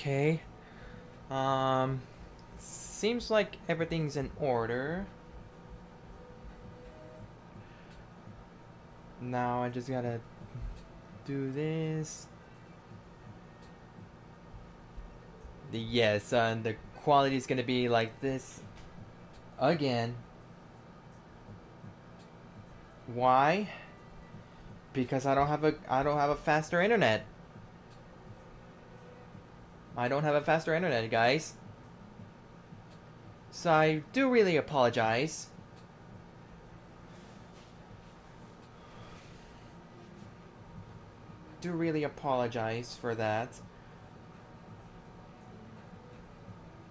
Okay. Um, seems like everything's in order. Now I just gotta do this. The, yes, uh, the quality is gonna be like this again. Why? Because I don't have a I don't have a faster internet. I don't have a faster internet, guys. So I do really apologize. Do really apologize for that.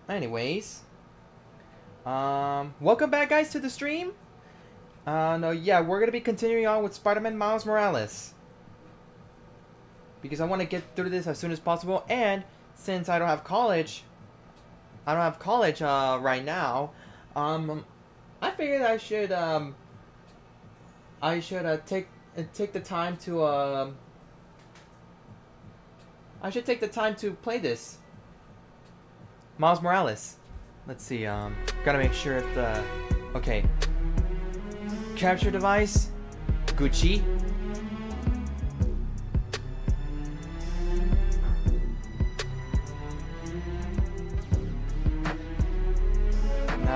Anyways. Um, welcome back, guys, to the stream. Uh, no, yeah, we're gonna be continuing on with Spider-Man Miles Morales. Because I want to get through this as soon as possible, and since I don't have college, I don't have college uh, right now. Um, I figured I should um, I should uh, take uh, take the time to uh, I should take the time to play this. Miles Morales. Let's see. Um, gotta make sure if the okay. Capture device, Gucci.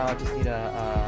Now I just need a, uh,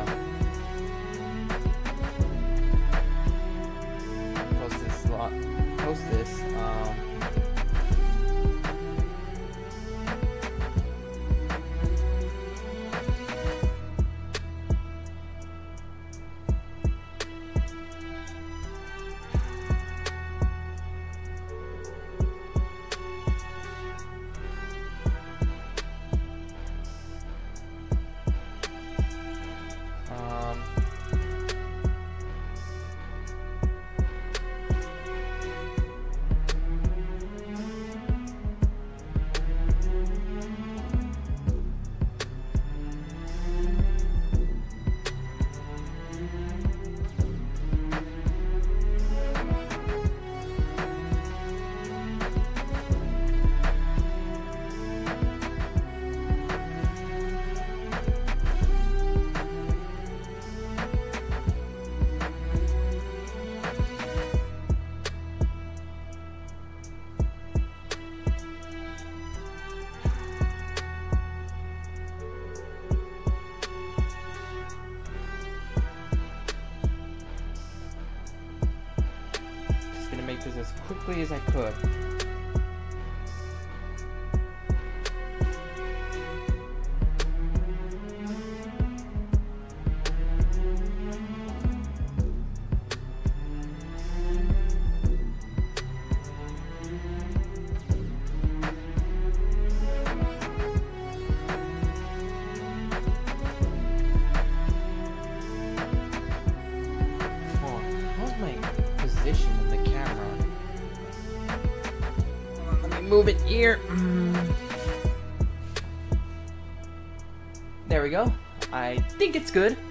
good.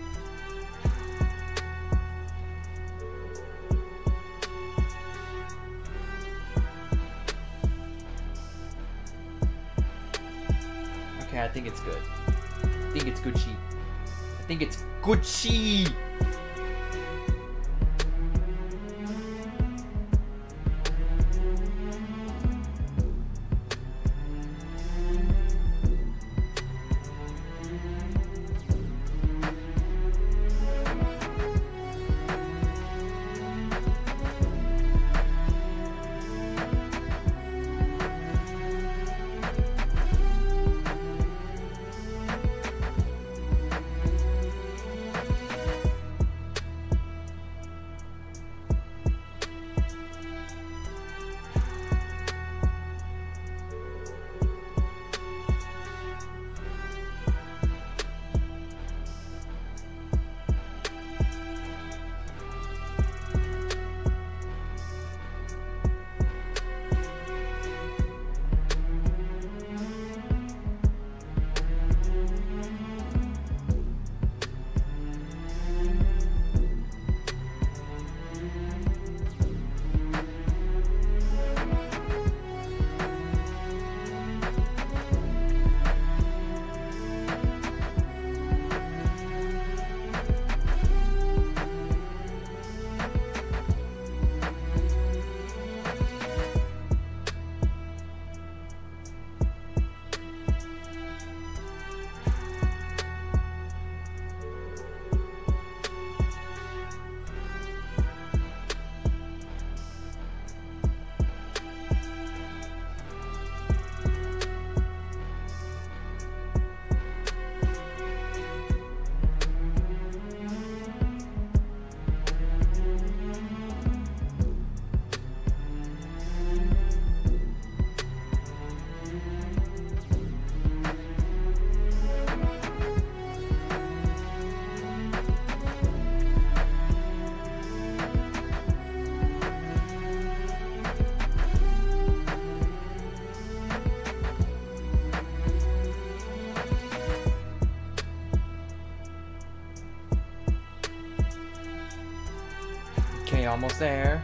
Almost there.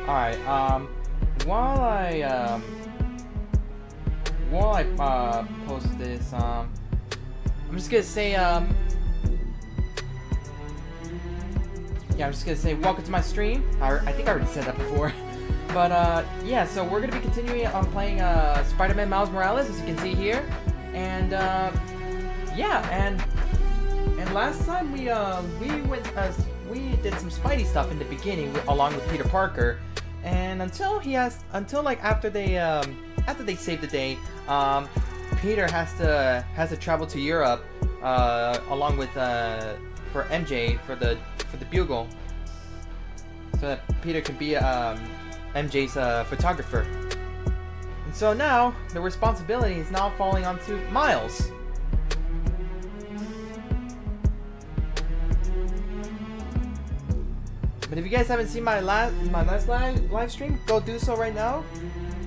Alright, um, while I, um, while I, uh, post this, um, I'm just gonna say, um, yeah, I'm just gonna say welcome to my stream. I, I think I already said that. But, uh, yeah, so we're gonna be continuing on playing, uh, Spider-Man Miles Morales, as you can see here. And, uh, yeah, and, and last time we, uh, we went, uh, we did some Spidey stuff in the beginning along with Peter Parker. And until he has, until, like, after they, um, after they save the day, um, Peter has to, has to travel to Europe, uh, along with, uh, for MJ, for the, for the Bugle. So that Peter can be, um, MJ's uh, photographer. And so now, the responsibility is now falling onto Miles. But if you guys haven't seen my last my last live, live stream, go do so right now.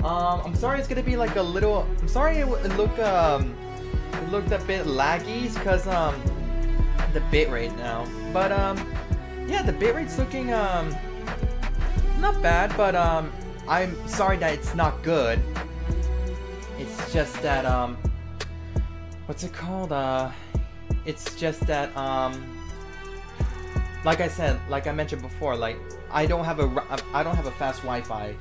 Um, I'm sorry it's gonna be like a little. I'm sorry it, it look um it looked a bit laggy because um the bit rate now. But um yeah, the bit rate's looking um not bad, but um, I'm sorry that it's not good. It's just that um, what's it called? Uh, it's just that um, like I said, like I mentioned before, like I don't have a I don't have a fast Wi-Fi.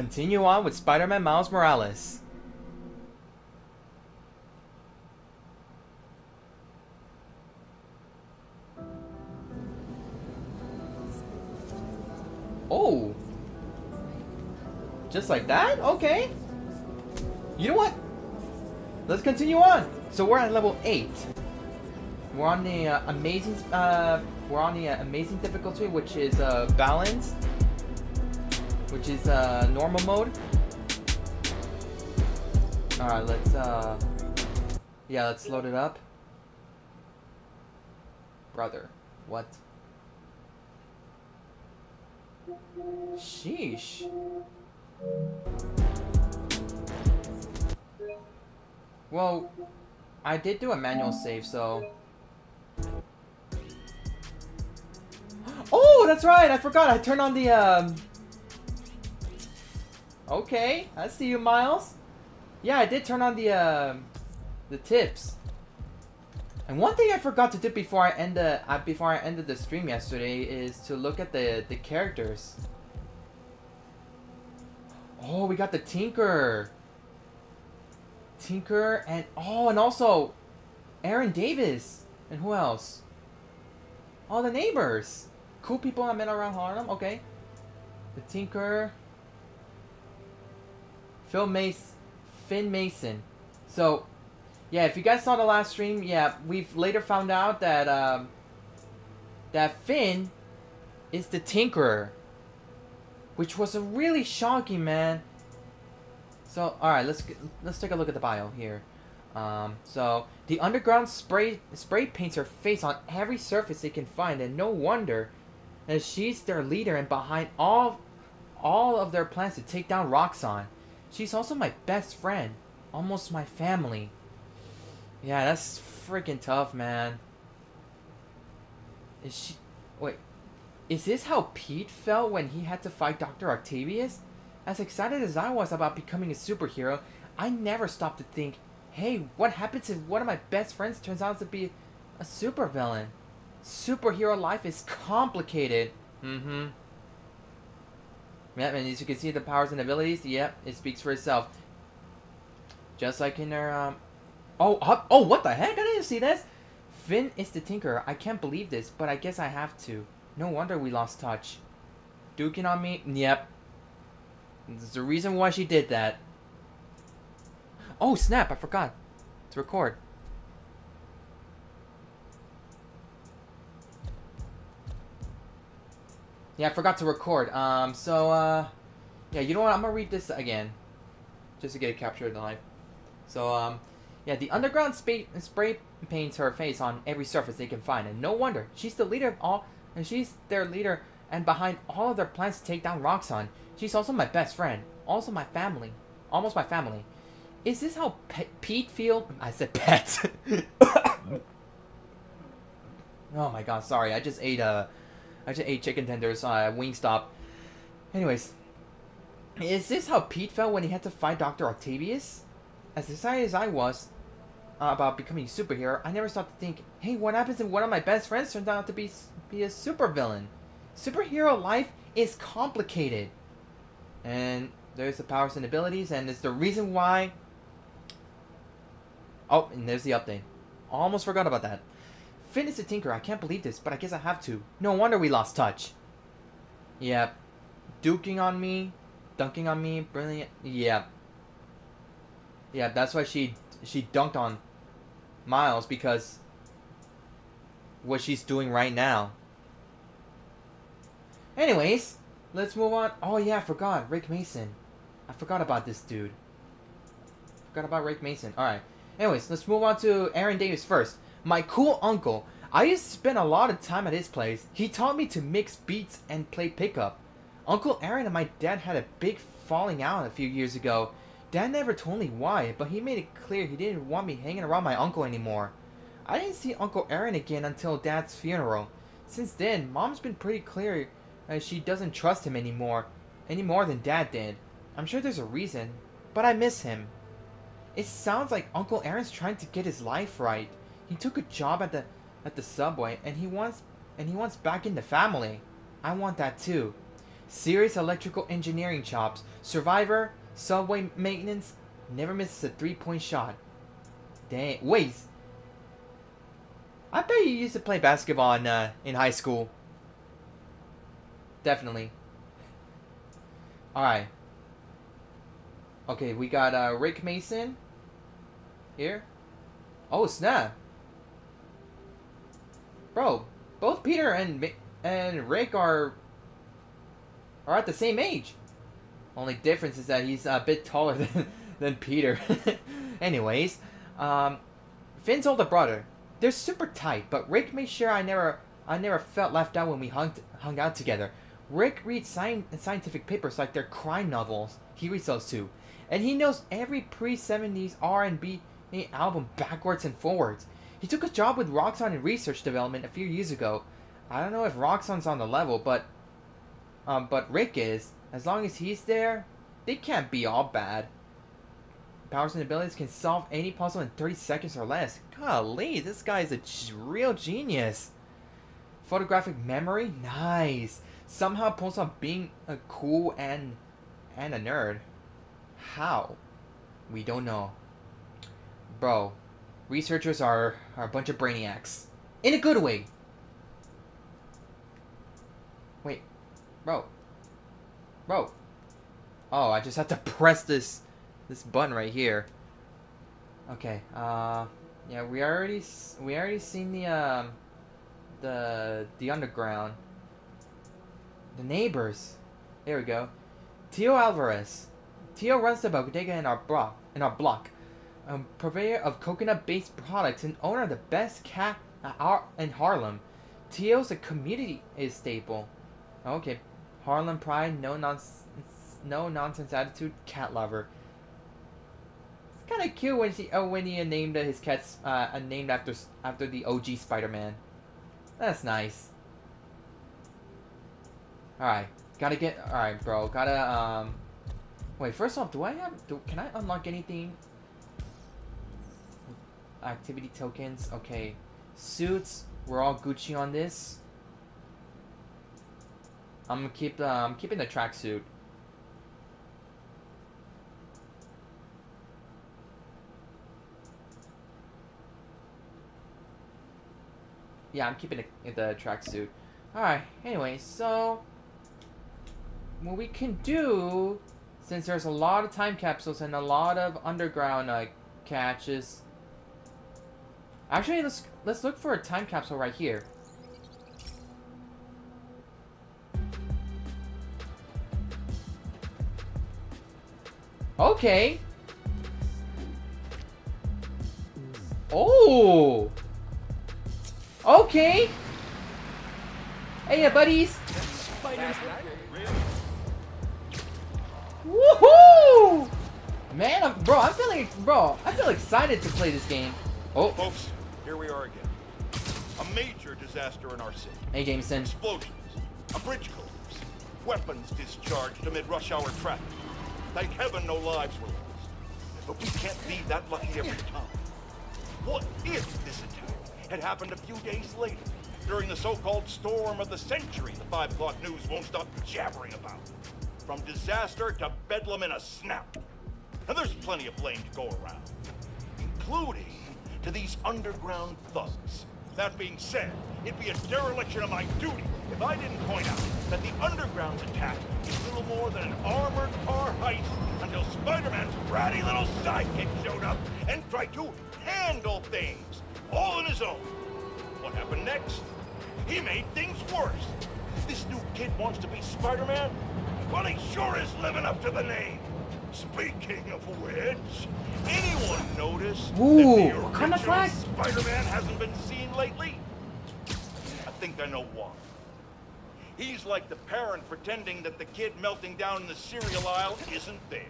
Continue on with Spider-Man Miles Morales. Oh! Just like that? Okay. You know what? Let's continue on. So we're at level 8. We're on the uh, amazing, uh, we're on the uh, amazing difficulty, which is uh, balanced, which is uh, normal mode. All right, let's, uh, yeah, let's load it up. Brother, what? Sheesh. Well, I did do a manual save, so Oh, that's right. I forgot. I turned on the, um... Okay. I see you, Miles. Yeah, I did turn on the, um... The tips. And one thing I forgot to do before I end the uh, before I ended the stream yesterday is to look at the the characters. Oh, we got the Tinker. Tinker and oh, and also Aaron Davis and who else? All the neighbors cool people I met around Harlem. Okay. The Tinker. Phil Mason. Finn Mason. So, yeah, if you guys saw the last stream, yeah, we've later found out that, um, that Finn is the Tinkerer. Which was a really shocking, man. So, alright, let's let's take a look at the bio here. Um, so, the underground spray spray paints her face on every surface they can find, and no wonder as she's their leader and behind all all of their plans to take down Roxxon. She's also my best friend, almost my family. Yeah, that's freaking tough, man. Is she wait, is this how Pete felt when he had to fight Dr. Octavius? As excited as I was about becoming a superhero, I never stopped to think, hey, what happens if one of my best friends turns out to be a supervillain? superhero life is complicated. Mm-hmm. Yep, and as you can see the powers and abilities, yep, it speaks for itself. Just like in their, um... Oh, uh, oh, what the heck? I didn't see this! Finn is the Tinker. I can't believe this, but I guess I have to. No wonder we lost touch. Duking on me? Yep. There's a reason why she did that. Oh, snap, I forgot to record. Yeah, I forgot to record. Um, so, uh, yeah, you know what? I'm gonna read this again. Just to get it captured in life. So, um, yeah, the underground spray, spray paints her face on every surface they can find, and no wonder. She's the leader of all, and she's their leader and behind all of their plans to take down Roxxon. She's also my best friend, also my family, almost my family. Is this how Pe Pete feel? I said pet. oh my god, sorry. I just ate uh, I just ate chicken tenders uh, Wingstop. Anyways, is this how Pete felt when he had to fight Dr. Octavius? As excited as I was uh, about becoming a superhero, I never stopped to think, hey, what happens if one of my best friends turns out to be, be a supervillain? Superhero life is complicated. And there's the powers and abilities, and it's the reason why... Oh, and there's the update. Almost forgot about that. Fitness to Tinker, I can't believe this, but I guess I have to. No wonder we lost touch. Yeah. Duking on me, dunking on me, brilliant. Yeah. Yeah, that's why she she dunked on Miles because what she's doing right now. Anyways, let's move on. Oh yeah, I forgot Rick Mason. I forgot about this dude. Forgot about Rick Mason. All right. Anyways, let's move on to Aaron Davis first. My cool uncle. I used to spend a lot of time at his place. He taught me to mix beats and play pickup. Uncle Aaron and my dad had a big falling out a few years ago. Dad never told me why, but he made it clear he didn't want me hanging around my uncle anymore. I didn't see Uncle Aaron again until Dad's funeral. Since then, Mom's been pretty clear that she doesn't trust him anymore, any more than Dad did. I'm sure there's a reason, but I miss him. It sounds like Uncle Aaron's trying to get his life right. He took a job at the at the subway and he wants and he wants back in the family. I want that too. Serious electrical engineering chops, survivor, subway maintenance, never misses a three-point shot. Dang, wait. I bet you used to play basketball in, uh, in high school. Definitely. Alright. Okay, we got uh, Rick Mason here. Oh, snap. Bro, both Peter and and Rick are are at the same age. Only difference is that he's a bit taller than than Peter. Anyways, um, Finn's older brother. They're super tight, but Rick made sure I never I never felt left out when we hung hung out together. Rick reads sci scientific papers like they're crime novels. He reads those too, and he knows every pre '70s R&B album backwards and forwards. He took a job with Roxxon in research development a few years ago. I don't know if Roxxon's on the level, but um, but Rick is. As long as he's there, they can't be all bad. Powers and abilities can solve any puzzle in 30 seconds or less. Golly, this guy is a real genius. Photographic memory? Nice. Somehow pulls off being a cool and and a nerd. How? We don't know. Bro, researchers are, are a bunch of brainiacs. In a good way. Wait. Bro. Bro. Oh, I just have to press this this button right here. Okay. Uh yeah, we already we already seen the um the the underground. The neighbors. There we go. Tio Alvarez. Tio runs the bodega in our block in our block a purveyor of coconut-based products and owner of the best cat in Harlem. Tio's a community is staple. Okay, Harlem pride, no nonsense, no nonsense attitude, cat lover. It's kind of cute when she oh when he named his cats uh named after after the OG Spider-Man. That's nice. All right, gotta get all right, bro. Gotta um. Wait, first off, do I have? Do, can I unlock anything activity tokens. Okay. Suits. We're all Gucci on this. I'm keep the I'm keeping the tracksuit. Yeah, I'm keeping the, the tracksuit. Alright, anyway, so... What we can do, since there's a lot of time capsules and a lot of underground uh, catches, Actually, let's let's look for a time capsule right here. Okay. Oh. Okay. Hey, yeah, buddies. Woohoo! Man, I'm, bro, I'm feeling, bro, I feel excited to play this game. Oh. Folks, here we are again. A major disaster in our city. hey, Jameson. Explosions, a bridge collapse, weapons discharged amid rush hour traffic. Thank heaven no lives were lost. But we can't be that lucky every time. What if this attack had happened a few days later, during the so-called storm of the century the 5 o'clock news won't stop jabbering about? From disaster to bedlam in a snap. And there's plenty of blame to go around, including to these underground thugs. That being said, it'd be a dereliction of my duty if I didn't point out that the Underground's attack is little more than an armored car heist until Spider-Man's bratty little sidekick showed up and tried to handle things, all on his own. What happened next? He made things worse. This new kid wants to be Spider-Man? Well, he sure is living up to the name. Speaking of which, anyone notice Ooh, that the what kind of original flag? Spider-Man hasn't been seen lately? I think I know why. He's like the parent pretending that the kid melting down in the cereal aisle isn't theirs.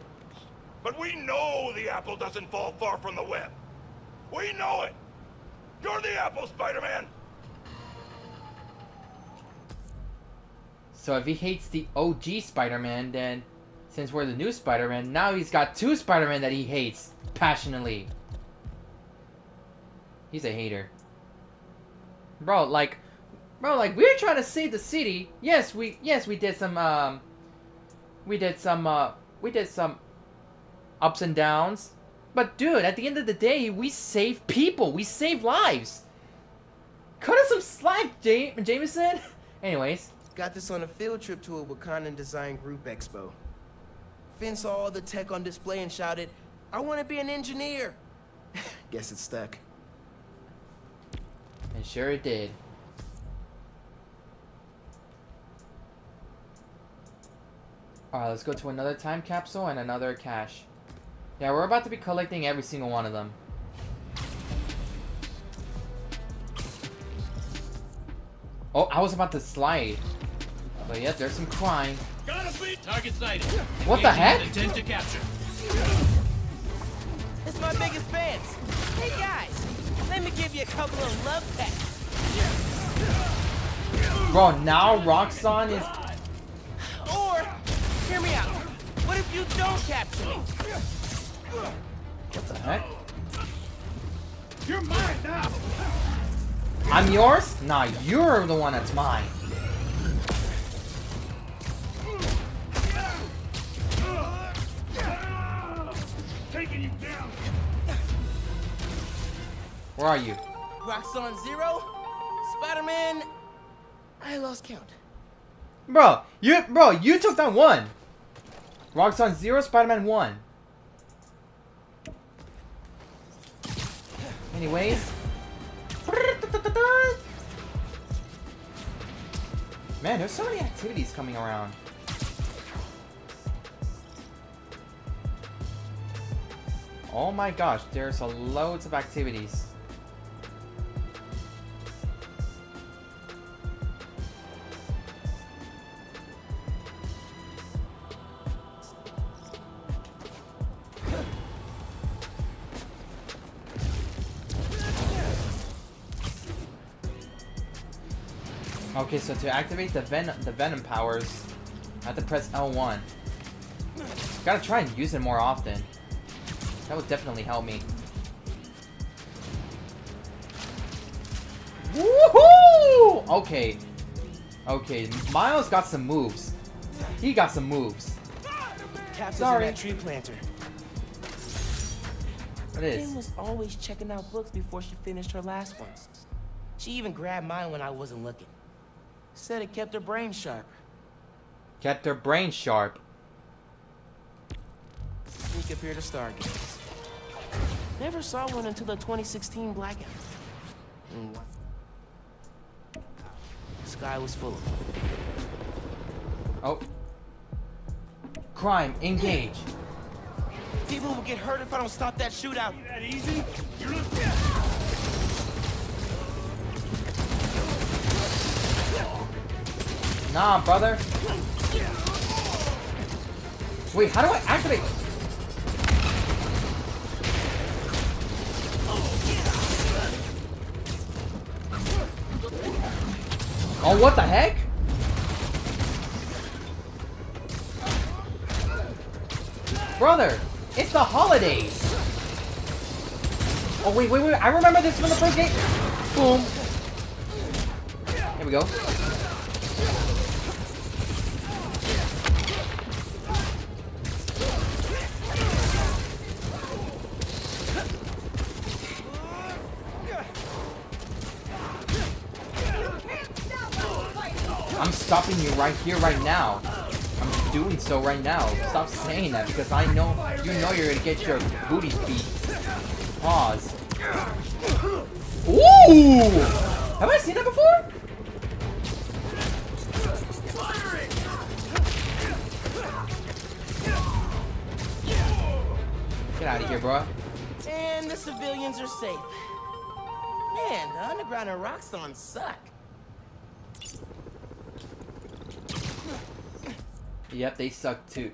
But we know the apple doesn't fall far from the web. We know it. You're the apple, Spider-Man. So if he hates the OG Spider-Man, then since we're the new Spider-Man, now he's got two Spider-Man that he hates passionately. He's a hater. Bro, like bro, like we're trying to save the city. Yes, we yes, we did some um we did some uh we did some ups and downs. But dude, at the end of the day, we save people. We save lives. Cut us some slack, Jam Jameson. Anyways, Got this on a field trip to a Wakandan Design Group Expo. Finn saw all the tech on display and shouted, I want to be an engineer. Guess it stuck. And sure it did. Alright, let's go to another time capsule and another cache. Yeah, we're about to be collecting every single one of them. Oh, I was about to slide. But yep, there's some crime. Gotta be target sighted. What the heck? Intent to capture. It's my biggest fans. Hey guys, let me give you a couple of love pets. Bro, now Roxxon is... Or, hear me out. What if you don't capture me? What the heck? You're mine now. I'm yours? Nah, you're the one that's mine. Taking you down. Where are you? Roxxon zero? Spider-Man? I lost count. Bro, you bro, you took down one. Roxxon zero, Spider-Man one. Anyways. Man, there's so many activities coming around. Oh my gosh, there's a loads of activities. Okay, so to activate the Ven the Venom powers, I have to press L1. Gotta try and use it more often. That would definitely help me. Woohoo! Okay. Okay, Miles got some moves. He got some moves. Capsule's Sorry. in that tree planter. It is. Finn was always checking out books before she finished her last ones. She even grabbed mine when I wasn't looking. Said it kept her brain sharp. Kept her brain sharp. Sneak up here to Stargaze. Never saw one until the 2016 blackout. And mm. wa- Sky was full of them. Oh. Crime, engage. People will get hurt if I don't stop that shootout. That easy? You're not... Nah, brother. Wait, how do I activate? Oh, what the heck? Brother, it's the holidays. Oh, wait, wait, wait. I remember this from the first game. Boom. Here we go. I'm stopping you right here, right now. I'm doing so right now. Stop saying that because I know you know you're gonna get your booty beat. Pause. Ooh! Have I seen that before? Get out of here, bro. And the civilians are safe. Man, the underground and Roxxon suck. Yep, they suck too.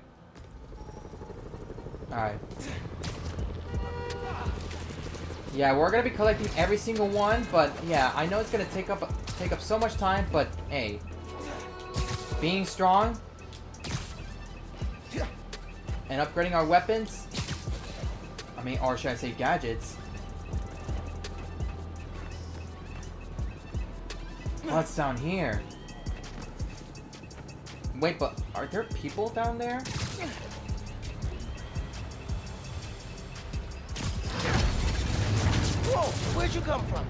Alright. Yeah, we're gonna be collecting every single one, but yeah, I know it's gonna take up take up so much time, but hey. Being strong and upgrading our weapons. I mean, or should I say gadgets? What's down here? Wait, but are there people down there? Whoa, where'd you come from?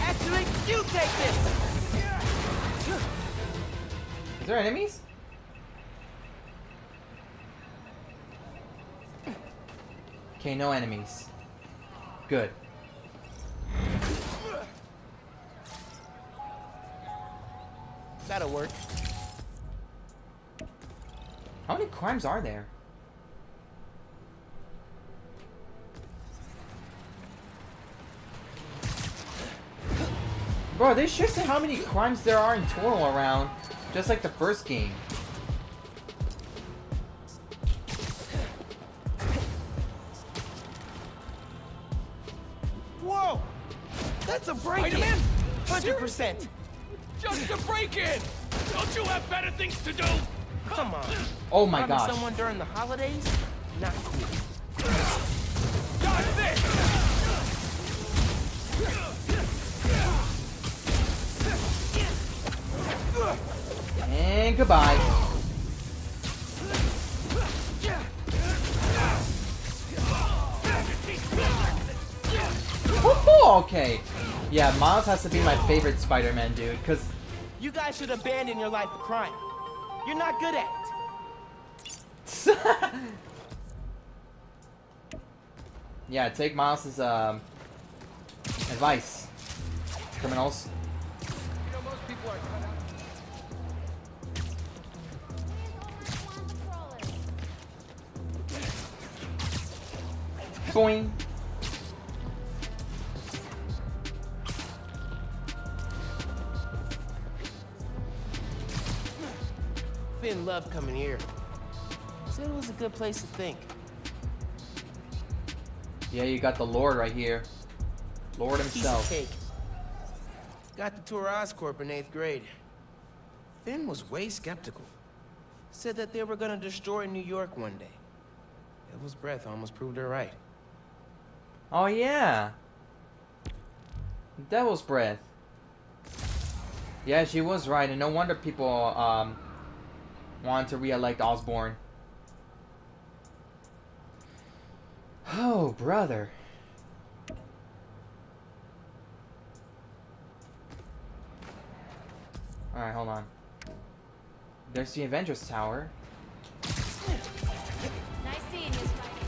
Actually, you take this! Is there enemies? Okay, no enemies. Good. That'll work. How many crimes are there? Bro, they should say how many crimes there are in total around, just like the first game. Whoa! That's a break-in! 100%! Just a break-in! Don't you have better things to do? Come on. Oh my Robbing gosh. someone during the holidays? Not cool. Got this! And goodbye. Woohoo, okay. Yeah, Miles has to be my favorite Spider-Man dude, because You guys should abandon your life of crime. You're not good at it. yeah, take Miles's um, advice, criminals. Boing. Finn loved coming here. Said it was a good place to think. Yeah, you got the Lord right here. Lord Piece of himself. cake. Got the tour Oscorp in eighth grade. Finn was way skeptical. Said that they were gonna destroy New York one day. Devil's breath almost proved her right. Oh yeah. Devil's breath. Yeah, she was right, and no wonder people um wanted to re-elect Osborn. Oh, brother. Alright, hold on. There's the Avengers Tower. Nice seeing you, Spidey.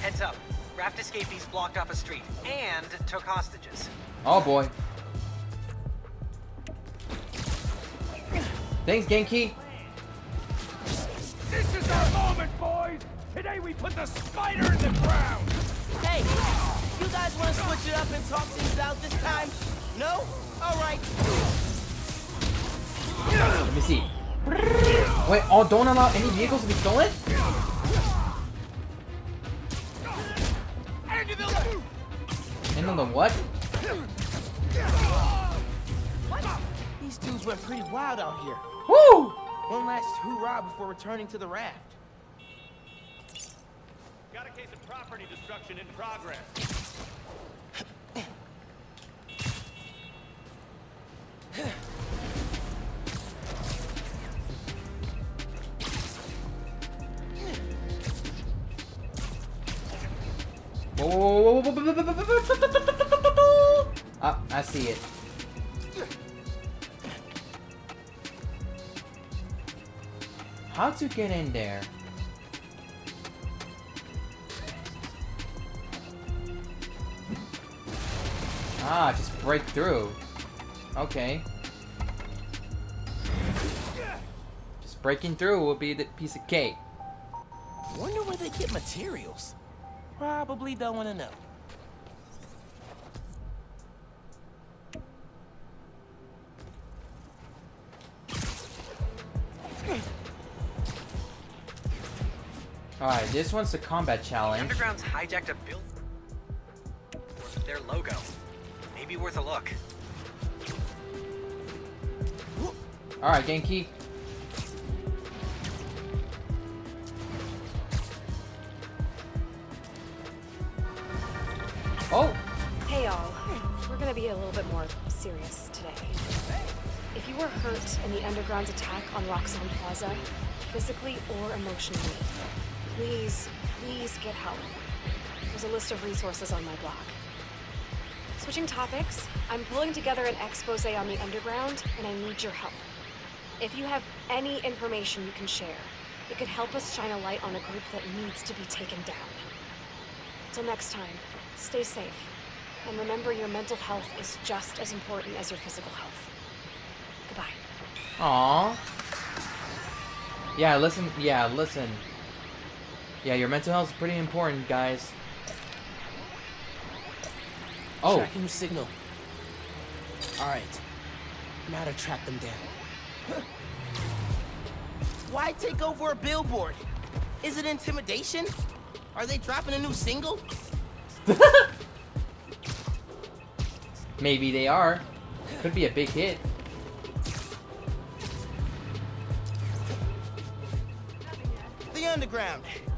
Heads up. Raft escapees blocked off a street and took hostages. Oh boy. Thanks, Ganke. This is our moment, boys. Today we put the spider in the ground. Hey, you guys want to switch it up and talk things out this time? No? All right. Let me see. Wait, oh, don't allow any vehicles to be stolen? End of the what? These dudes went pretty wild out here. Woo! One last hoorah before returning to the raft. Got a case of property destruction in progress. Oh, I see whoa, How to get in there? Ah, just break through. Okay. Just breaking through will be the piece of cake. Wonder where they get materials. Probably don't want to know. Alright, this one's the combat The challenge. Underground's hijacked a build. Their logo. Maybe worth a look. Alright, Ganke. Oh! Hey all, we're gonna be a little bit more serious today. If you were hurt in the Underground's attack on Roxxon Plaza, physically or emotionally, please, please get help. There's a list of resources on my blog. Switching topics, I'm pulling together an expose on the Underground, and I need your help. If you have any information you can share, it could help us shine a light on a group that needs to be taken down. Till next time, stay safe. And remember your mental health is just as important as your physical health. Goodbye. Aww. Yeah, listen. Yeah, listen. Yeah, your mental health is pretty important, guys. Oh, Tracking the signal. All right. Now to track them down. Why take over a billboard? Is it intimidation? Are they dropping a new single? maybe they are. Could be a big hit. The Underground,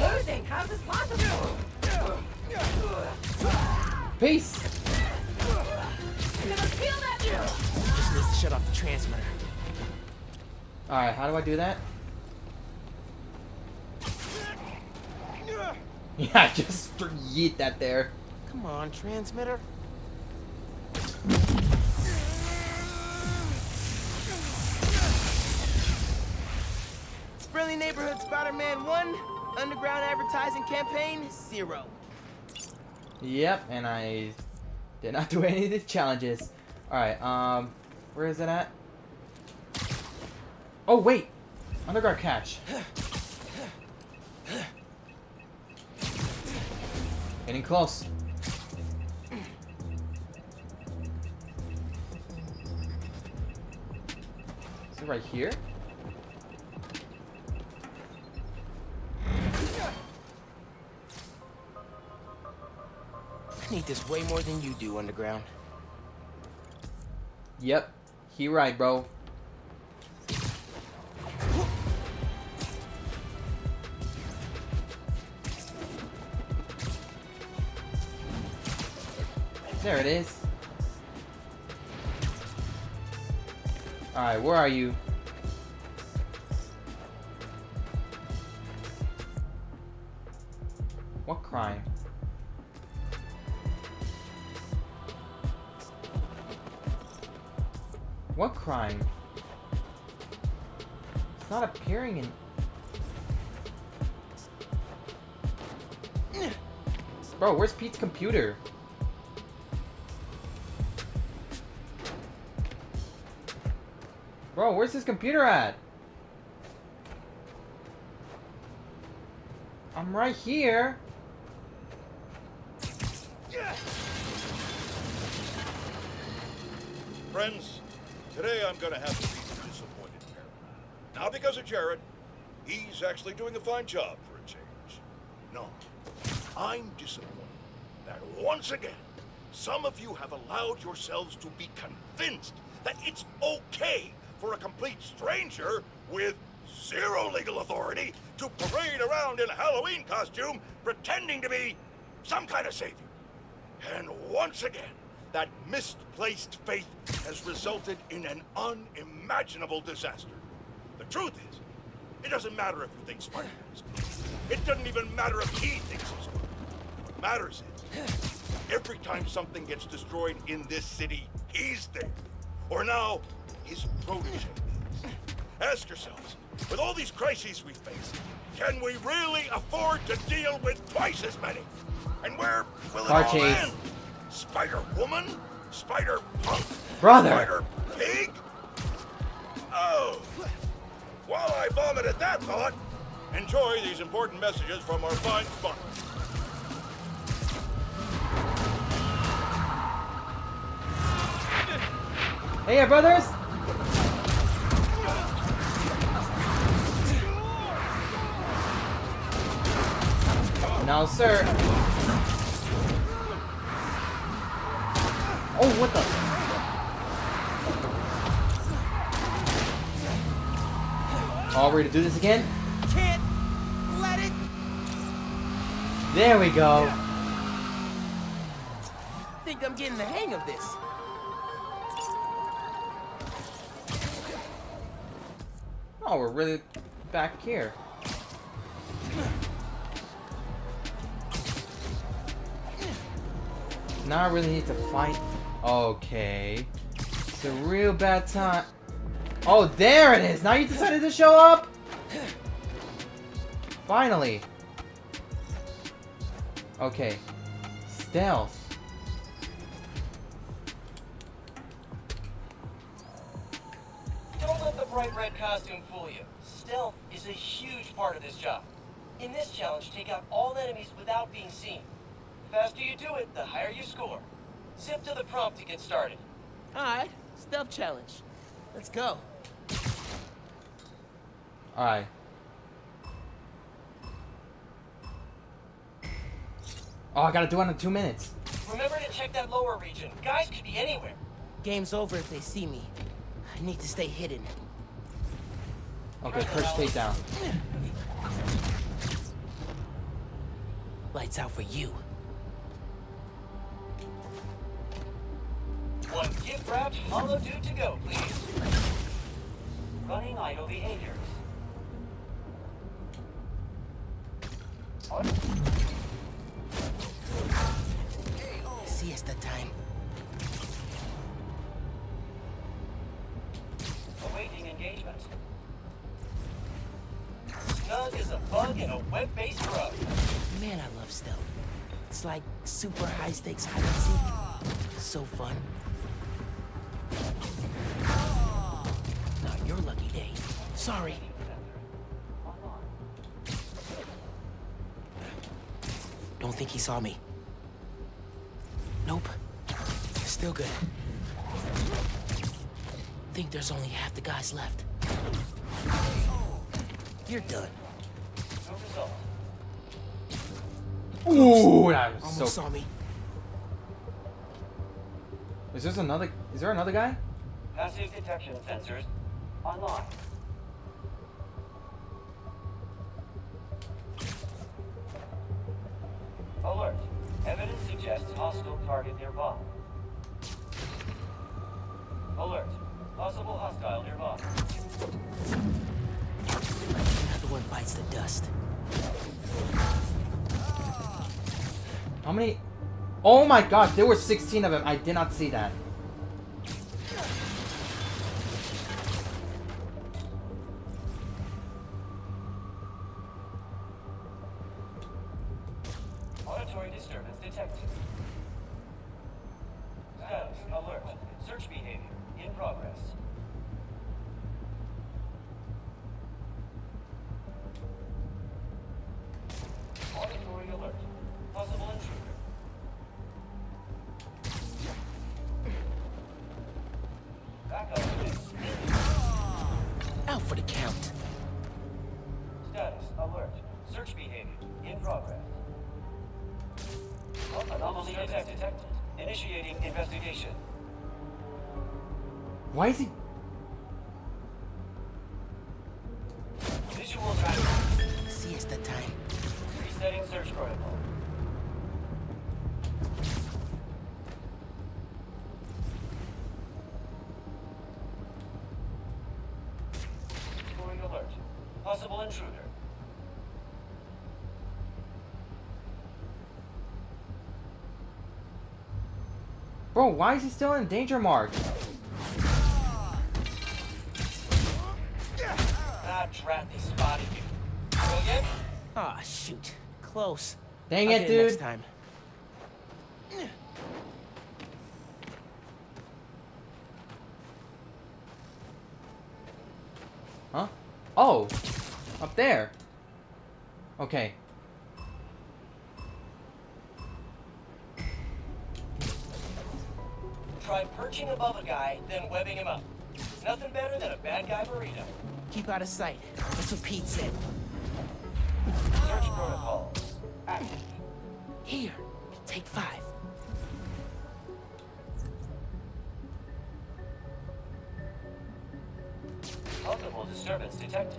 Losing! How's this possible? Peace. Just need to shut off the transmitter. Alright, how do I do that? Yeah, just yeet that there. Come on, transmitter. Friendly Neighborhood Spider-Man 1, Underground Advertising Campaign 0. Yep, and I did not do any of these challenges. Alright, um, where is it at? Oh, wait! Underground cache. Getting close. Is it right here? I need this way more than you do, Underground. Yep. He right, bro. There it is. Alright, where are you? What crime? What crime? It's not appearing in. Bro, where's Pete's computer? Bro, where's his computer at? I'm right here. Friends, today I'm gonna have to be disappointed parent. Not because of Jared. He's actually doing a fine job for a change. No. I'm disappointed that once again, some of you have allowed yourselves to be convinced that it's okay for a complete stranger with zero legal authority to parade around in a Halloween costume pretending to be some kind of savior. And once again, that misplaced faith has resulted in an unimaginable disaster. The truth is, it doesn't matter if you think Spider-Man is good. It doesn't even matter if he thinks he's good. What matters is, every time something gets destroyed in this city, he's there. Or now, his protege is. Ask yourselves, with all these crises we face, can we really afford to deal with twice as many? And where will it Car all chase. end? Spider-Woman? Spider-Punk? Brother! Spider-Pig? Oh. While I vomited that thought, enjoy these important messages from our fine sponsor. Hey, brothers! No, sir. Oh, what the? Oh, we're gonna do this again? Can't let it. There we go. Think I'm getting the hang of this. Oh, we're really back here. Now I really need to fight. Okay. It's a real bad time. Oh, there it is! Now you decided to show up? Finally. Okay. Stealth. Don't let the bright red costume fool you. Stealth is a huge part of this job. In this challenge, take out all enemies without being seen. The faster you do it, the higher you score. Zip to the prompt to get started. Alright, stealth challenge. Let's go. Alright. Oh, I gotta do it in two minutes. Remember to check that lower region. Guys could be anywhere. Game's over if they see me. I need to stay hidden. Okay, first takedown. Lights out for you. One gift wrapped hollow dude to go, please. Running idle behaviors. Siesta time. Awaiting engagement. Snug is a bug in a web-based rug. Man, I love stealth. It's like super high stakes hide and seek. So fun. Not your lucky day. Sorry. Don't think he saw me. Nope. Still good. Think there's only half the guys left. You're done. No result. Ooh, that was Almost so. saw me. Is there another? Is there another guy? Passive detection sensors online. Alert. Evidence suggests hostile target nearby. Alert. Possible hostile nearby. Another one bites the dust. How many Oh my gosh, there were 16 of them. I did not see that. why is he still in danger mark? Ah, oh, shoot. Close. Dang I'll it, dude. It next time. Huh? Oh! Up there! Okay. Try perching above a guy, then webbing him up. Nothing better than a bad guy burrito. Keep out of sight. That's what Pete said. Search protocol. Action. Here. Take five. Multiple disturbance detected.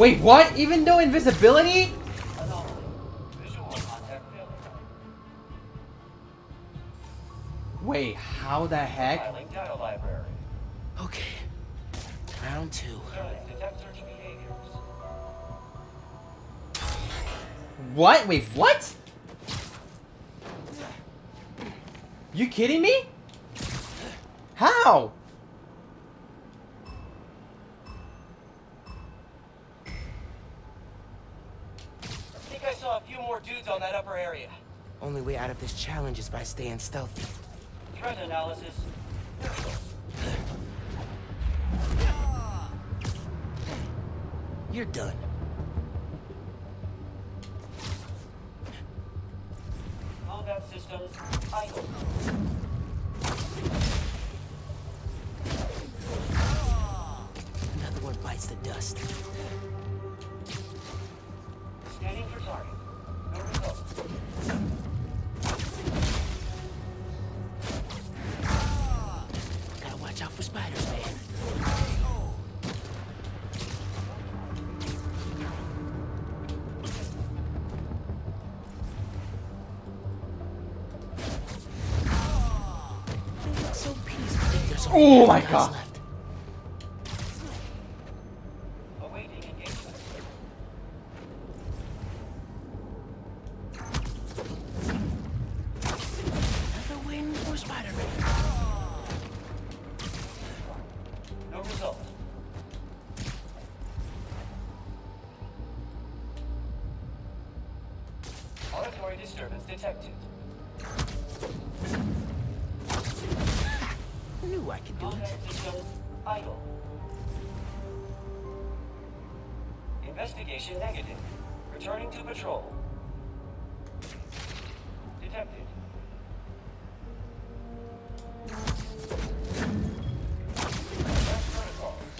Wait, what? Even though invisibility? Wait, how the heck? Okay, round two. What? Wait, what? You kidding me? How? challenges by staying stealthy. Threat analysis. Oh my god.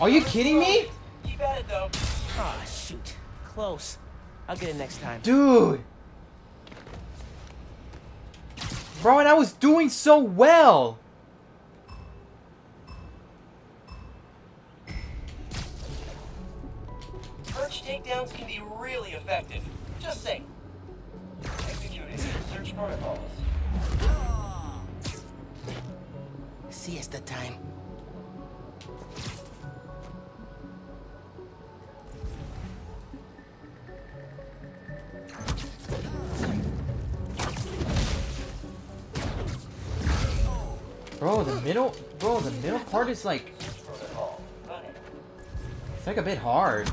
Are you kidding me? You got it though. Oh shoot. Close. I'll get it next time. Dude. Bro, and I was doing so well. it's like... It's like a bit hard.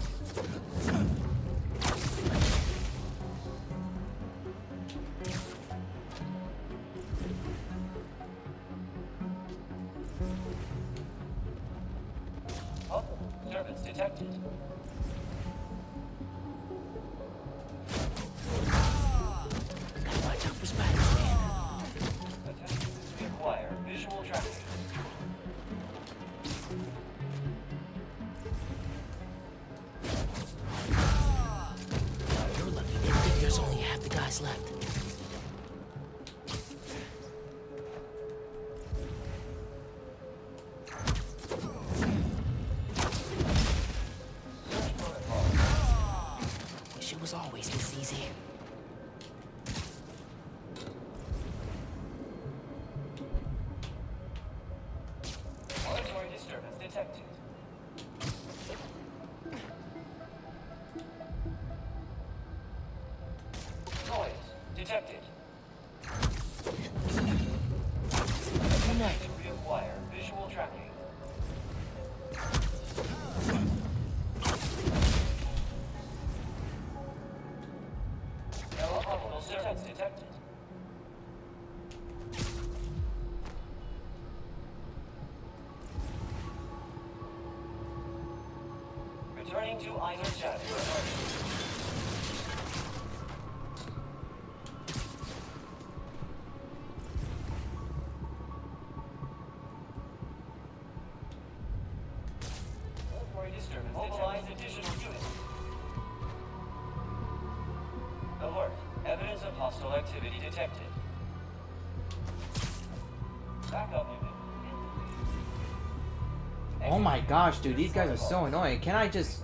gosh, dude, these guys are so annoying. Can I just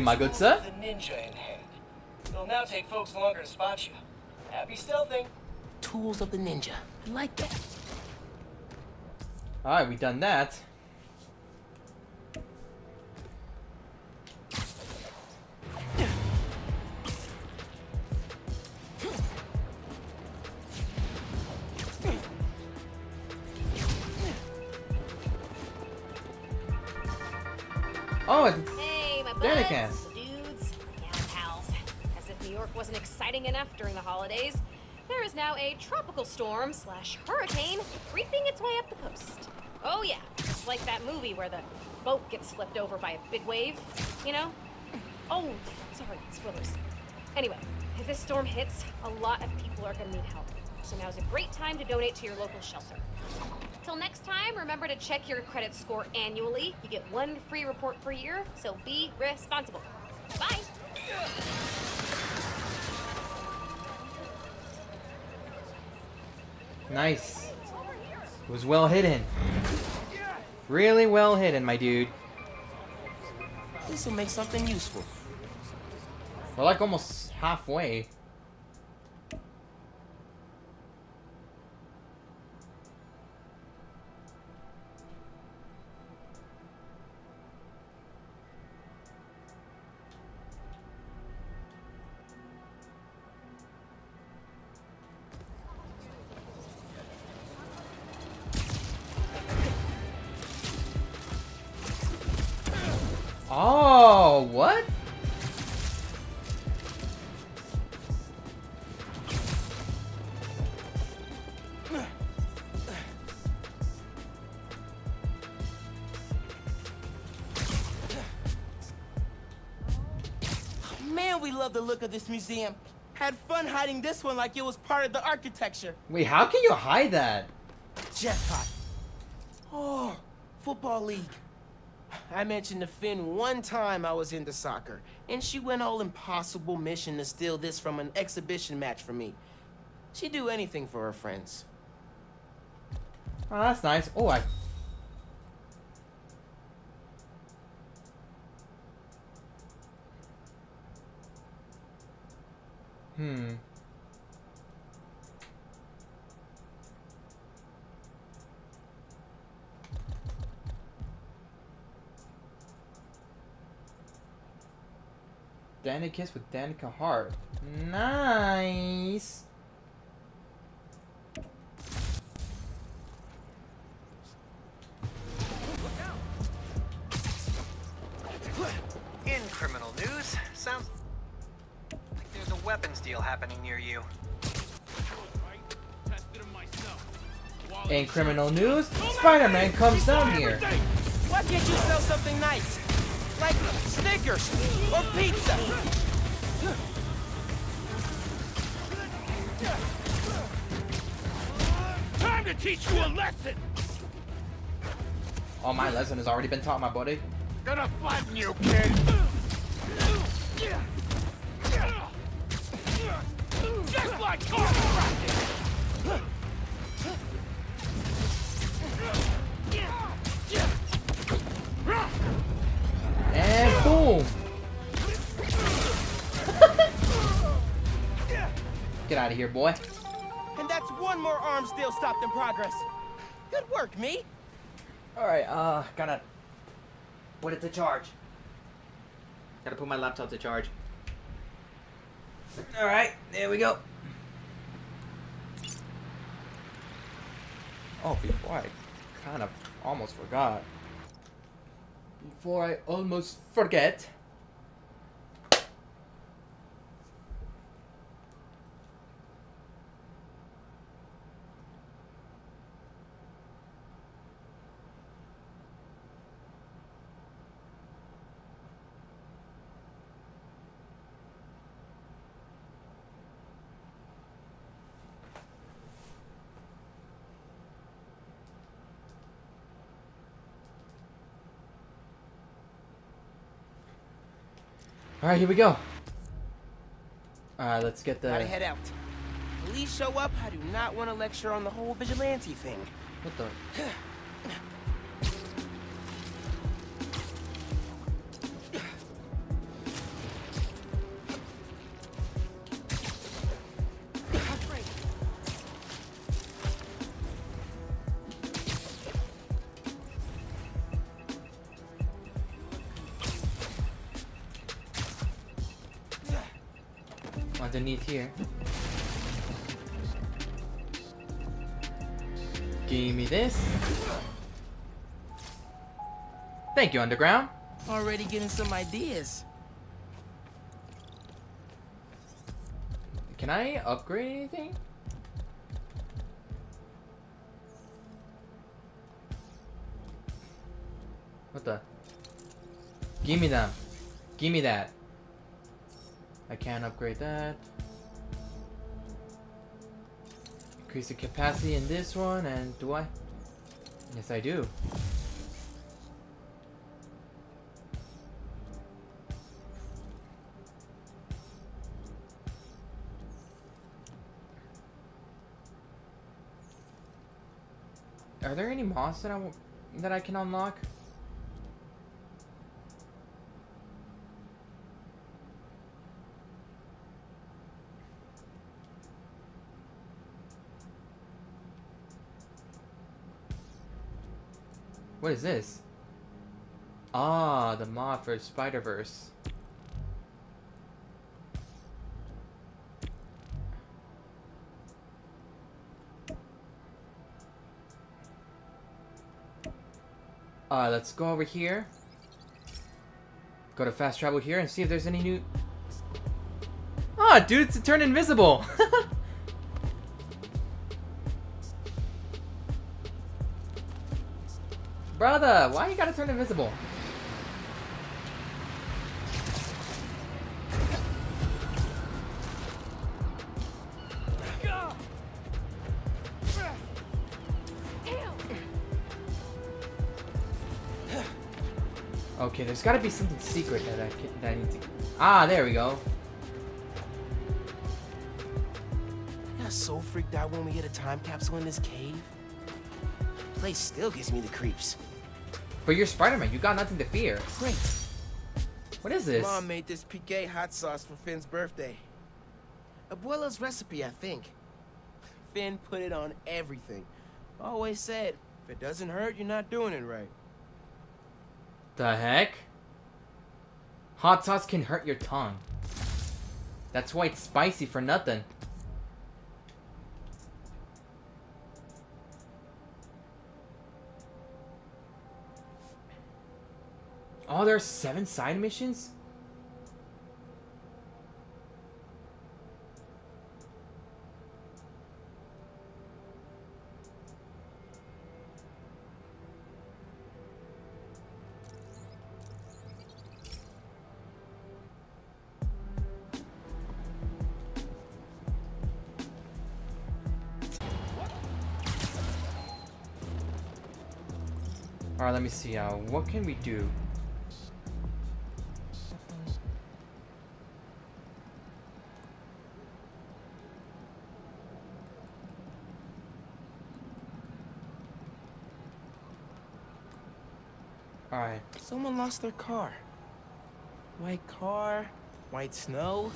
you, my good sir. The ninja in hand. It'll now take folks longer to spot you. Happy stealthing. Tools of the ninja. I like that. Alright, we done that. Flipped over by a big wave, you know? Oh, sorry, spoilers. Anyway, if this storm hits, a lot of people are gonna need help. So now's a great time to donate to your local shelter. Till next time, remember to check your credit score annually. You get one free report per year, so be responsible. Bye! nice. It was well hidden. Really well hidden, my dude. This will make something useful. We're like almost halfway. Oh, what? Man, we love the look of this museum. Had fun hiding this one like it was part of the architecture. Wait, how can you hide that? Jackpot. Oh, football league. I mentioned to Phin one time I was into soccer, and she went all impossible mission to steal this from an exhibition match for me. She'd do anything for her friends. Oh, that's nice. Oh, I. Hmm. Danny Kiss with Danika Hart. Nice. In criminal news, sounds like there's a weapons deal happening near you. In criminal news, Spider-Man comes down here. Why can't you sell something nice? Like Snickers or pizza? Time to teach you a lesson! Oh, my lesson has already been taught, my buddy. Gonna flatten you, kid! Just like target boom! Get out of here, boy. And that's one more arms deal stopped in progress. Good work, me. Alright, uh, gotta put it to charge. Gotta put my laptop to charge. Alright, there we go. Oh, before I kind of almost forgot. Before I almost forget. Alright, here we go. Alright, let's get the. Gotta head out. Police show up, I do not want to lecture on the whole vigilante thing. What the? here. Give me this. Thank you, Underground. Already getting some ideas. Can I upgrade anything? What the? Give me them. Give me that. I can't upgrade that. Increase the capacity in this one, and do I? Yes, I do. Are there any mods that I that I can unlock? What is this? Ah, the mod for Spider-Verse. Uh, let's go over here. Go to fast travel here and see if there's any new... Ah, dude, it's turned invisible! Brother, why you gotta turn invisible? Okay, there's gotta be something secret that I, can, that I need to... Ah, there we go. I got so freaked out when we hit a time capsule in this cave. The Place still gives me the creeps. But you're Spider-Man, you got nothing to fear. Great. What is this? Mom made this piqué hot sauce for Phin's birthday. Abuela's recipe, I think. Finn put it on everything. Always said, if it doesn't hurt, you're not doing it right. The heck? Hot sauce can hurt your tongue. That's why it's spicy for nothing. Oh, there's seven side missions? Alright, let me see. Uh, what can we do? Someone lost their car. White car, white snow.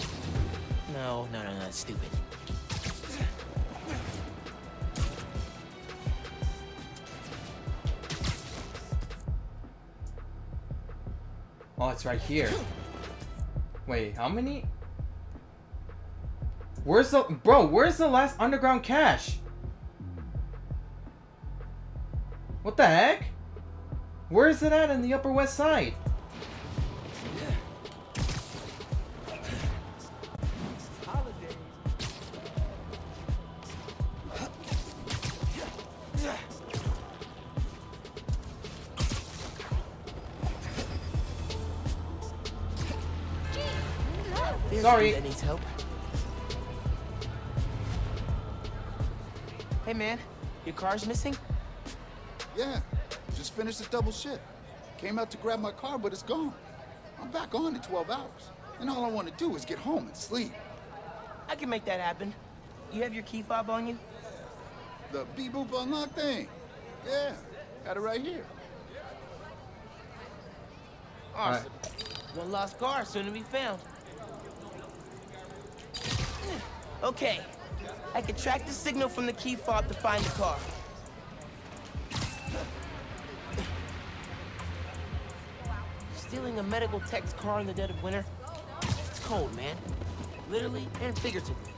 No, no, no, no, that's stupid. Oh, it's right here. Wait, how many? Where's the bro? Where's the last underground cache? What the heck? Where is it at in the Upper West Side? Sorry. That needs help. Hey man, your car's missing? Yeah, just finished a double shift. Came out to grab my car, but it's gone. I'm back on in 12 hours. And all I want to do is get home and sleep. I can make that happen. You have your key fob on you? The beep boop unlock thing. Yeah, got it right here. Awesome. One lost car soon to be found. Hmm, okay. I can track the signal from the key fob to find the car. Stealing a medical tech's car in the dead of winter? It's cold, man. literally and figuratively.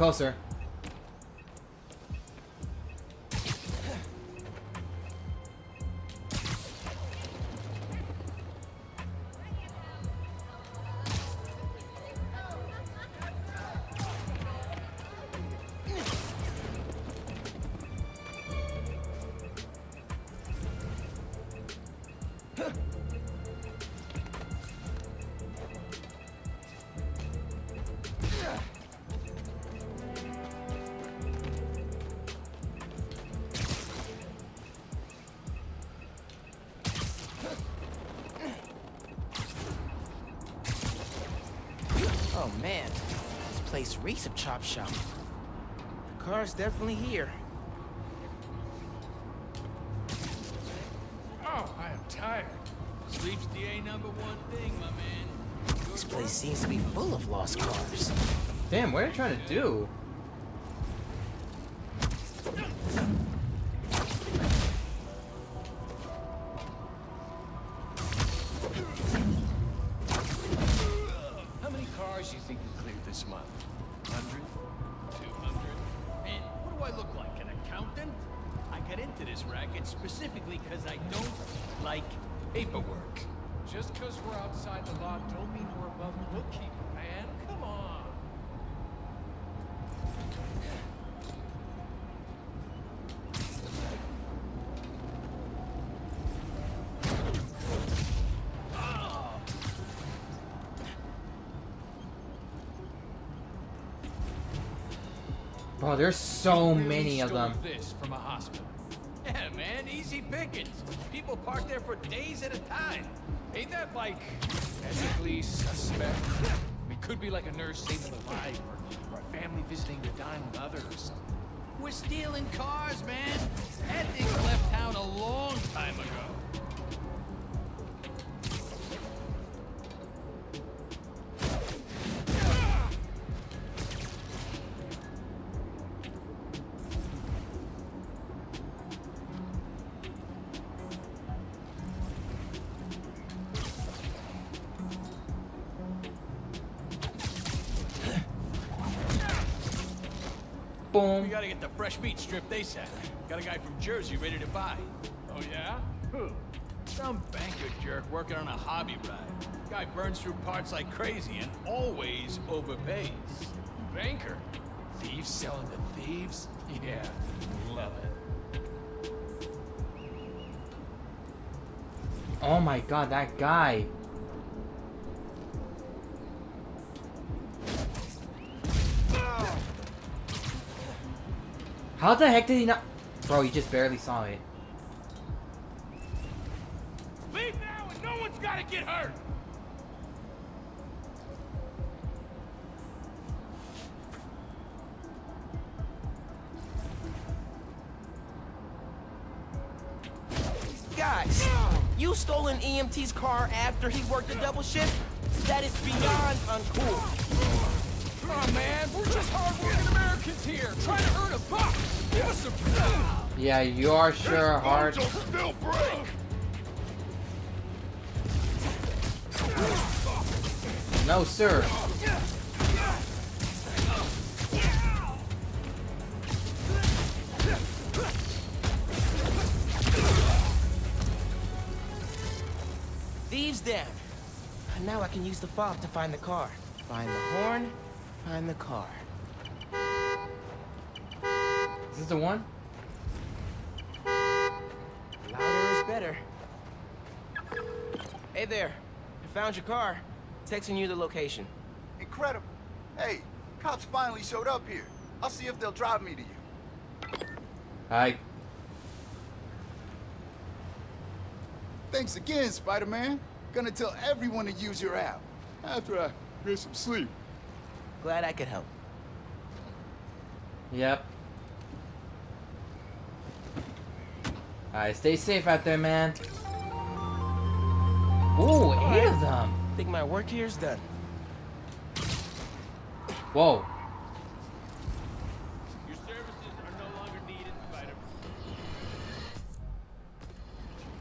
Closer. Shop. The car's definitely here. Bro, there's so Really many of them. This from a hospital. Yeah, man, easy pickings. People park there for days at a time. Ain't that like ethically suspect? It could be like a nurse saving a life, or, or a family visiting their dying mother, or something. We're stealing cars, man. That thing left town a long time ago. We gotta get the fresh meat stripped ASAP. Got a guy from Jersey ready to buy. Oh yeah? Who? Some banker jerk working on a hobby ride. Guy burns through parts like crazy and always overpays. Banker? Thieves selling to thieves? Yeah, love it. Oh my god, that guy. How the heck did he not? Bro, he just barely saw it. Leave now and no one's gotta get hurt! Guys, you stole an EMT's car after he worked a double shift? That is beyond uncool. Come on, man, we're just hardworking Americans here, trying to earn a buck! Give us some... Yeah, you are sure hard. Bones still break! No, sir. Thieves down. And now I can use the fob to find the car. Find the horn, find the car. Is this the one? Louder is better. Hey there. I found your car. Texting you the location. Incredible. Hey, cops finally showed up here. I'll see if they'll drive me to you. Hi. Thanks again, Spider-Man. Gonna tell everyone to use your app. After I get some sleep. Glad I could help. Yep. Alright, stay safe out there, man. Ooh, eight of them. Think my work here's done. Whoa. Your services are no longer needed, Spider.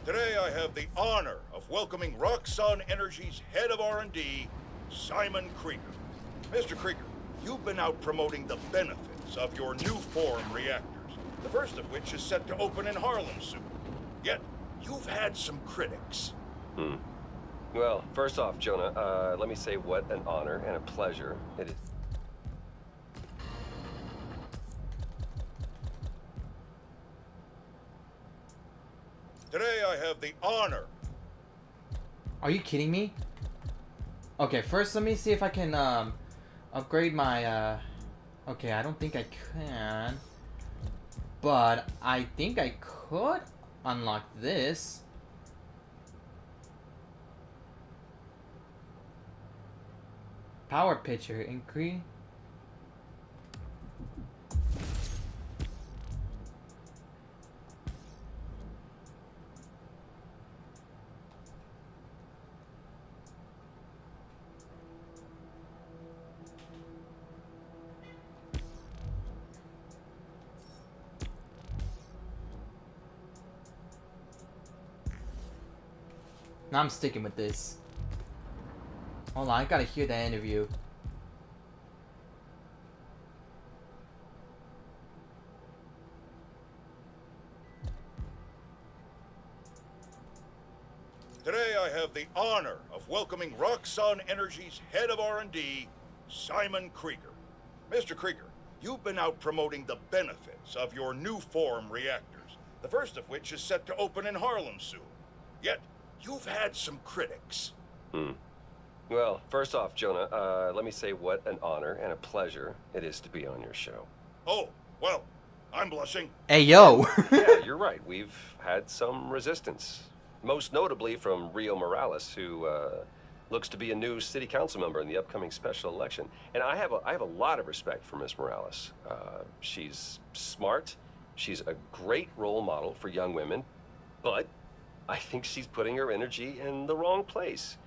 Today I have the honor of welcoming Roxxon Energy's head of R&D, Simon Krieger. Mr. Krieger, you've been out promoting the benefits of your Nuform reactors, the first of which is set to open in Harlem soon. Yet, you've had some critics. Hmm. Well, first off, Jonah, uh, let me say what an honor and a pleasure it is. Today I have the honor. Are you kidding me? Okay, first let me see if I can um upgrade my uh Okay, I don't think I can. But I think I could unlock this. Power pitcher increase. Now I'm sticking with this. Hold on, I gotta hear that interview. Today I have the honor of welcoming Roxxon Energy's head of R&D, Simon Krieger. Mr. Krieger, you've been out promoting the benefits of your Nuform reactors, the first of which is set to open in Harlem soon. Yet, you've had some critics. Hmm. Well, first off, Jonah, uh, let me say what an honor and a pleasure it is to be on your show. Oh, well, I'm blushing. Hey yo! yeah, you're right. We've had some resistance. Most notably from Rio Morales, who uh, looks to be a new city council member in the upcoming special election. And I have a, I have a lot of respect for Miss Morales. Uh, she's smart. She's a great role model for young women. But I think she's putting her energy in the wrong place.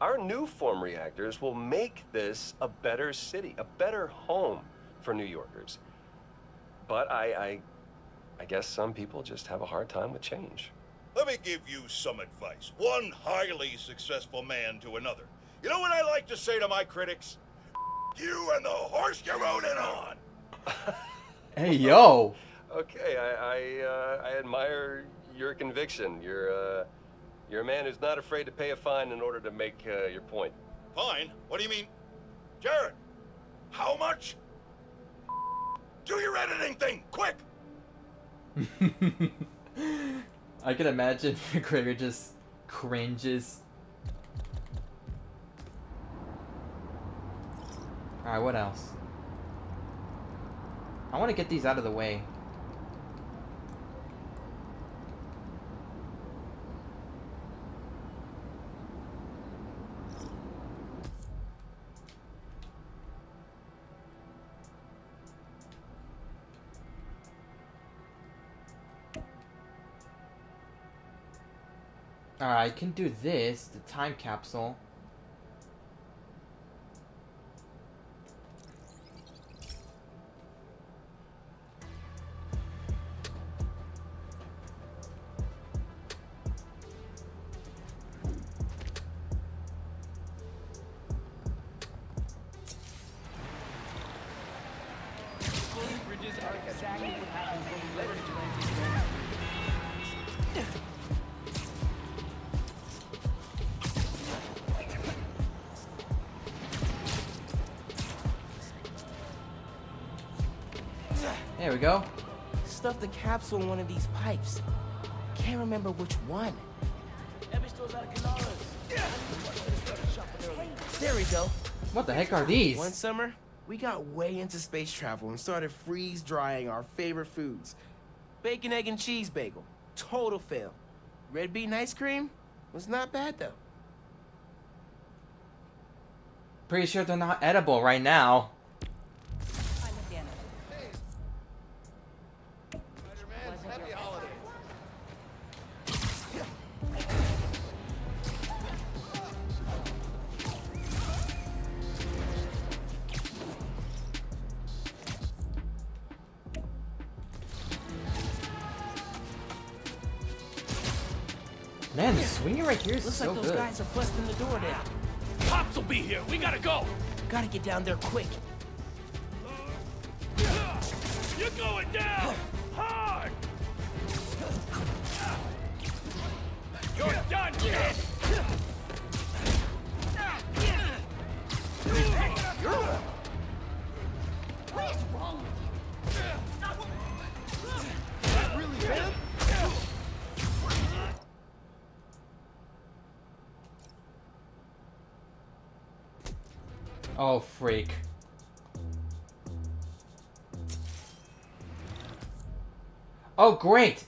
Our Nuform reactors will make this a better city, a better home for New Yorkers. But I, I, I guess some people just have a hard time with change. Let me give you some advice. One highly successful man to another. You know what I like to say to my critics? You and the horse you rode in on. hey yo! Okay, I I, uh, I admire your conviction. You're uh, you're a man who's not afraid to pay a fine in order to make uh, your point. Fine? What do you mean? Jared, how much? Do your editing thing, quick! I can imagine Krieger just cringes. Alright, what else? I want to get these out of the way. Alright, I can do this, the time capsule. Capsule in one of these pipes. Can't remember which one. There we go. What the heck are these? One summer, we got way into space travel and started freeze drying our favorite foods. Bacon, egg, and cheese bagel. Total fail. Red bean ice cream was not bad though. Pretty sure they're not edible right now. Looks so like those good. guys are busting the door down. Cops will be here. We gotta go. Gotta get down there quick. You're going down hard. You're done, kid. What is Oh, freak. Oh, great!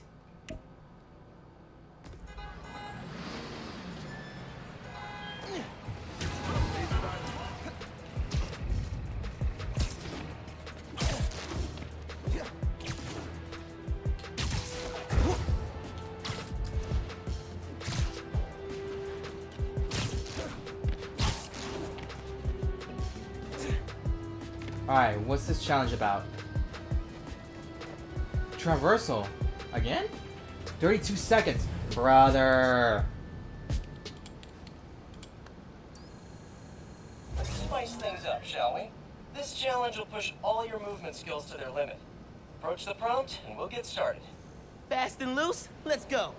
Challenge about? Traversal. Again? 32 seconds. Brother. Let's spice things up, shall we? This challenge will push all your movement skills to their limit. Approach the prompt, and we'll get started. Fast and loose? Let's go.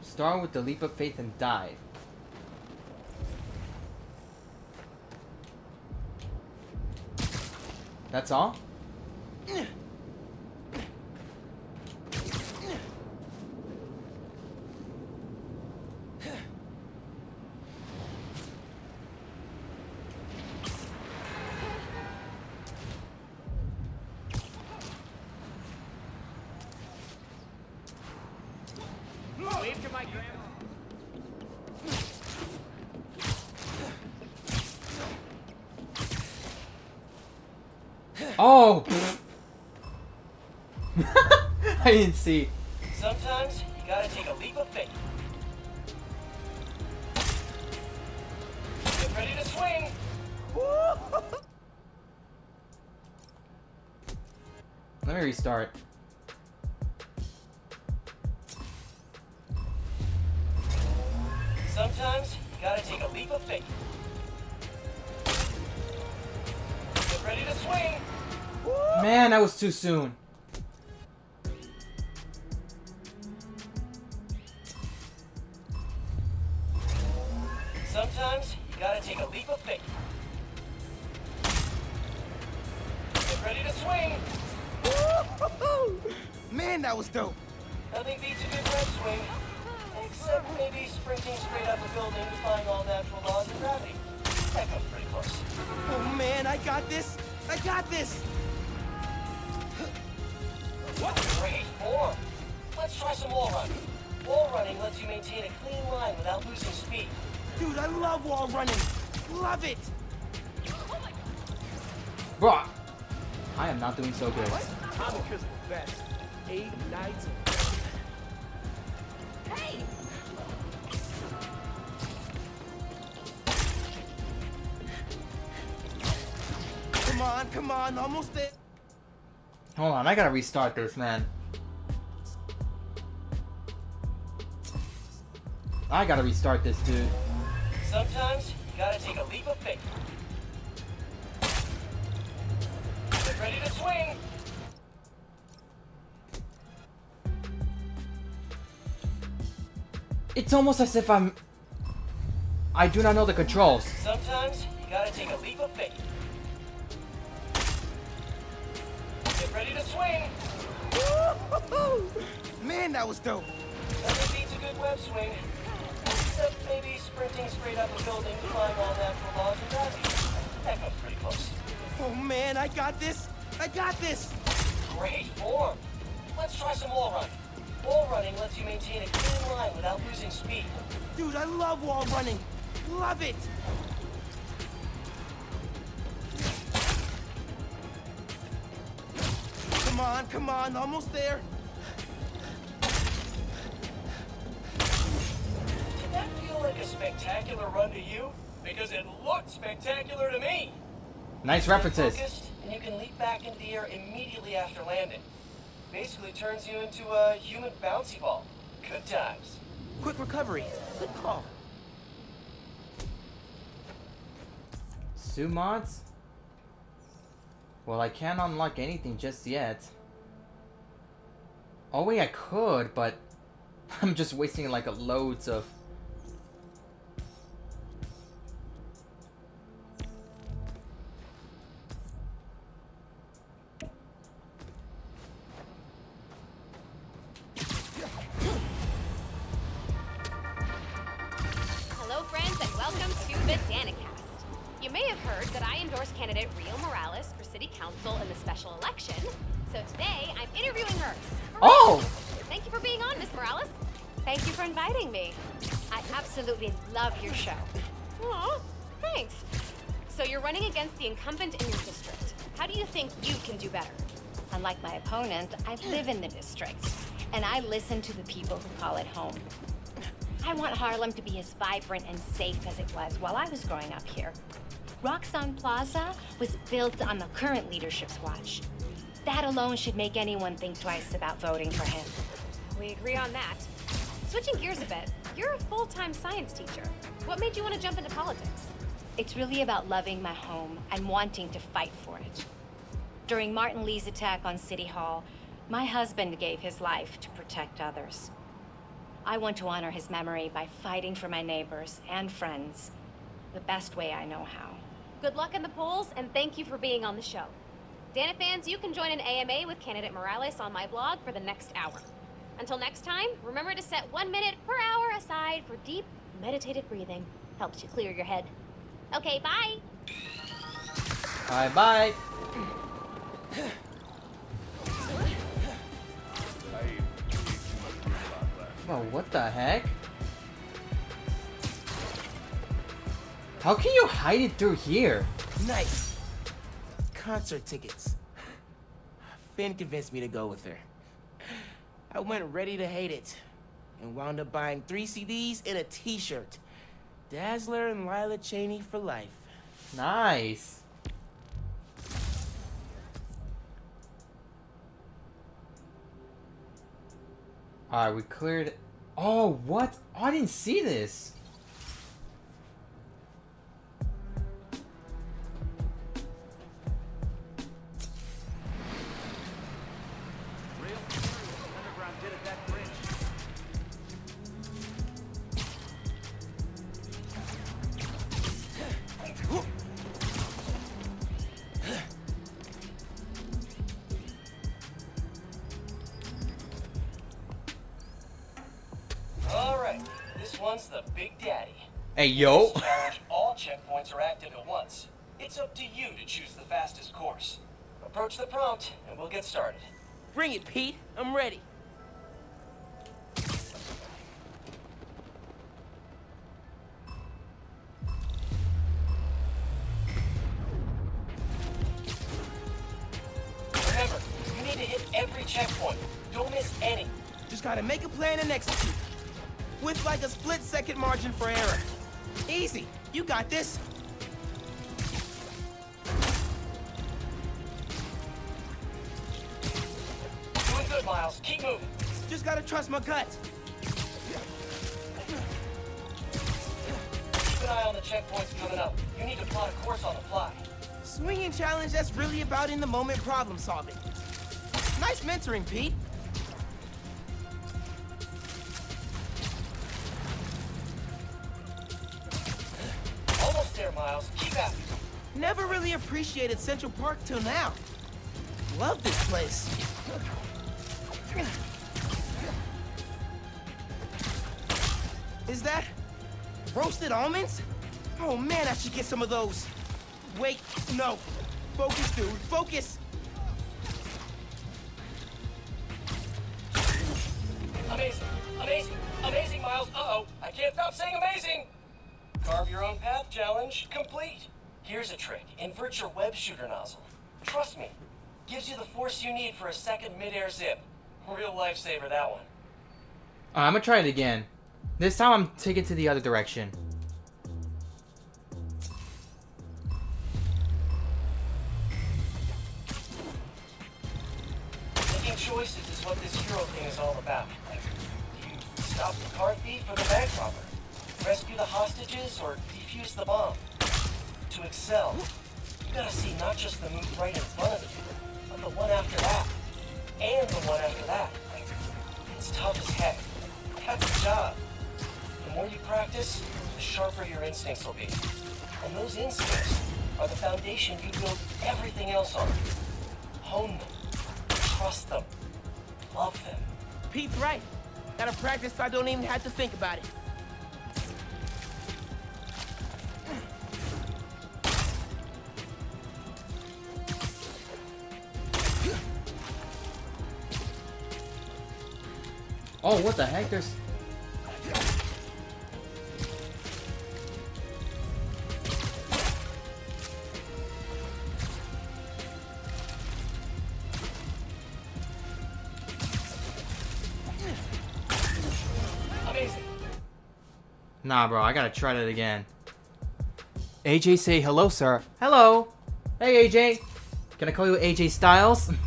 Start with the leap of faith and dive. That's all? Wave to my grandma. Oh! I didn't see. Sometimes you gotta take a leap of faith. Get ready to swing. Let me restart. Sometimes you gotta take a leap of faith. Get ready to swing. Man, that was too soon. Come on, almost there. Hold on, I gotta restart this, man. I gotta restart this, dude. Sometimes you gotta take a leap of faith. Get ready to swing. It's almost as if I'm... I do not know the controls. Man, that was dope. Nothing beats a good web swing. Except maybe sprinting straight up a building all natural laws of gravity. That comes pretty close. Oh man, I got this. I got this. Great form. Let's try some wall running. Wall running lets you maintain a clean line without losing speed. Dude, I love wall running. Love it. Come on, come on, almost there. Spectacular run to you? Because it looked spectacular to me. Nice references. Focused, and you can leap back into the air immediately after landing. Basically turns you into a human bouncy ball. Good times. Quick recovery. Good call. Sue mods? Well, I can't unlock anything just yet. Oh wait, I could, but I'm just wasting like a loads of people who call it home. I want Harlem to be as vibrant and safe as it was while I was growing up here. Roxxon Plaza was built on the current leadership's watch. That alone should make anyone think twice about voting for him. We agree on that. Switching gears a bit, you're a full-time science teacher. What made you want to jump into politics? It's really about loving my home and wanting to fight for it. During Martin Li's attack on City Hall, my husband gave his life to protect others. I want to honor his memory by fighting for my neighbors and friends the best way I know how. Good luck in the polls, and thank you for being on the show. Dana fans, you can join an AMA with candidate Morales on my blog for the next hour. Until next time, remember to set one minute per hour aside for deep, meditative breathing. Helps you clear your head. Okay, bye. bye! Bye Bro, what the heck? How can you hide it through here? Nice. Concert tickets. Phin convinced me to go with her. I went ready to hate it. And wound up buying three CDs and a t-shirt. Dazzler and Lila Cheney for life. Nice. Alright, we cleared. Oh, what? Oh, I didn't see this. Hey, yo. All checkpoints are active at once. It's up to you to choose the fastest course. Approach the prompt, and we'll get started. Bring it, Pete. I'm ready. Remember, you need to hit every checkpoint. Don't miss any. Just gotta make a plan and execute. With like a split second margin for error. Easy. You got this. Doing good, Miles. Keep moving. Just gotta trust my gut. Keep an eye on the checkpoints coming up. You need to plot a course on the fly. Swinging challenge that's really about in the moment problem solving. Nice mentoring, Pete. Never really appreciated Central Park till now. Love this place. Is that roasted almonds? Oh man, I should get some of those. Wait, no. Focus, dude, focus. Amazing. Amazing. Amazing, Miles. Uh-oh. I can't stop saying amazing. Carve your own path challenge complete. Here's a trick. Invert your web shooter nozzle. Trust me. Gives you the force you need for a second midair zip. Real lifesaver, that one. I'm gonna try it again. This time I'm taking to the other direction. Making choices is what this hero thing is all about. Do you Stop the car thief or the bank robber. Rescue the hostages or defuse the bomb. To excel, you gotta see not just the move right in front of you, but the one after that. And the one after that. It's tough as heck. That's the job. The more you practice, the sharper your instincts will be. And those instincts are the foundation you build everything else on. Hone them. Trust them. Love them. Pete's right. Gotta practice so I don't even have to think about it. Oh, what the heck? There's. Nah, bro, I gotta try that again. AJ, say hello, sir. Hello. Hey, AJ. Can I call you AJ Styles?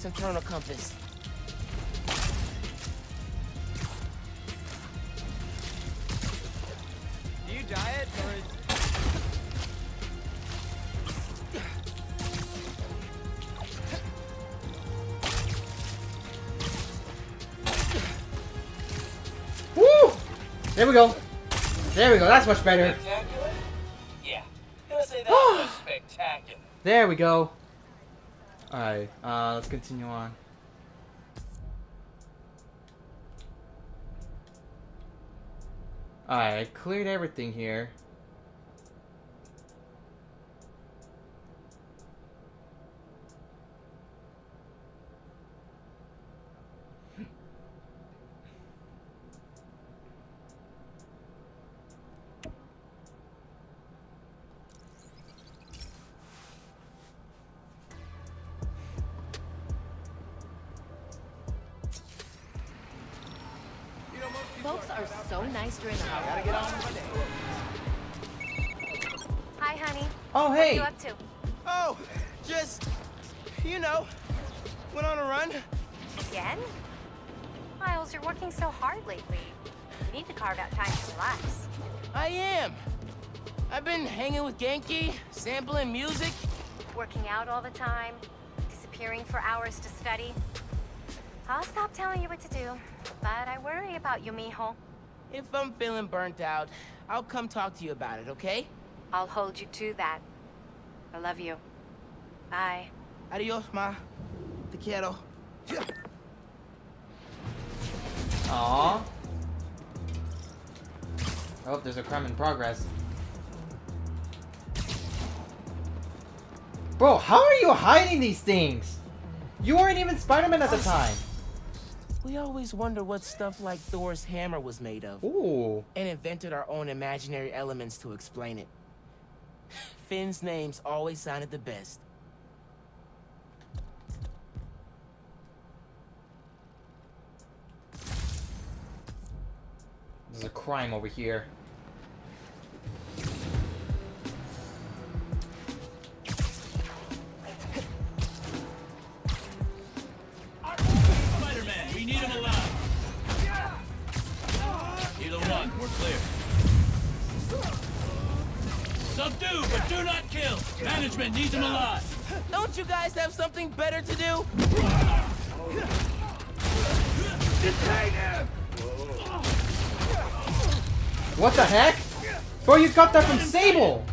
world's best internal compass. Do you diet or is... Woo! There we go. There we go. That's much better. Spectacular? Yeah. Gonna say that was spectacular. There we go. Alright, uh, let's continue on. Alright, I cleared everything here. If I'm feeling burnt out, I'll come talk to you about it, okay? I'll hold you to that. I love you. Bye. Adios, ma. Te quiero. Aww. Oh, there's a crime in progress. Bro, how are you hiding these things? You weren't even Spider-Man at the oh, time. We always wonder what stuff like Thor's hammer was made of. Ooh. And invented our own imaginary elements to explain it. Phin's names always sounded the best. There's a crime over here. Need him alive. Kilo one, we're clear. Subdue, but do not kill. Management needs him alive. Don't you guys have something better to do? Detain him! What the heck? Bro, you got that from Sable!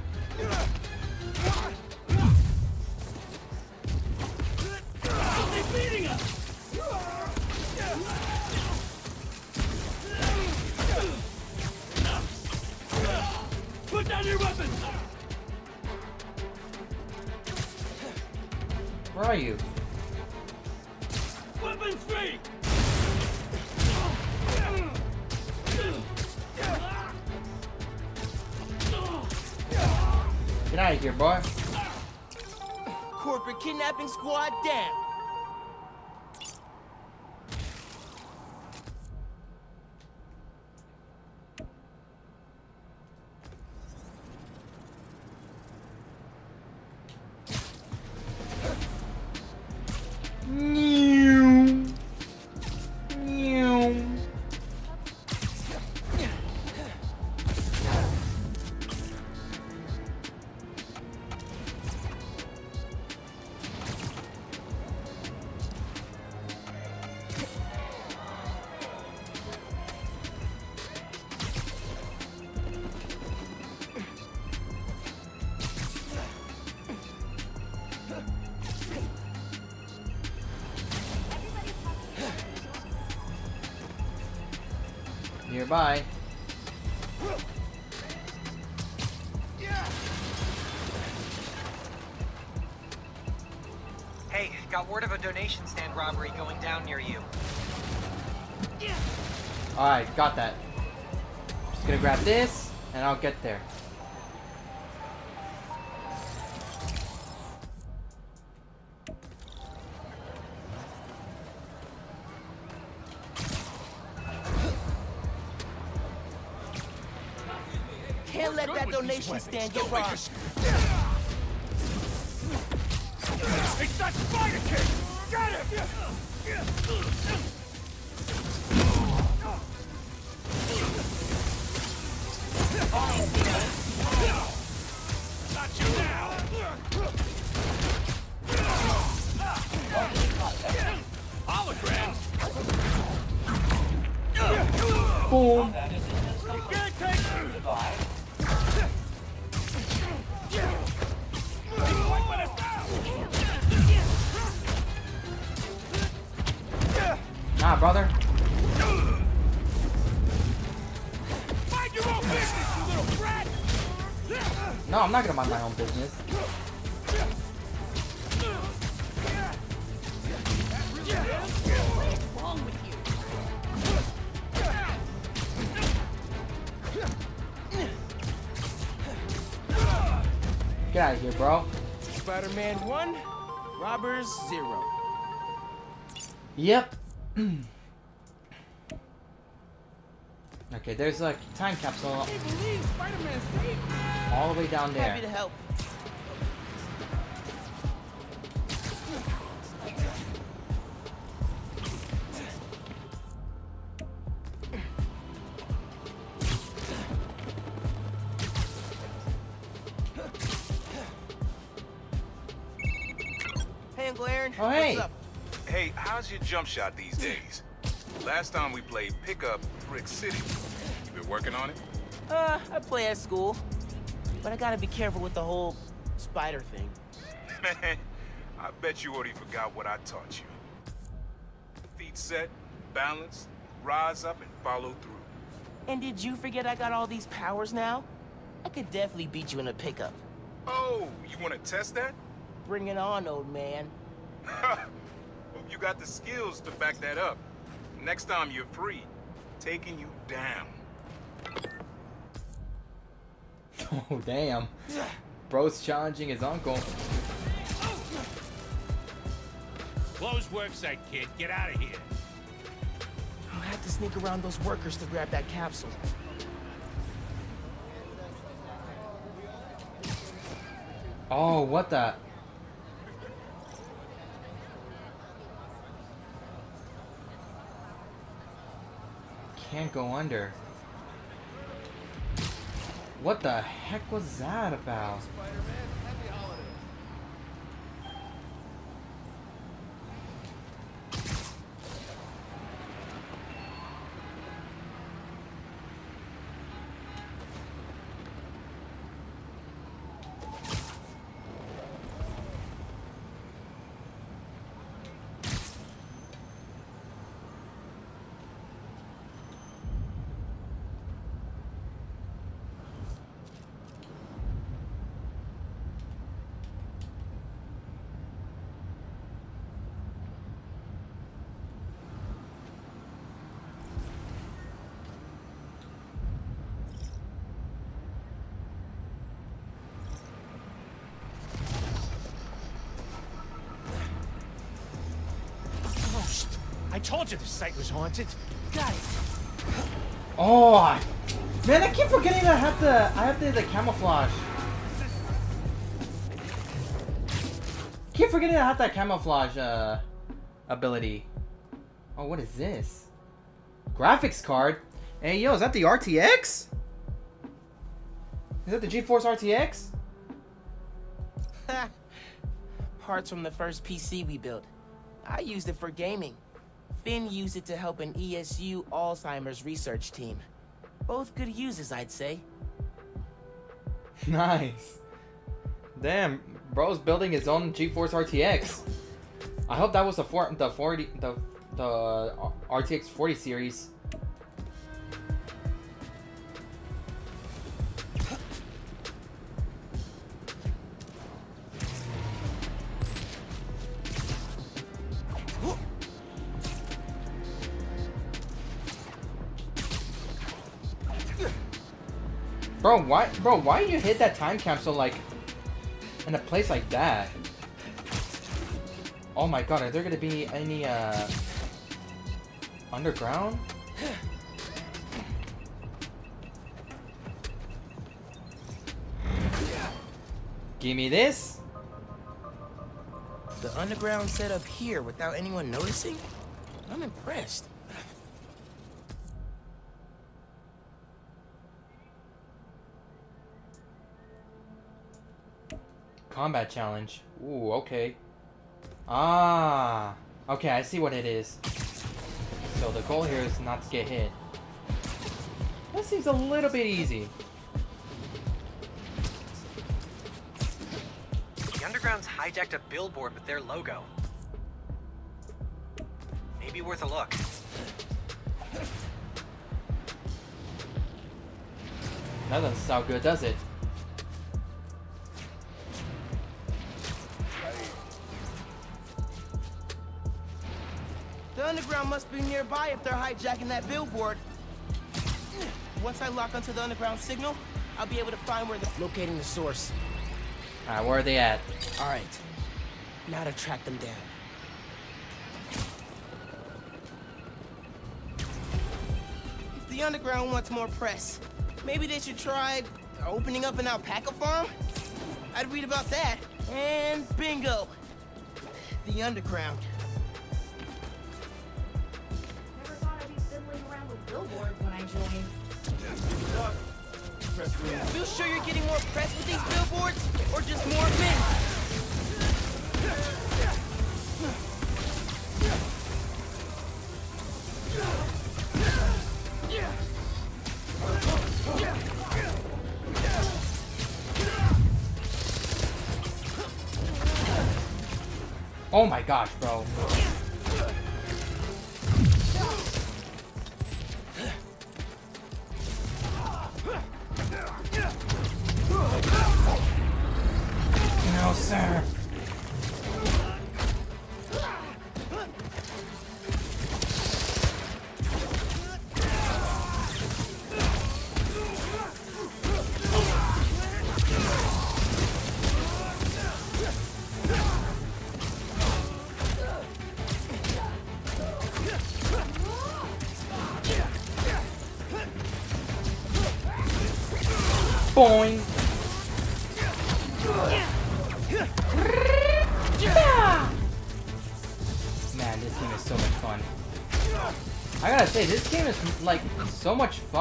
Put down your weapons! Where are you? Weapons free! Get out of here, boy. Corporate kidnapping squad down. Nearby. Hey, got word of a donation stand robbery going down near you. Alright, got that. Just gonna grab this, and I'll get there. Donation stand get business. What's wrong with you? Get out of here, bro. Spider-Man 1, robbers 0. Yep. okay, there's a time capsule all the way down Happy there. to help. Jump shot these days? Last time we played pickup Brick City. You been working on it? Uh, I play at school. But I gotta be careful with the whole spider thing. Man, I bet you already forgot what I taught you. Feet set, balance, rise up and follow through. And did you forget I got all these powers now? I could definitely beat you in a pickup. Oh, you want to test that? Bring it on, old man. Well, you got the skills to back that up. Next time you're free, taking you down. Oh, damn. Bro's challenging his uncle. Close work site, kid. Get out of here. I'll have to sneak around those workers to grab that capsule. Oh, what the? Can't go under. What the heck was that about? I told you this site was haunted. Guys, Oh, I- man, I keep forgetting I have to. I have to the camouflage. Keep forgetting I have that camouflage uh, ability. Oh, what is this? Graphics card. Hey, yo, is that the RTX? Is that the GeForce RTX? parts from the first PC we built. I used it for gaming. Phin used it to help an ESU Alzheimer's research team. Both good uses, I'd say. Nice. Damn, bro's building his own GeForce RTX. I hope that was the four, the 40, the the uh, RTX 40 series. Why, bro, why you hit that time capsule like in a place like that? Oh my god, are there gonna be any uh underground? Give me this. The underground set up here without anyone noticing? I'm impressed. Combat challenge. Ooh, okay. Ah, okay, I see what it is. So the goal here is not to get hit. That seems a little bit easy. The Underground's hijacked a billboard with their logo. Maybe worth a look. That doesn't sound good, does it? The underground must be nearby if they're hijacking that billboard. Once I lock onto the underground signal, I'll be able to find where they're locating the source. Alright, where are they at? All right. Now to track them down. If the underground wants more press, maybe they should try opening up an alpaca farm? I'd read about that. And bingo! The underground. Feel sure you're getting more press with these billboards? Or just more men? Oh my gosh, bro.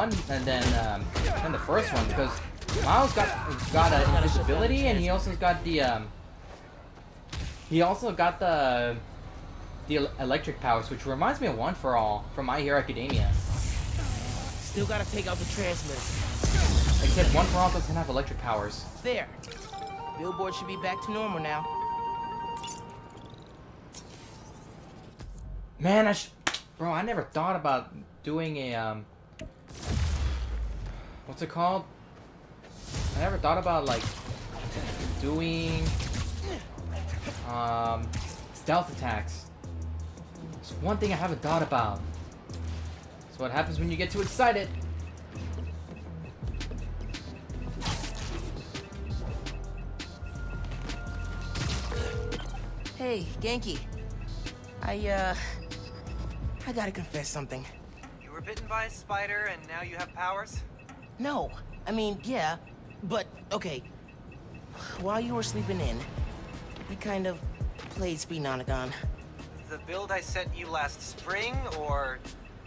Much fun than um, than the first one because Miles got got uh, invisibility and he also got the um, he also got the the electric powers, which reminds me of One for All from My Hero Academia. Still gotta take out the transmitter. Except One for All doesn't have electric powers. There. Billboard should be back to normal now. Man, I sh- bro, I never thought about doing a um, what's it called? I never thought about like doing um stealth attacks. It's one thing I haven't thought about. It's what happens when you get too excited. Hey, Ganke. I, uh, I gotta confess something. You were bitten by a spider and now you have powers? No, I mean, yeah, but okay. While you were sleeping in, we kind of played Speed Nonagon. The build I sent you last spring, or...?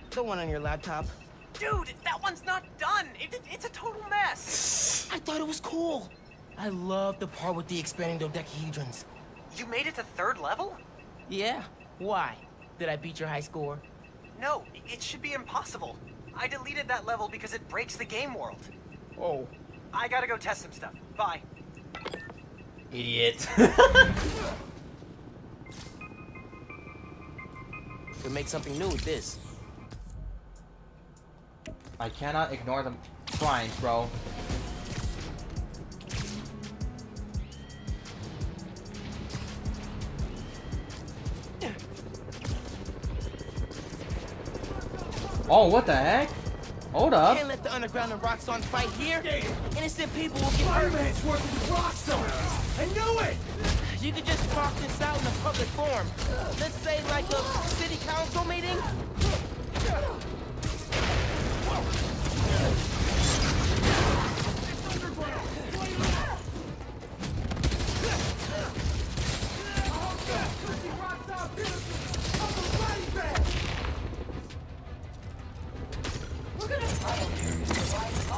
The one on your laptop. Dude, that one's not done! It, it's a total mess! I thought it was cool. I love the part with the expanding dodecahedrons. You made it to third level? Yeah? Why? Did I beat your high score? No, it should be impossible. I deleted that level because it breaks the game world. Oh. I gotta go test some stuff. Bye. Idiot. Could make something new with this. I cannot ignore the blinds, bro. Oh, what the heck? Hold up. Can't let the underground and Roxxon fight here. Innocent people will get hurt. Spider-Man's working with Roxxon. I knew it. You could just talk this out in a public forum. Let's say like a city council meeting.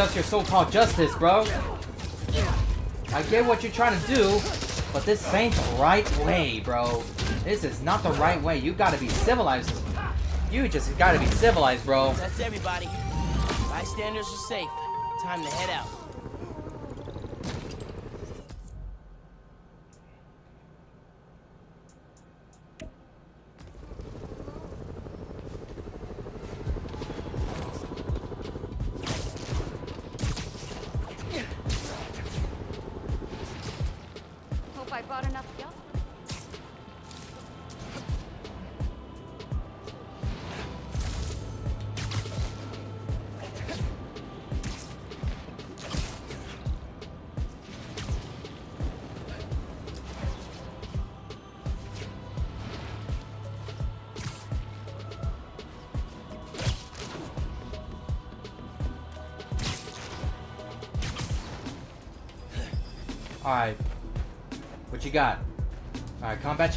Does your so-called justice, bro. I get what you're trying to do, but this ain't the right way, bro. This is not the right way. You gotta be civilized. You just gotta be civilized, bro. That's everybody. Bystanders are safe. Time to head out.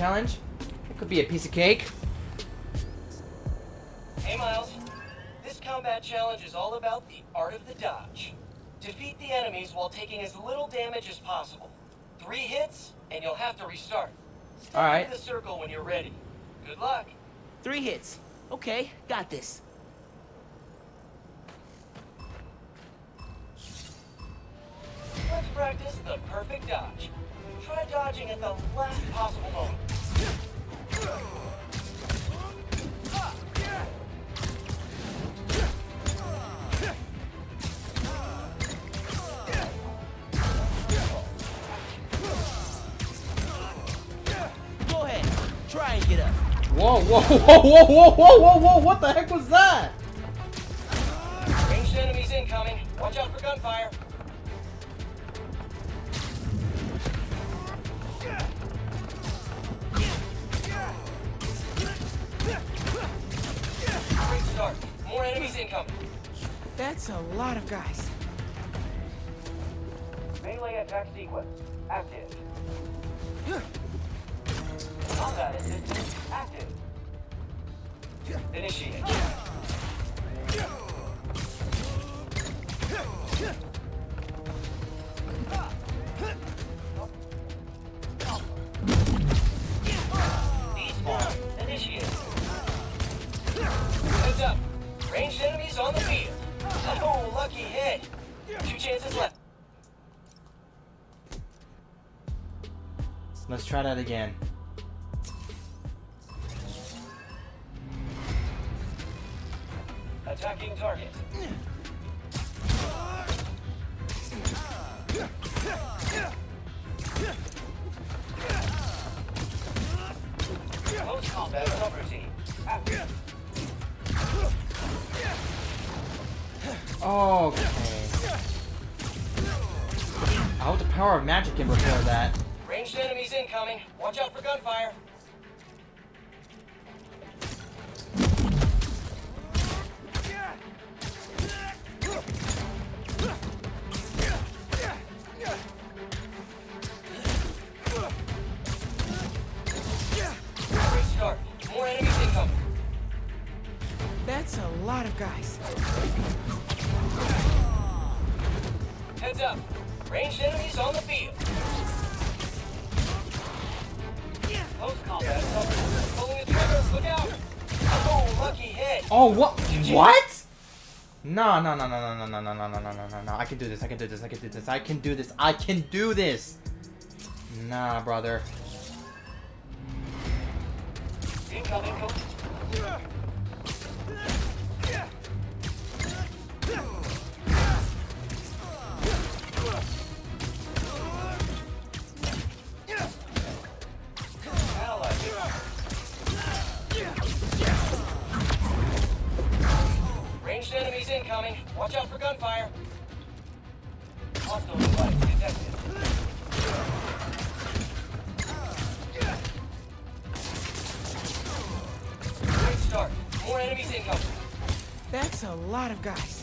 Challenge? It could be a piece of cake. Hey, Miles. This combat challenge is all about the art of the dodge. Defeat the enemies while taking as little damage as possible. Three hits, and you'll have to restart. Step Alright. into the circle when you're ready. Good luck. Three hits. Okay, got this. Let's practice the perfect dodge. Try dodging at the last possible moment. Go ahead. Try and get up. Whoa, whoa, whoa, whoa, whoa, whoa, whoa, whoa, what the heck was that? Ranged enemies incoming. Watch out for gunfire. Start. More enemies incoming. That's a lot of guys. Melee attack sequence active. Combat assistance active. Initiate. Despawn Ranged enemies on the field. Oh, lucky hit. Two chances left. Let's try that again. Attacking target. Close combat. Active. Okay. I hope the power of magic can repair that. Ranged enemies incoming. Watch out for gunfire. That's a lot of guys. Heads up. Ranged enemies on the field. Close combat. Pulling the trigger. Look out. Oh, lucky hit. Oh, what? What? No, no, no, no, no, no, no, no, no, no, no, no, no. I can do this. I can do this. I can do this. I can do this. I can do this. Nah, brother. Incoming Ranged enemies incoming. Watch out for gunfire. Hostile device detected. Great start. More enemies incoming. That's a lot of guys.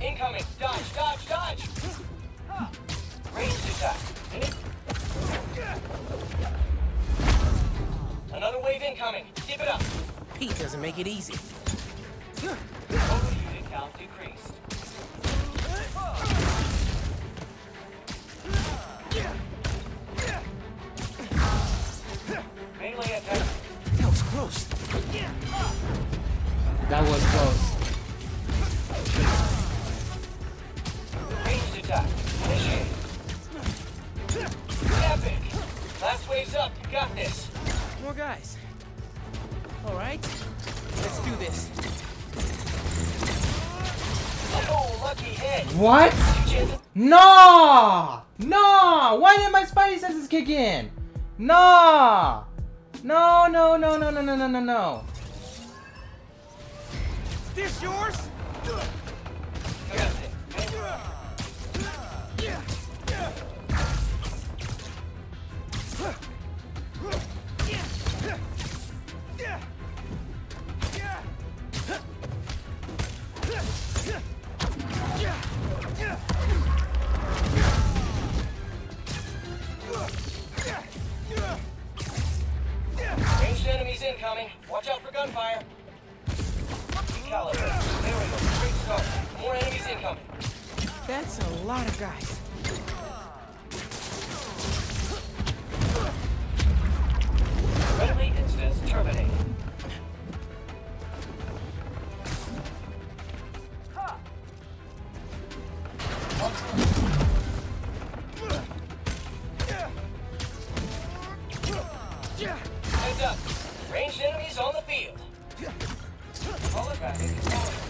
Incoming! Dodge! Dodge! Dodge! Ranged attack. Another wave incoming. Keep it up. Pete doesn't make it easy. Total count decreased. Melee attack. That was close. That was close. Ranged attack. Initiate. Epic. Last wave's up. You got this. More guys. All right, let's do this. Oh, lucky hit. What? No! No! Why did my spidey senses kick in? No! No, no, no, no, no, no, no, no, no. This yours? Incoming. Watch out for gunfire. Recalibrate. There we go. Great start. More enemies incoming. That's a lot of guys. terminated. Heads up. Ranged enemies on the field. Roller traffic is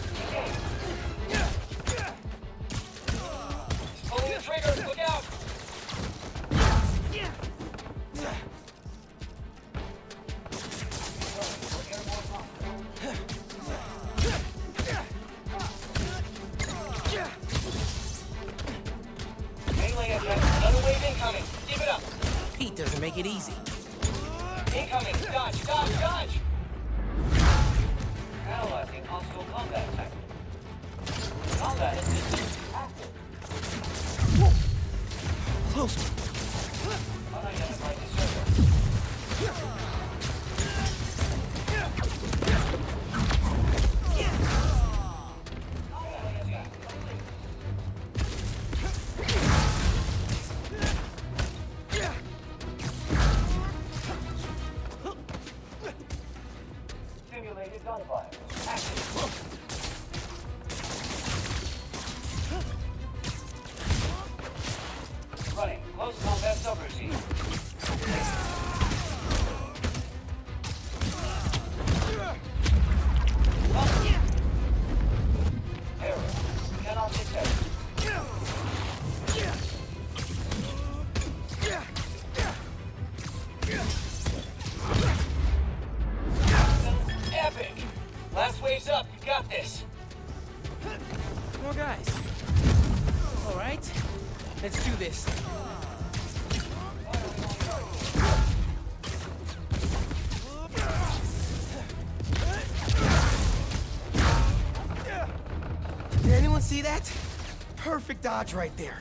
Perfect dodge right there.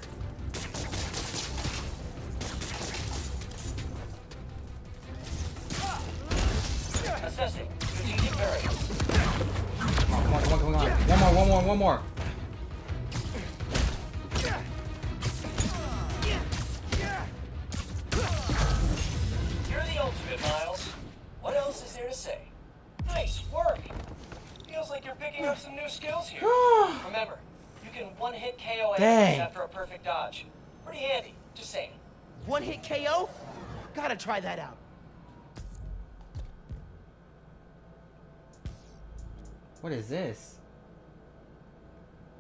What is this?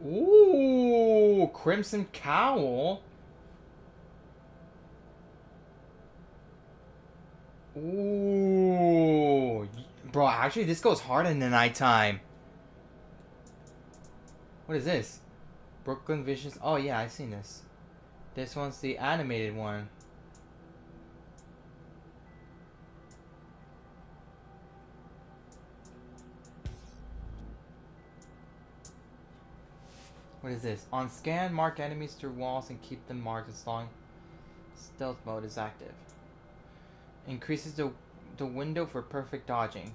Ooh, Crimson Cowl. Ooh, bro, actually, this goes hard in the nighttime. What is this? Brooklyn Visions. Oh yeah, I've seen this. This one's the animated one. What is this? On scan, mark enemies through walls and keep them marked as long stealth mode is active. Increases the the window for perfect dodging.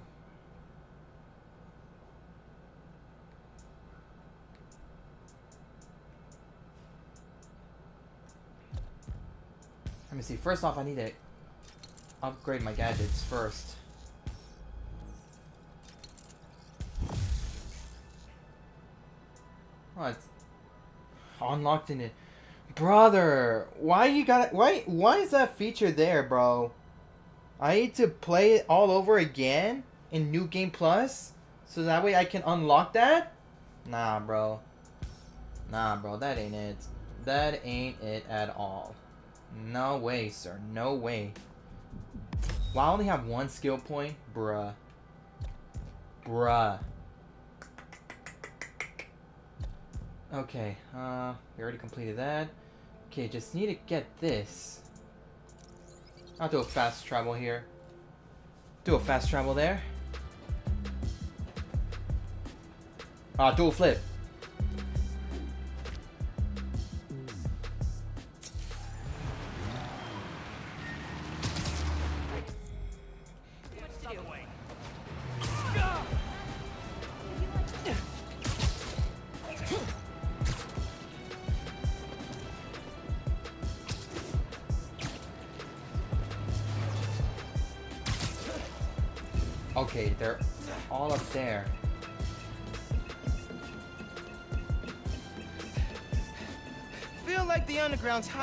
Let me see. First off, I need to upgrade my gadgets first. Oh, it's unlocked in it. Brother, why you got why why is that feature there, bro? I need to play it all over again in New Game Plus so that way I can unlock that? Nah, bro. Nah, bro, that ain't it. That ain't it at all. No way, sir. No way. Well, I only have one skill point? Bruh. Bruh. Okay, uh, we already completed that. Okay, just need to get this. I'll do a fast travel here. Do a fast travel there. Ah, dual flip.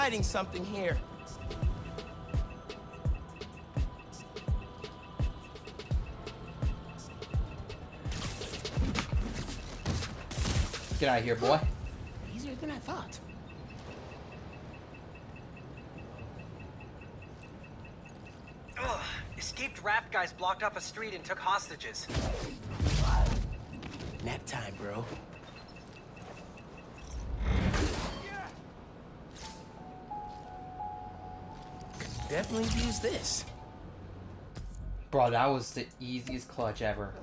Hiding something here. Get out of here, boy. Easier than I thought. Ugh, escaped raft guys blocked off a street and took hostages. Nap time, bro. Definitely use this. Bro, that was the easiest clutch ever.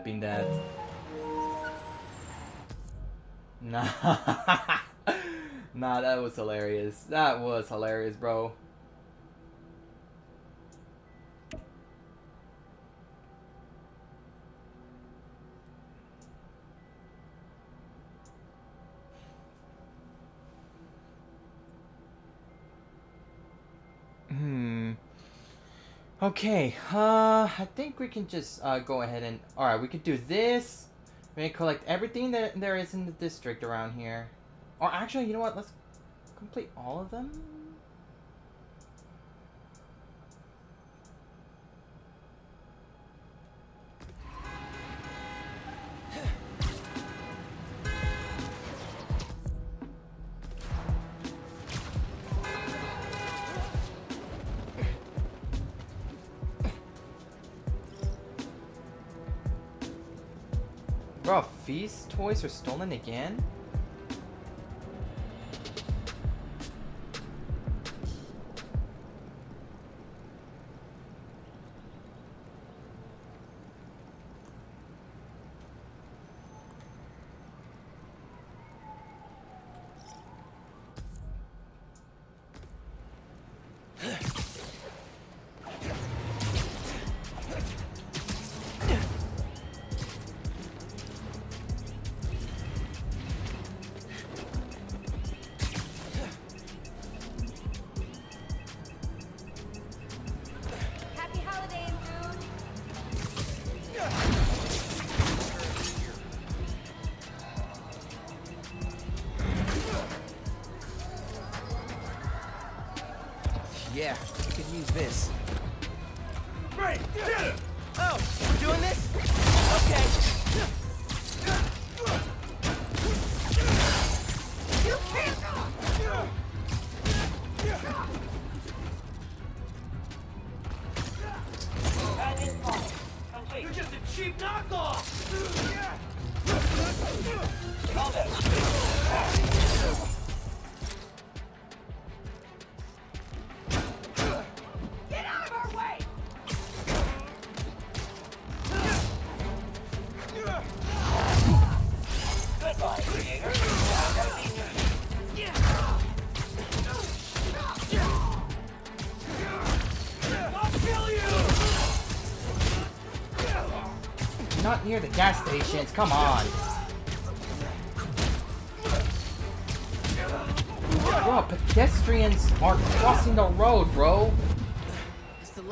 So clipping that. Nah. nah, that was hilarious. That was hilarious, bro. Okay, uh, I think we can just uh, go ahead and... Alright, we could do this. We can collect everything that there is in the district around here. Or actually, you know what? Let's complete all of them. Feast toys are stolen again? Near the gas stations. Come on. Bro, pedestrians are crossing the road, bro.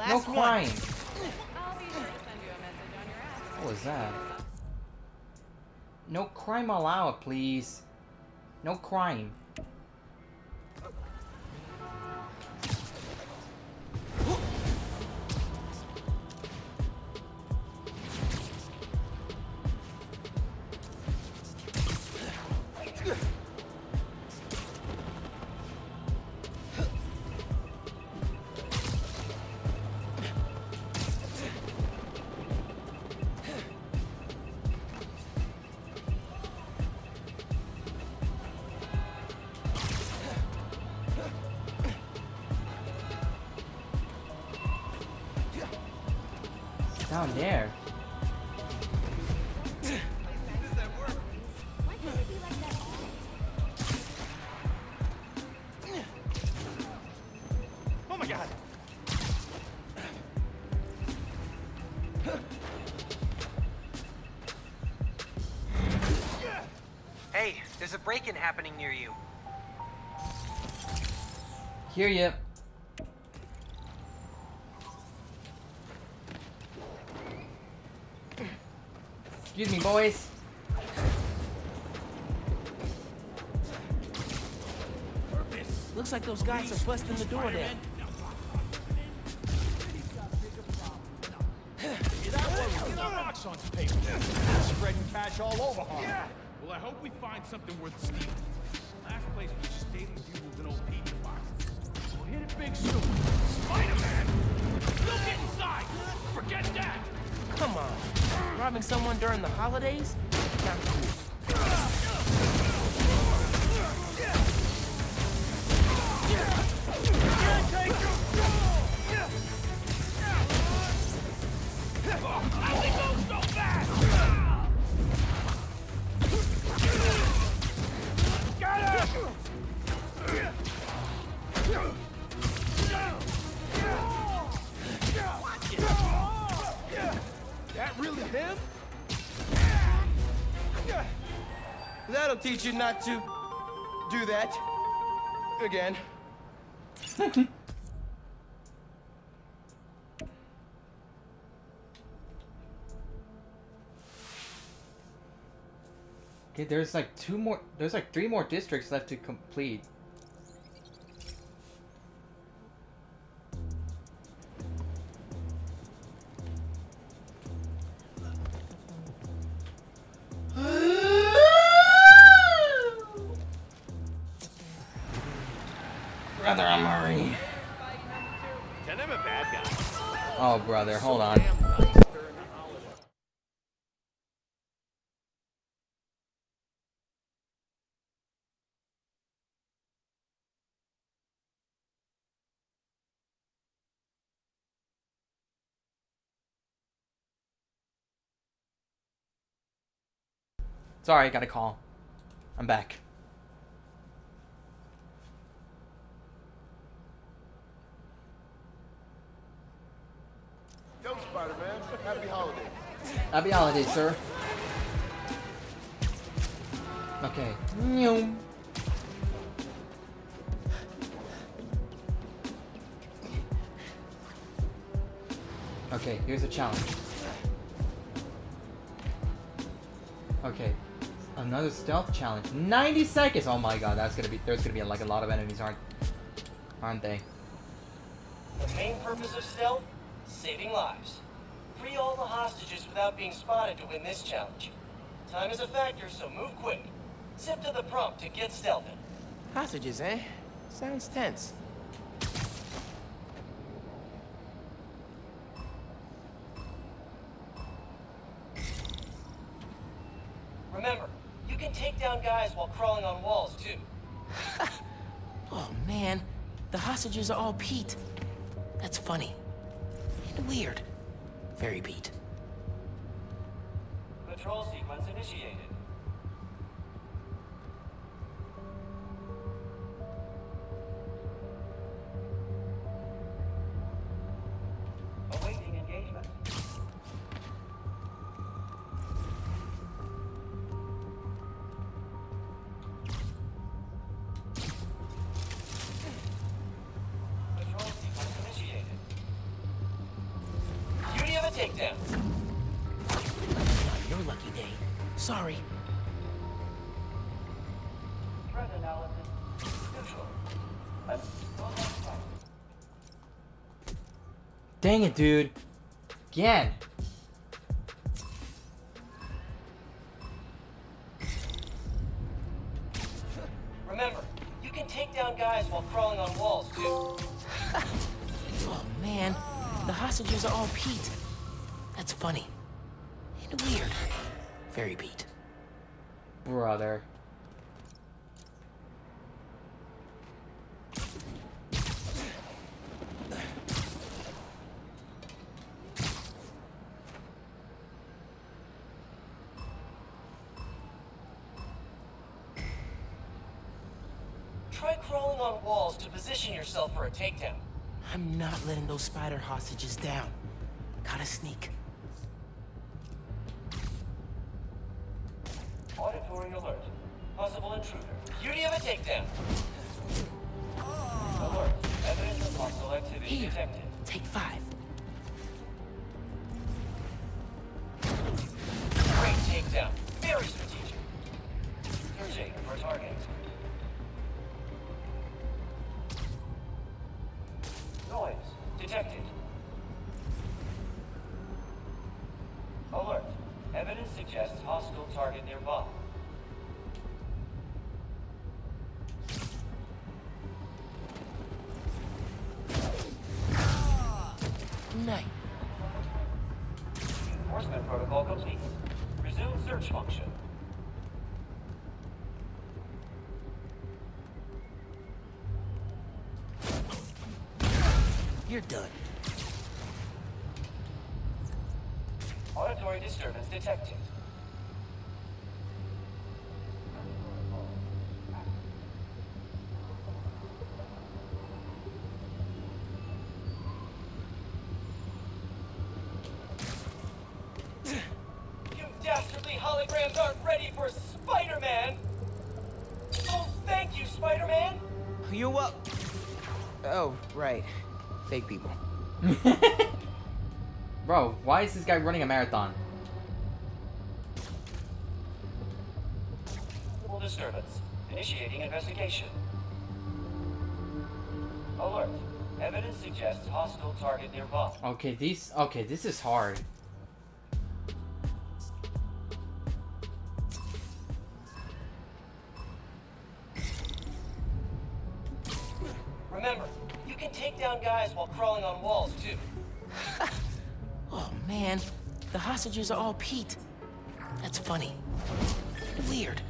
No crying. What was that? No crime allowed, please. No crime. Let's go. Hear ya. Excuse me, boys. Looks like those guys are busting the door down. Someone during the holidays? That'll you not to do that again. Okay, there's like two more. There's like three more districts left to complete. Brother, hold on. Sorry, I got a call. I'm back. Happy holidays. Happy holidays, sir. Okay. Nyum. Okay, here's a challenge. Okay. Another stealth challenge. 90 seconds! Oh my god, that's gonna be there's gonna be like a lot of enemies, aren't aren't they? The main purpose of stealth? Saving lives. Free all the hostages without being spotted to win this challenge. Time is a factor, so move quick. Zip to the prompt to get stealthy. Hostages, eh? Sounds tense. Remember, you can take down guys while crawling on walls, too. Oh man, the hostages are all Pete. That's funny. And weird. Very beat. Patrol sequence initiated. Dang it, dude. Again. A takedown. I'm not letting those spider hostages down. Gotta sneak. Fake people. Bro, why is this guy running a marathon? Full disturbance. Initiating investigation. Alert. Evidence suggests hostile target nearby. Okay, these. Okay, this is hard. Remember, you can take down guys while crawling on walls, too. Oh man, the hostages are all Pete. That's funny. Weird.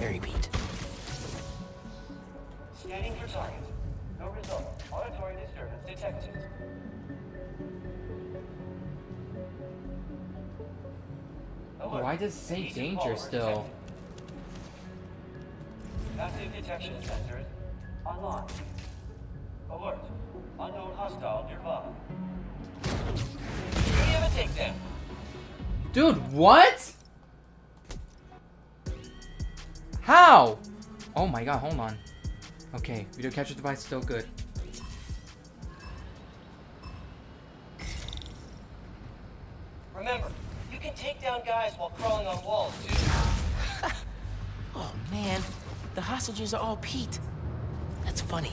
Very Pete. Scanning for target. No result. Auditory disturbance detected. Alert. Why does it say Easy danger still? detected. Passive detection sensors online. Alert. Unknown hostile nearby. We have a takedown. Dude, what? How? Oh my god, hold on. Okay, video capture device still good. Remember, you can take down guys while crawling on walls, too. Oh man, the hostages are all Pete. That's funny.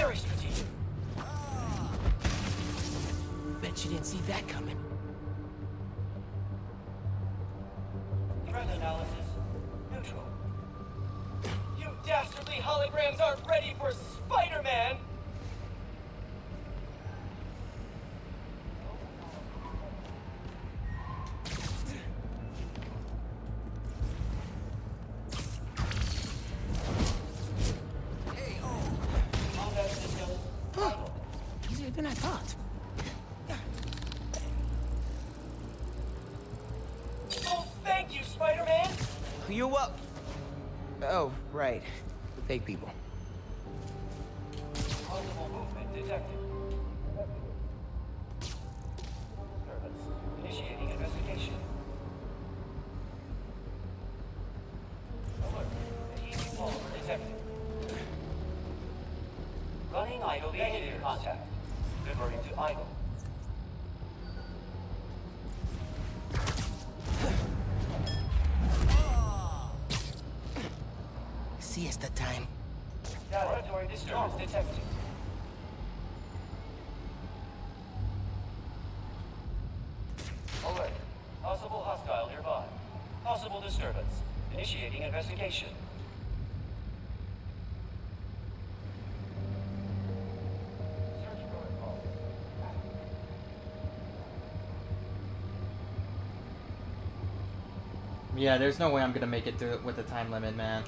takedown. Fake people. Yeah, there's no way I'm gonna make it through it with the time limit, man.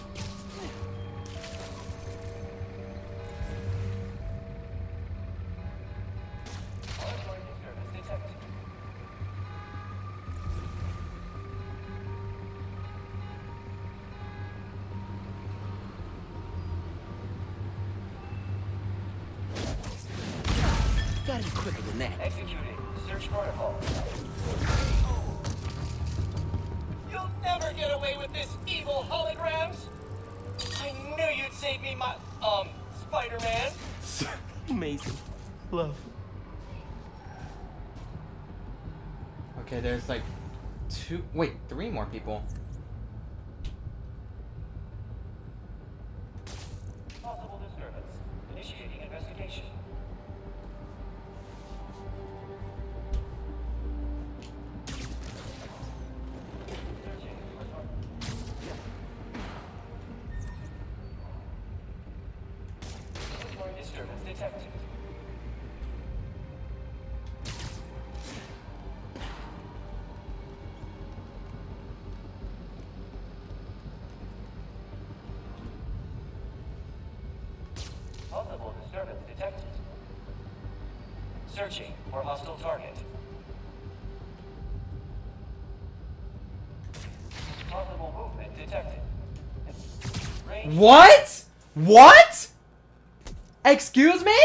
People. Hostile target. Possible movement detected. Range What? What? Excuse me?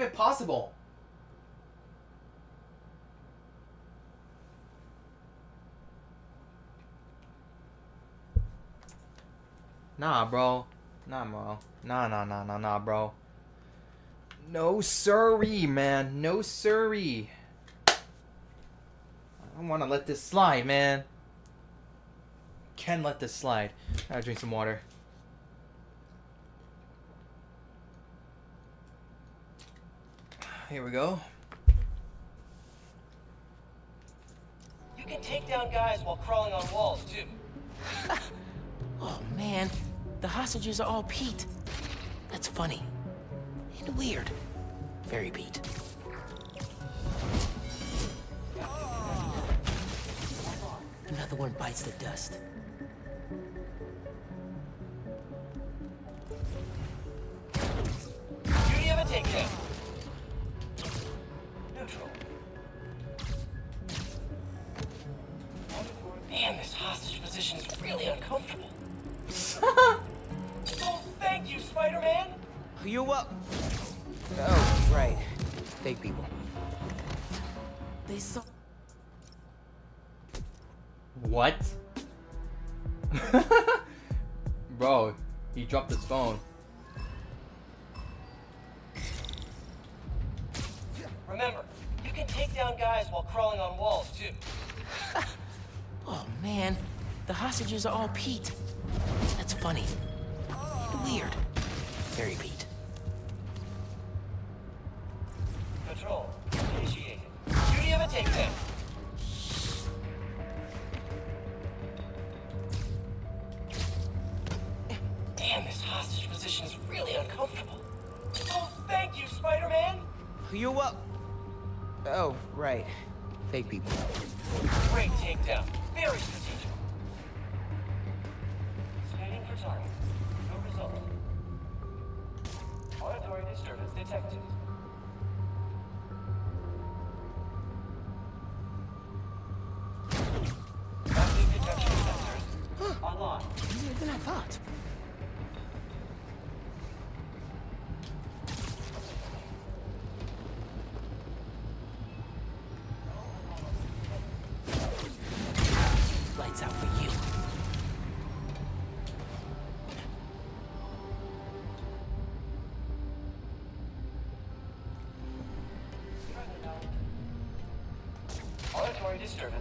That even possible? Nah, bro. Nah, bro. Nah, nah, nah, nah, nah, bro. No siree, man. No siree. I don't want to let this slide, man. Can let this slide. I drink some water. Here we go. you can take down guys while crawling on walls, too. Oh man, the hostages are all Pete. That's funny. And weird. Very Pete. Another one bites the dust. Duty of a takedown. Target. No result. Auditory disturbance detected.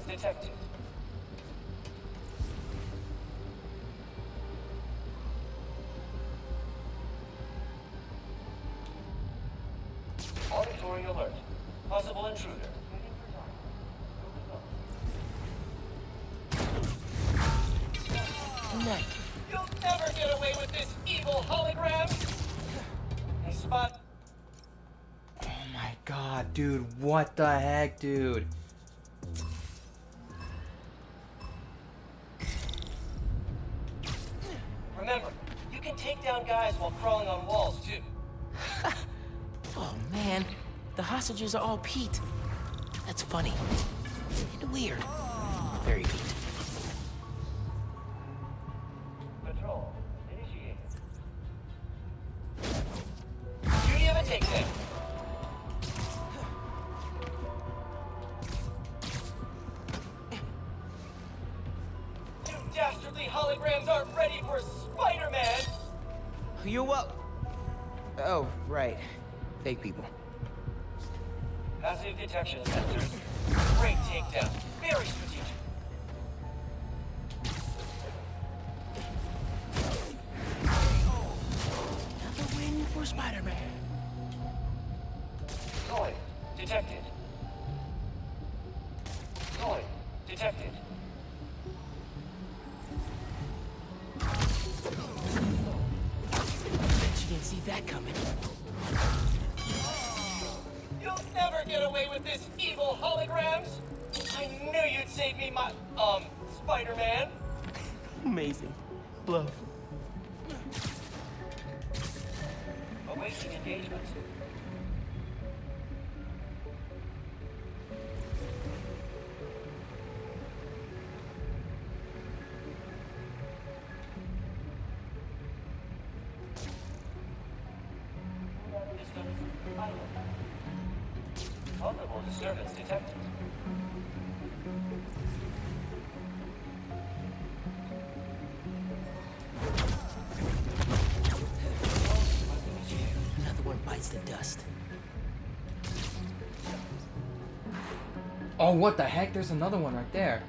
Detected. Auditory alert. Possible intruder. Night. You'll never get away with this evil hologram! Hey, Spot. Oh my god, dude. What the heck, dude? Hostages are all Pete. That's funny. And weird. Very Pete. Disturbance detected. Another one bites the dust. Oh, what the heck? There's another one right there.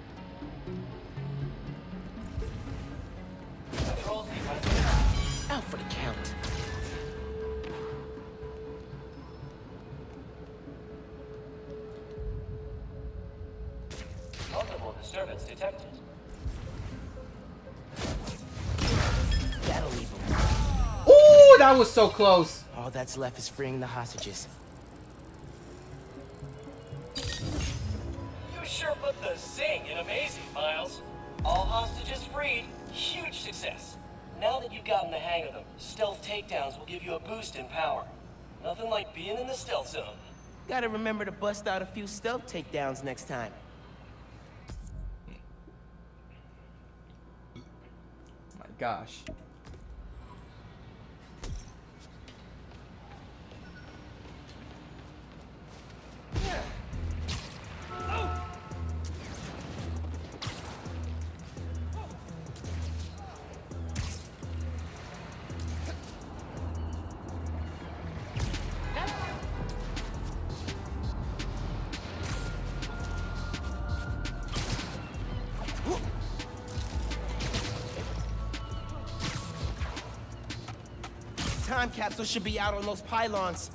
Was so close. All that's left is freeing the hostages. You sure put the zing in amazing, Miles. All hostages freed. Huge success. Now that you've gotten the hang of them, stealth takedowns will give you a boost in power. Nothing like being in the stealth zone. Gotta remember to bust out a few stealth takedowns next time. My gosh. Should be out on those pylons.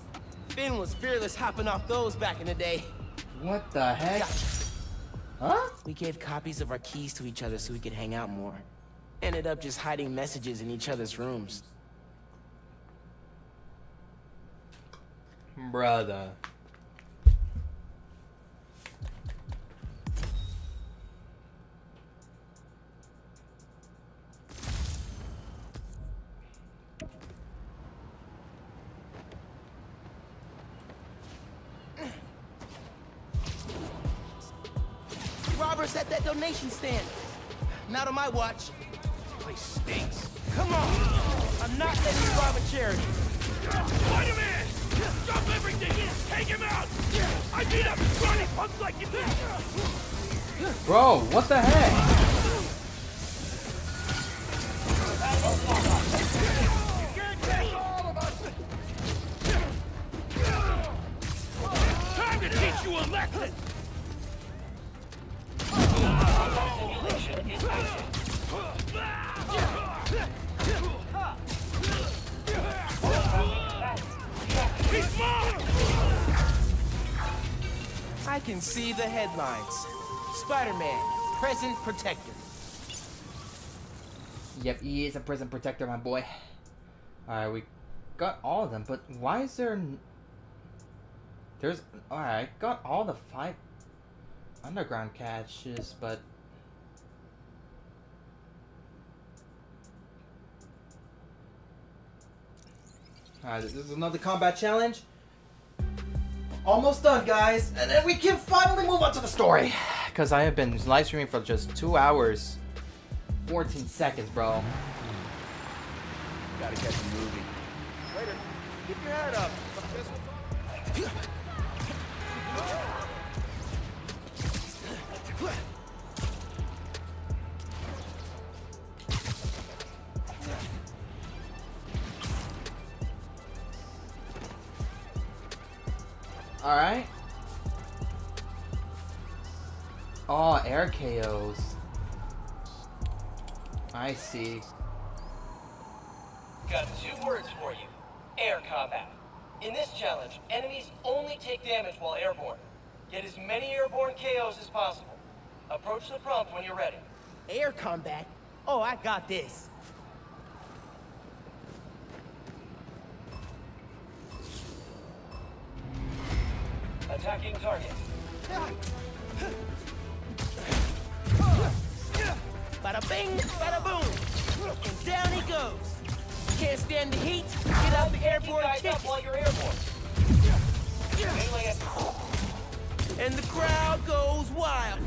Phin was fearless hopping off those back in the day. What the heck? Huh? We gave copies of our keys to each other so we could hang out more. Ended up just hiding messages in each other's rooms. Brother. Donation stand. Not on my watch. This place stinks. Come on! I'm not letting you rob a charity. Spider-Man! Drop everything! Take him out! I beat up scrawny punks like you did! Bro, what the heck? Present protector. Yep, he is a prison protector, my boy. Alright, we got all of them, but why is there... There's... Alright, got all the five underground catches, but... Alright, this is another combat challenge. Almost done, guys. And then we can finally move on to the story. Because I have been live streaming for just two hours. 14 seconds, bro. Gotta catch a movie. Later. Keep your head up. Alright. Oh, air KOs. I see. Got two words for you. Air combat. In this challenge, enemies only take damage while airborne. Get as many airborne KOs as possible. Approach the prompt when you're ready. Air combat? Oh, I got this. Attacking target. Bada bing, bada boom. And down he goes. Can't stand the heat? Get out the airport guys ticket. up while you're airborne. And the crowd goes wild.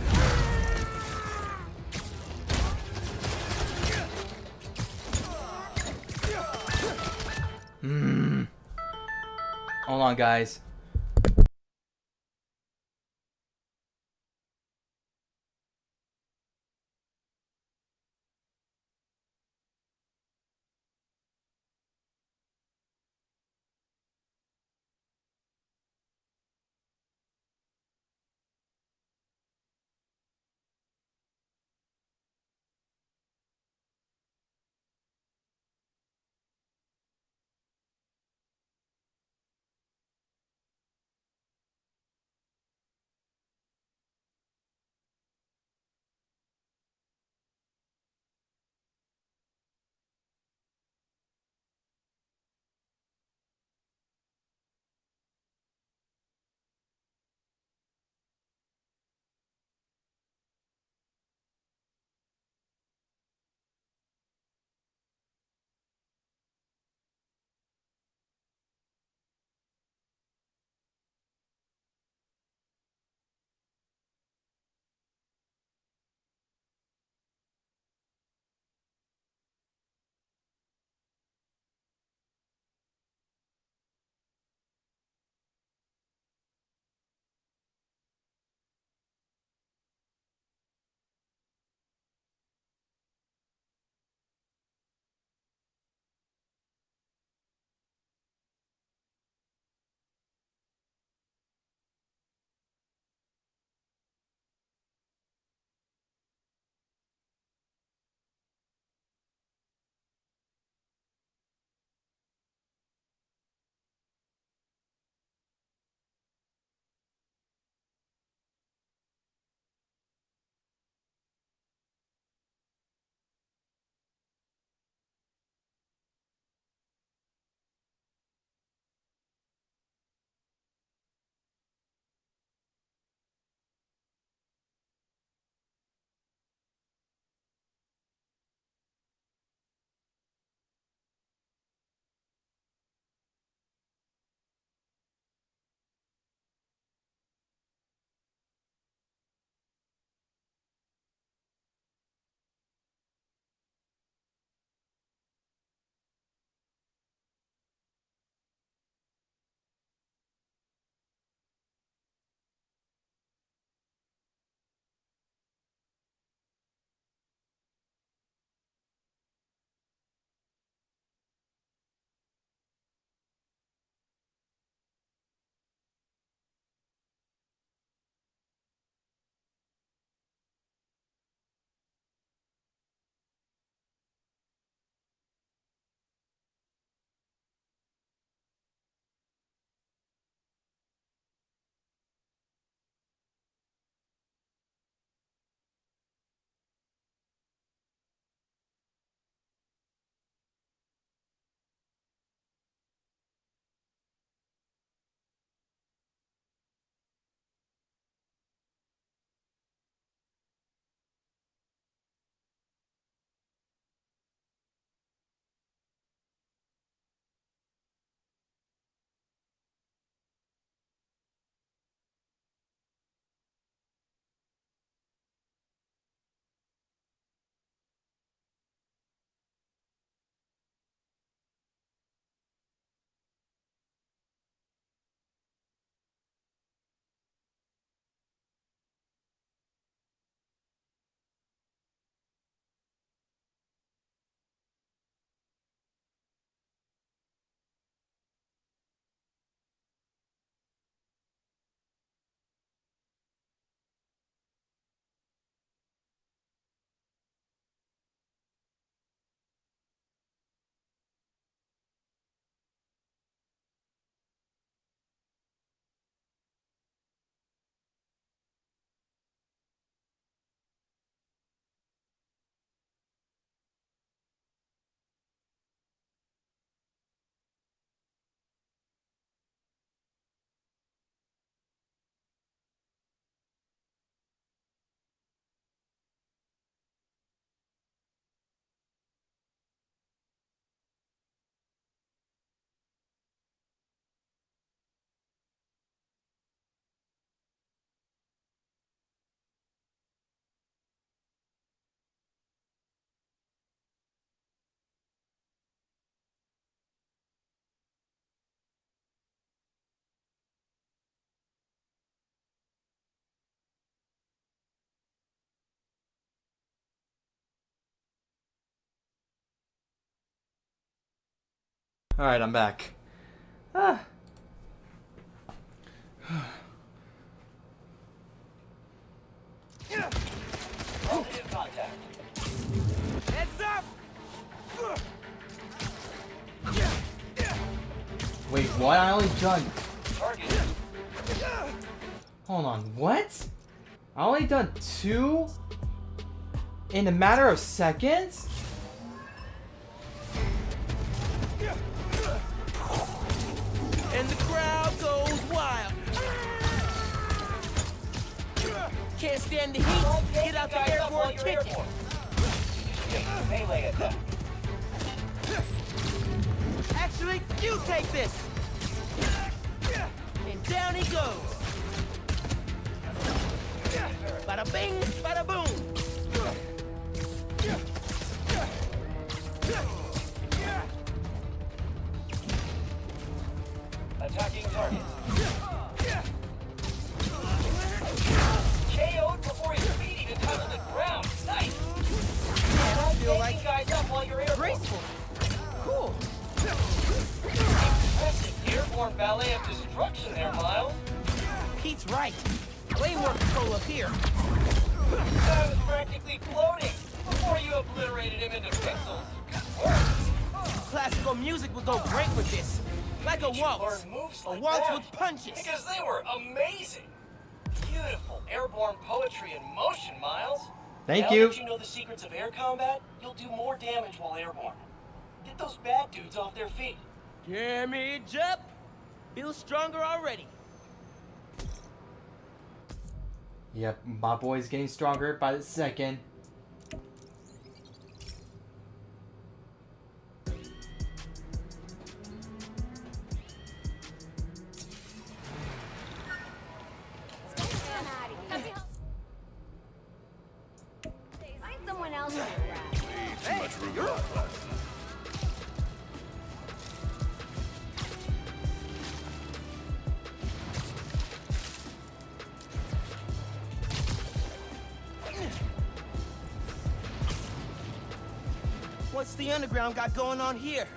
Hmm. Hold on, guys. Alright, I'm back. Ah. Heads up! Wait, what? I only done. Hold on, what? I only done two in a matter of seconds? And the crowd goes wild. Can't stand the heat? Get out the Guys up while airborne you're chicken. airborne. Melee attack. Actually, you take this. And down he goes. Bada bing, bada boom. Attacking target. KO'd before his feet even touched the ground. Nice. I feel like guys up while you're airborne. graceful. Cool. Impressive airborne ballet of destruction there, Miles. Pete's right. Way more control up here. I was practically floating before you obliterated him into pixels. Classical music would go great with this. Like a waltz. learn moves A waltz that? with punches. Because they were amazing. Beautiful airborne poetry in motion, Miles. Thank now you. that you know the secrets of air combat, you'll do more damage while airborne. Get those bad dudes off their feet. Damage up. Feel stronger already. Yep, my boy's getting stronger by the second. Underground got going on here?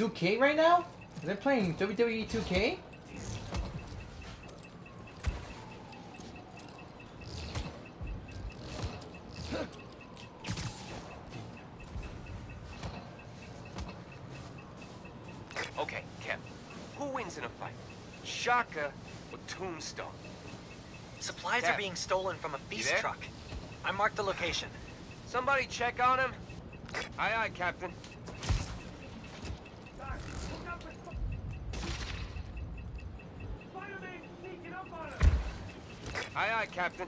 2K right now? They're playing WWE 2K? Okay, Kev. Who wins in a fight? Shocker or Tombstone? Supplies Cap. are being stolen from a feast there? truck. I marked the location. Somebody check on him? Aye, aye, Captain. Aye, aye, Captain.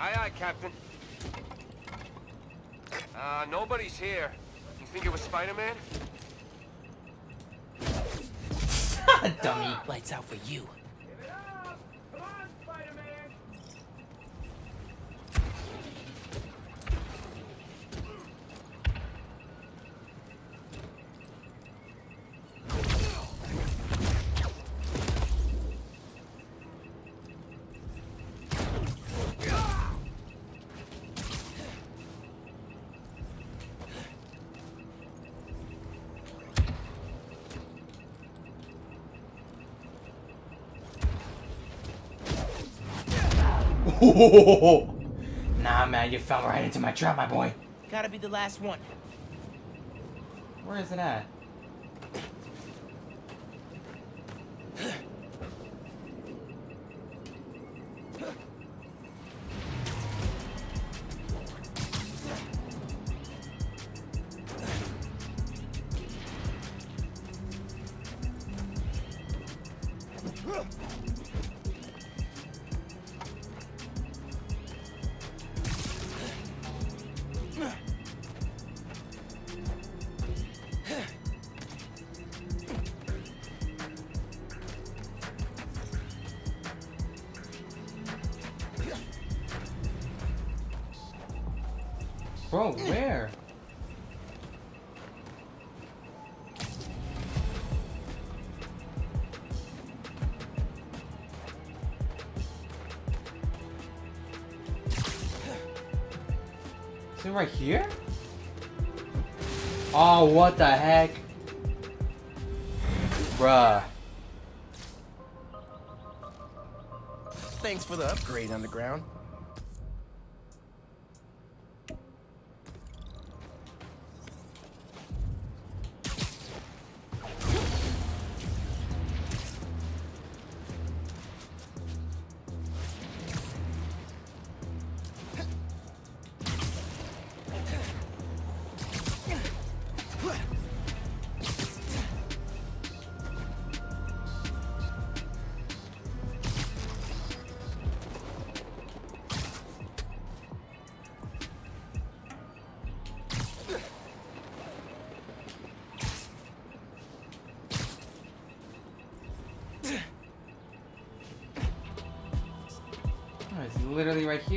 Aye, aye, Captain. Uh, nobody's here. You think it was Spider-Man? Lights out for you. nah, man, you fell right into my trap, my boy. Gotta be the last one. Where is it at? Right here? Oh, what the heck? Bruh. Thanks for the upgrade, Underground.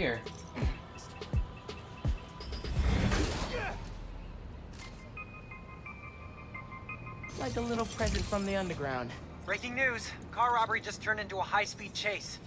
Here. Like a little present from the Underground. Breaking news. Car robbery just turned into a high-speed chase.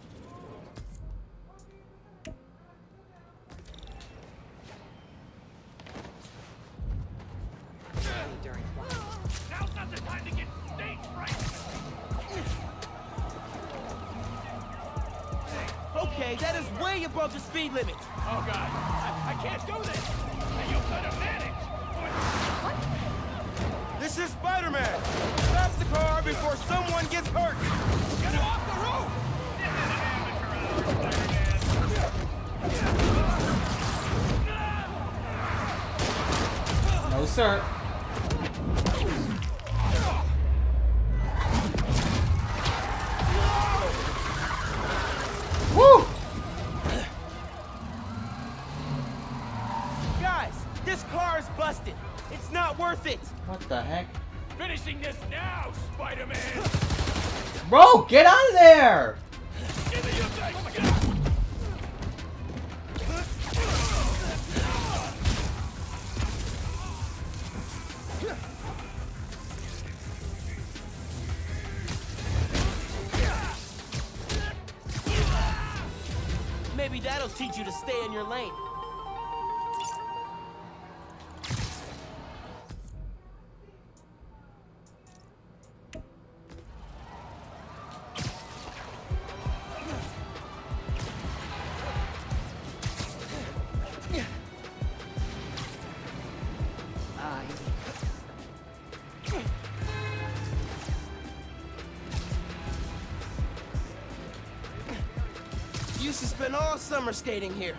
Summer skating here.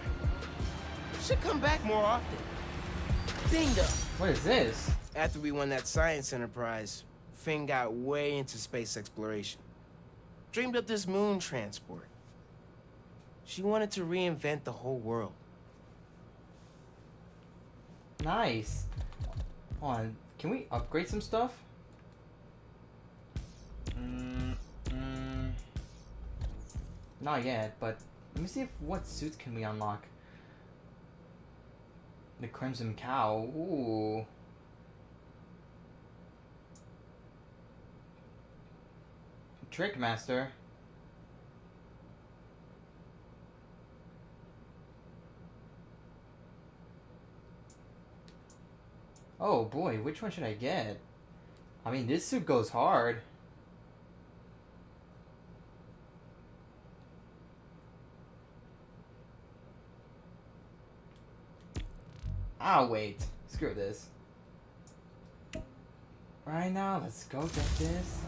Should come back more often. Bingo. What is this? After we won that science enterprise, Phin got way into space exploration. Dreamed up this moon transport. She wanted to reinvent the whole world. Nice. Hold on. Can we upgrade some stuff? Mm, mm, not yet, but let me see if what suits can we unlock. The Crimson Cowl. Ooh. Trick Master. Oh boy, which one should I get? I mean, this suit goes hard. I'll wait. Screw this. Right now, let's go get this.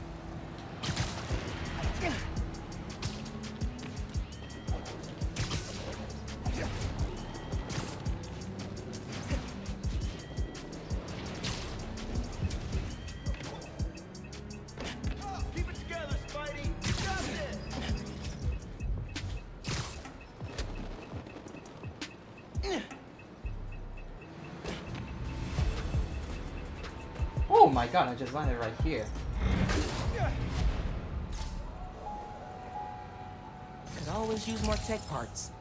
My god, I right here. Could always use more tech parts.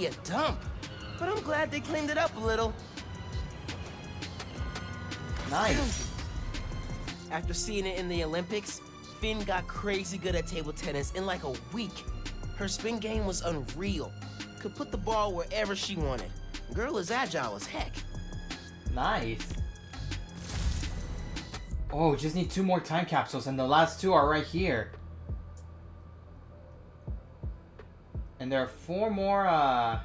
Be a dump, but I'm glad they cleaned it up a little. Nice. After seeing it in the Olympics, Phin got crazy good at table tennis in like a week. Her spin game was unreal. Could put the ball wherever she wanted. Girl is agile as heck. Nice. Oh, just need two more time capsules, and the last two are right here. And there are four more, uh...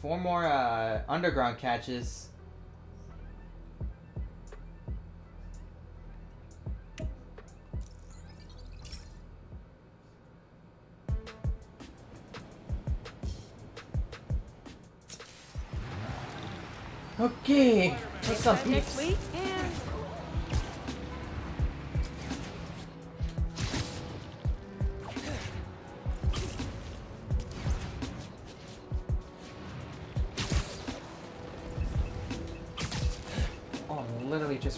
Four more, uh, underground caches. Okay, what's up, Next week,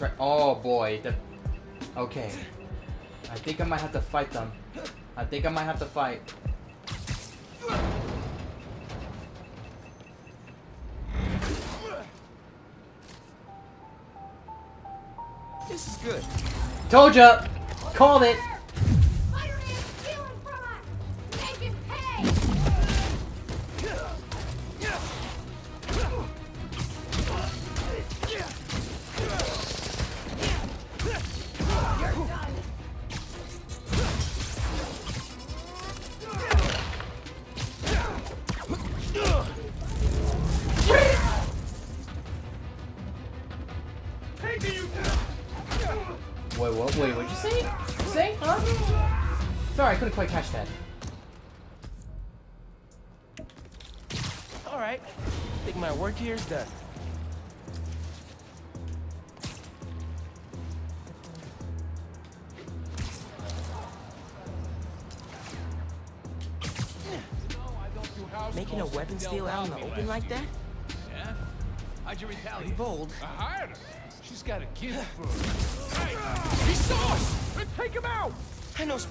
right. Oh boy. The... Okay. I think I might have to fight them. I think I might have to fight. this is good. Told ya! Called it!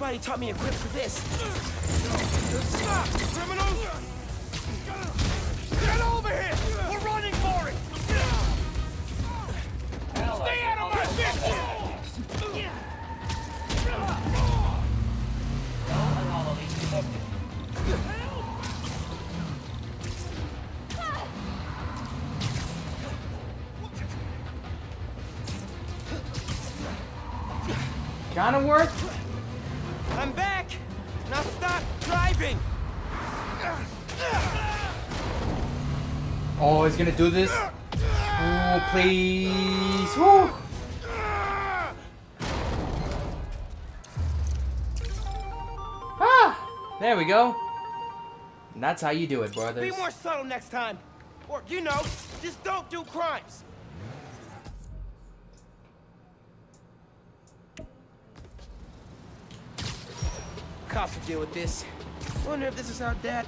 Spidey taught me a grip for this. Stop, criminals! Gonna do this? Oh, please. Woo! Ah! There we go. And that's how you do it, brothers. Be more subtle next time. Or, you know, just don't do crimes. Cops will deal with this. Wonder if this is how Dad...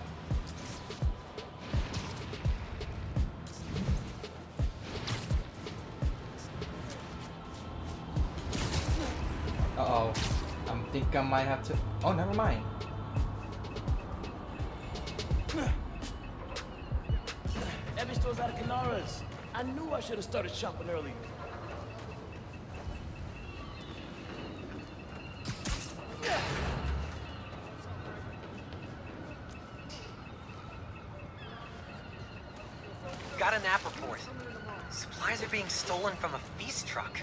I might have to... Oh, never mind. Every store's out of Canaras. I knew I should have started shopping earlier. Got an app report. Supplies are being stolen from a feast truck.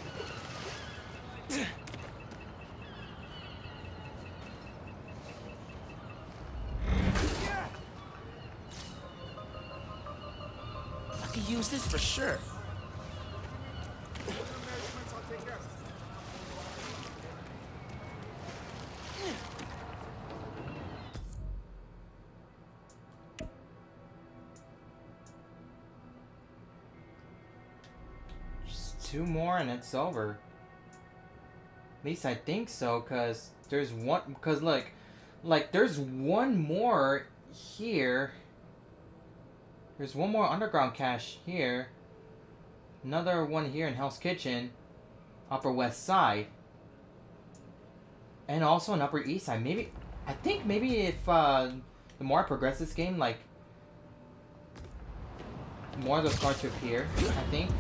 Use this for sure. Just two more and it's over. At least I think so, cause there's one. Cause look, like there's one more here. There's one more underground cache here. Another one here in Hell's Kitchen, Upper West Side, and also on Upper East Side. Maybe I think maybe if uh, the more I progress this game, like more of those cards appear. I think.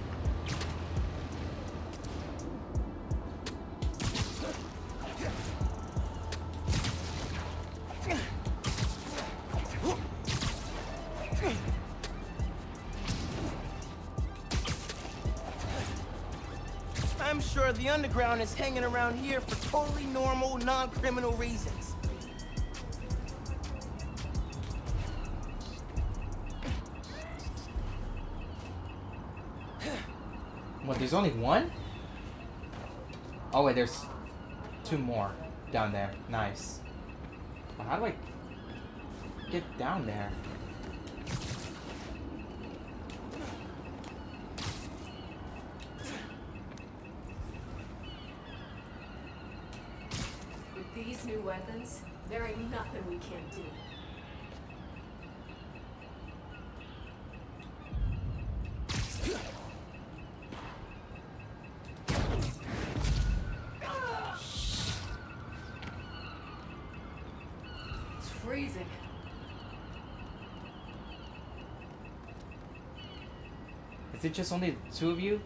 Is hanging around here for totally normal, non-criminal reasons. What? There's only one? Oh wait, there's two more down there. Nice. How do I get down there? With these new weapons, there ain't nothing we can't do. It's freezing. Is it just only two of you?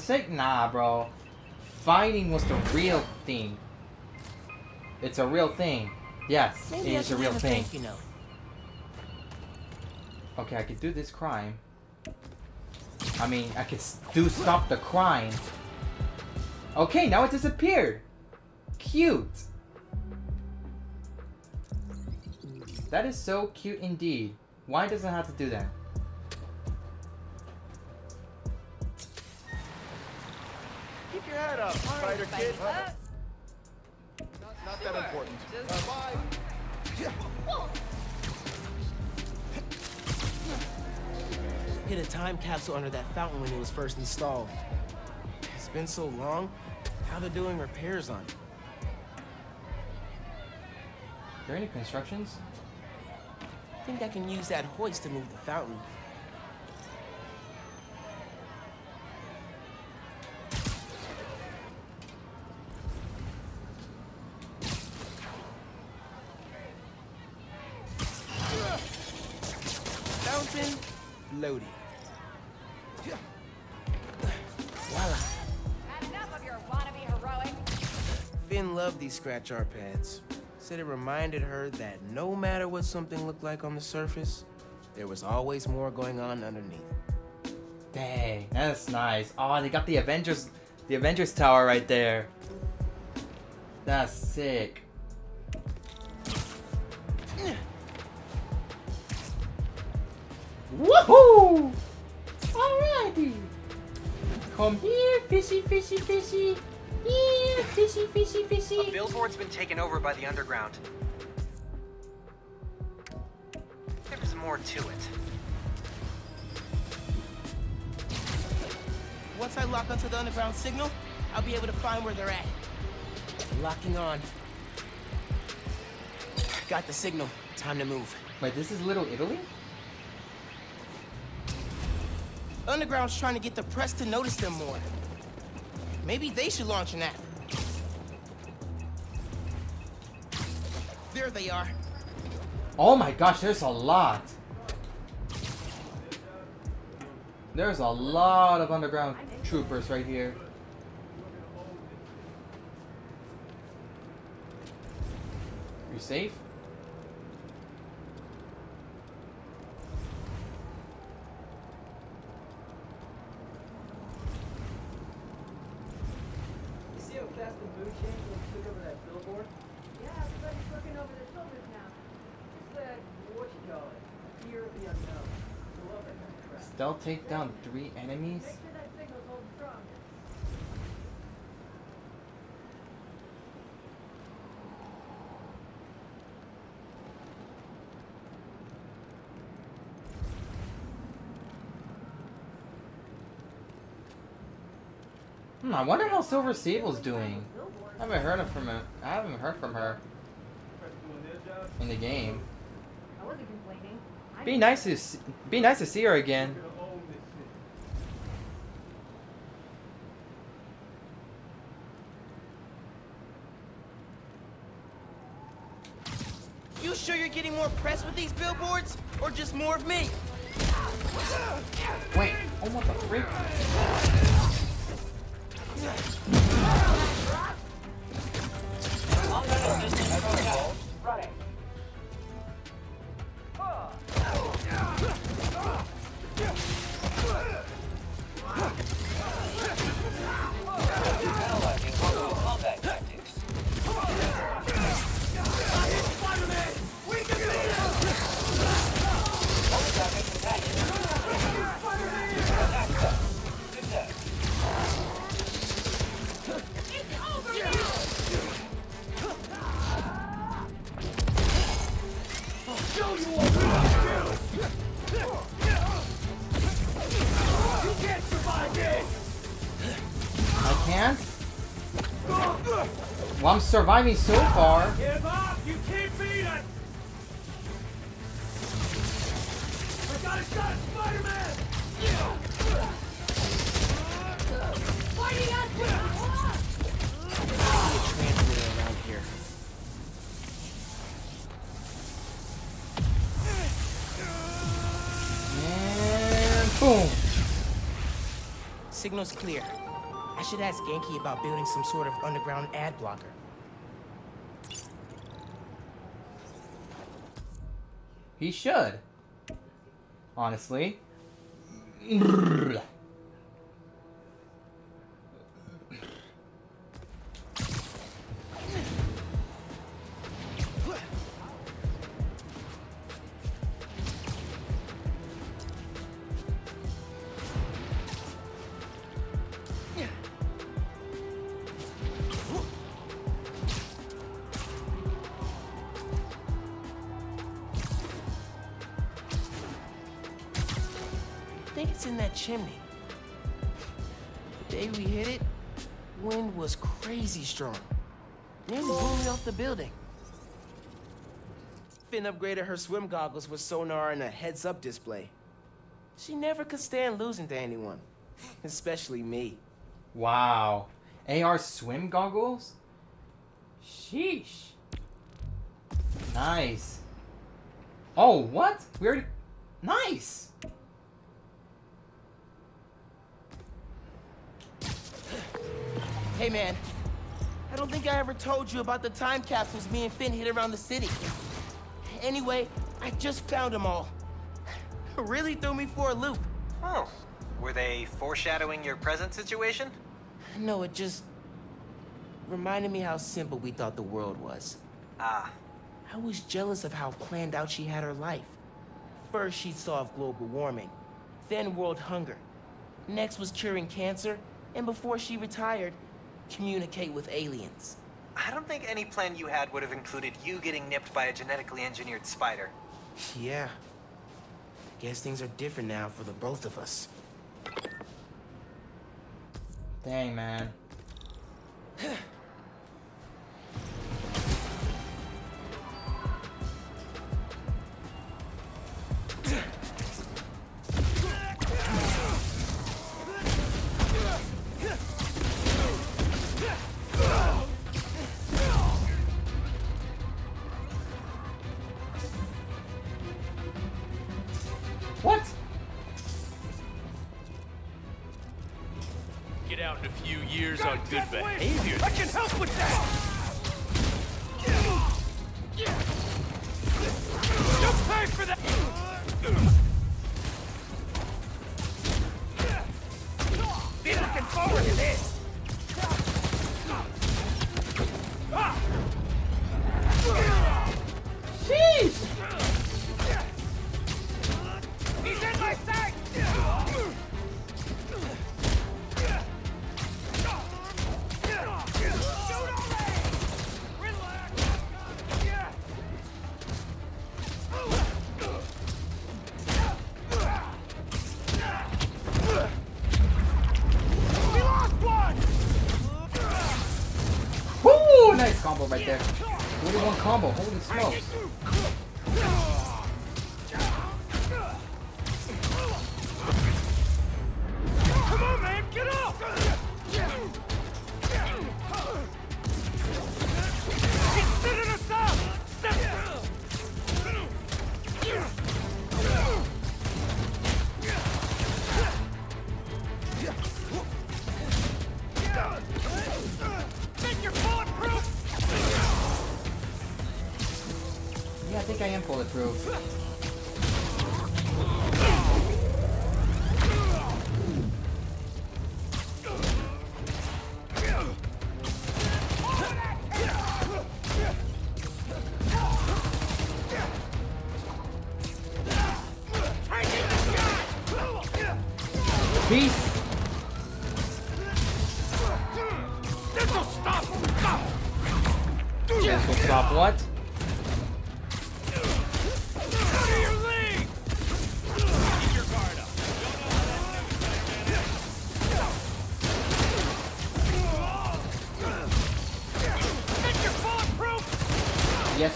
A mistake? Nah, bro. Fighting was the real thing. It's a real thing. Yes, Maybe it I is a real thing. you note. Okay, I could do this crime. I mean, I could do stop the crime. Okay, now it disappeared. Cute. That is so cute indeed. Why does it have to do that? Up, Spider Kid. Not, not that important. Uh, bye. Hit a time capsule under that fountain when it was first installed. It's been so long. How they're doing repairs on it. Are there any constructions? I think I can use that hoist to move the. Fountain scratch our pads. Said it reminded her that no matter what something looked like on the surface, there was always more going on underneath. Dang, that's nice. Oh, they got the Avengers, the Avengers Tower right there. That's sick. Woohoo! Alrighty. Come here, fishy, fishy, fishy. Here, fishy, fishy, fishy. A billboard's been taken over by the underground. There's more to it. Once I lock onto the underground signal, I'll be able to find where they're at. Locking on. Got the signal. Time to move. Wait, this is Little Italy? Underground's trying to get the press to notice them more. Maybe they should launch an app. There they are. Oh my gosh, there's a lot. There's a lot of underground troopers right here. You safe? You see how fast the mood changed when we took over that billboard? Yeah, everybody's looking over their shoulders now. It's that, what you call it, fear of the unknown. I love that of take down three enemies? Make sure that signal's holding strong. Hmm, I wonder how Silver Sable's doing. I haven't heard from her. I haven't heard from her in the game. I wasn't complaining. I Be nice to be nice to see her again. Sure you're getting more press with these billboards? Or just more of me? Wait, oh what the freak? Running. Well, I'm surviving so far. Give up! You can't beat us! I got a shot, at Spider-Man! Fighting us with Transmitter around here. And boom. Signal's clear. I should ask Ganke about building some sort of underground ad blocker. He should. Honestly. Crazy strong. Nearly blew me off the building. Phin upgraded her swim goggles with sonar and a heads-up display. She never could stand losing to anyone, especially me. Wow. AR swim goggles? Sheesh. Nice. Oh, what? We already. Nice! Hey man, I don't think I ever told you about the time capsules me and Phin hid around the city. Anyway, I just found them all. Really threw me for a loop. Oh. Were they foreshadowing your present situation? No, it just reminded me how simple we thought the world was. Ah. I was jealous of how planned out she had her life. First, she'd solve global warming, then world hunger. Next was curing cancer, and before she retired, communicate with aliens. I don't think any plan you had would have included you getting nipped by a genetically engineered spider. Yeah. Guess things are different now for the both of us. Dang, man. A few years on good behavior. I can help with that!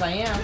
I am.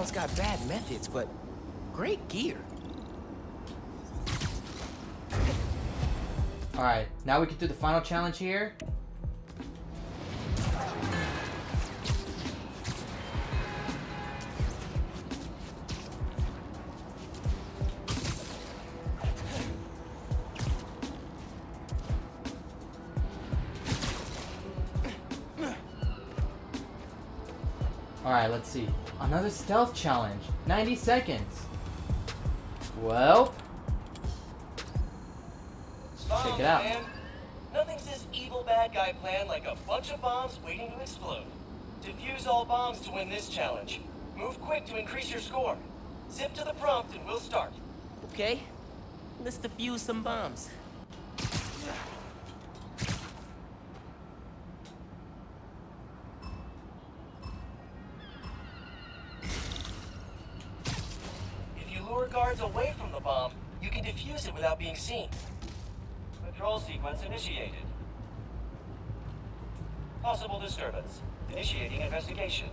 Underground's got bad methods, but great gear. Alright, now we can do the final challenge here. Another stealth challenge. 90 seconds. Well, Bomb, Check it out. Man. Nothing's this evil bad guy plan like a bunch of bombs waiting to explode. Defuse all bombs to win this challenge. Move quick to increase your score. Zip to the prompt and we'll start. Okay, let's defuse some bombs. It without. Patrol sequence initiated. Possible disturbance. Initiating investigation.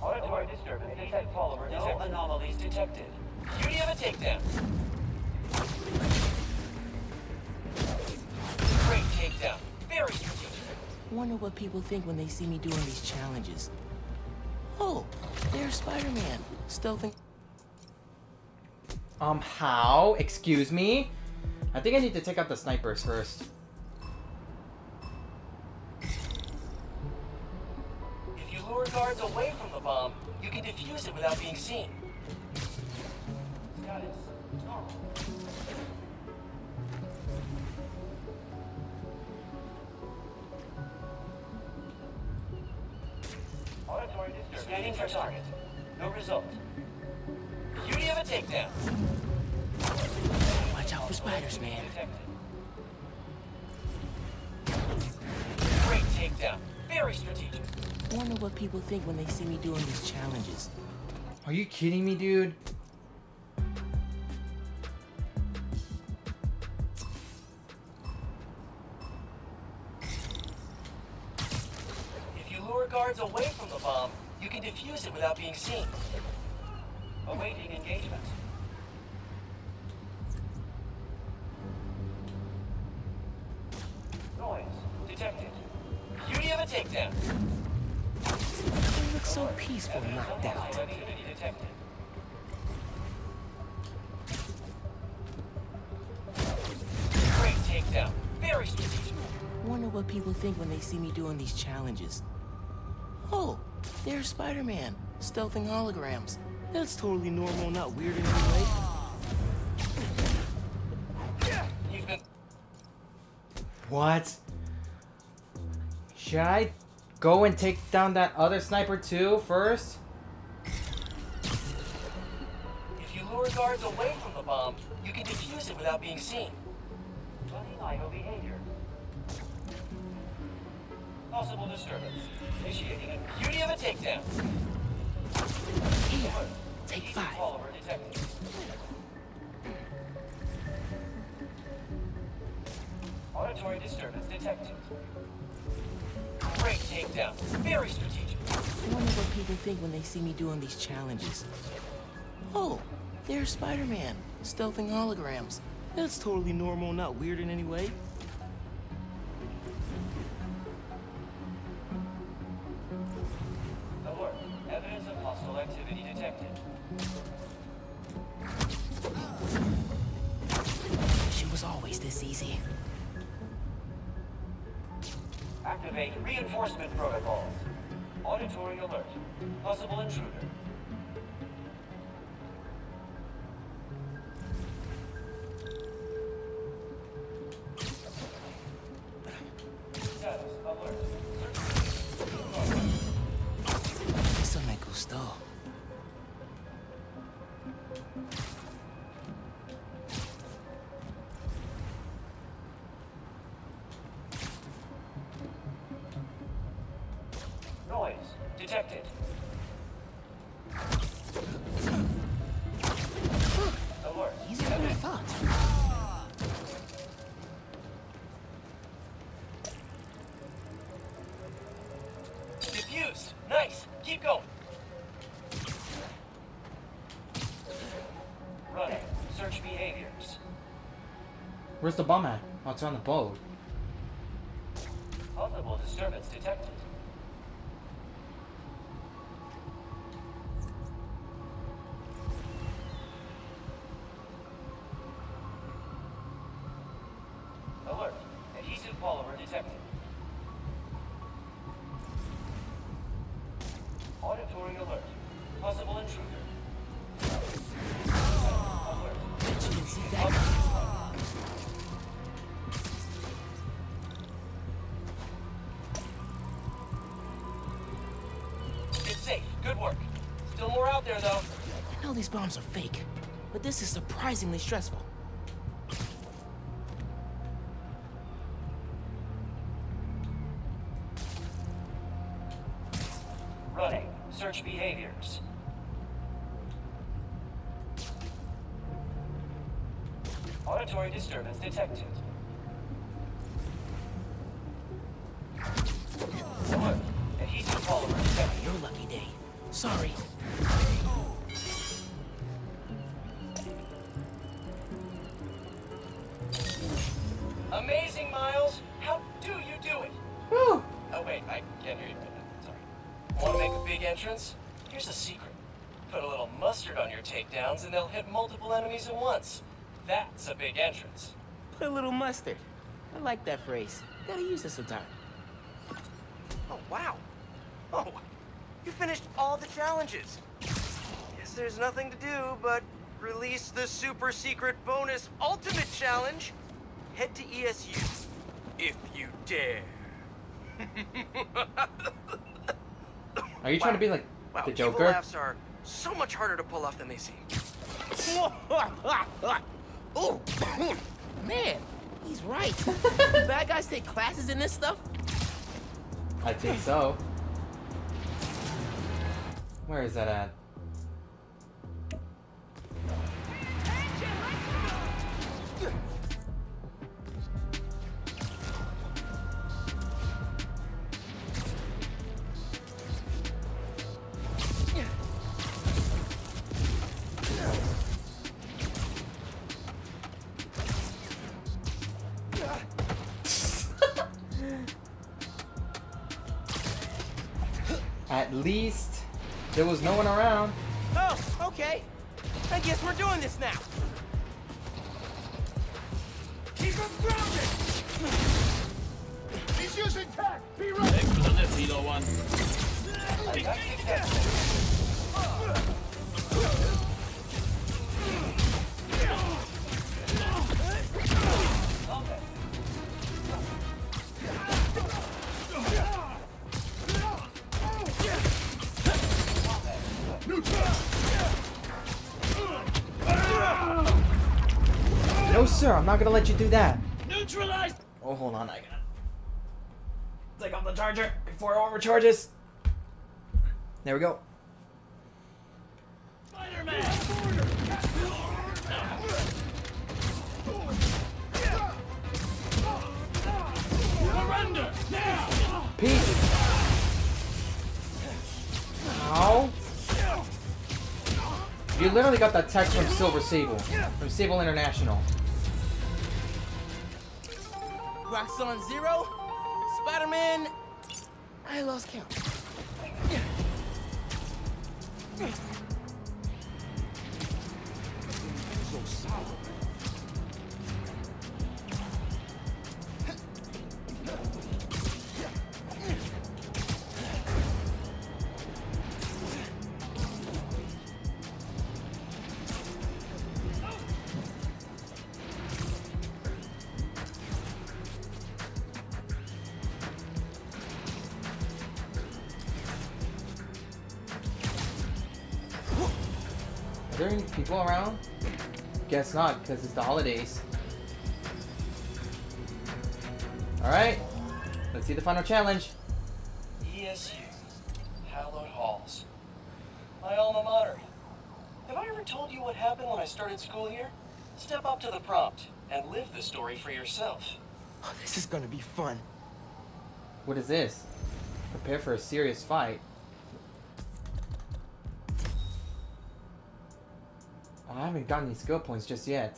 Auditory disturbance. Detect polymer. No anomalies detected. Duty of a takedown. Great takedown. Very strategic. Wonder what people think when they see me doing these challenges. Oh, there's Spider-Man. Stealthing. Um, how? Excuse me? I think I need to take out the snipers first. If you lure guards away from the bomb, you can defuse it without being seen. Scanning for target. No result. Beauty of a takedown. Watch out for spiders, man. Great takedown. Very strategic. Wonder what people think when they see me doing these challenges. Are you kidding me, dude? If you lure guards away from the bomb, you can defuse it without being seen. Awaiting engagement. Noise detected. Beauty of a takedown. They look so peaceful knocked out. Detected. Great takedown. Very strategic. Wonder what people think when they see me doing these challenges. Oh, there's Spider-Man, stealthing holograms. That's totally normal, not weird in any way. What? Should I go and take down that other sniper too first? If you lure guards away from the bomb, you can defuse it without being seen. Idle behavior. Possible disturbance. Initiating a beauty of a takedown. Take five. Auditory disturbance detected. Great takedown. Very strategic. I Wonder what people think when they see me doing these challenges. Oh, there's Spider-Man, stealthing holograms. That's totally normal, not weird in any way. Activate reinforcement protocols. Auditory alert. Possible intruder. Eso me gustó. On the boat. Possible disturbance detected. These bombs are fake, but this is surprisingly stressful. Running. Search behaviors. Auditory disturbance detected. Entrance. Put a little mustard. I like that phrase. Gotta use it sometime. Oh, wow. Oh, You finished all the challenges. Guess there's nothing to do but release the super secret bonus ultimate challenge. Head to ESU. If you dare. Are you trying to be like Wow, the evil laughs are so much harder to pull off than they seem. oh, man, he's right. Do bad guys take classes in this stuff? I think so. Where is that at? At there was no one around. Oh, okay. I guess we're doing this now. Keep him grounded! He's using tech! Be ready! Thanks for the lift, Hilo One. Sir, I'm not gonna let you do that. Neutralized! Oh, hold on, I gotta take off the charger before it overcharges. There we go. Surrender! Now! Pete! Ow! You literally got that text from Silver Sable, from Sable International. Roxxon Zero, Spider-Man. I lost count. There any people around? Guess not, because it's the holidays. Alright, let's see the final challenge. ESU, Hallowed Halls. My alma mater. Have I ever told you what happened when I started school here? Step up to the prompt and live the story for yourself. Oh, this is gonna be fun. What is this? Prepare for a serious fight. Haven't gotten any skill points just yet.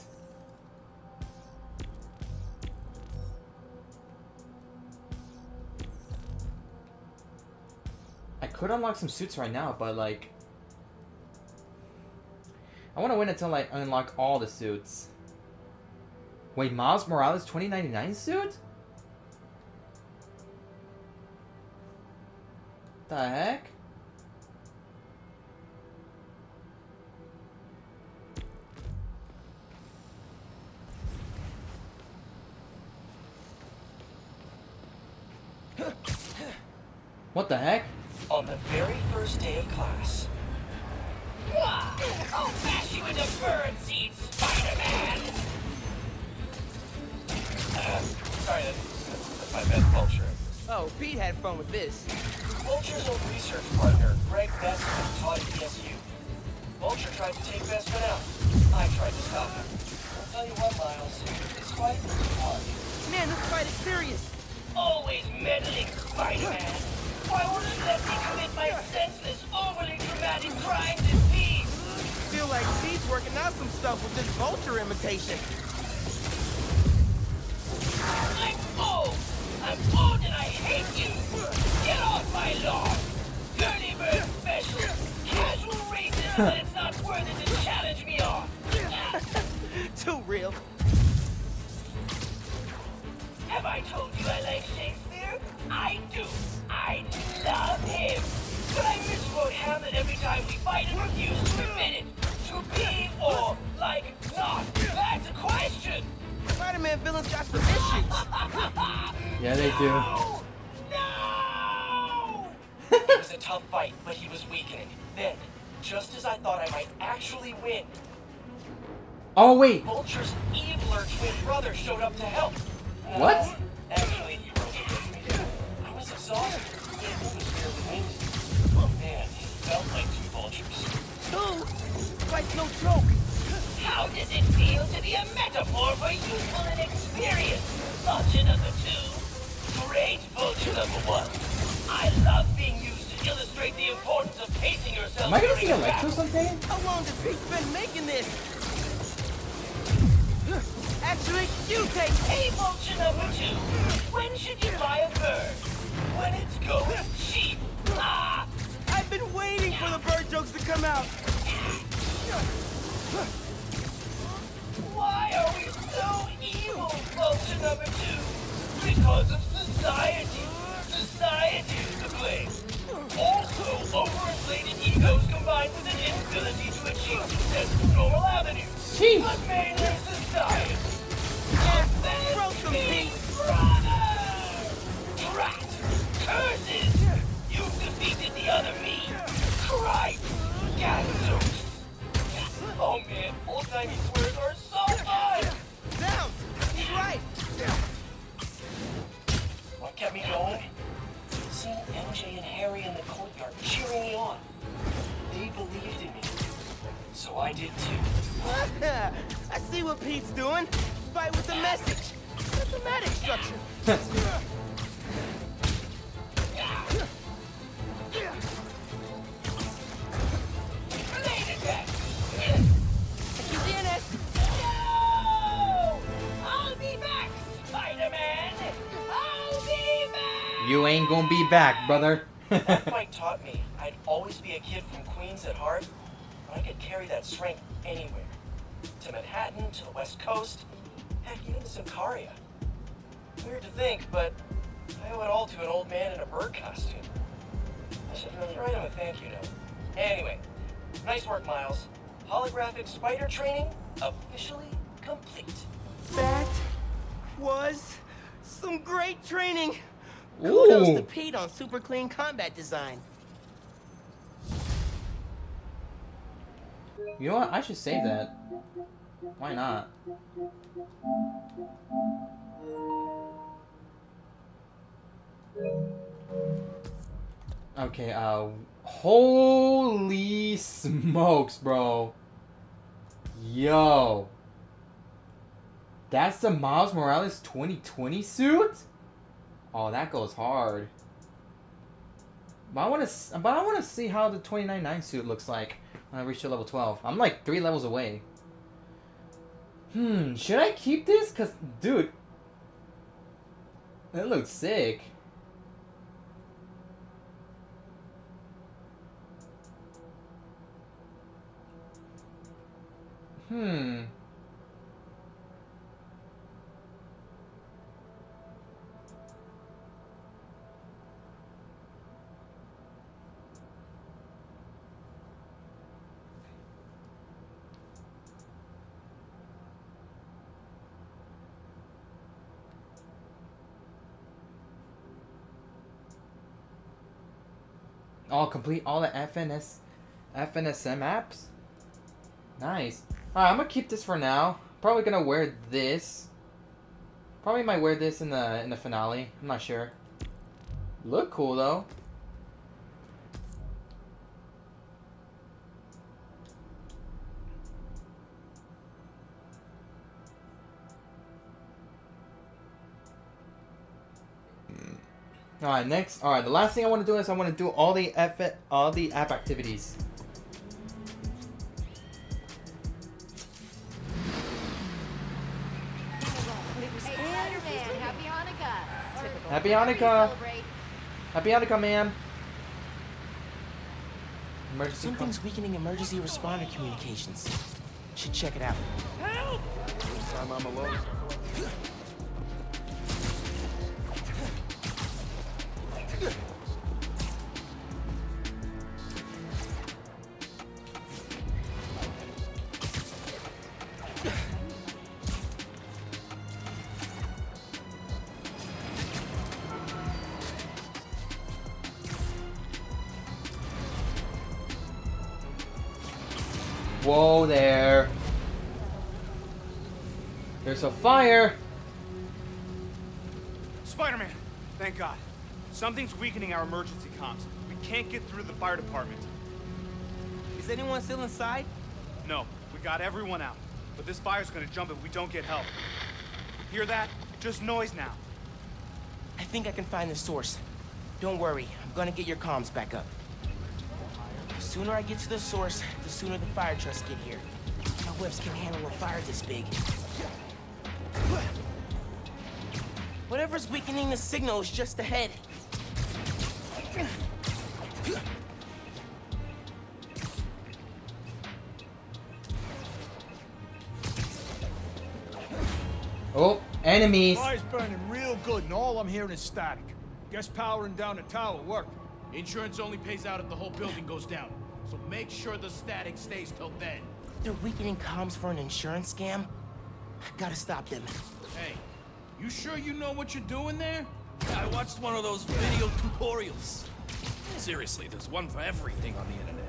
I could unlock some suits right now, but like... I want to win until I unlock all the suits. Wait, Miles Morales 2099 suit? The heck? What gonna be back, brother. That fight taught me I'd always be a kid from Queens at heart, but I could carry that strength anywhere. To Manhattan, to the West Coast, heck, even to Symkaria. Weird to think, but I owe it all to an old man in a bird costume. I should really write him a thank you note. Anyway, nice work, Miles. Holographic spider training officially complete. That was some great training. Kudos Ooh. to Pete on super clean combat design. You know what? I should save that. Why not? Okay, uh, holy smokes, bro. Yo. That's the Miles Morales 2020 suit? Oh, that goes hard. But I want to, but I want to see how the 2099 suit looks like when I reach to level 12. I'm like three levels away. Hmm, should I keep this? Cause, dude, it looks sick. Hmm. All complete all the FNS, FNSM apps. Nice. Alright, I'm gonna keep this for now. Probably gonna wear this. Probably might wear this in the in the finale. I'm not sure. Look cool though. All right, next. All right, the last thing I want to do is I want to do all the F all the app activities. Happy Hanukkah. Happy What do you Hanukkah. celebrate? Ma'am. Emergency call. Something's weakening emergency responder communications. Should check it out. Time I'm alone. Whoa there. There's a fire. Spider-Man, thank God. Something's weakening our emergency comms. We can't get through the fire department. Is anyone still inside? No, we got everyone out. But this fire's gonna jump if we don't get help. Hear that? Just noise now. I think I can find the source. Don't worry, I'm gonna get your comms back up. The sooner I get to the source, the sooner the fire trucks get here. No whips can handle a fire this big. Whatever's weakening the signal is just ahead. Enemies. Fire's burning real good, and all I'm hearing is static. Guess powering down the tower worked. Insurance only pays out if the whole building goes down. So make sure the static stays till then. They're weakening comms for an insurance scam? I gotta stop them. Hey, you sure you know what you're doing there? I watched one of those video tutorials. Seriously, there's one for everything on the internet.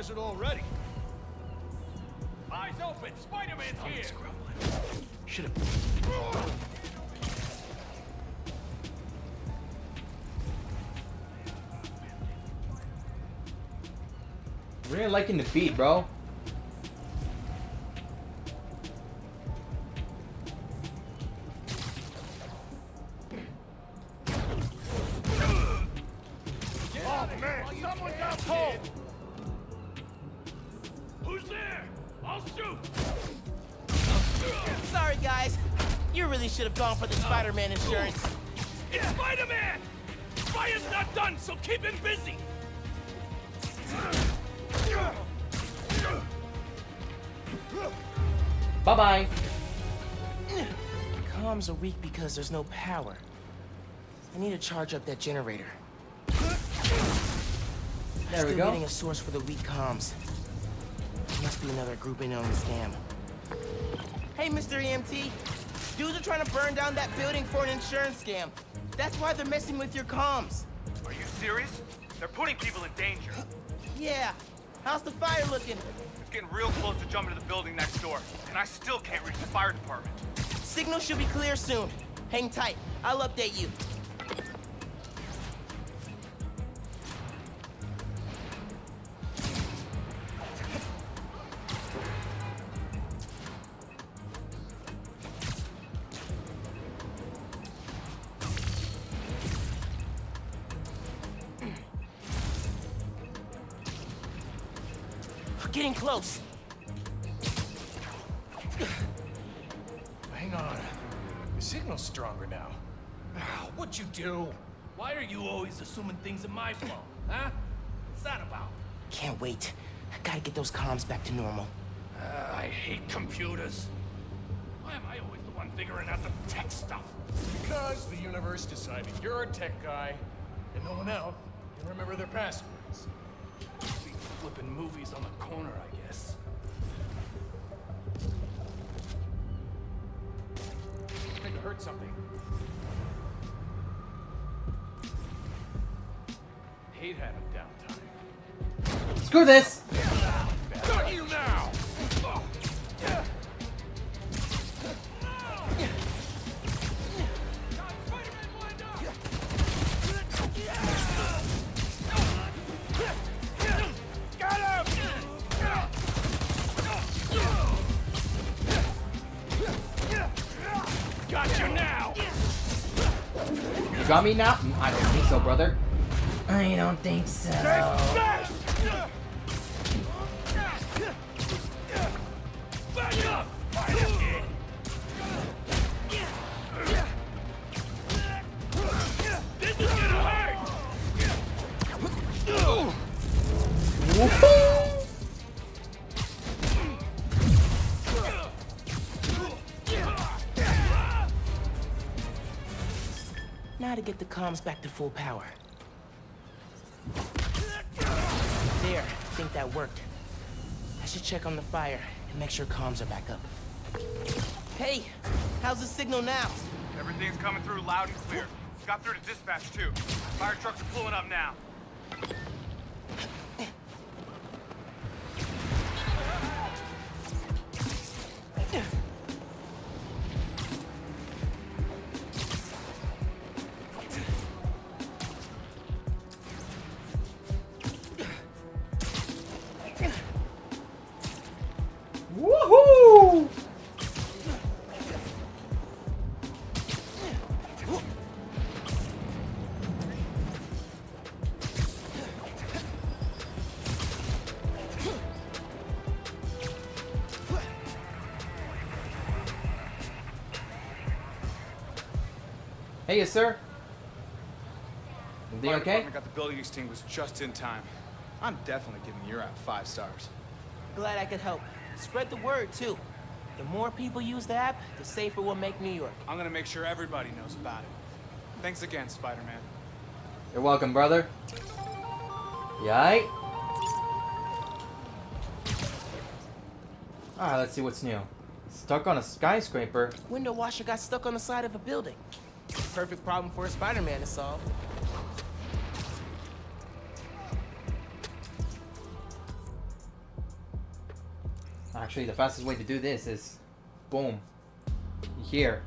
Like a hazard already. Eyes open! Spider-Man's here! Should have. Really liking the beat, bro. Should have gone for the Spider-Man insurance. It's Spider-Man! Fire's not done, so keep him busy! Bye-bye. Comms are weak because there's no power. I need to charge up that generator. There we Still go. getting a source for the weak comms. There Must be another group in on the scam. Hey, Mr. EMT. Dudes are trying to burn down that building for an insurance scam. That's why they're messing with your comms. Are you serious? They're putting people in danger. Yeah. How's the fire looking? It's getting real close to jumping to the building next door, and I still can't reach the fire department. Signal should be clear soon. Hang tight. I'll update you. Close. Hang on. The signal's stronger now. What'd you do? Why are you always assuming things are my fault, huh? What's that about? Can't wait. I gotta get those comms back to normal. Uh, I hate computers. Why am I always the one figuring out the tech stuff? Because the universe decided you're a tech guy, and no one else can remember their passwords. Be flipping movies on the corner, I guess. I think I heard something. Hate having downtime. Screw this. You got me now? Mm, I don't think so, brother. I don't think so. Back Now to get the comms back to full power. There, I think that worked. I should check on the fire and make sure comms are back up. Hey, how's the signal now? Everything's coming through loud and clear. Got through to dispatch, too. Fire trucks are pulling up now. Hey, yes, sir. Everything Fire okay? department got the building extinguished just in time. I'm definitely giving your app five stars. Glad I could help. Spread the word, too. The more people use the app, the safer we'll make New York. I'm gonna make sure everybody knows about it. Thanks again, Spider-Man. You're welcome, brother. Yay. Alright, let's see what's new. Stuck on a skyscraper. Window washer got stuck on the side of a building. Perfect problem for Spider-Man to solve. Actually, the fastest way to do this is boom. Here.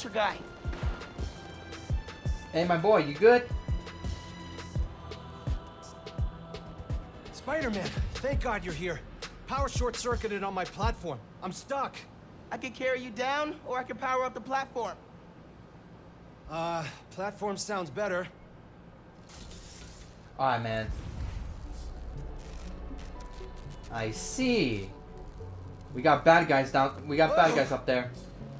Stranded guy. Hey, my boy, you good? Spider-Man, thank God you're here. Power short-circuited on my platform. I'm stuck. I can carry you down, or I can power up the platform. Uh, platform sounds better. Alright, man. I see. We got bad guys down. We got bad guys up there.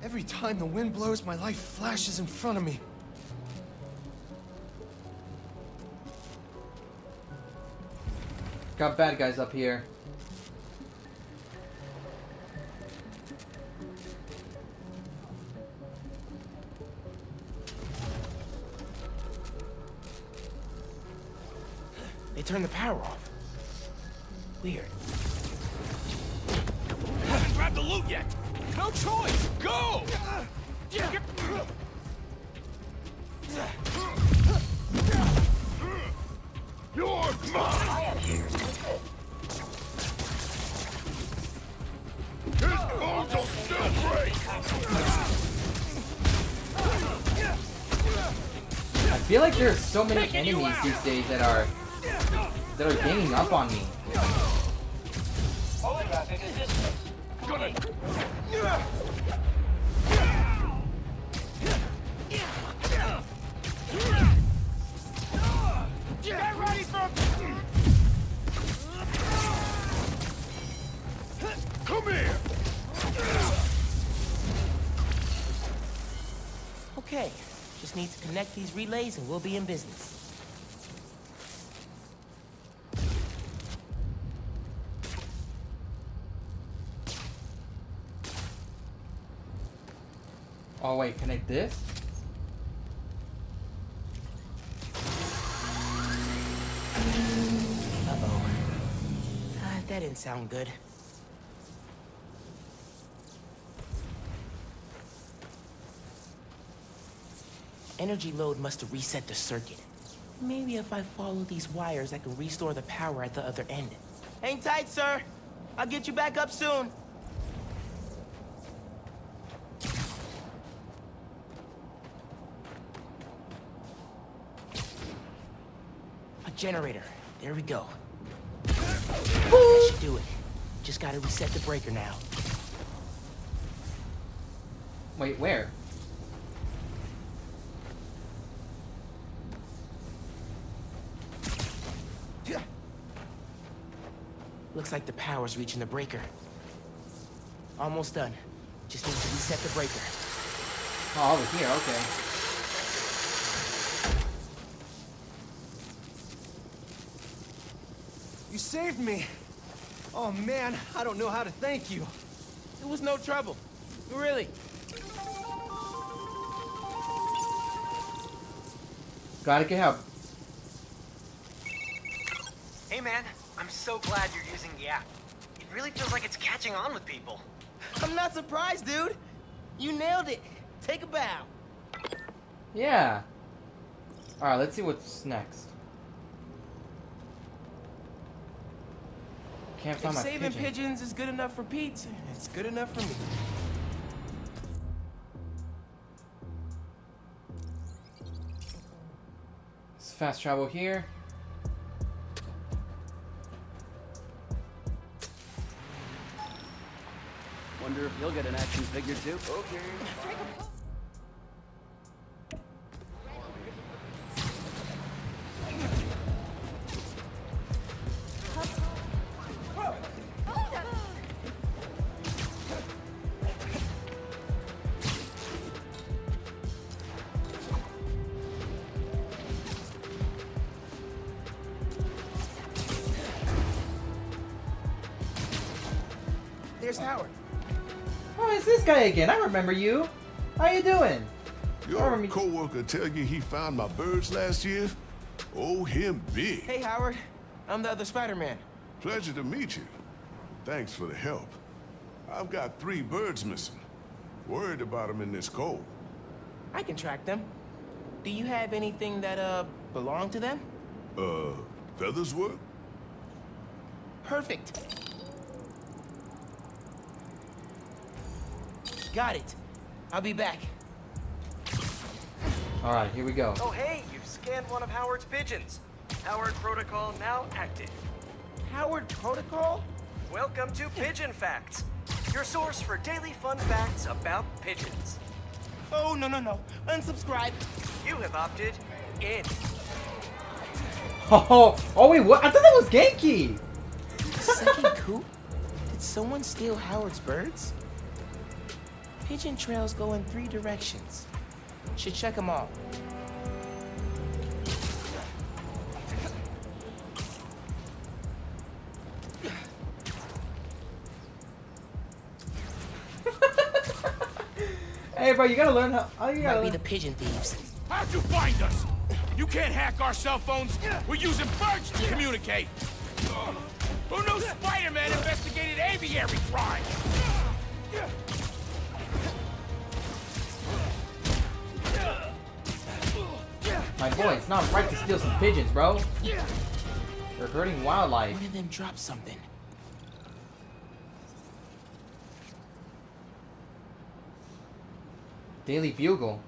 Every time the wind blows, my life flashes in front of me. Got bad guys up here. They turned the power off. So many enemies these days that are that are ganging up on me. These relays and we'll be in business. Oh wait, connect this? Uh-oh. Uh, that didn't sound good. Energy load must have reset the circuit. Maybe if I follow these wires, I can restore the power at the other end. Hang tight, sir. I'll get you back up soon. A generator. There we go. That should do it. Just gotta reset the breaker now. Wait, where? Looks like the power's reaching the breaker. Almost done. Just need to reset the breaker. Oh, over here, okay. You saved me. Oh man, I don't know how to thank you. It was no trouble. Really. Gotta get help. Hey man, I'm so glad you're using the app. It really feels like it's catching on with people. I'm not surprised, dude. You nailed it. Take a bow. Yeah. Alright, let's see what's next. Can't If find my saving pigeon. pigeons is good enough for Pete, it's good enough for me. Let's fast travel here. Figure too. Okay. Again. I remember you. How you doing? Your coworker tell you he found my birds last year? Oh, him big. Hey, Howard. I'm the other Spider-Man. Pleasure to meet you. Thanks for the help. I've got three birds missing. Worried about them in this cold. I can track them. Do you have anything that, uh, belonged to them? Uh, feathers work? Perfect. Got it. I'll be back. Alright, here we go. Oh hey, you've scanned one of Howard's pigeons. Howard Protocol now active. Howard Protocol? Welcome to Pigeon Facts, your source for daily fun facts about pigeons. Oh, no, no, no. Unsubscribe. You have opted in. Oh, oh wait, what? I thought that was Ganke. Second coop? Did someone steal Howard's birds? Pigeon trails go in three directions. Should check them all. Hey, bro, you gotta learn how. Oh, you gotta Might be learn. the pigeon thieves. How'd you find us? You can't hack our cell phones. We're using birds to communicate. Who knew Spider-Man investigated aviary crime? My boy, it's not right to steal some pigeons, bro. They're hurting wildlife. One of them dropped something. Daily Bugle.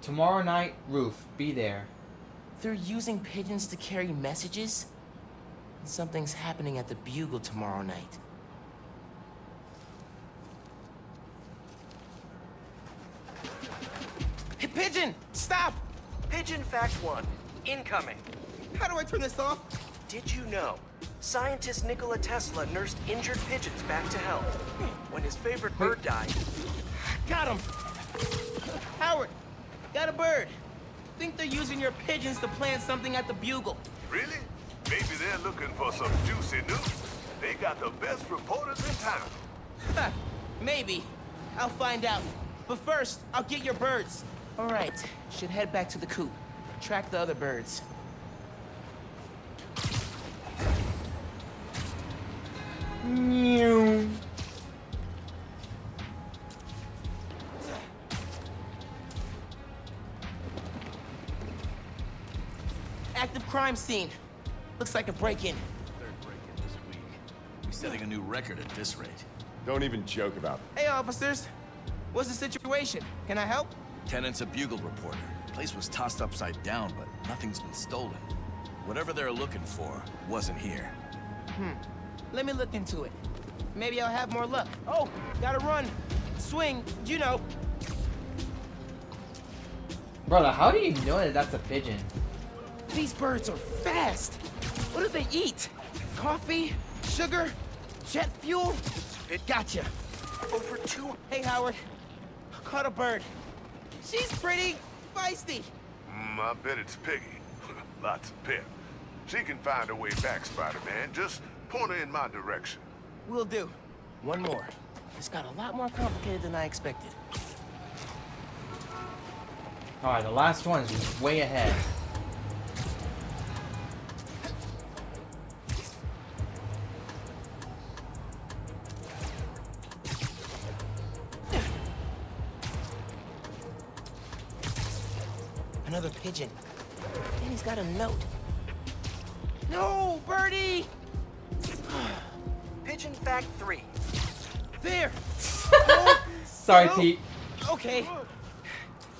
Tomorrow night, roof. Be there. They're using pigeons to carry messages? Something's happening at the Bugle tomorrow night. Hey, Pigeon! Stop! Pigeon Fact 1. Incoming. How do I turn this off? Did you know? Scientist Nikola Tesla nursed injured pigeons back to health. When his favorite bird died, Got him! Howard, got a bird. Think they're using your pigeons to plant something at the Bugle. Really? Maybe they're looking for some juicy news. They got the best reporters in town. Maybe. I'll find out. But first, I'll get your birds. All right, should head back to the coop. Track the other birds. Meow. Active crime scene. Looks like a break-in. Third break-in this week. We're setting a new record at this rate. Don't even joke about it. Hey, officers. What's the situation? Can I help? Tenant's a bugle reporter. Place was tossed upside down, but nothing's been stolen. Whatever they're looking for wasn't here. Hmm. Let me look into it. Maybe I'll have more luck. Oh, gotta run. Swing, you know. Brother, how do you know that that's a pigeon? These birds are fast. What do they eat? Coffee? Sugar? Jet fuel? It gotcha. Over two. Hey, Howard. Caught a bird. She's pretty feisty. Mm, I bet it's Piggy. Lots of pep. She can find her way back, Spider-Man. Just point her in my direction. Will do. One more. This got a lot more complicated than I expected. Alright, the last one is way ahead. Pigeon. And he's got a note. No, Birdie! Pigeon fact three. There! Sorry, No. Pete. Okay.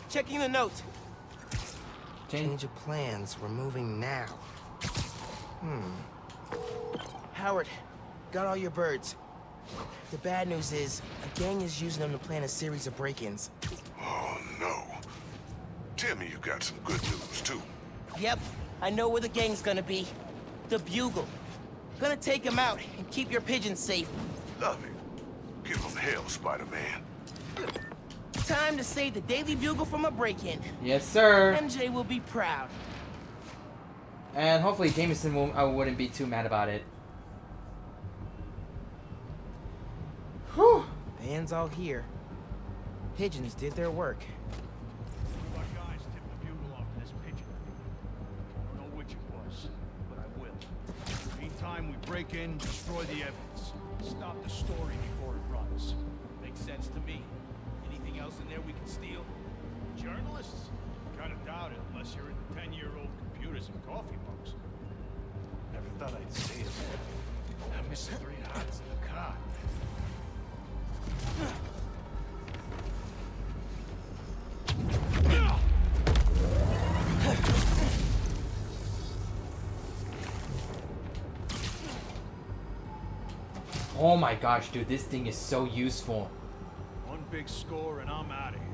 Checking the note. Change. Change of plans. We're moving now. Hmm. Howard, got all your birds. The bad news is, a gang is using them to plan a series of break-ins. Oh, no. Tell me you got some good news, too. Yep, I know where the gang's gonna be. The Bugle. Gonna take him out and keep your pigeons safe. Love it. Give them hell, Spider-Man. Time to save the Daily Bugle from a break-in. Yes, sir. MJ will be proud. And hopefully Jameson won't, I wouldn't be too mad about it. Whew. Band's all here. Pigeons did their work. Our guys tipped the bugle off to this pigeon. I don't know which it was, but I will. Meantime, we break in, destroy the evidence. Stop the story before it runs. Makes sense to me. Anything else in there we can steal? Journalists? Kinda doubt it, unless you're into 10-year-old computers and coffee mugs. Never thought I'd say it. I miss the three hots Oh my gosh, dude, this thing is so useful. One big score and I'm out of here.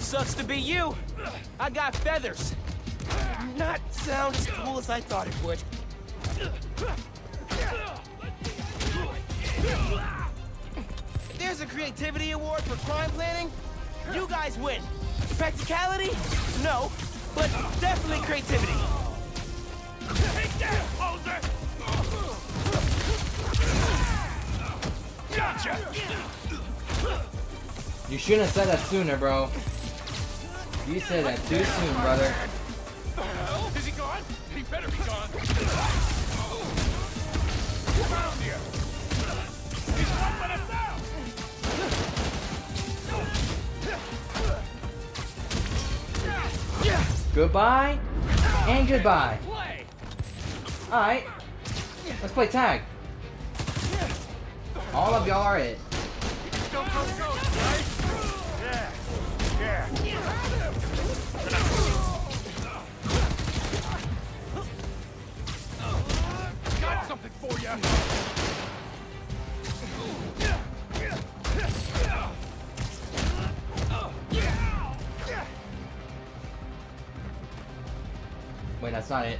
Sucks to be you. I got feathers. Not sound as cool as I thought it would. If there's a creativity award for crime planning, you guys win. Practicality? No, but definitely creativity. Take that, poser! Gotcha! You shouldn't have said that sooner, bro. You said that too soon, brother. Is he gone? He better be gone. Found you. He's wiping us Goodbye and goodbye. Alright. Let's play tag. All of y'all are it. Got something for you. Wait, that's not it.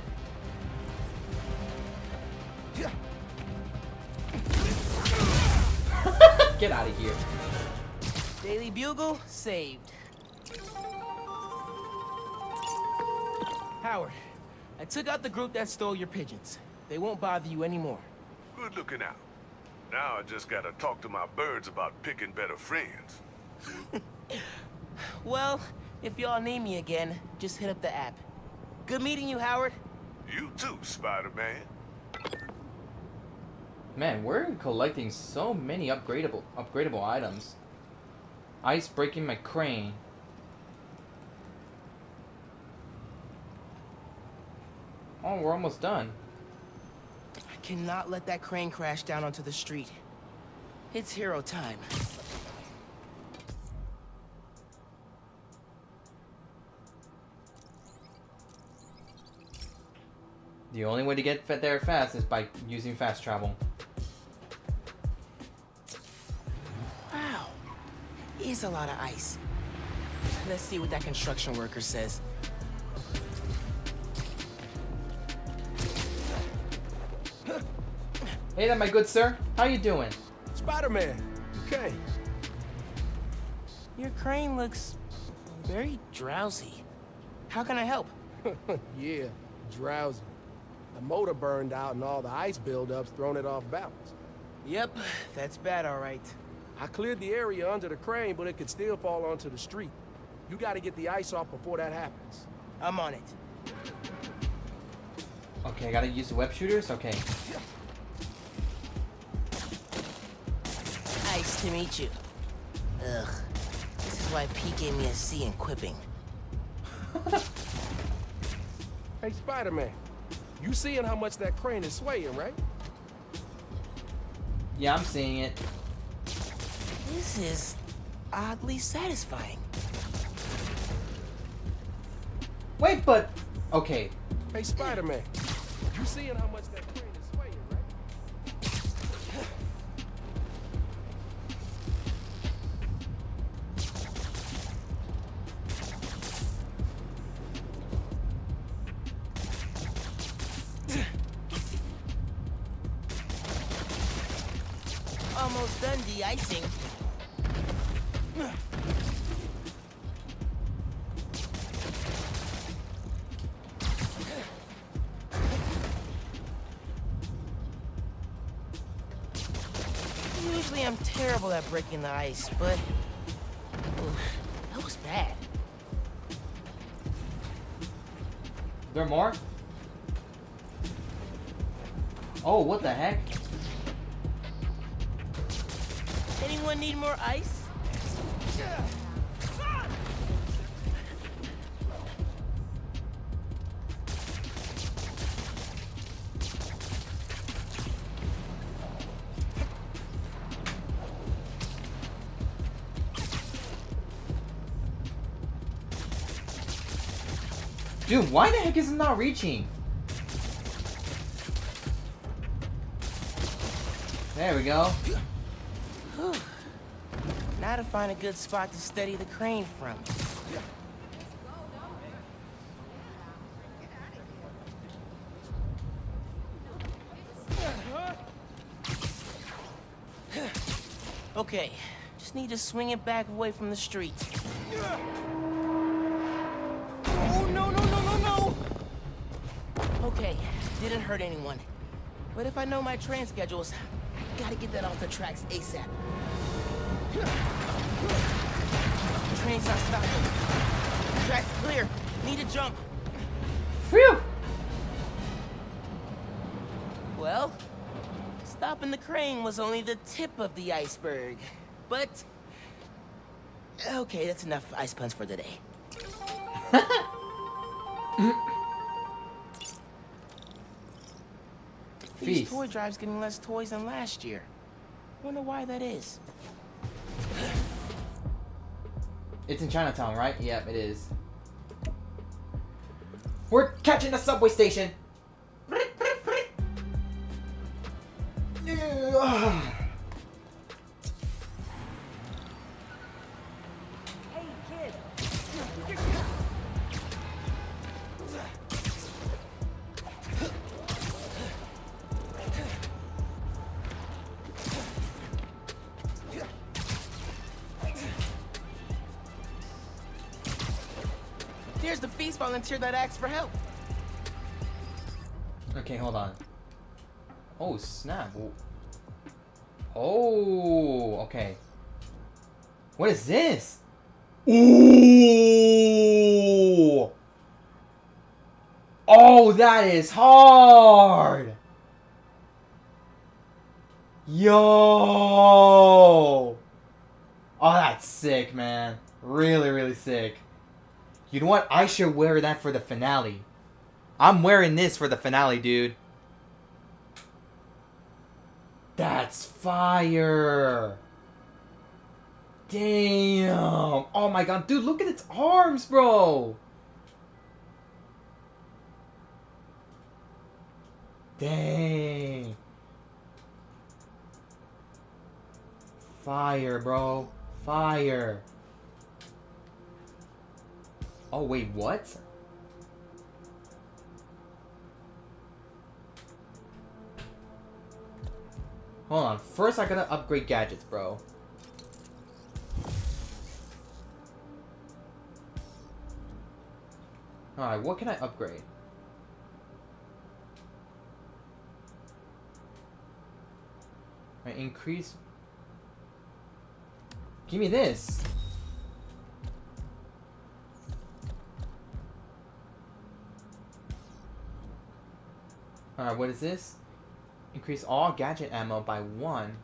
Get out of here. Daily Bugle saved. Howard, I took out the group that stole your pigeons. They won't bother you anymore. Good looking out. Now I just gotta talk to my birds about picking better friends. Well, if y'all need me again, just hit up the app. Good meeting you, Howard. You too, Spider-Man. Man, we're collecting so many upgradable upgradable items. Ice breaking my crane. Oh, we're almost done. I cannot let that crane crash down onto the street. It's hero time. The only way to get there fast is by using fast travel. Wow. is a lot of ice. Let's see what that construction worker says. Hey there, my good sir. How you doing? Spider-Man, okay. Your crane looks very drowsy. How can I help? yeah, drowsy. The motor burned out and all the ice buildups thrown it off balance. Yep, that's bad, all right. I cleared the area under the crane, but it could still fall onto the street. You gotta get the ice off before that happens. I'm on it. Okay, I gotta use the web shooters? Okay. Nice to meet you. Ugh. This is why Pete gave me a C in quipping. Hey, Spider-Man, you seeing how much that crane is swaying, right? Yeah, I'm seeing it. This is oddly satisfying. Wait, but... Okay. Hey, Spider-Man, you seeing how much that breaking the ice, but... Oof, that was bad. There more? Oh, what the heck? Anyone need more ice? Why the heck is it not reaching? There we go. Now to find a good spot to steady the crane from. Okay, just need to swing it back away from the street. Didn't hurt anyone. But if I know my train schedules, gotta get that off the tracks ASAP. Train's not stopping. Track's clear. Need to jump. Phew! Well, stopping the crane was only the tip of the iceberg. But... Okay, that's enough ice puns for today. These toy drives getting less toys than last year. Wonder why that is. It's in Chinatown, right? Yep, it is. We're catching the subway station. volunteer that asked for help. Okay, hold on. Oh, snap. Oh, okay. What is this? Ooh! Oh, that is hard! Yo! Oh, that's sick, man. Really, really sick. You know what? I should wear that for the finale. I'm wearing this for the finale, dude. That's fire. Damn. Oh my god. Dude, look at its arms, bro. Dang. Fire, bro. fire. Oh, wait, what? Hold on. First, I gotta upgrade gadgets, bro. Alright, what can I upgrade? Right, increase... Give me this! Alright, what is this? Increase all gadget ammo by one.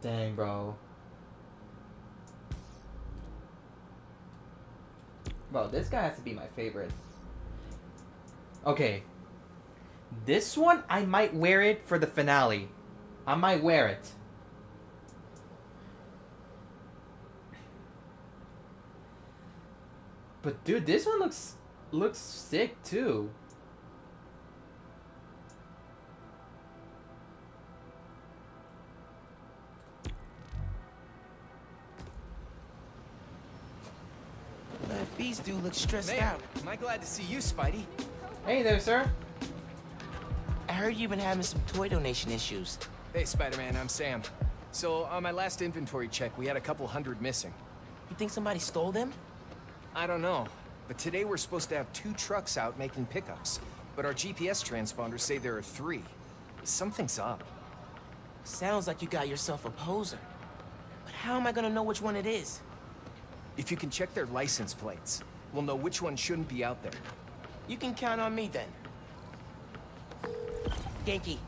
Dang, bro. Bro, this guy has to be my favorite. Okay. This one, I might wear it for the finale. I might wear it. But dude, this one looks looks sick too. That beast dude looks stressed Man, out. am I glad to see you, Spidey? Hey there, sir. I heard you've been having some toy donation issues. Hey, Spider-Man, I'm Sam. So, on my last inventory check, we had a couple hundred missing. You think somebody stole them? I don't know. But today we're supposed to have two trucks out making pickups. But our GPS transponders say there are three. Something's up. Sounds like you got yourself a poser. But how am I gonna know which one it is? If you can check their license plates, we'll know which one shouldn't be out there. You can count on me then. Ganke,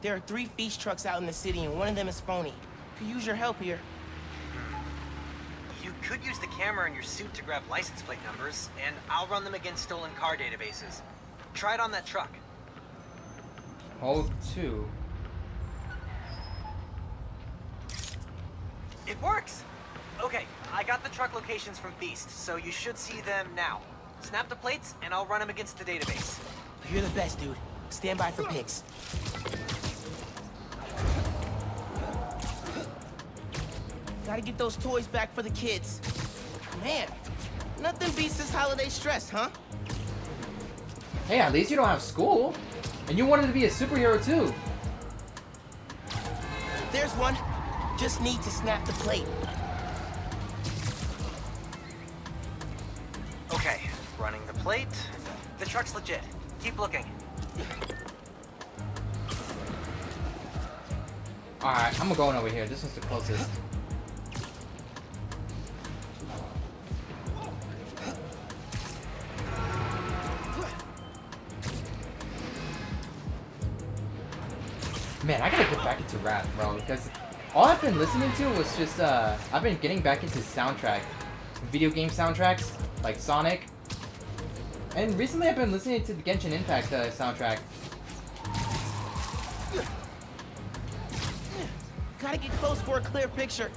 there are three feast trucks out in the city and one of them is phony. Could use your help here. You could use the camera in your suit to grab license plate numbers, and I'll run them against stolen car databases. Try it on that truck. Hold two. It works! Okay, I got the truck locations from Feast, so you should see them now. Snap the plates, and I'll run them against the database. You're the best, dude. Stand by for pics. Gotta get those toys back for the kids. Man, nothing beats this holiday stress, huh? Hey, at least you don't have school. And you wanted to be a superhero too. There's one. Just need to snap the plate. Okay, running the plate. The truck's legit. Keep looking. Alright, I'm going over here. This one's the closest. Bro, because all I've been listening to was just, uh, I've been getting back into soundtrack. Video game soundtracks, like Sonic. And recently I've been listening to the Genshin Impact uh, soundtrack. Gotta get close for a clear picture.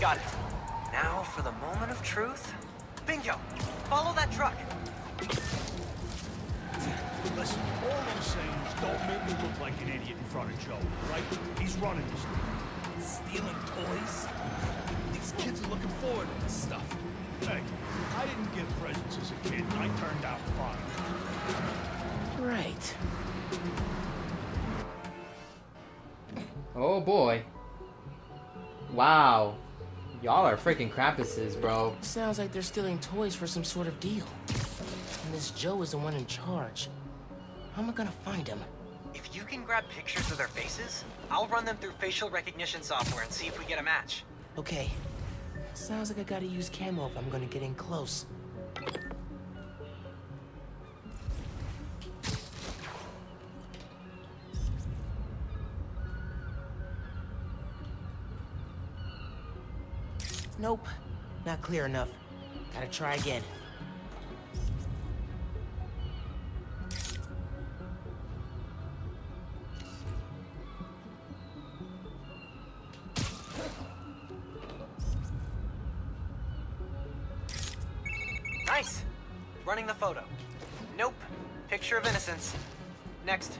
Got it. Now for the moment of truth. Bingo! Follow that truck. Listen, all I'm saying is don't make me look like an idiot in front of Joe, right? He's running this thing. Stealing toys? These kids are looking forward to this stuff. Hey, I didn't get presents as a kid, and I turned out fine. Right. Oh boy. Wow. Y'all are freaking Krampuses, bro. Sounds like they're stealing toys for some sort of deal. And this Joe is the one in charge. How am I gonna find him? If you can grab pictures of their faces, I'll run them through facial recognition software and see if we get a match. Okay. Sounds like I gotta use camo if I'm gonna get in close. Nope. Not clear enough. Gotta try again. Running the photo. Nope. Picture of innocence. Next.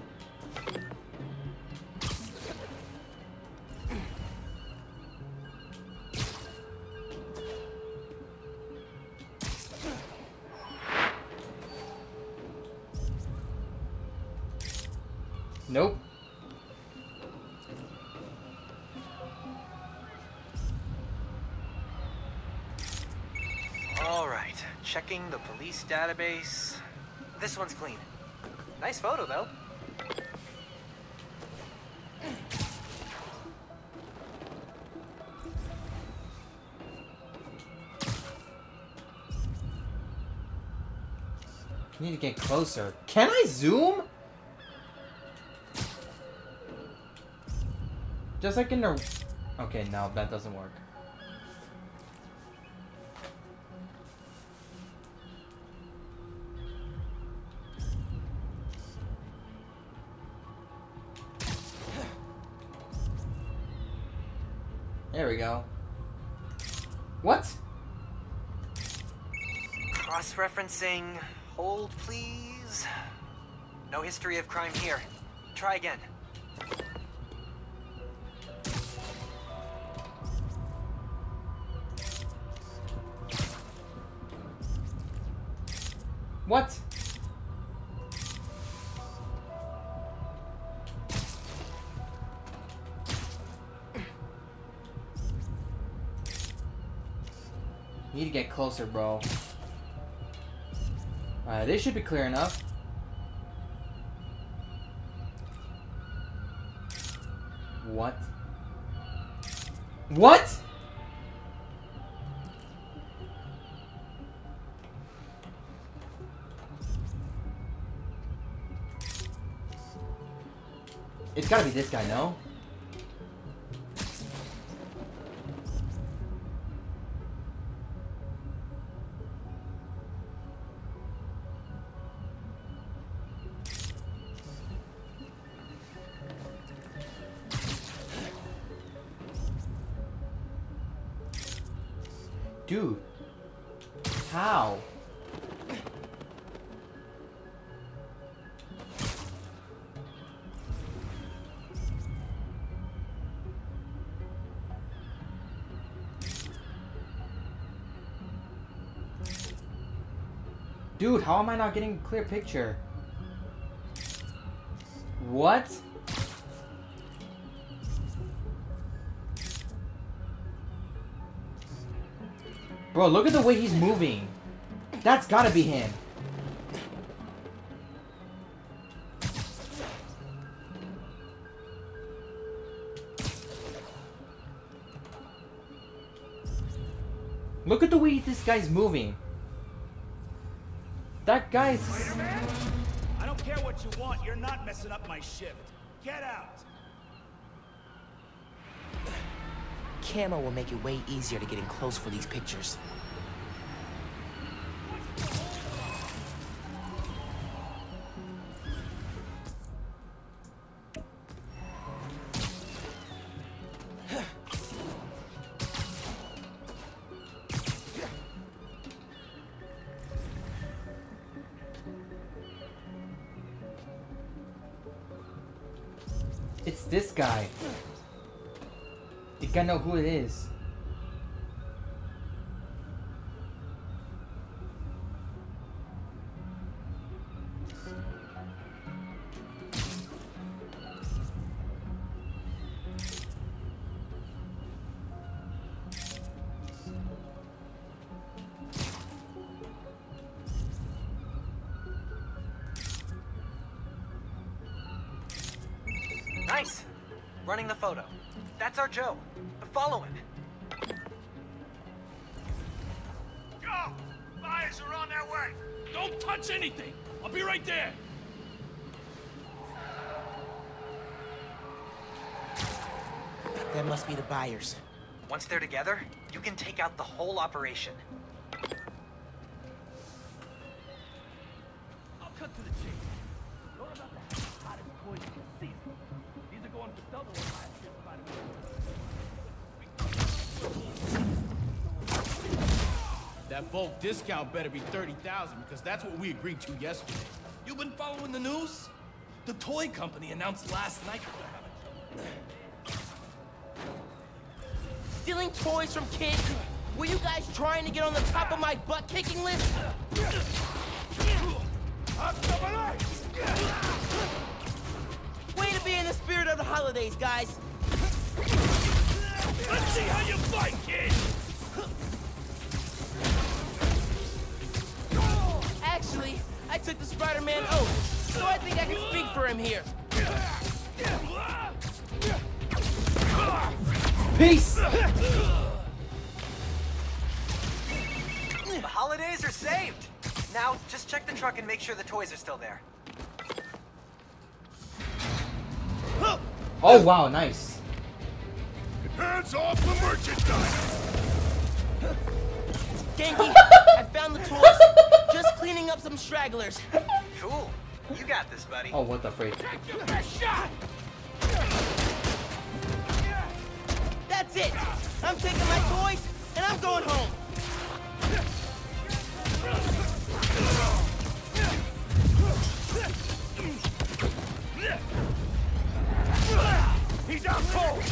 Nope. Checking the police database. This one's clean. Nice photo, though. Need to get closer. Can I zoom? Just like in the... Okay, no, that doesn't work. There we go. What? Cross-referencing. Hold, please. No history of crime here. Try again. Closer, bro. Alright, this should be clear enough. What? What? It's gotta be this guy, no? How am I not getting a clear picture? What? Bro, look at the way he's moving. That's gotta be him. Look at the way this guy's moving. That guy's... Spider-Man? I don't care what you want. You're not messing up my shift. Get out. Camo will make it way easier to get in close for these pictures. Joe. Follow him. Go! Fires are on their way! Don't touch anything! I'll be right there! That must be the buyers. Once they're together, you can take out the whole operation. Discount better be 30,000 because that's what we agreed to yesterday. You've been following the news? The toy company announced last night. Stealing toys from kids? Were you guys trying to get on the top of my butt-kicking list? Way to be in the spirit of the holidays, guys. Let's see how you fight, kid! Took the Spider-Man oath, so I think I can speak for him here. Peace! The holidays are saved. Now, just check the truck and make sure the toys are still there. Oh wow, nice. Hands off the merchandise! Ganke, I found the toys. Just cleaning up some stragglers. Cool. You got this, buddy. Oh, what the freak? shot! That's it. I'm taking my toys and I'm going home. He's out cold!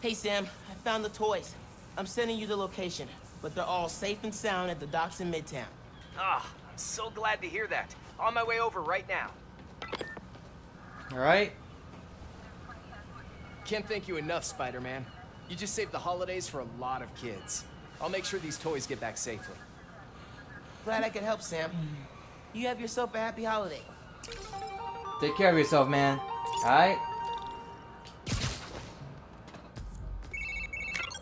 Hey, Sam, I found the toys. I'm sending you the location, but they're all safe and sound at the docks in Midtown. Ah, I'm so glad to hear that. On my way over right now. Alright. Can't thank you enough, Spider-Man. You just saved the holidays for a lot of kids. I'll make sure these toys get back safely. Glad I could help, Sam. You have yourself a happy holiday. Take care of yourself, man. Alright?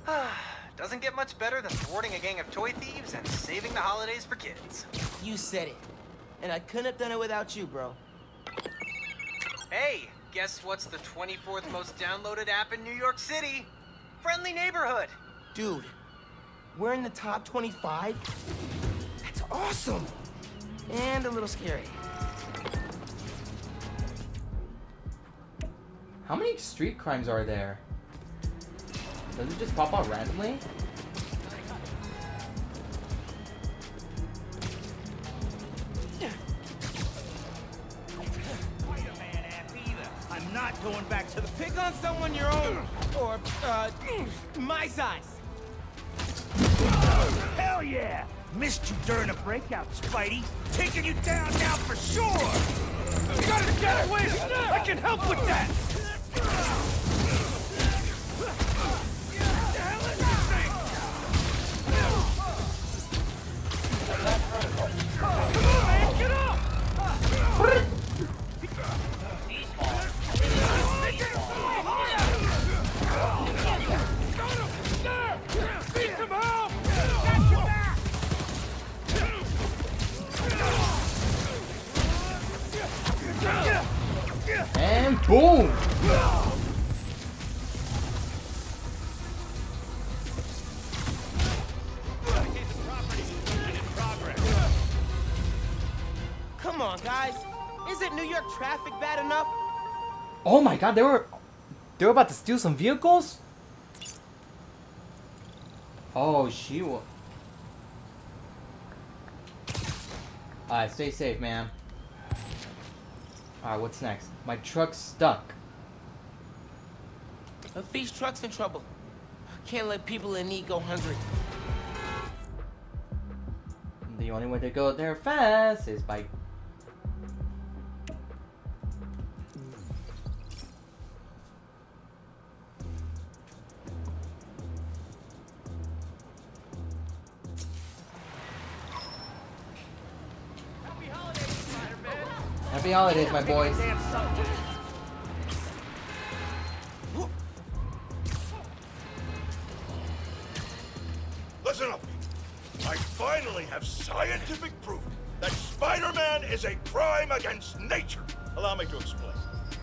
Doesn't get much better than thwarting a gang of toy thieves and saving the holidays for kids. You said it. And I couldn't have done it without you, bro. Hey, guess what's the 24th most downloaded app in New York City? Friendly Neighborhood. Dude, we're in the top 25? That's awesome! And a little scary. How many street crimes are there? Does it just pop out randomly? I'm not going back to the Pick on someone your own, or, uh, my size. Hell yeah! Missed you during a breakout, Spidey. Taking you down now for sure! You gotta get away! I can help with that! Boom! Come on, guys. Isn't New York traffic bad enough? Oh my god, they were they were about to steal some vehicles? Oh, she will. Alright, stay safe, man. Alright, what's next? My truck's stuck. A thief's truck's in trouble. Can't let people in need go hungry. The only way to go there fast is by Happy holidays, my boys. Listen up. I finally have scientific proof that Spider-Man is a crime against nature. Allow me to explain.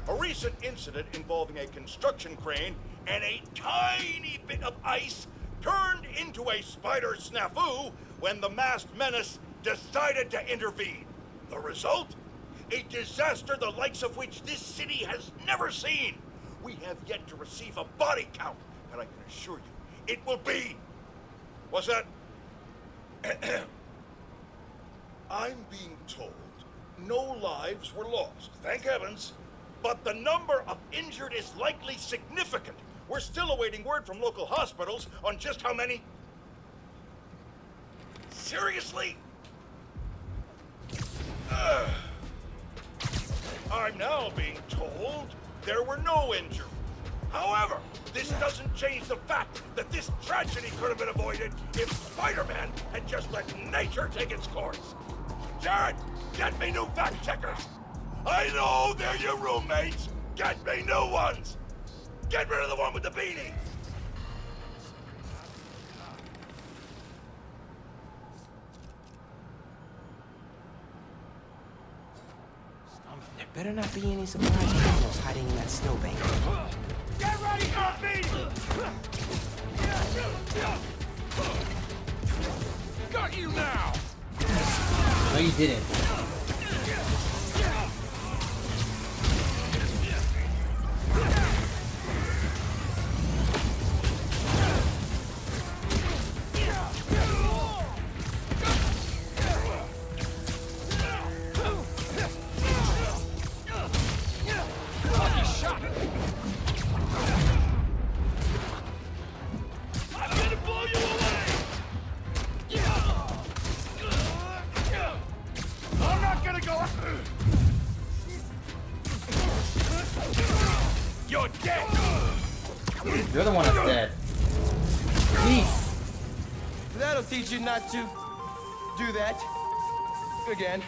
A recent incident involving a construction crane and a tiny bit of ice turned into a spider snafu when the masked menace decided to intervene. The result? A disaster the likes of which this city has never seen. we have yet to receive a body count, and I can assure you, it will be. What's that? I'm being told no lives were lost, thank heavens, but the number of injured is likely significant. We're still awaiting word from local hospitals on just how many. Seriously? Ugh. I'm now being told there were no injuries. However, this doesn't change the fact that this tragedy could have been avoided if Spider-Man had just let nature take its course. Jared, get me new fact checkers. I know they're your roommates. Get me new ones. Get rid of the one with the beanie. There better not be any surprise criminals hiding in that snowbank. Get ready for a! Got you now! No, you didn't. Not to do that again.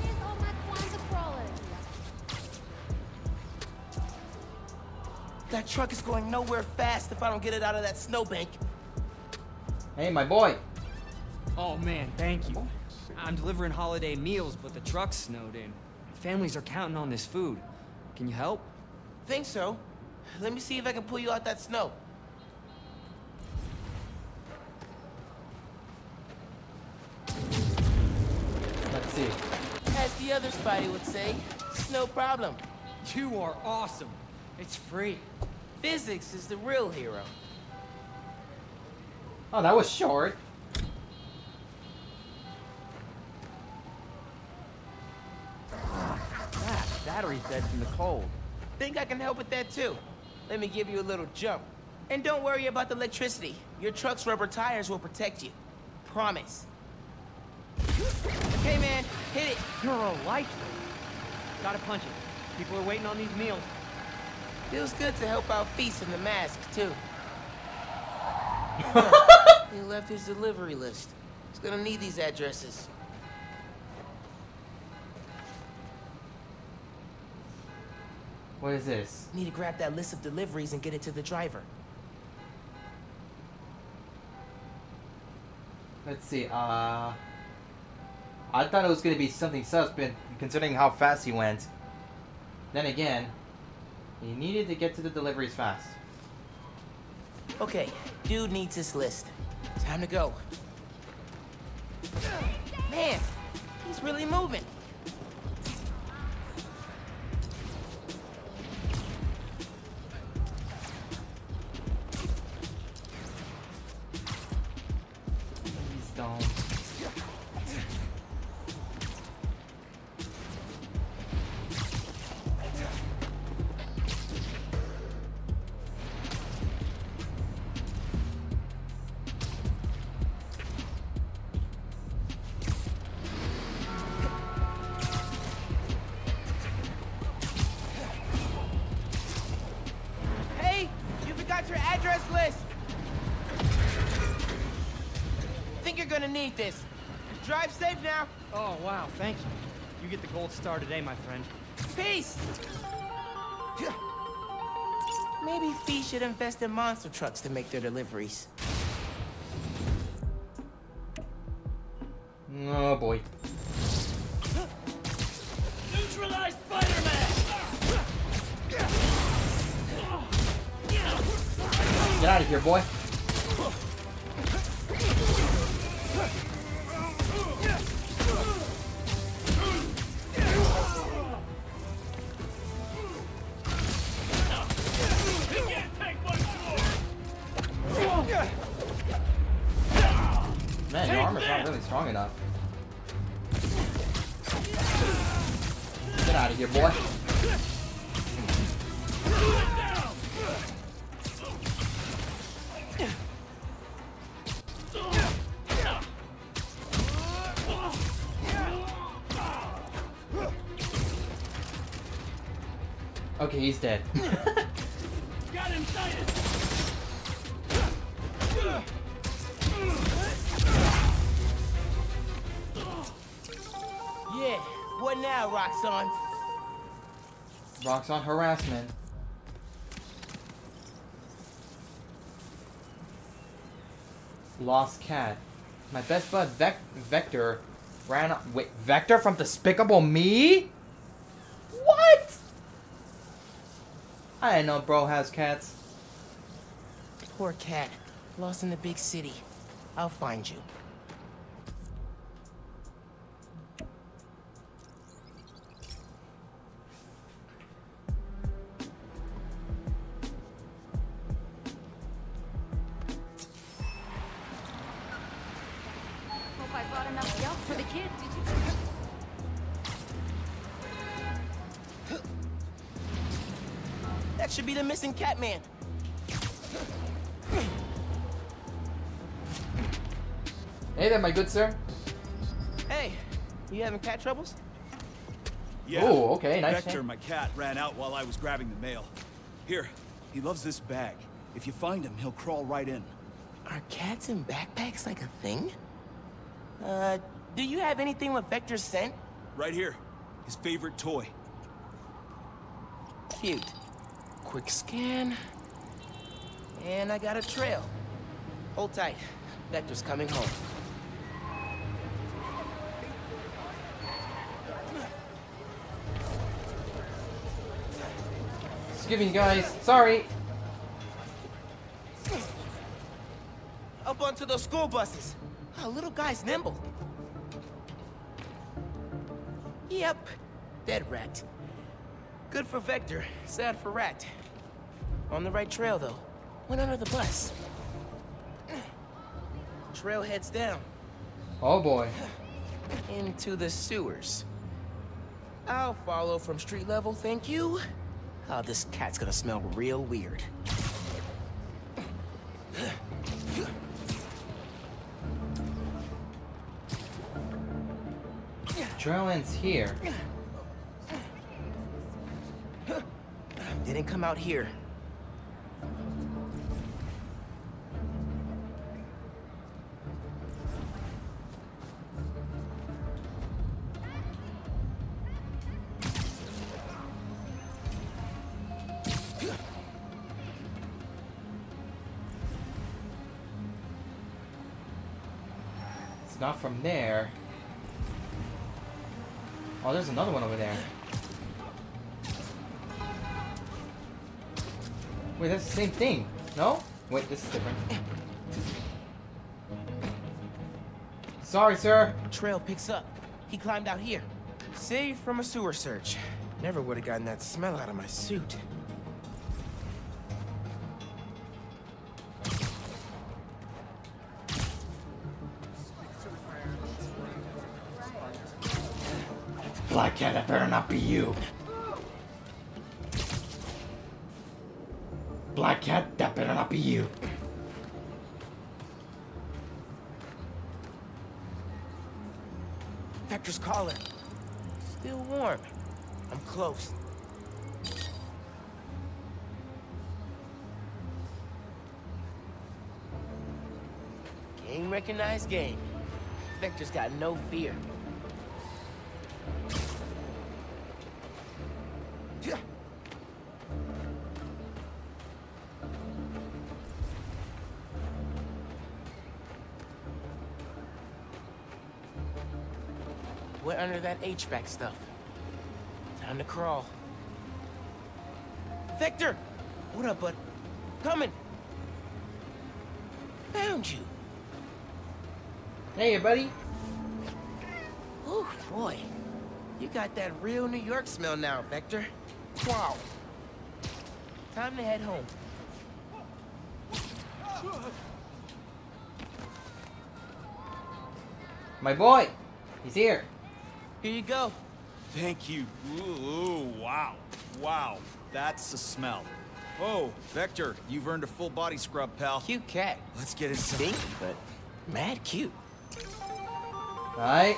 Where's all my Kwanzaa crawlers? That truck is going nowhere fast if I don't get it out of that snowbank. Hey, my boy. Oh man, thank you. I'm delivering holiday meals, but the truck's snowed in. Families are counting on this food. Can you help? Think so. Let me see if I can pull you out that snow. Let's see. As the other Spidey would say, it's no problem. You are awesome. It's free. Physics is the real hero. Oh, that was short. Ah, battery's dead from the cold. Think I can help with that too. Let me give you a little jump. And don't worry about the electricity. Your truck's rubber tires will protect you. Promise. Okay, man, hit it. You're a lifer. Gotta punch it. People are waiting on these meals. Feels good to help out Feast in the mask, too. he left his delivery list. He's gonna need these addresses. What is this? Need to grab that list of deliveries and get it to the driver. Let's see. Uh, I thought it was gonna be something suspect, considering how fast he went. Then again, he needed to get to the deliveries fast. Okay, dude needs his list. Time to go. Man, he's really moving. Need this. Drive safe now. Oh wow, thank you. You get the gold star today, my friend. Peace. Maybe Fee should invest in monster trucks to make their deliveries. Okay, he's dead. Got him sighted! Yeah, what now, Roxxon? Rocks on harassment. Lost cat. My best bud Vec Vector ran up. Wait, Vector from Despicable Me? I know bro has cats. Poor cat. Lost in the big city. I'll find you. Catman. Hey there, my good sir. Hey, you having cat troubles? Yeah. Oh, okay, nice Vector, name. my cat, ran out while I was grabbing the mail. Here, he loves this bag. If you find him, he'll crawl right in. Are cats in backpacks like a thing? Uh, do you have anything with Vector's scent? Right here. His favorite toy. Cute. Quick scan. And I got a trail. Hold tight. Vector's coming home. Excuse me, guys. Sorry. Up onto those school buses. Oh, little guy's nimble. Yep. Dead rat. Good for Vector, sad for Rat. On the right trail, though. Went under the bus. Trail heads down. Oh boy. Into the sewers. I'll follow from street level, thank you. Oh, this cat's gonna smell real weird. Trail ends here. Didn't come out here. From there. Oh, there's another one over there. Wait, that's the same thing. No? Wait, this is different. Sorry, sir. Trail picks up. He climbed out here. Saved from a sewer search. Never would have gotten that smell out of my suit. Black cat, that better not be you. Black cat, that better not be you. Vector's calling. Still warm. I'm close. Game recognized game. Vector's got no fear. That HVAC stuff. Time to crawl. Victor! What up, bud? Coming! Found you. Hey, buddy. Oh, boy. You got that real New York smell now, Vector. Wow. Time to head home. My boy! He's here. Here you go. Thank you. Ooh, wow. Wow. That's the smell. Oh, Vector, you've earned a full body scrub, pal. Cute cat. Let's get inside. Stinky, but mad cute. Alright.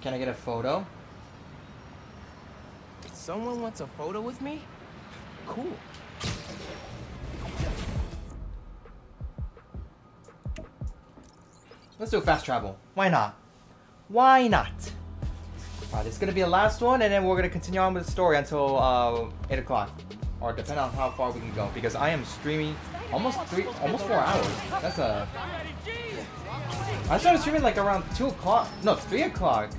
Can I get a photo? Someone wants a photo with me? Cool. Let's do fast travel. Why not? Why not? Alright, it's gonna be the last one, and then we're gonna continue on with the story until uh, 8 o'clock. Or depending on how far we can go. Because I am streaming almost three, almost four hours. That's a... I started streaming like around 2 o'clock. No, 3 o'clock.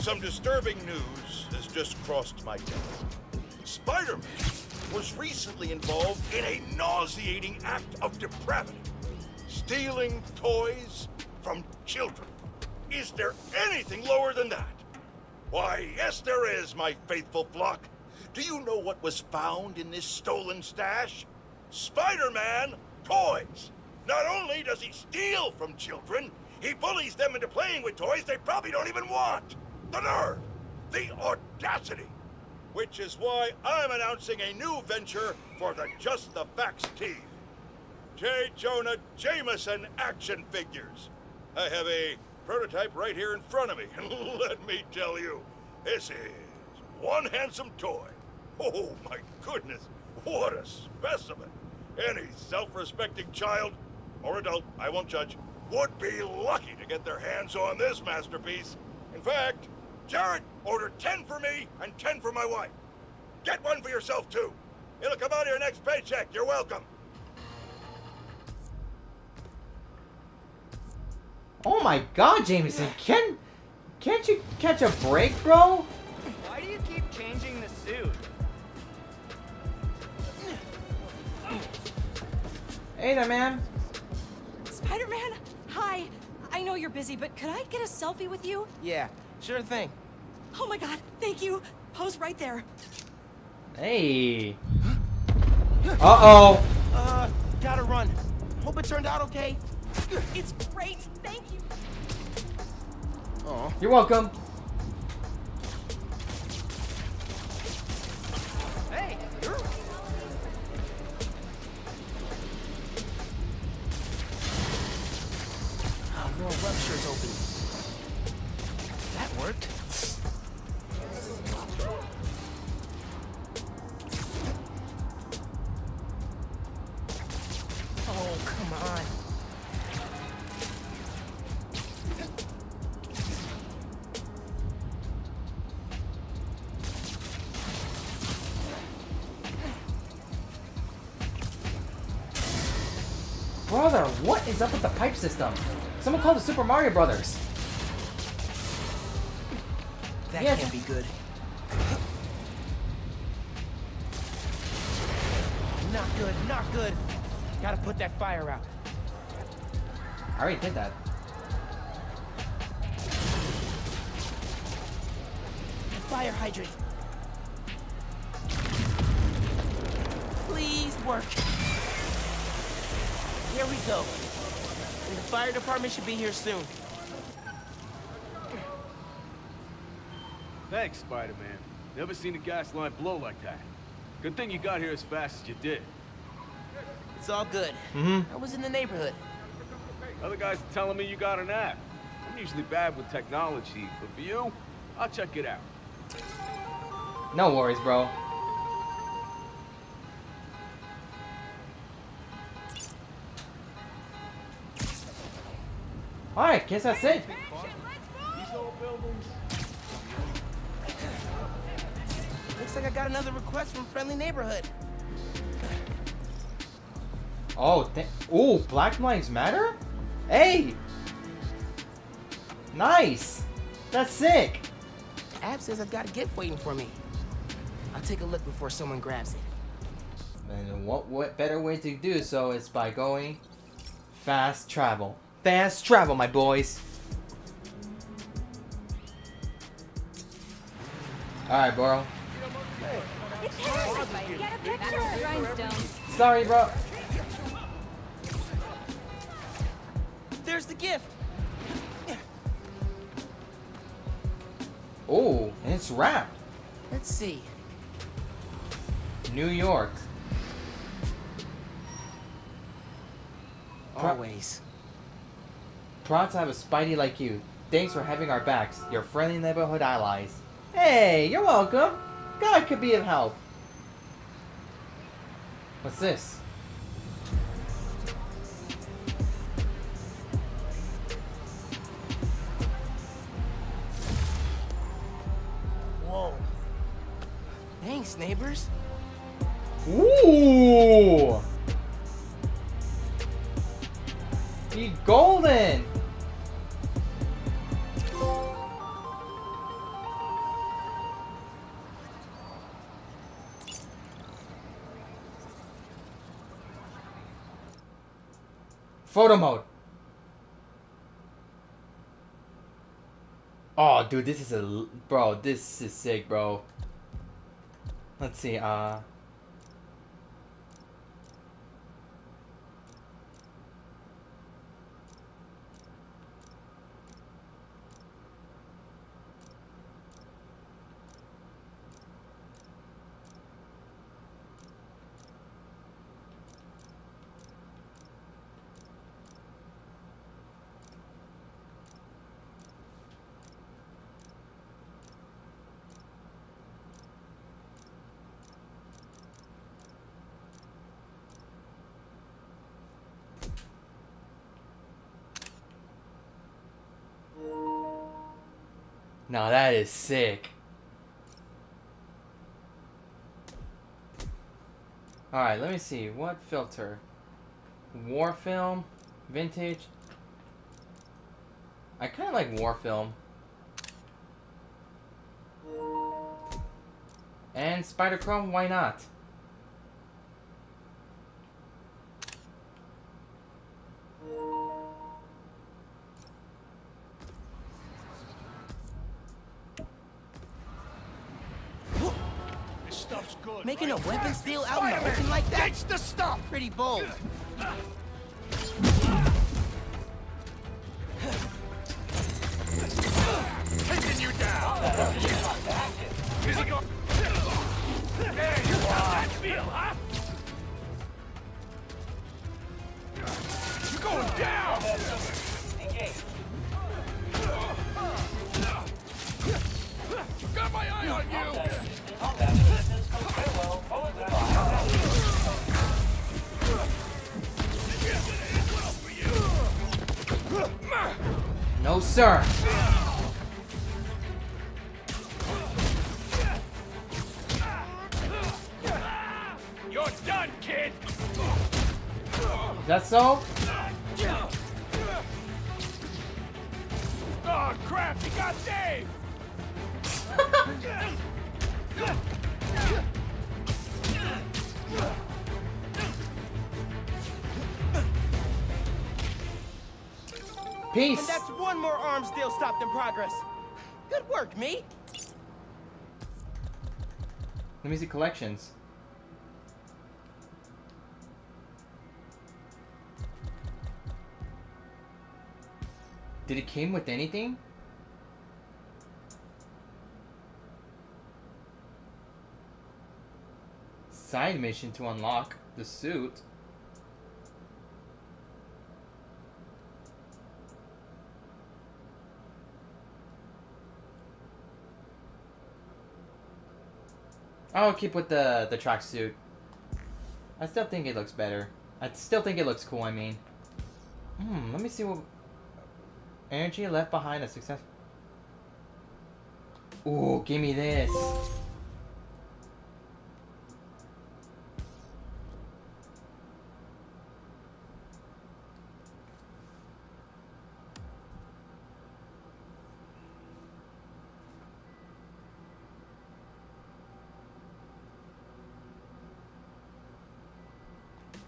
Some disturbing news has just crossed my desk. Spider-Man was recently involved in a nauseating act of depravity. Stealing toys from children. Is there anything lower than that? Why, yes there is, my faithful flock. Do you know what was found in this stolen stash? Spider-Man toys. Not only does he steal from children, he bullies them into playing with toys they probably don't even want. The nerve, the audacity. Which is why I'm announcing a new venture for the Just the Facts team. J. Jonah Jameson action figures. I have a prototype right here in front of me, and let me tell you, this is one handsome toy. Oh my goodness, what a specimen. Any self-respecting child, or adult, I won't judge, would be lucky to get their hands on this masterpiece. In fact, Jared order 10 for me and 10 for my wife. Get one for yourself too. It'll come out of your next paycheck. You're welcome. Oh my god, Jameson, can... Can't you catch a break, bro? Why do you keep changing the suit? Hey there, man. Spider-Man, hi. I know you're busy, but could I get a selfie with you? Yeah, sure thing. Oh my god, thank you. Pose right there. Hey. Uh-oh. Uh, gotta run. Hope it turned out okay. It's great, thank you. Oh. You're welcome. Hey, Oh, no, rupture's open. That worked. Oh, come on. Brother, what is up with the pipe system? Someone called the Super Mario Brothers. That Yes. can't be good. Not good, not good. Gotta put that fire out. I already did that. Fire hydrant. Please work. Here we go. And the fire department should be here soon. Thanks, Spider-Man. Never seen a gas line blow like that. Good thing you got here as fast as you did. It's all good. Mhm. I was in the neighborhood. Other guys are telling me you got an app. I'm usually bad with technology, but for you, I'll check it out. No worries, bro. Alright, guess that's it. Looks like I got another request from Friendly Neighborhood. Oh, th oh, Black Lives Matter? Hey! Nice! That's sick! The app says I've got a gift waiting for me. I'll take a look before someone grabs it. And what, what better way to do so is by going fast travel. Fast travel, my boys! Alright, bro. It's Get a picture! Rhinestones. Sorry, bro. There's the gift. Oh, and it's wrapped. Let's see. New York. Pro- Always. Proud to have a Spidey like you. Thanks for having our backs, your friendly neighborhood allies. Hey, you're welcome. God could be of help. What's this? Whoa. Thanks, neighbors. Ooh! He golden! Photo mode. Oh, dude, this is a... bro. This is sick, bro. Let's see. Uh. Now that is sick. Alright, let me see. What filter? War film? Vintage? I kind of like war film. And Spider Chrome, why not? A right? weapons deal out in the Spider-Man, like that? Gets the stuff. Pretty bold. So? Oh crap! He got Dave. Peace. And that's one more arms deal stopped in progress. Good work, me. Let me see collections. With anything? Side mission to unlock the suit. I'll keep with the the tracksuit. I still think it looks better. I still think it looks cool. I mean, hmm. Let me see what energy left behind a success. Ooh, give me this.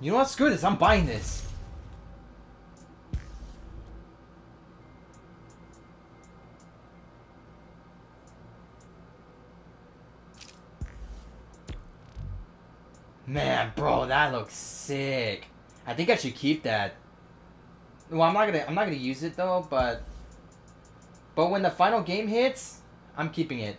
You know what? Screw this. I'm buying this. Man, bro, that looks sick. I think I should keep that. Well, I'm not gonna I'm not gonna use it though, but but when the final game hits, I'm keeping it.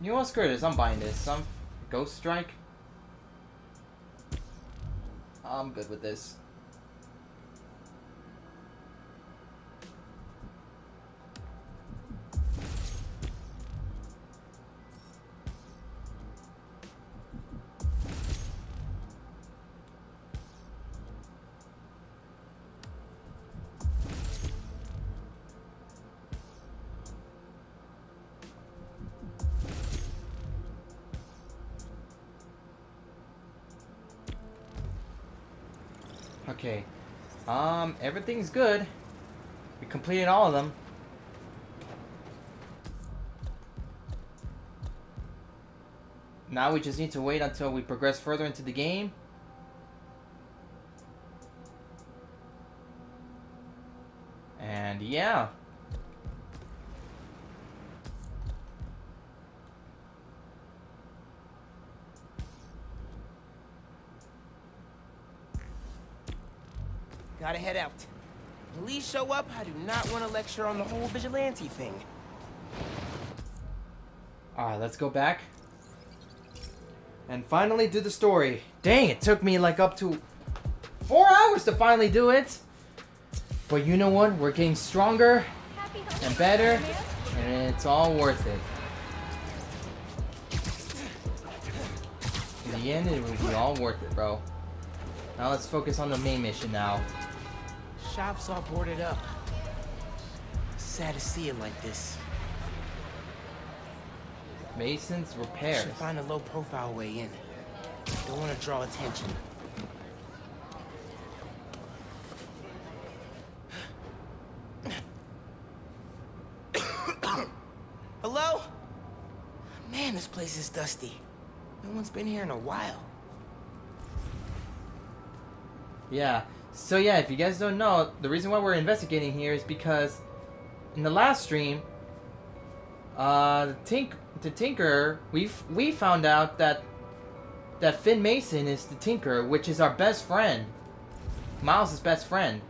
You know what? Screw this. I'm buying this. Some Ghost Strike. I'm good with this. Everything's good. We completed all of them. Now we just need to wait until we progress further into the game. And yeah. Gotta head out. Police show up, I do not want to lecture on the whole vigilante thing. Alright, let's go back. And finally do the story. Dang, it took me like up to four hours to finally do it. But you know what? We're getting stronger and better. And it's all worth it. In the end, it will be all worth it, bro. Now let's focus on the main mission now. Shop's all boarded up. Sad to see it like this. Mason's repairs. Should find a low-profile way in. Don't want to draw attention. Hello? Man, this place is dusty. No one's been here in a while. Yeah. So yeah, if you guys don't know, the reason why we're investigating here is because in the last stream, uh, the Tink, the Tinker, we we found out that that Phin Mason is the Tinker, which is our best friend, Miles' best friend.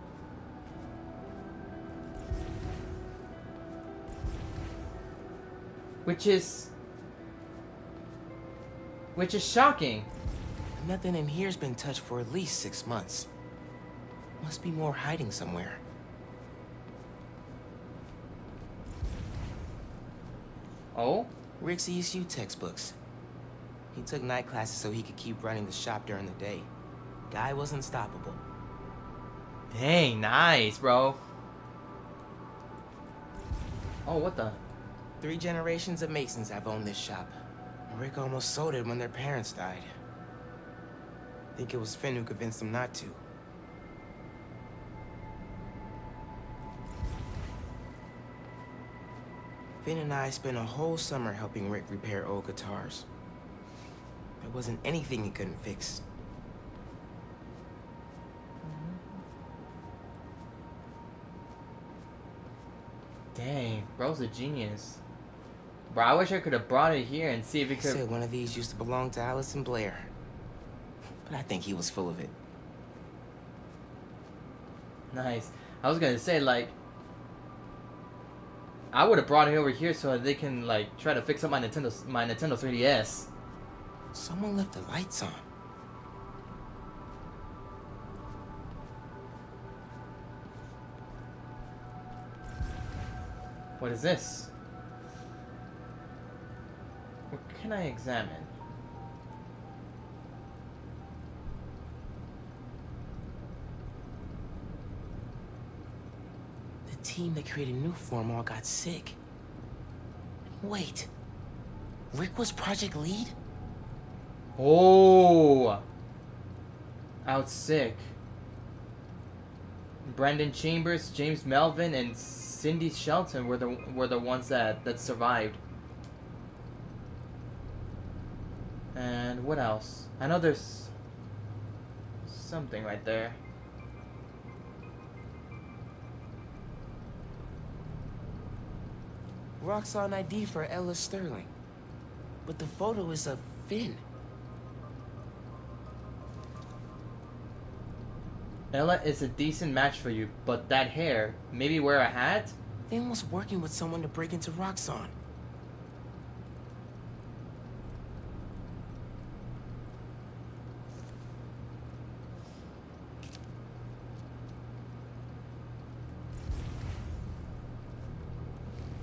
Which is which is shocking. Nothing in here's been touched for at least six months. Must be more hiding somewhere. Oh? Rick's ESU textbooks. He took night classes so he could keep running the shop during the day. Guy was unstoppable. Dang, nice, bro. Oh, what the? Three generations of Masons have owned this shop. Rick almost sold it when their parents died. Think it was Phin who convinced them not to. Phin and I spent a whole summer helping Rick repair old guitars. There wasn't anything he couldn't fix. Mm-hmm. Dang, bro's a genius. Bro, I wish I could have brought it here and see if it could. said one of these used to belong to Alison Blaire. But I think he was full of it. Nice. I was gonna say like, I would have brought it over here so they can like try to fix up my Nintendo my Nintendo 3DS. Someone left the lights on. What is this? What can I examine? Team that created Nuform all got sick. Wait. Rick was Project Lead? Oh, out sick. Brendan Chambers, James Melvin, and Cindy Shelton were the were the ones that that survived. And what else? I know there's something right there. Roxxon ID for Ella Sterling. But the photo is of Phin. Ella is a decent match for you, but that hair, maybe wear a hat? Phin was working with someone to break into Roxxon.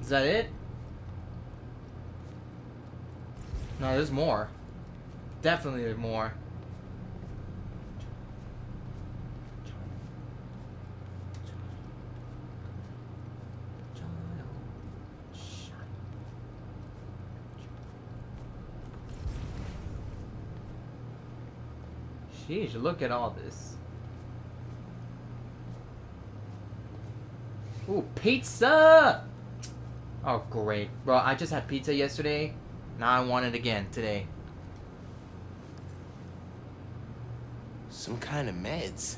Is that it? No, there's more. Definitely more. Sheesh, look at all this. Ooh, pizza! Oh, great. Bro, I just had pizza yesterday. Now I want it again today. Some kind of meds.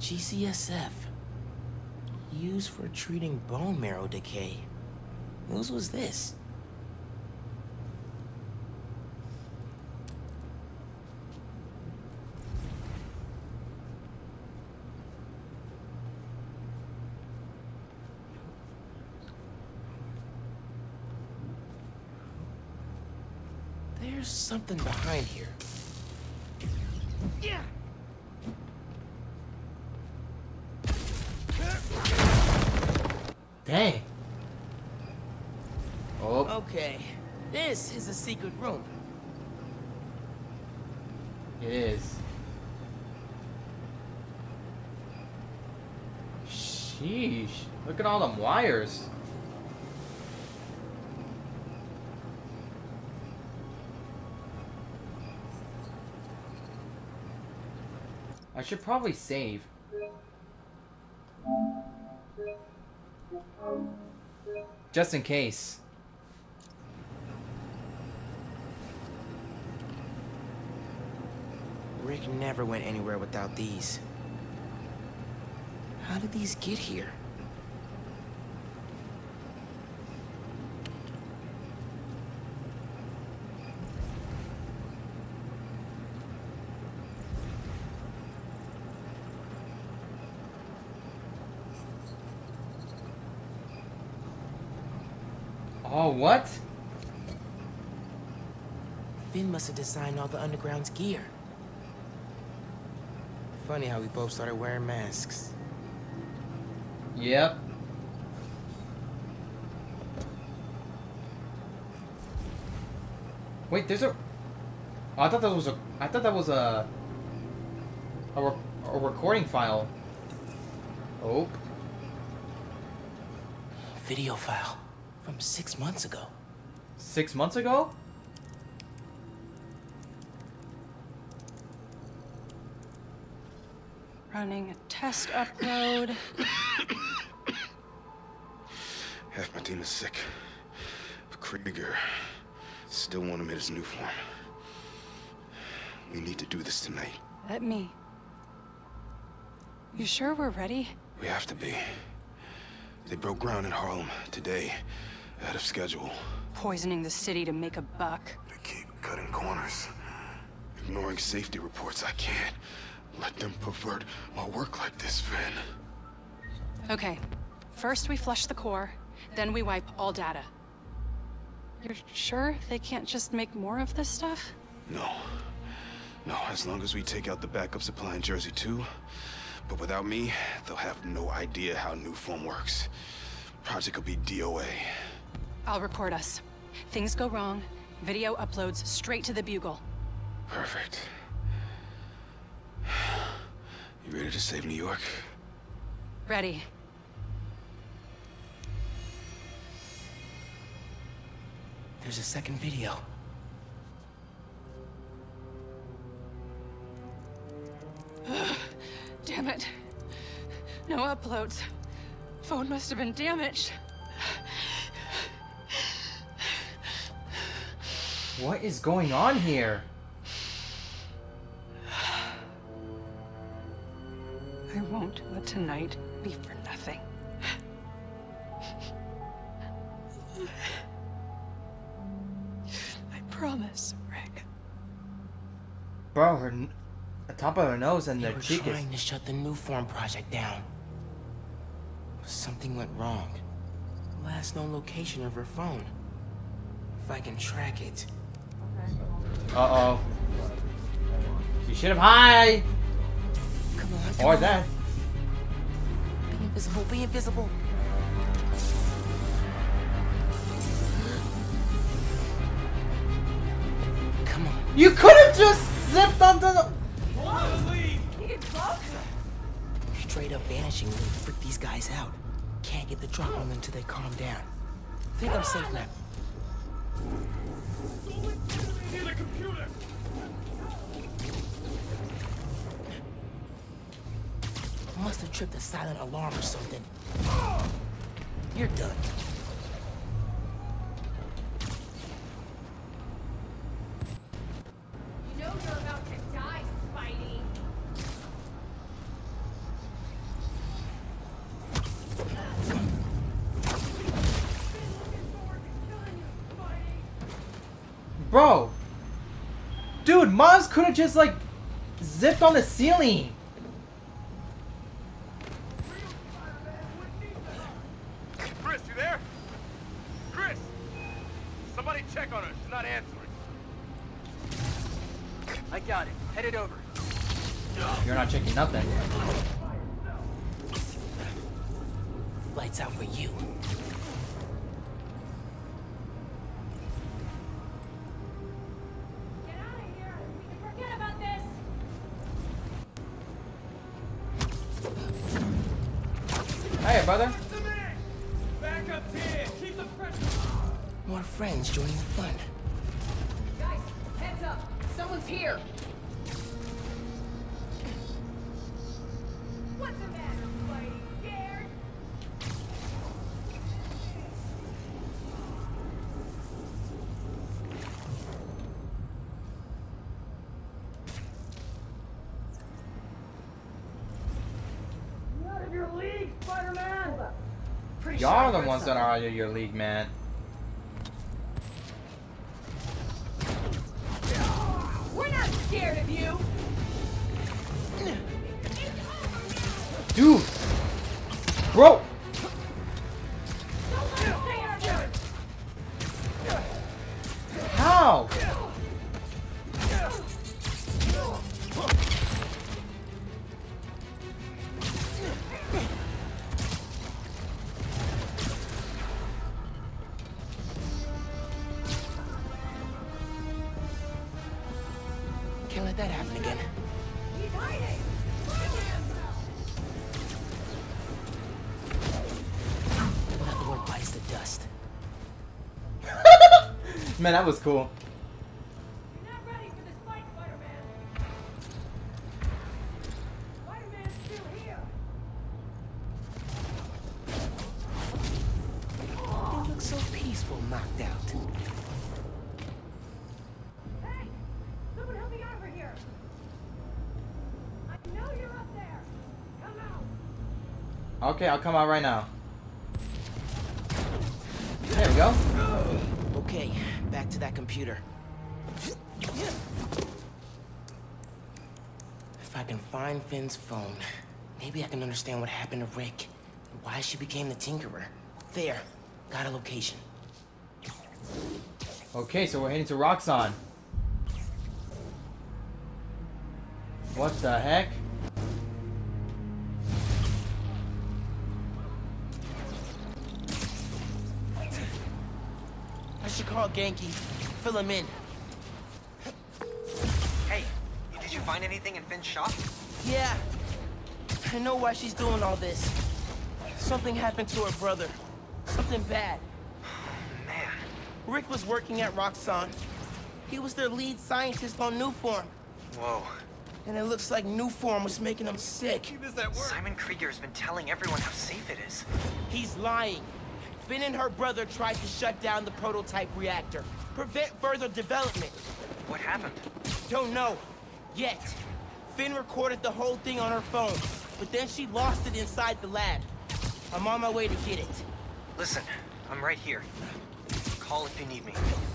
GCSF. Used for treating bone marrow decay. Whose was this? There's something behind here. Yeah. Dang. Oh. Okay. This is a secret room. It is. Sheesh. Look at all them wires. I should probably save. Just in case. Rick never went anywhere without these. How did these get here? Oh, what? Finn must have designed all the Underground's gear. Funny how we both started wearing masks. Yep. Wait, there's a. Oh, I thought that was a. I thought that was a. A, re a recording file. Oh. Video file from six months ago. Six months ago? Running a test upload. Half my team is sick. But Krieger still want him in his new form. We need to do this tonight. Let me. You sure we're ready? We have to be. They broke ground in Harlem today, ahead of schedule. Poisoning the city to make a buck. They keep cutting corners. Ignoring safety reports, I can't. Let them pervert my work like this, Phin. Okay. First we flush the core, then we wipe all data. You're sure they can't just make more of this stuff? No. No, as long as we take out the backup supply in Jersey too. But without me, they'll have no idea how Nuform works. Project will be DOA. I'll record us. Things go wrong, video uploads straight to the Bugle. Perfect. You ready to save New York? Ready. There's a second video. Damn it. No uploads. Phone must have been damaged. What is going on here? I won't let tonight be for nothing. I promise, Rick. Bro, her n- the top of her nose and They the were cheek is. trying to shut the Nuform project down. Something went wrong. Last known location of her phone. If I can track it. Uh oh. You should have hi. Come on, Or that. Be invisible, be invisible. Come on. You could have just zipped onto the. Straight up vanishing will freak these guys out. Can't get the drop on them until they calm down. Think I'm safe now. Must have tripped a silent alarm or something. You're done. Could have just like zipped on the ceiling. Out of your league, man. Man, that was cool. You're not ready for this fight, Spider-Man. Spider-Man's still here. They look so peaceful knocked out. Hey, someone help me over here. I know you're up there. Come out. Okay, I'll come out right now. If I can find Phin's phone, maybe I can understand what happened to Rick and why she became the Tinkerer. There, got a location. Okay, so we're heading to Roxxon. What the heck? I should call Ganke, fill him in. Hey, did you find anything in Phin's shop? Yeah, I know why she's doing all this. Something happened to her brother. Something bad. Man. Rick was working at Roxxon. He was their lead scientist on Nuform. Whoa. And it looks like Nuform was making him sick. Simon Krieger's been telling everyone how safe it is. He's lying. Phin and her brother tried to shut down the prototype reactor. Prevent further development. What happened? Don't know. Yet. Finn recorded the whole thing on her phone, but then she lost it inside the lab. I'm on my way to get it. Listen, I'm right here. Call if you need me.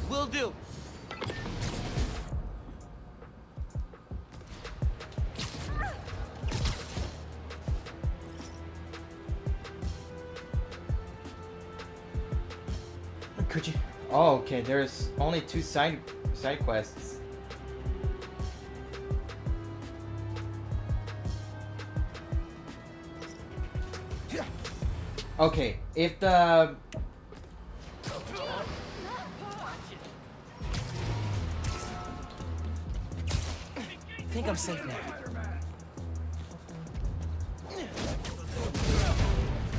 Will do. Oh, okay. There's only two side side quests. Okay, if the I think I'm safe now.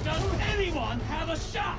Does anyone have a shot?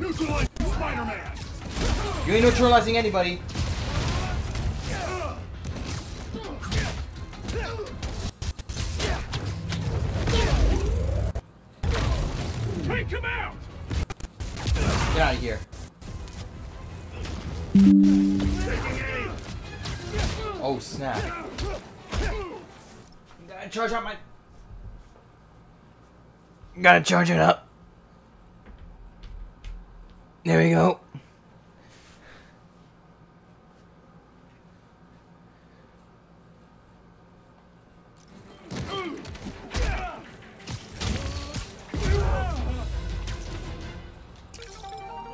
Neutralize Spider-Man! you ain't neutralizing anybody. Take him out! Get out of here. Oh snap! Gotta charge up my. Gotta charge it up. There we go.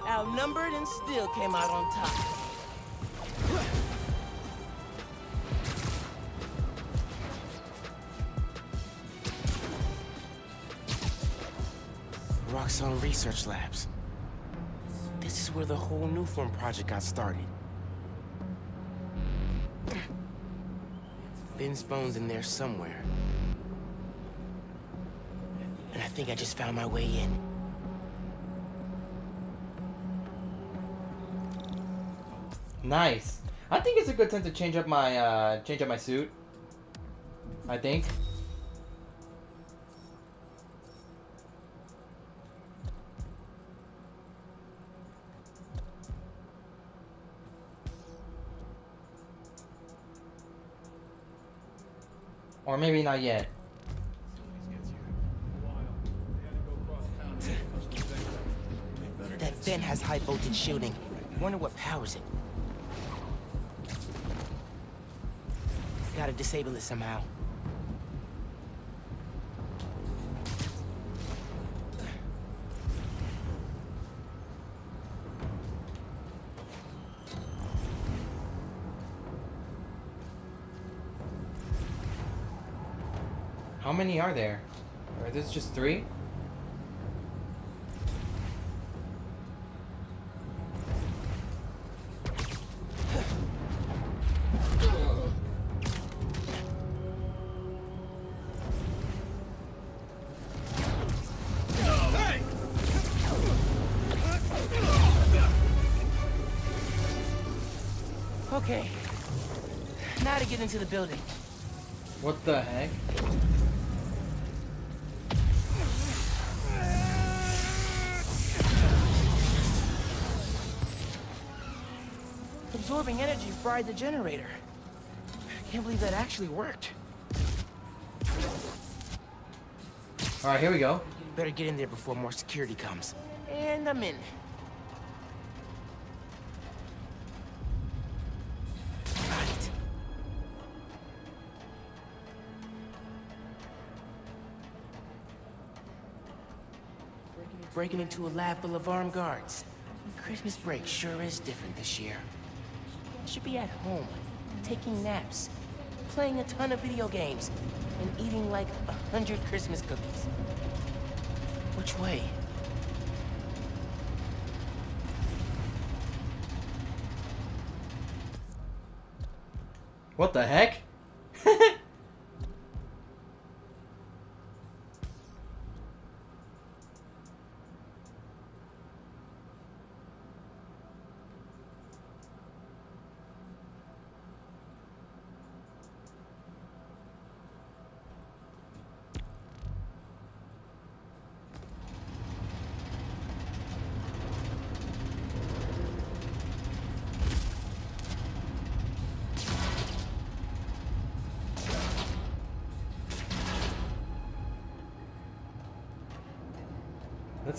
Outnumbered and still came out on top. Roxxon Research Labs. This is where the whole Nuform project got started. Phin's phone's in there somewhere. And I think I just found my way in. Nice. I think it's a good time to change up my uh change up my suit. I think. Or maybe not yet. That vent has high voltage shielding. Wonder what powers it. Gotta disable it somehow. Many are there? Are there just three? Okay. Now to get into the building. What the heck? Fried the generator. I Can't believe that actually worked. Alright, here we go. Better get in there before more security comes. And I'm in. Right. Breaking into a lab full of armed guards. Christmas break sure is different this year should be at home, taking naps, playing a ton of video games, and eating like a hundred Christmas cookies. Which way? What the heck?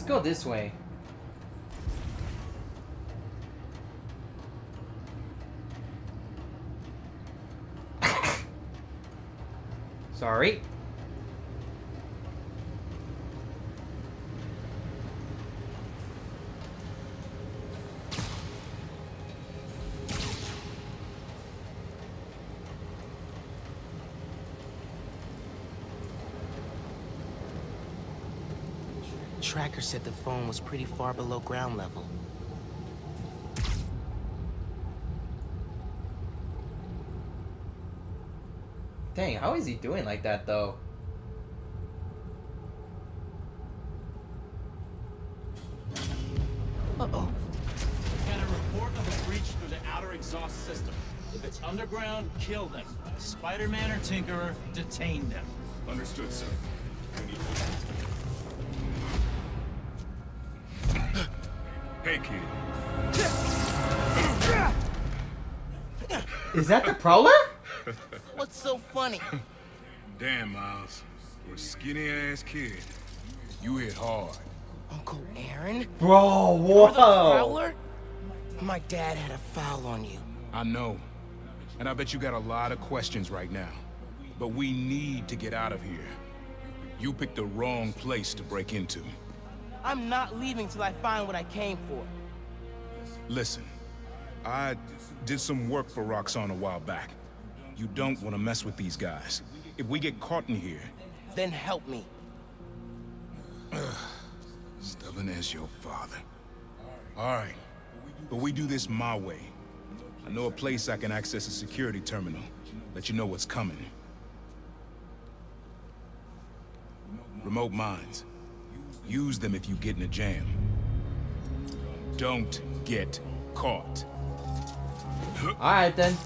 Go this way. Sorry. Tracker said the phone was pretty far below ground level. Dang, how is he doing like that though? Uh-oh. Got a report of a breach through the outer exhaust system. If it's underground, kill them. Spider-Man or Tinkerer, detain them. Understood, sir. Is that the Prowler? What's so funny? Damn, Miles. For a skinny ass kid, you hit hard. Uncle Aaron? Bro, You're the whoa. Prowler? My dad had a foul on you. I know. And I bet you got a lot of questions right now. But we need to get out of here. You picked the wrong place to break into. I'm not leaving till I find what I came for. Listen, I did some work for Roxxon a while back. You don't want to mess with these guys. If we get caught in here, Then help me. stubborn as your father. All right, but we do this my way. I know a place I can access a security terminal. Let you know what's coming. Remote mines. Use them if you get in a jam. Don't get caught. Alright then.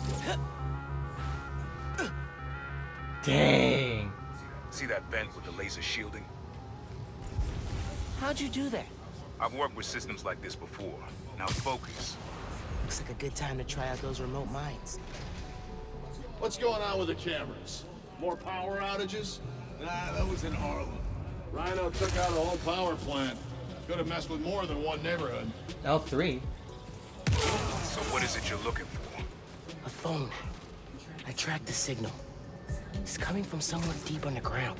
Dang. See that vent with the laser shielding? How'd you do that? I've worked with systems like this before. Now focus. Looks like a good time to try out those remote mines. What's going on with the cameras? More power outages? Nah, that was in Harlem. Rhino took out a whole power plant. Could have messed with more than one neighborhood. L3. So what is it you're looking for? A phone. I tracked the signal. It's coming from somewhere deep underground.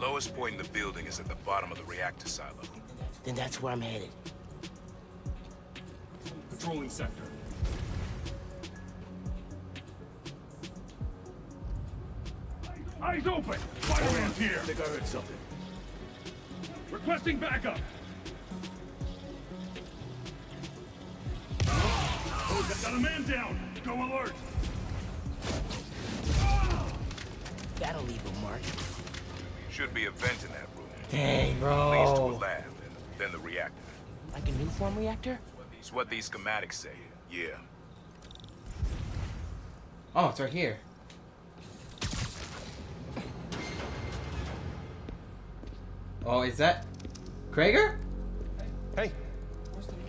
Lowest point in the building is at the bottom of the reactor silo. Then that's where I'm headed. Patrolling sector. Eyes open! Spider-Man's here! I think I heard something. Requesting backup! Got a man down! Go alert! That'll leave a mark. Should be a vent in that room. Dang, bro. Leads to a bro. lab, and then the reactor. Like a Nuform reactor? It's what these schematics say. Yeah. Oh, it's right here. Oh, is that Krieger? Hey,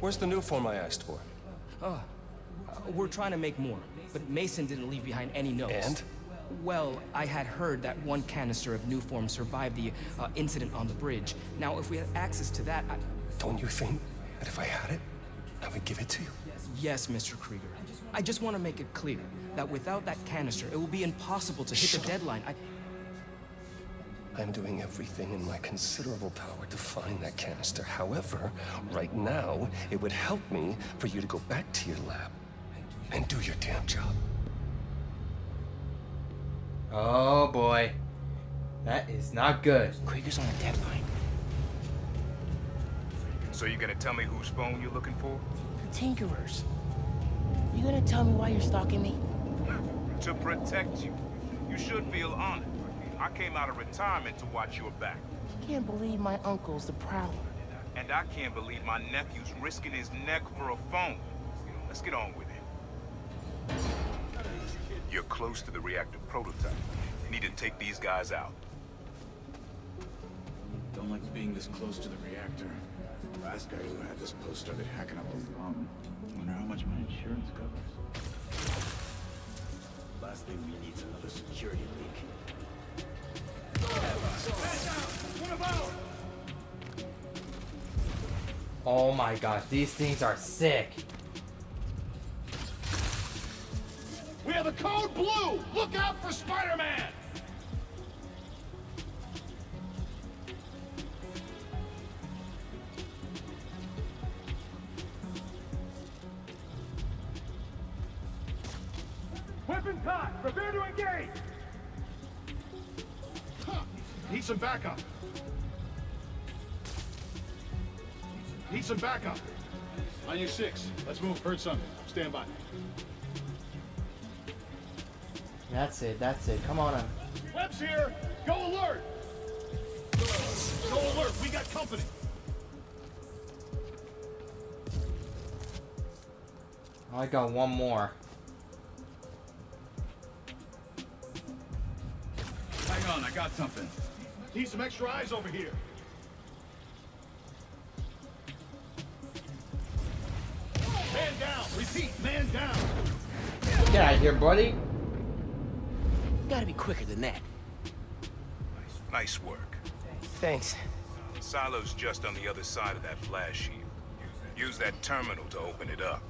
where's the Nuform I asked for? Oh, we're trying to make more, but Mason didn't leave behind any notes. And? Well, I had heard that one canister of Nuform survived the uh, incident on the bridge. Now, if we had access to that, I... Don't you think that if I had it, I would give it to you? Yes, Mr. Krieger. I just want to make it clear that without that canister, it will be impossible to hit Shut the deadline. I... I'm doing everything in my considerable power to find that canister. However, right now, it would help me for you to go back to your lab and do your damn job. Oh boy. That is not good. Craig is on a deadline. So you gonna tell me whose phone you're looking for? The Tinkerers. You gonna tell me why you're stalking me? to protect you. You should feel honored. I came out of retirement to watch your back. Can't believe my uncle's the Prowler. And I can't believe my nephew's risking his neck for a phone. Let's get on with it. You're close to the reactor prototype. You need to take these guys out. Don't like being this close to the reactor. Last guy who had this post started hacking up the phone. Wonder how much my insurance covers. Last thing we need is another security leak. Oh my gosh, these things are sick. We have a code blue! Look out for Spider-Man! Weapons hot! Prepare to engage! Huh. Need some backup. Need some backup. On your six. Let's move. Heard something. Stand by. That's it, that's it. Come on. in. Webb's here! Go alert! Go alert! We got company! I got one more. Hang on, I got something. Need some extra eyes over here. Man down! Repeat, man down! Get out of here, buddy. Gotta be quicker than that. Nice work. Thanks. Silo's just on the other side of that flash shield. Use that terminal to open it up.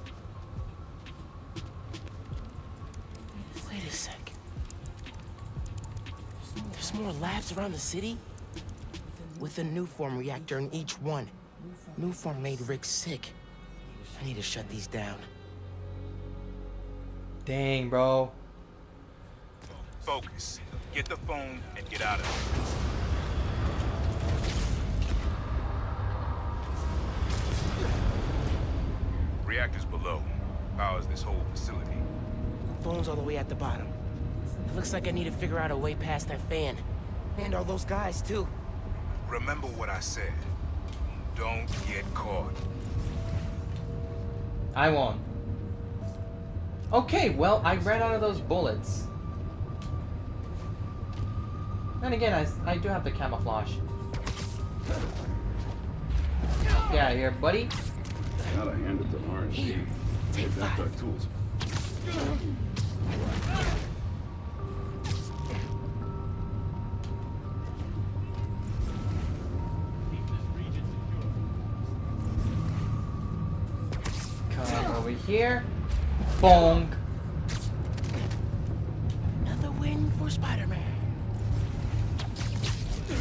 Wait a sec. There's more labs around the city? With a Nuform reactor in each one. Nuform made Rick sick. I need to shut these down. Dang, bro. Focus. Get the phone and get out of there. Reactors below. Powers this whole facility. Phone's all the way at the bottom. It looks like I need to figure out a way past that fan. And all those guys, too. Remember what I said. Don't get caught. I won't. Okay, well, I ran out of those bullets. And again, I, I do have the camouflage. Get out of here, buddy. Gotta hand it to RNG. Hey, that's our tools. Come over here. Bong. Another win for Spider-Man.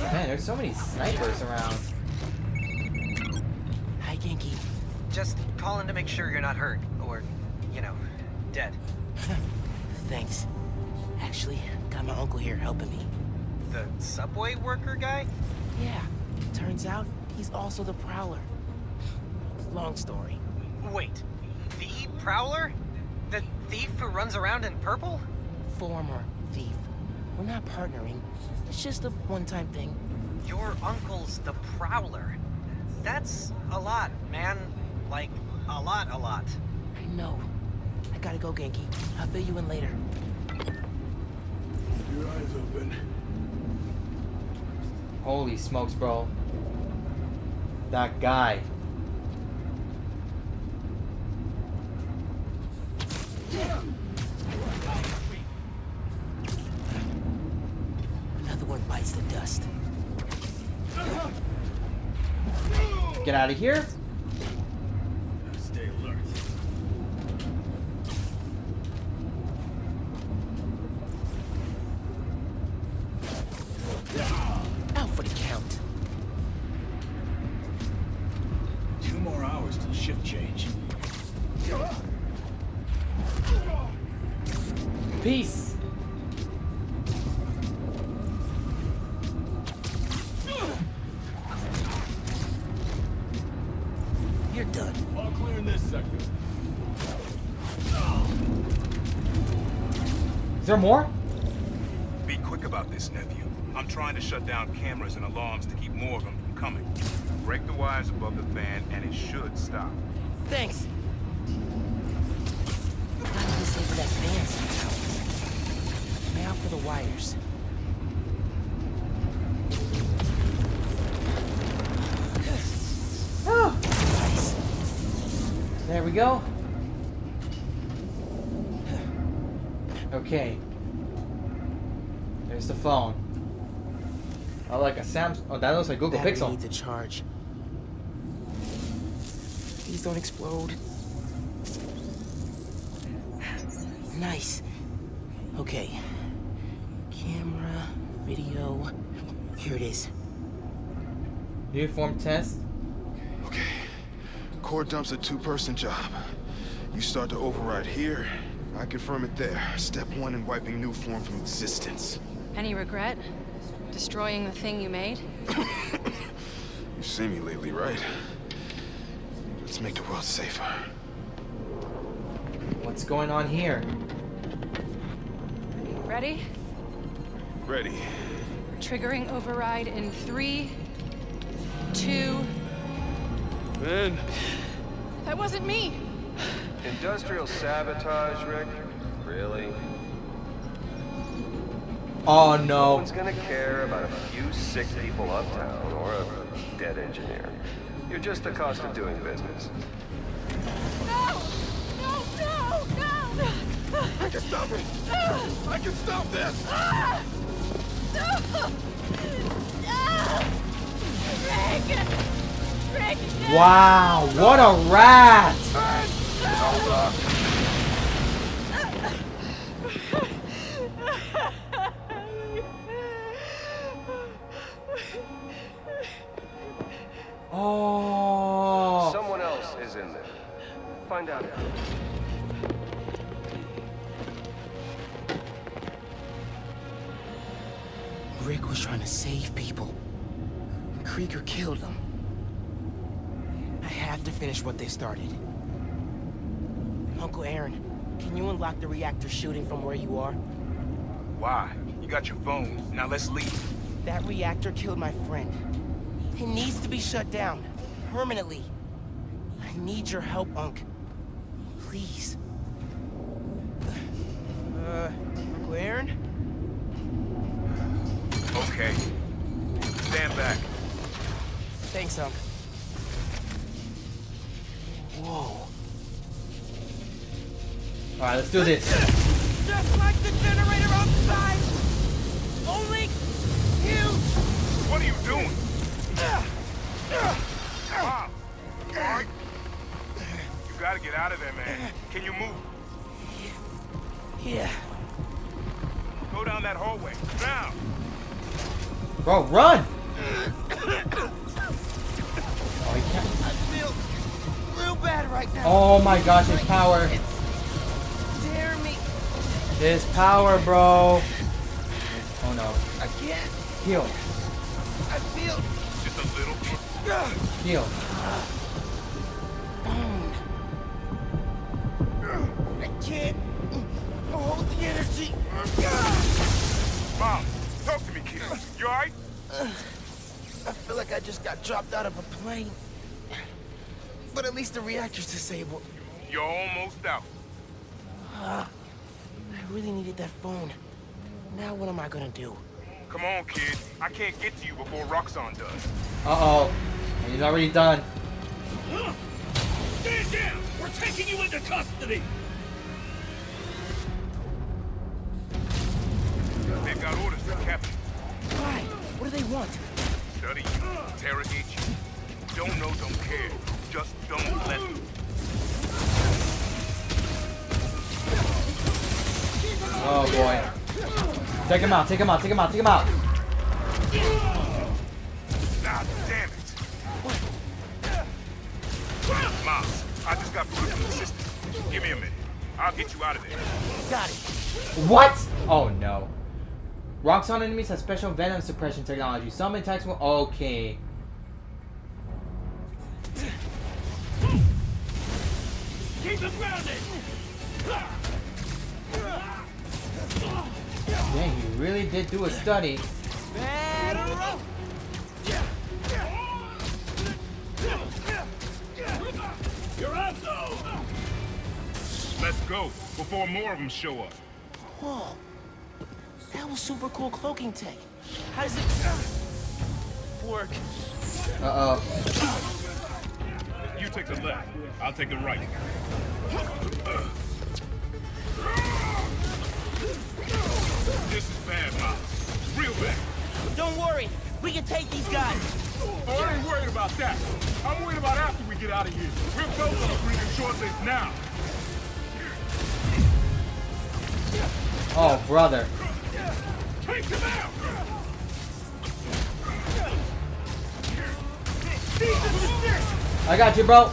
Man, there's so many snipers around. Hi, Ganke. Just calling to make sure you're not hurt, or, you know, dead. Thanks. Actually, got my uncle here helping me. The subway worker guy? Yeah. Turns out, he's also the Prowler. Long story. Wait, the Prowler? The thief who runs around in purple? Former thief. We're not partnering. It's just a one-time thing. Your uncle's the Prowler. That's a lot, man. Like, a lot, a lot. I know. I gotta go, Ganke. I'll fill you in later. Your eyes open. Holy smokes, bro. That guy. Another one bites the dust. Get out of here. Break above the fan, and it should stop. Thanks. Gotta disable that fan somehow. Now for the wires. There we go. Okay. There's the phone. Oh, like a Samsung. Oh, that looks like Google Battery Pixel. needs a charge. Please don't explode. Nice. Okay. Camera, video. Here it is. Uniform test. Okay. Core dump's a two-person job. You start to override here, I confirm it there. Step one in wiping Nuform from existence. Any regret? Destroying the thing you made? You've seen me lately, right? Let's make the world safer. What's going on here? Ready? Ready. Triggering override in three, two. Ben. That wasn't me. Industrial sabotage, Rick? Really? Oh No no. one's gonna care about a few sick people uptown or a dead engineer. You're just the cost of doing business. No! No, no, no! I can stop it! I can stop this! Ah! No! Ah! Rick! Rick, no! Wow, what a rat! Oh. Someone else is in there. Find out. Rick was trying to save people. Krieger killed them. I have to finish what they started. Uncle Aaron, can you unlock the reactor shooting from where you are? Why? You got your phone. Now let's leave. That reactor killed my friend. It needs to be shut down. Permanently. I need your help, Unc. Please. Uh, Uncle Okay. Stand back. Thanks, Unc. Whoa. Alright, let's do this. Just like the generator outside! Only huge! What are you doing? Wow. Alright. You gotta get out of there, man. Can you move? Yeah. Go down that hallway. Now! Bro, run! Oh, he can't. I feel real bad right now. Oh my gosh, his power. Dare me. His power, bro. Oh no. I can't. Heal. I feel. Just a little bit. Heal. I can't hold the energy. Mom, talk to me, kid. You alright? I feel like I just got dropped out of a plane. But at least the reactor's disabled. You're almost out. Uh, I really needed that phone. Now what am I gonna do? Come on, kid. I can't get to you before Roxxon does. Uh-oh. He's already done. Stand down! We're taking you into custody! They've got orders from Captain. Why? What do they want? Study you, interrogate you. Don't know, don't care. Just don't let them. Oh boy. Take him out, take him out, take him out, take him out. Ah, damn it. Miles, I just got food from the system. Give me a minute. I'll get you out of there. Got it. What? Oh no. Roxxon enemies have special venom suppression technology. Some attacks will. Okay. Keep him grounded! Yeah, he really did do a study. You're up! Let's go, before more of them show up. Whoa. That was super cool cloaking tech. How does it work? Uh-oh. You take the left, I'll take the right. This is bad, Miles. Real bad. Don't worry. We can take these guys. Oh, I ain't worried about that. I'm worried about after we get out of here. We're both on green and short this now. Oh, brother. Take them out! I got you, bro.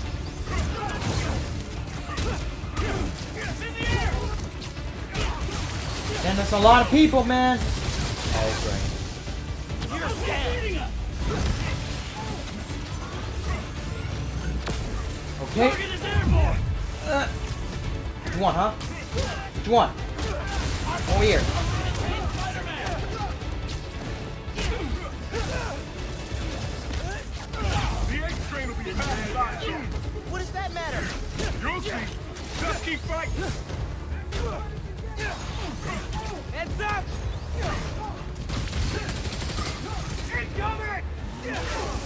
And there's a lot of people, man. Oh, great. Okay. Uh, what you want, huh? What you want? Over here. The X train will be passing by soon. What does that matter? You'll see. Just keep fighting. Heads up! Incoming!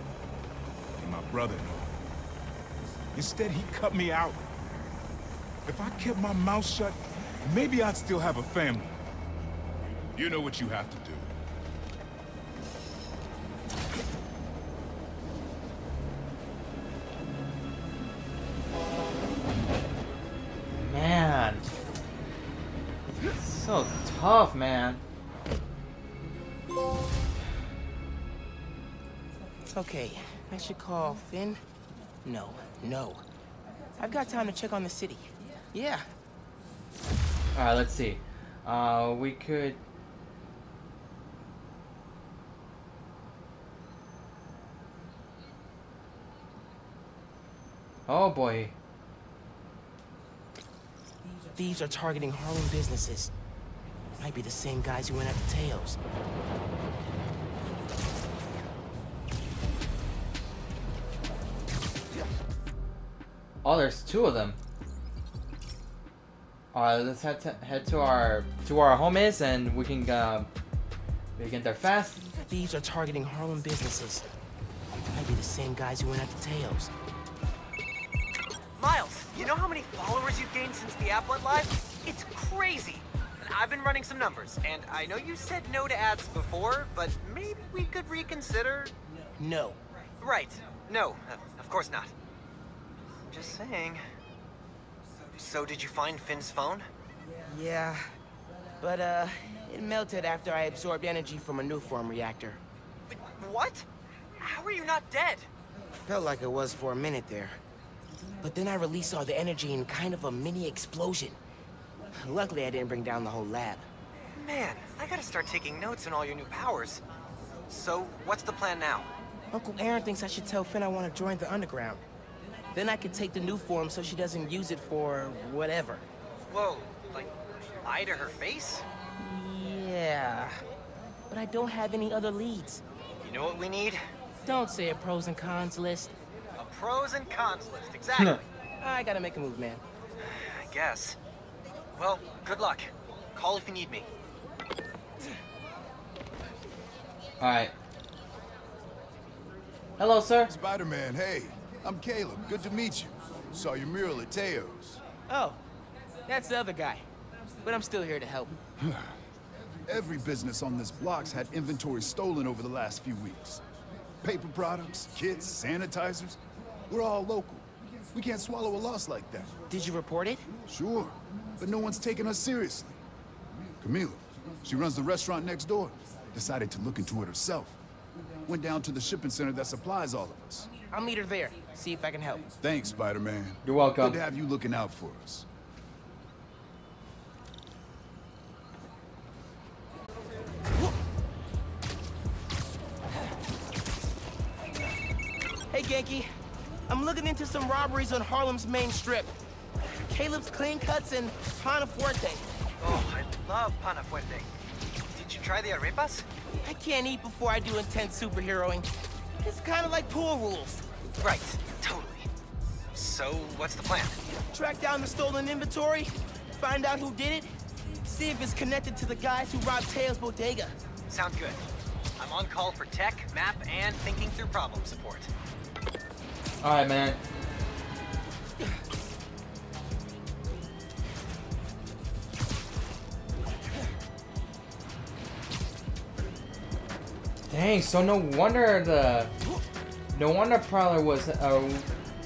My brother knew. Instead, he cut me out. If I kept my mouth shut, maybe I'd still have a family. You know what you have to do. Man. So tough, man. Okay, I should call Phin? No, no. I've got time to check on the city. Yeah. Alright, let's see. Uh, we could... Oh boy. Thieves are targeting Harlem businesses. Might be the same guys who went after Tails. Oh, there's two of them. Alright, let's head to, head to our to where our home is, and we can uh, we can get there fast. Thieves are targeting Harlem businesses. Might be the same guys who went after Tails. Miles, you know how many followers you've gained since the app went live? It's crazy. And I've been running some numbers, and I know you said no to ads before, but maybe we could reconsider. No. Right. No, uh, of course not. Just saying. So did you find Phin's phone? Yeah, but uh, It melted after I absorbed energy from a Nuform reactor. But What? How are you not dead? Felt like it was for a minute there. But then I released all the energy in kind of a mini explosion. Luckily, I didn't bring down the whole lab. Man, I gotta start taking notes on all your new powers. So, what's the plan now? Uncle Aaron thinks I should tell Finn I want to join the underground. Then I could take the Nuform so she doesn't use it for whatever. Whoa, like, lie to her face? Yeah. But I don't have any other leads. You know what we need? Don't say a pros and cons list. A pros and cons list, exactly. I gotta make a move, man. I guess. Well, good luck. Call if you need me. Alright. Hello, sir. Spider-Man, hey. I'm Caleb. Good to meet you. Saw your mural at Teo's. Oh, that's the other guy. But I'm still here to help. Every business on this block's had inventory stolen over the last few weeks. Paper products, kits, sanitizers. We're all local. We can't swallow a loss like that. Did you report it? Sure, but no one's taking us seriously. Camila, she runs the restaurant next door. Decided to look into it herself. Went down to the shipping center that supplies all of us. I'll meet her there. See if I can help. Thanks, Spider-Man. You're welcome. Good to have you looking out for us. Hey, Ganke. I'm looking into some robberies on Harlem's main strip. Caleb's Clean Cuts and Panafuerte. Oh, I love Panafuerte. Did you try the arepas? I can't eat before I do intense superheroing. It's kind of like pool rules. Right, totally. So, what's the plan? Track down the stolen inventory, find out who did it, see if it's connected to the guys who robbed Teo's bodega. Sounds good. I'm on call for tech, map, and thinking through problem support. Alright, man. Dang, so no wonder the no wonder Prowler was uh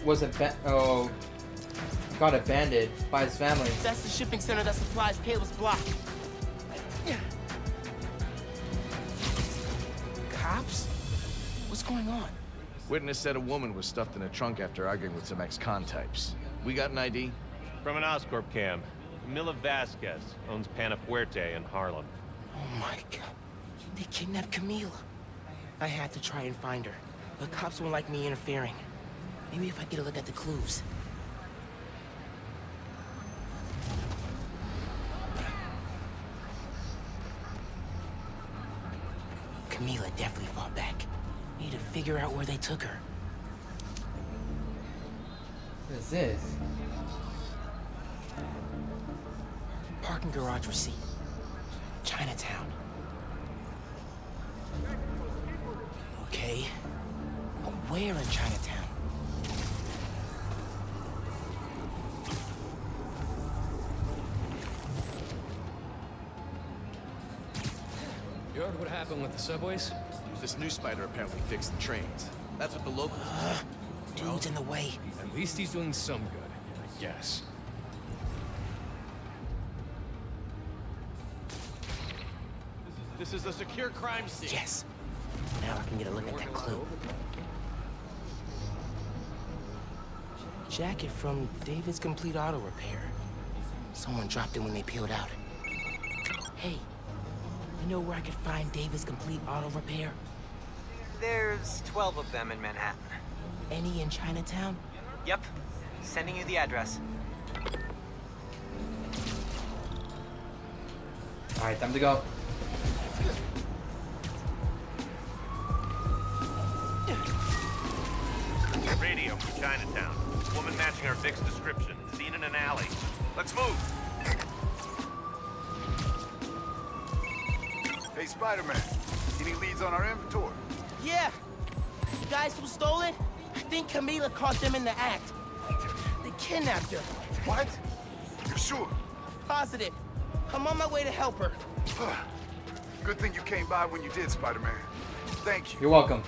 was a oh got abandoned by his family. That's the shipping center that supplies Caleb's block. Yeah. Cops? What's going on? Witness said a woman was stuffed in a trunk after arguing with some ex-con types. We got an ID? From an Oscorp cam. Camila Vasquez owns Panafuerte in Harlem. Oh my god. They kidnapped Camila. I had to try and find her. The cops won't like me interfering. Maybe if I get a look at the clues. Camila definitely fought back. Need to figure out where they took her. What is this? Parking garage receipt. Chinatown. Okay. But where in Chinatown? You heard what happened with the subways? This new spider apparently fixed the trains. That's what the locals... Uh, dude's in the way. At least he's doing some good, I guess. This is a secure crime scene. Yes. Now I can get a look at that clue. Jacket from David's Complete Auto Repair. Someone dropped it when they peeled out. Hey, you know where I could find David's Complete Auto Repair? There's 12 of them in Manhattan. Any in Chinatown? Yep. Sending you the address. Alright, time to go. Radio from Chinatown. Woman matching our Vic's description. Seen in an alley. Let's move. Hey, Spider-Man. Any leads on our inventory? Yeah. The guys who stole it, I think Camila caught them in the act. They kidnapped her. What? You're sure? Positive. I'm on my way to help her. Good thing you came by when you did, Spider-Man. Thank you. You're welcome.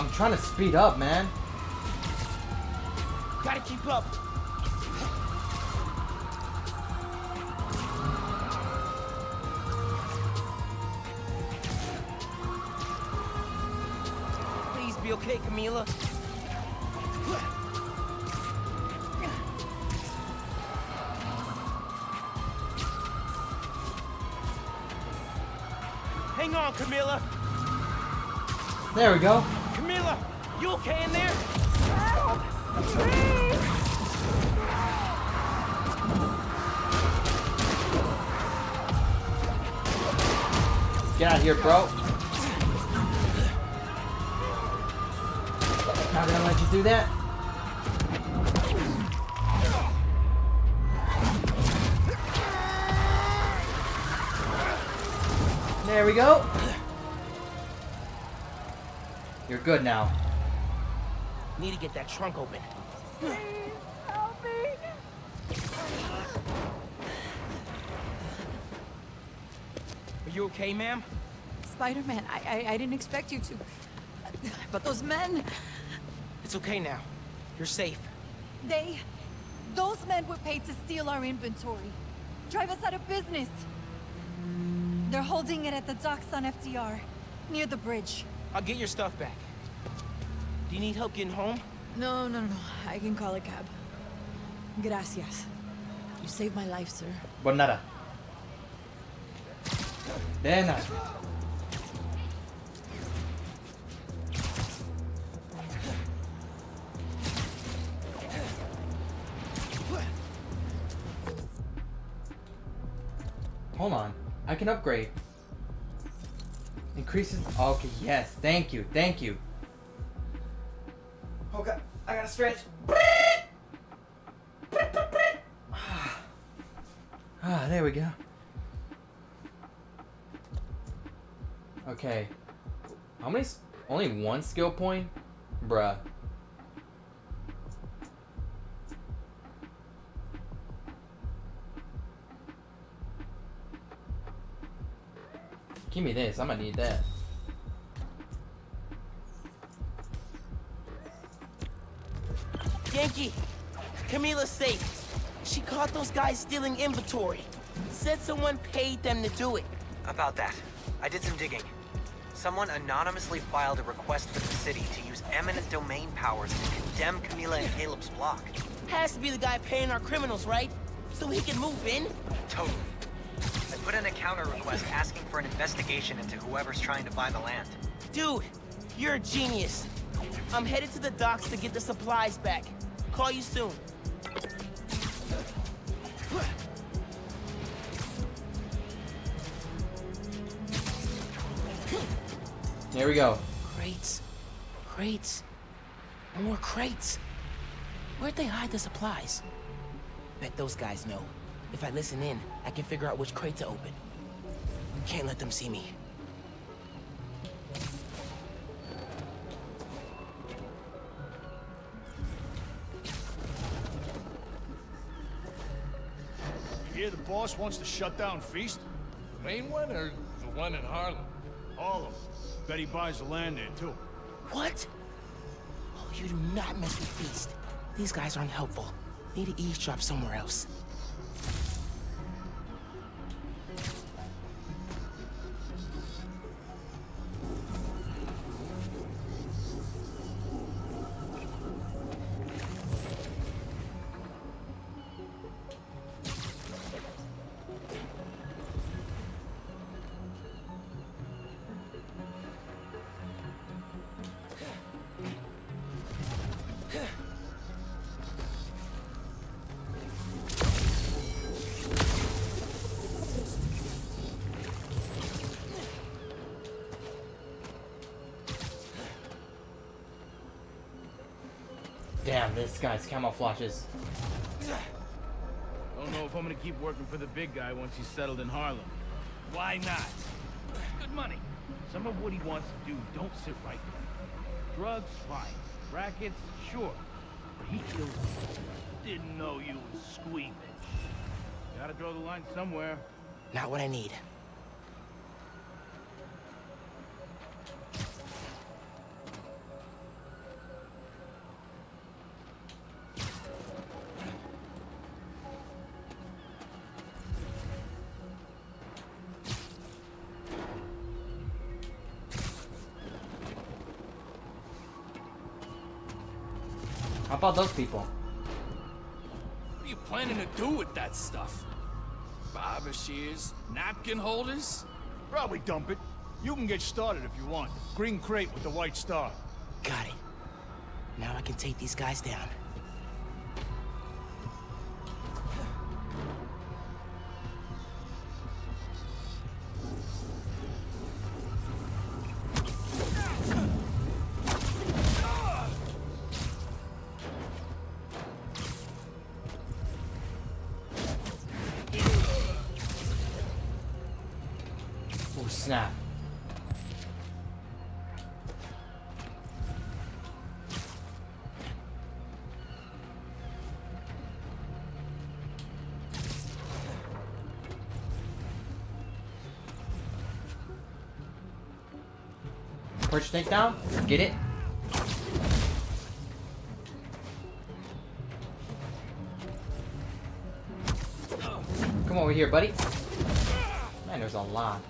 I'm trying to speed up, man. Gotta keep up. Please be okay, Camila. Hang on, Camila. There we go. Get that trunk open. Help me! Are you okay, ma'am? Spider-Man, I, I I didn't expect you to. But those men, It's okay now. You're safe. they, those men were paid to steal our inventory, drive us out of business. They're holding it at the docks on FDR, near the bridge. I'll get your stuff back. Do you need help getting home? No, no, no. I can call a cab. Gracias. You saved my life, sir. But nada. De. Hold on. I can upgrade. Increases. Okay, yes. Thank you. Thank you. Stretch. Ah, there we go. Okay. How many? Only one skill point? Bruh. Give me this. I'm gonna need that. Yankee! Camila's safe. She caught those guys stealing inventory. Said someone paid them to do it. About that, I did some digging. Someone anonymously filed a request with the city to use eminent domain powers to condemn Camila and Caleb's block. Has to be the guy paying our criminals, right? So he can move in? Totally. I put in a counter request asking for an investigation into whoever's trying to buy the land. Dude, you're a genius. I'm headed to the docks to get the supplies back. Call you soon. There we go. Crates. Crates. More crates. Where'd they hide the supplies? Bet those guys know. If I listen in, I can figure out which crate to open. Can't let them see me. Boss wants to shut down Feast? The main one or the one in Harlem? All of them. Bet he buys the land there, too. What? Oh, you do not mess with Feast. These guys aren't helpful. Need to eavesdrop somewhere else. Guy's camouflage is. Don't know if I'm gonna keep working for the big guy once he's settled in Harlem. Why not? Good money. Some of what he wants to do don't sit right with him. Drugs, fine. Rackets, sure. But he kills Didn't know you was squeamish. Gotta draw the line somewhere. Not what I need. About those people? What are you planning to do with that stuff? Barber shears? Napkin holders? Probably dump it. You can get started if you want. Green crate with the white star. Got it. Now I can take these guys down. Push takedown. Get it. Come over here, buddy. Man, there's a lot.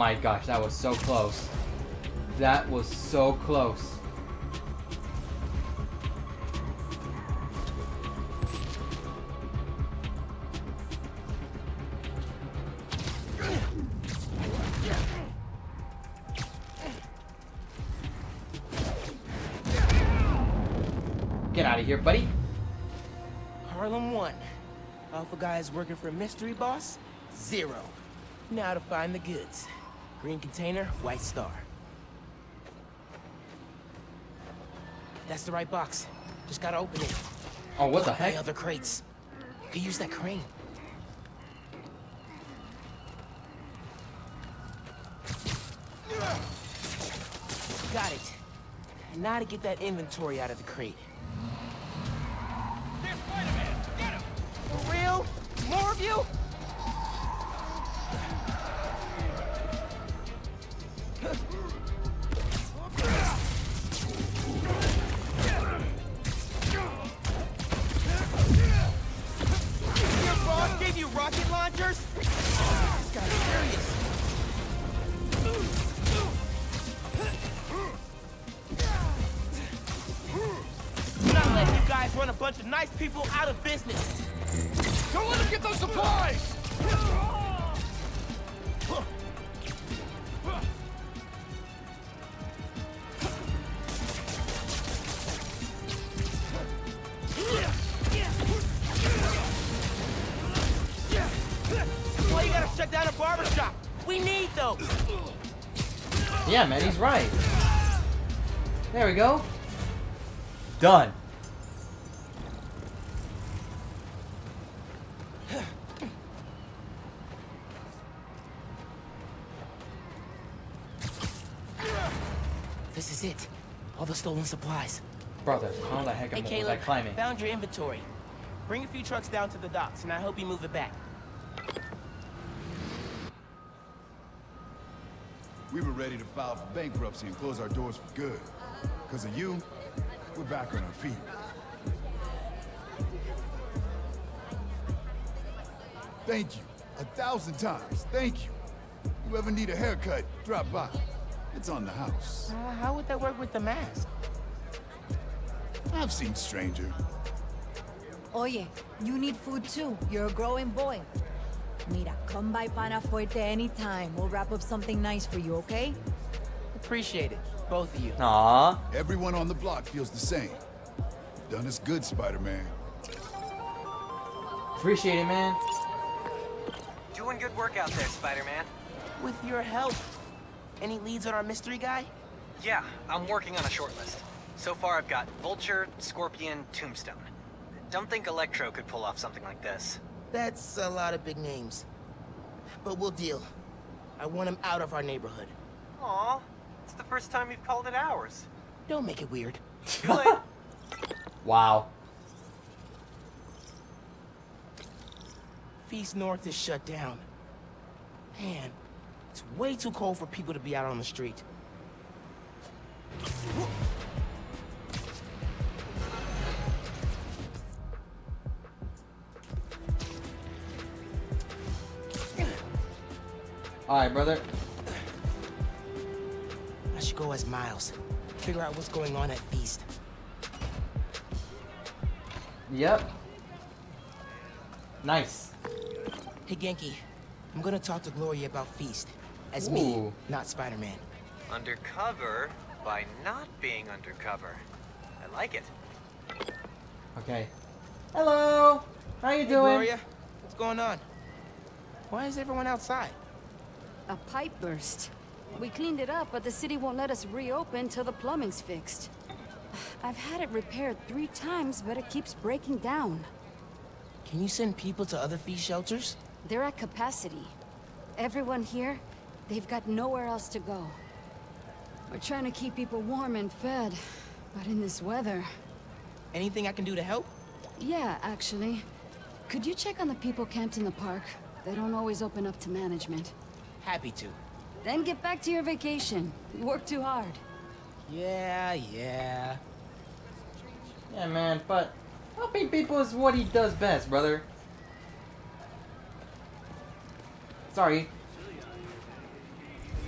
My gosh, that was so close. That was so close. Get out of here, buddy. Harlem 1. Alpha guys working for a mystery boss? Zero. Now to find the goods. Green container, white star. That's the right box. Just gotta open it. Oh, what the heck? other crates. Could use that crane. Got it. Now to get that inventory out of the crate. Supplies. Brother, how the heck Hey, am was I climbing? found your inventory. Bring a few trucks down to the docks, and I hope you move it back. We were ready to file for bankruptcy and close our doors for good. Because of you, we're back on our feet. Thank you. A thousand times. Thank you. You ever need a haircut, drop by. It's on the house. Uh, how would that work with the mask? I've seen stranger. Oye, you need food too. You're a growing boy. Mira, come by Pana Fuerte anytime. We'll wrap up something nice for you, okay? Appreciate it, both of you. Aww. Everyone on the block feels the same. Done us good, Spider-Man. Appreciate it, man. Doing good work out there, Spider-Man. With your help. Any leads on our mystery guy? Yeah, I'm working on a short list. So far, I've got Vulture, Scorpion, Tombstone. Don't think Electro could pull off something like this. That's a lot of big names. But we'll deal. I want him out of our neighborhood. Aw, it's the first time you've called it ours. Don't make it weird. Wow. Feast North is shut down. Man, it's way too cold for people to be out on the street. Alright, brother. I should go as Miles. Figure out what's going on at Feast. Yep. Nice. Hey, Ganke. I'm gonna talk to Gloria about Feast. As me, not Spider-Man. Undercover by not being undercover. I like it. Okay. Hello. How you Hey, doing? Gloria, what's going on? Why is everyone outside? A pipe burst. We cleaned it up, but the city won't let us reopen till the plumbing's fixed. I've had it repaired three times, but it keeps breaking down. Can you send people to other Feast shelters? They're at capacity. Everyone here, they've got nowhere else to go. We're trying to keep people warm and fed, but in this weather... Anything I can do to help? Yeah, actually. Could you check on the people camped in the park? They don't always open up to management. Happy to. Then get back to your vacation. You work too hard. Yeah, yeah. Yeah, man, but helping people is what he does best, brother. Sorry.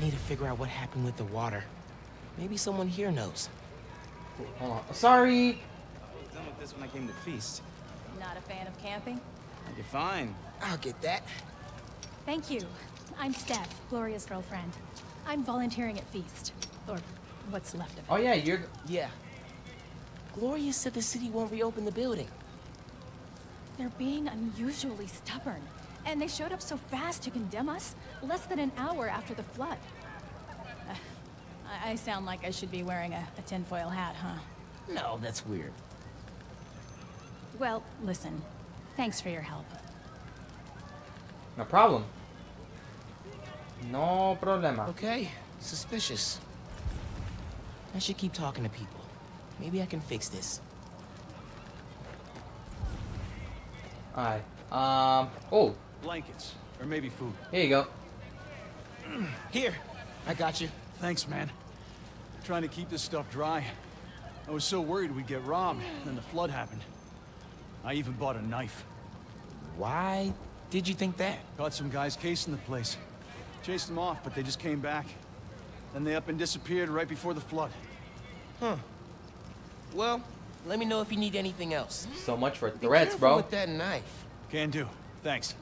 Need to figure out what happened with the water. Maybe someone here knows. Hold on. Sorry. I was done with this when I came to feast. Not a fan of camping? You're fine. I'll get that. Thank you. I'm Steph, Gloria's girlfriend. I'm volunteering at Feast. Or what's left of it. Oh yeah, you're. Yeah. Gloria said the city won't reopen the building. They're being unusually stubborn. And they showed up so fast to condemn us, less than an hour after the flood. Uh, I, I sound like I should be wearing a, a tinfoil hat, huh? No, that's weird. Well, listen. Thanks for your help. No problem. No problema. Okay, suspicious. I should keep talking to people. Maybe I can fix this. Alright. Um. Oh, Blankets, or maybe food. here you go. Here, I got you. Thanks, man. Trying to keep this stuff dry. I was so worried we'd get robbed, then the flood happened. I even bought a knife. Why did you think that? Caught some guys casing the place. Chased them off, but they just came back. Then they up and disappeared right before the flood. Huh. Well, let me know if you need anything else. So much for Be threats, bro. with that knife. Can do. Thanks.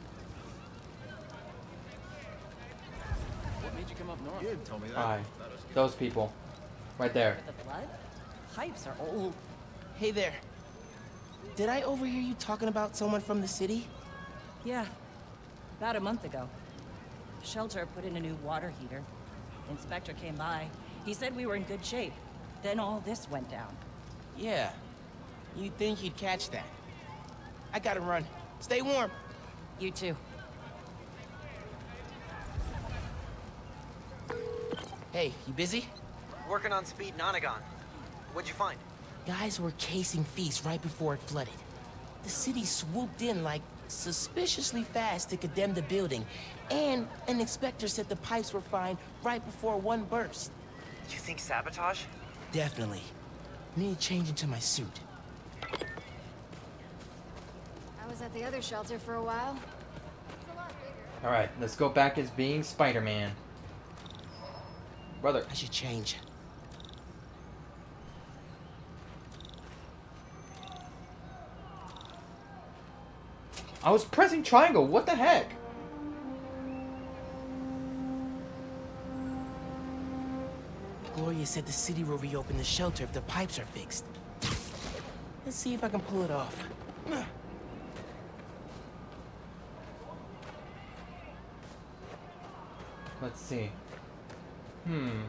What made you come up north? You didn't tell me Alright. Those people. Right there. The flood? Pipes are old. Hey there. Did I overhear you talking about someone from the city? Yeah. About a month ago. Shelter put in a new water heater. Inspector came by. He said we were in good shape. Then all this went down. Yeah. You'd think he'd catch that. I gotta run. Stay warm. You too. Hey, you busy? Working on speed Nonagon. What'd you find? Guys were casing Feast right before it flooded. The city swooped in like suspiciously fast to condemn the building, and an inspector said the pipes were fine right before one burst. You think sabotage? Definitely. Need to change into my suit. I was at the other shelter for a while. Alright, let's go back as being Spider-Man. Brother. I should change. I was pressing triangle. What the heck? Gloria said the city will reopen the shelter if the pipes are fixed. Let's see if I can pull it off. Let's see. Hmm.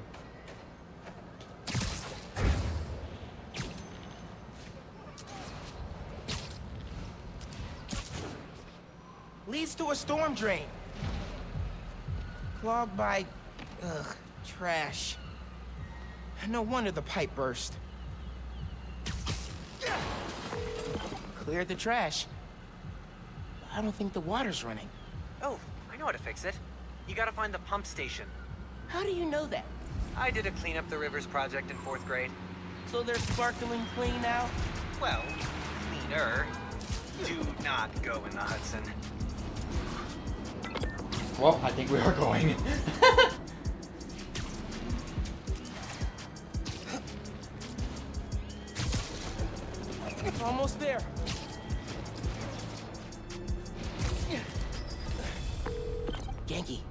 Leads to a storm drain. Clogged by... Ugh, trash. No wonder the pipe burst. Cleared the trash. I don't think the water's running. Oh, I know how to fix it. You gotta find the pump station. How do you know that? I did a clean up the rivers project in fourth grade. So they're sparkling clean now? Well, cleaner. Do not go in the Hudson. Well, I think we are going. It's almost there. Yankee.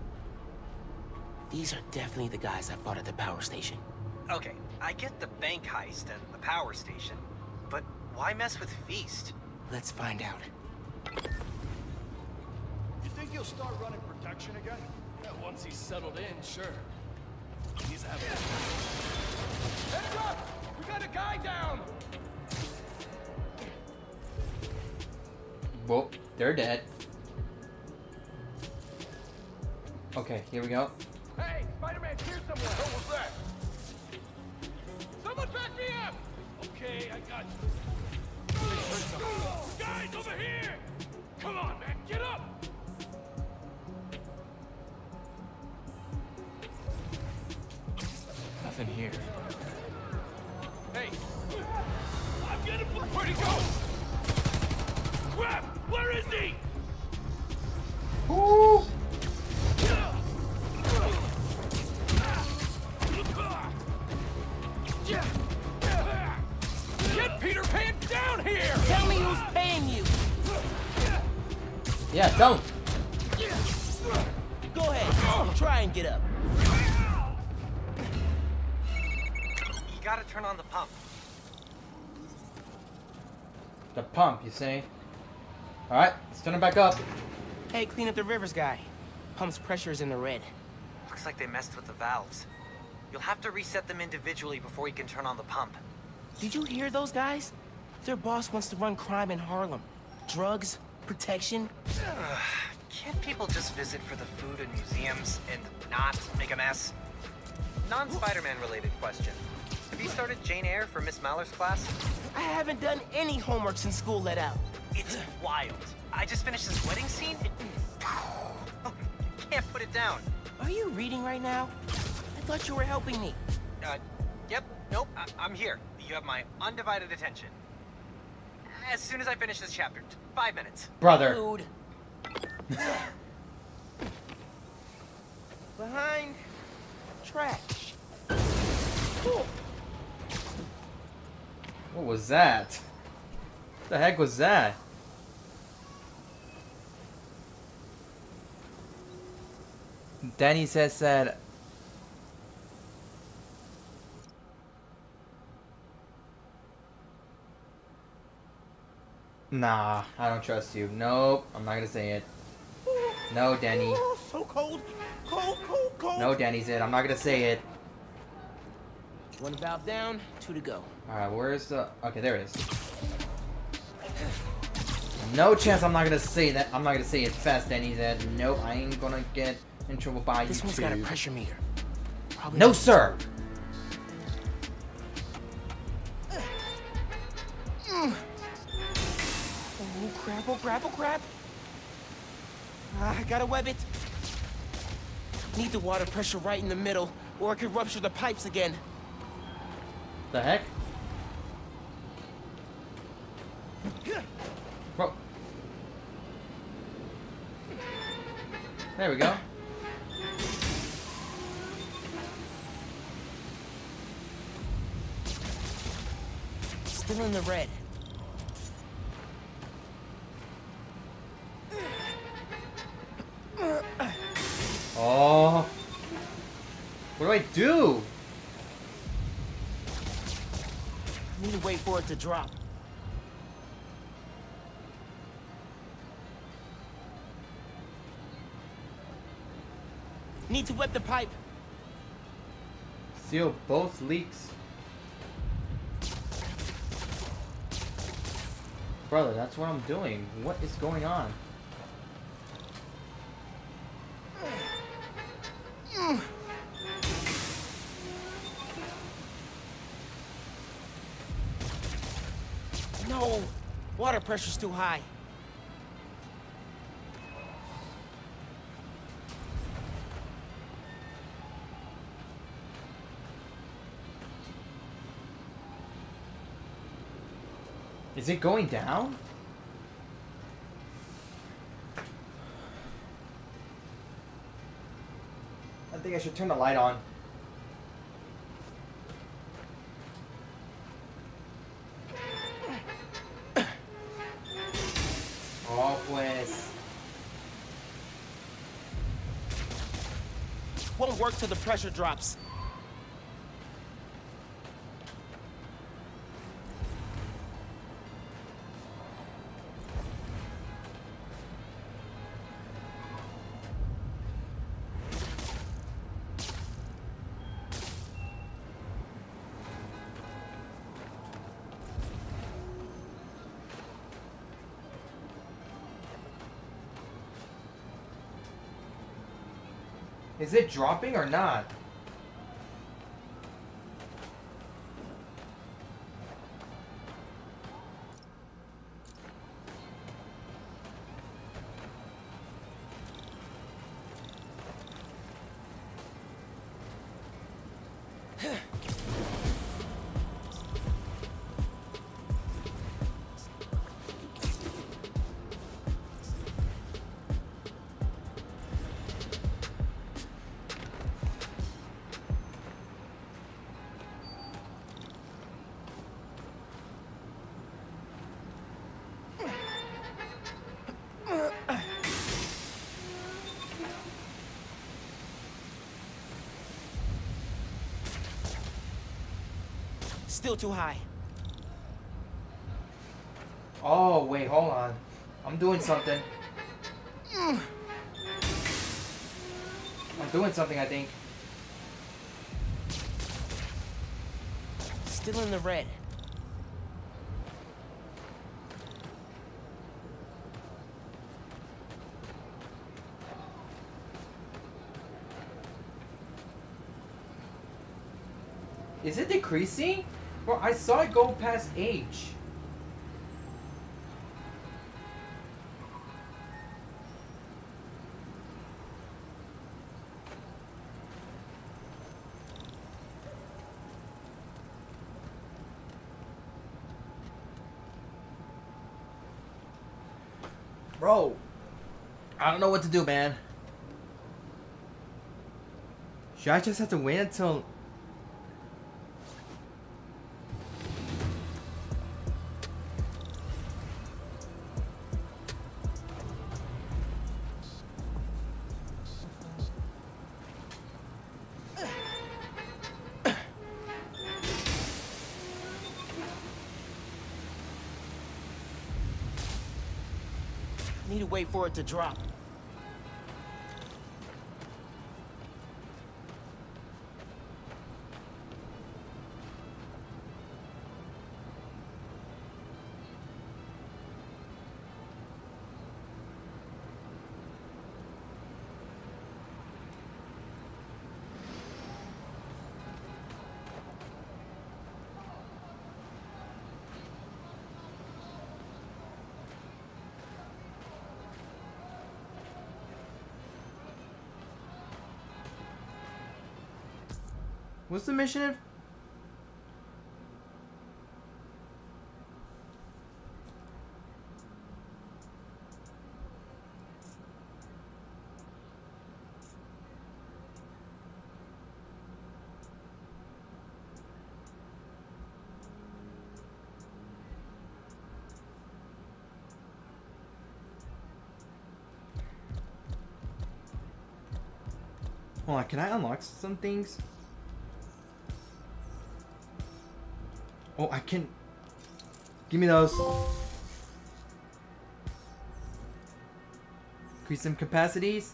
These are definitely the guys I fought at the power station. Okay, I get the bank heist and the power station, but why mess with Feast? Let's find out. You think he'll start running protection again? Yeah, once he's settled in, sure. He's having. Heads up! We got a guy down! well, they're dead. Okay, here we go. Hey, Spider-Man, here somewhere. What was that? Someone back me up! Okay, I got you. Guys, over here! Come on, man, get up! Nothing here. Hey! I'm gonna... Where'd he go? Crap! Where is he? Ooh. Get Peter Pan down here! Tell me who's paying you! Yeah, don't. Go ahead, try and get up. Gotta turn on the pump. The pump, you say? Alright, let's turn it back up. Hey, clean up the rivers guy. Pump's pressure is in the red. Looks like they messed with the valves. You'll have to reset them individually before you can turn on the pump. Did you hear those guys? Their boss wants to run crime in Harlem. Drugs, protection. Can't people just visit for the food and museums and not make a mess? Non-Spider-Man related question. Have you started Jane Eyre for Miss Maller's class? I haven't done any homework since school let out. It's wild. I just finished this wedding scene. Can't put it down. Are you reading right now? I thought you were helping me. Uh, yep, nope, I I'm here. You have my undivided attention. As soon as I finish this chapter, five minutes. Brother. Food. Behind trash. Cool. What was that? What the heck was that? Danny says that Nah, I don't trust you. Nope, I'm not gonna say it. No, Danny. Oh, so cold. Cold, cold, cold. No, Danny said I'm not gonna say it. One valve down, two to go. Alright, where's the... Okay, there it is. No chance I'm not gonna say that. I'm not gonna say it fast, Danny said. Nope, I ain't gonna get in trouble by This you one's two. got a pressure meter. Probably No, sir! Mm. Oh crap, oh crap, oh crap! Ah, I gotta web it. Need the water pressure right in the middle, or it could rupture the pipes again. The heck? Bro. There we go. Still in the red. Oh. What do I do? Need to wait for it to drop. Need to wet the pipe. Seal both leaks. Brother, that's what I'm doing. What is going on? No, water pressure's too high. Is it going down? I think I should turn the light on. Till the pressure drops. Is it dropping or not? Still too high. Oh, wait, hold on. I'm doing something. I'm doing something, I think. Still in the red. Is it decreasing? Bro, I saw it go past H. Bro, I don't know what to do, man. Should I just have to wait until for it to drop. What's the mission? Hold on, can I unlock some things? Oh, I can... Give me those. Increase some capacities.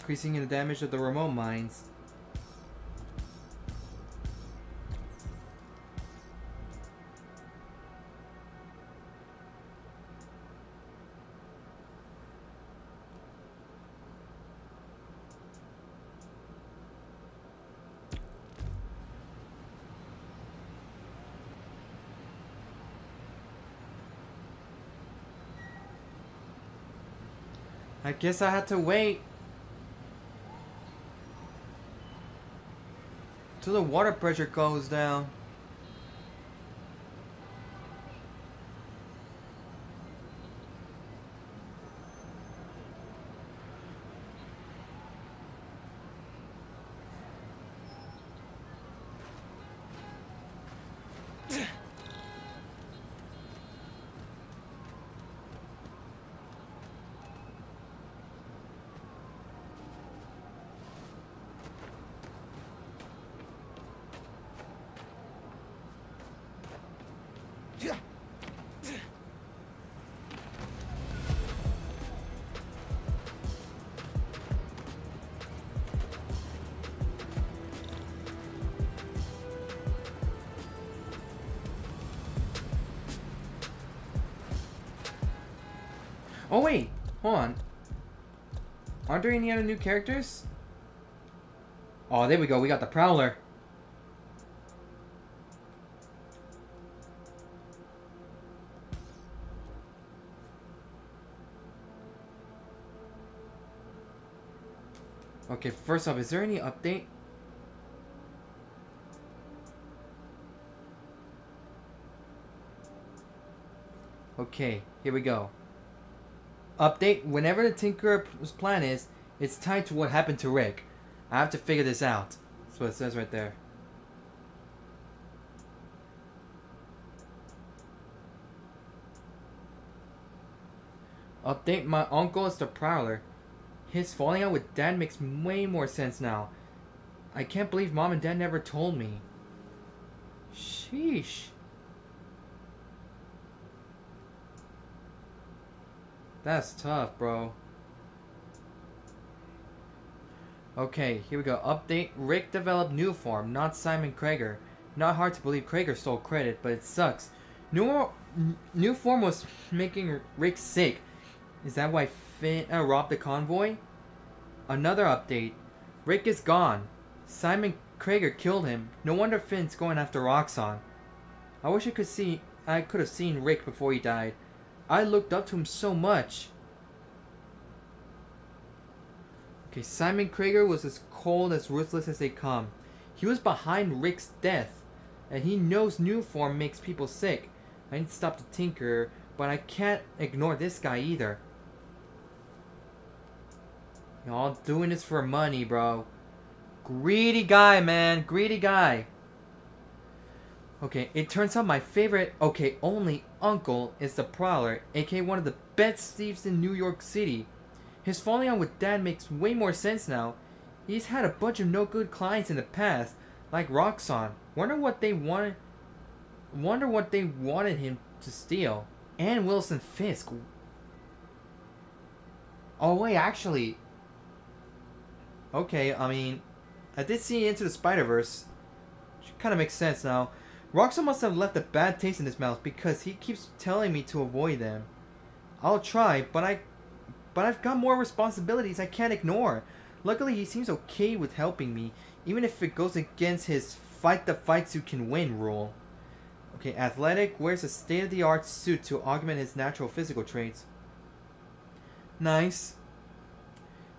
Increasing the damage of the remote mines. Guess I had to wait. Till the water pressure goes down. Hold on. Aren't there any other new characters? Oh, there we go. We got the Prowler. Okay, first off, is there any update? Okay, here we go. Update, whenever the Tinkerer's plan is, it's tied to what happened to Rick. I have to figure this out. That's what it says right there. Update, my uncle is the Prowler. His falling out with dad makes way more sense now. I can't believe mom and dad never told me. Sheesh. That's tough, bro. Okay, here we go. Update. Rick developed Nuform, not Simon Krieger. Not hard to believe Krieger stole credit, but it sucks. New Nuform was making Rick sick. Is that why Phin uh, robbed the convoy? Another update. Rick is gone. Simon Krieger killed him. No wonder Phin's going after Roxxon. I wish I could see I could have seen Rick before he died. I looked up to him so much. Okay, Simon Krieger was as cold as ruthless as they come. He was behind Rick's death, and he knows Nuform makes people sick. I need to stop the Tinker, but I can't ignore this guy either. Y'all doing this for money, bro. Greedy guy, man. Greedy guy. Okay, it turns out my favorite, okay, only uncle is the Prowler, aka one of the best thieves in New York City. His falling out with dad makes way more sense now. He's had a bunch of no good clients in the past, like Roxxon. Wonder what they wanted wonder what they wanted him to steal. And Wilson Fisk. Oh wait, actually. Okay, I mean, I did see Into the Spider-Verse. Kind of makes sense now. Roxxon must have left a bad taste in his mouth because he keeps telling me to avoid them. I'll try, but I but I've got more responsibilities I can't ignore. Luckily, he seems okay with helping me, even if it goes against his fight the fights you can win rule. Okay, athletic wears a state-of-the-art suit to augment his natural physical traits. Nice.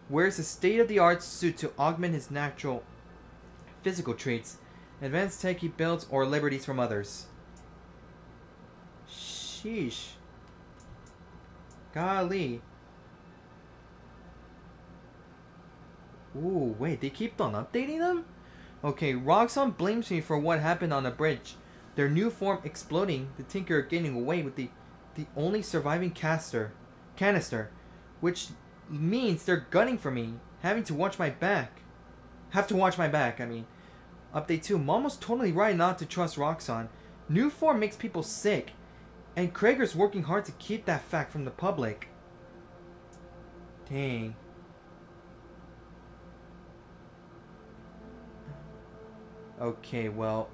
Wears a state-of-the-art suit to augment his natural physical traits, advanced techie builds, or liberties from others. Sheesh. Golly. Ooh, wait, they keep on updating them? Okay, Roxxon blames me for what happened on the bridge. Their Nuform exploding, the Tinker getting away with the, the only surviving caster, canister, which means they're gunning for me, having to watch my back. Have to watch my back, I mean. Update 2, Mom was totally right not to trust Roxxon. Nuform makes people sick, and Krieger's working hard to keep that fact from the public. Dang. Okay, well.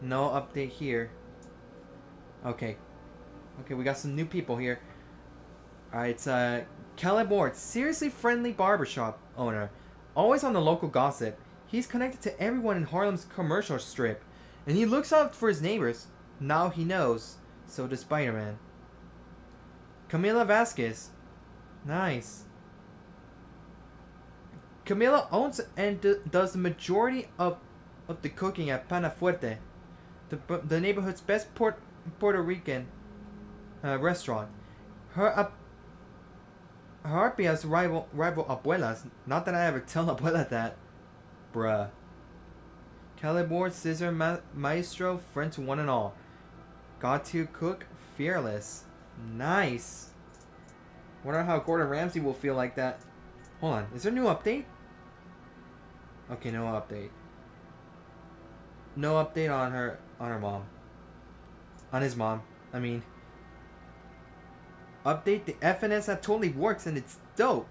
No update here. Okay. Okay, we got some new people here. Alright, it's uh, Caleb Ward, seriously friendly barbershop owner. Always on the local gossip. He's connected to everyone in Harlem's commercial strip. And he looks out for his neighbors. Now he knows. So does Spider-Man. Camila Vasquez. Nice. Camila owns and does the majority of, of the cooking at Panafuerte, the, the neighborhood's best Port, Puerto Rican uh, restaurant. Her her RPS rival rival abuelas. Not that I ever tell abuela that, bruh. Calibor, Scissor, Ma- Maestro, friend to one and all. Got to cook, fearless. Nice. Wonder how Gordon Ramsay will feel like that. Hold on, is there a new update? Okay, no update. No update on her on her mom. On his mom. I mean Update the FNS that totally works and it's dope.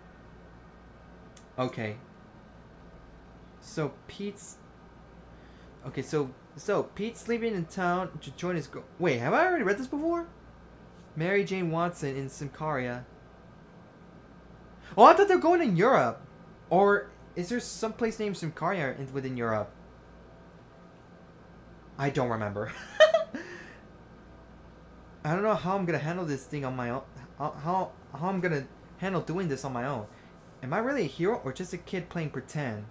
Okay. So Pete's Okay, so so Pete's leaving in town to join his go Wait, have I already read this before? Mary Jane Watson in Symkaria. Oh, I thought they're going in Europe. Or is there some place named Symkaria in, within Europe? I don't remember. I don't know how I'm gonna handle this thing on my own. How how I'm gonna handle doing this on my own. Am I really a hero or just a kid playing pretend?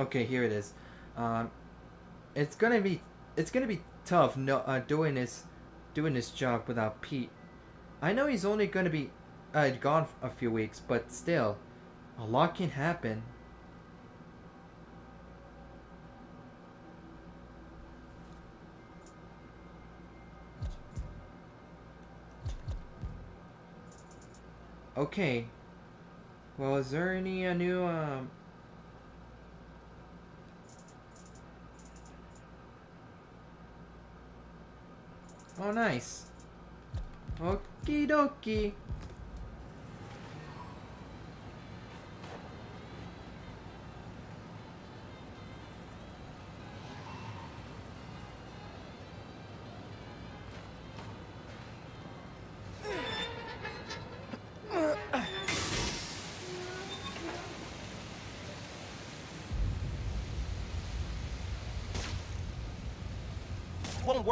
Okay, here it is. Um, it's gonna be it's gonna be tough no uh, doing this doing this job without Pete. I know he's only gonna be uh, gone a few weeks, but still, a lot can happen. Okay. Well, is there any uh, new um? Oh, nice. Okie dokie.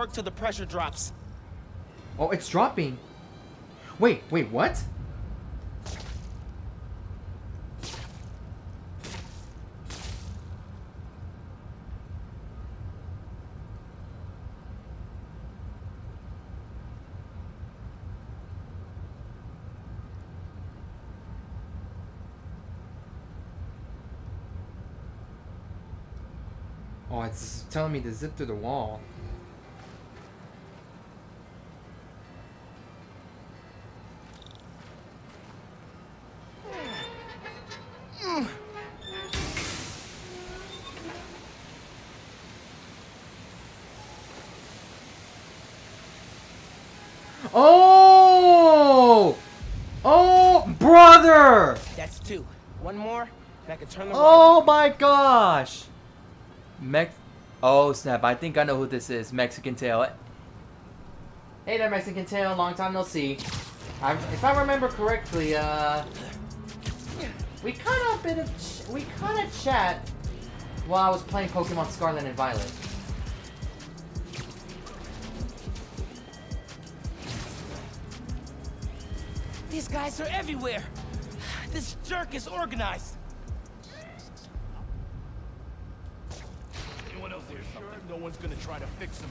Work till the pressure drops. Oh, it's dropping. Wait, wait, what? Oh, it's telling me to zip through the wall. Snap! I think I know who this is. Mexican Tail. Hey there, Mexican Tail. Long time no see. I, if I remember correctly, uh, we kind of bit of we kind of chat while I was playing Pokemon Scarlet and Violet. These guys are everywhere. This jerk is organized. Anyone else hear something? No one's gonna try to fix him.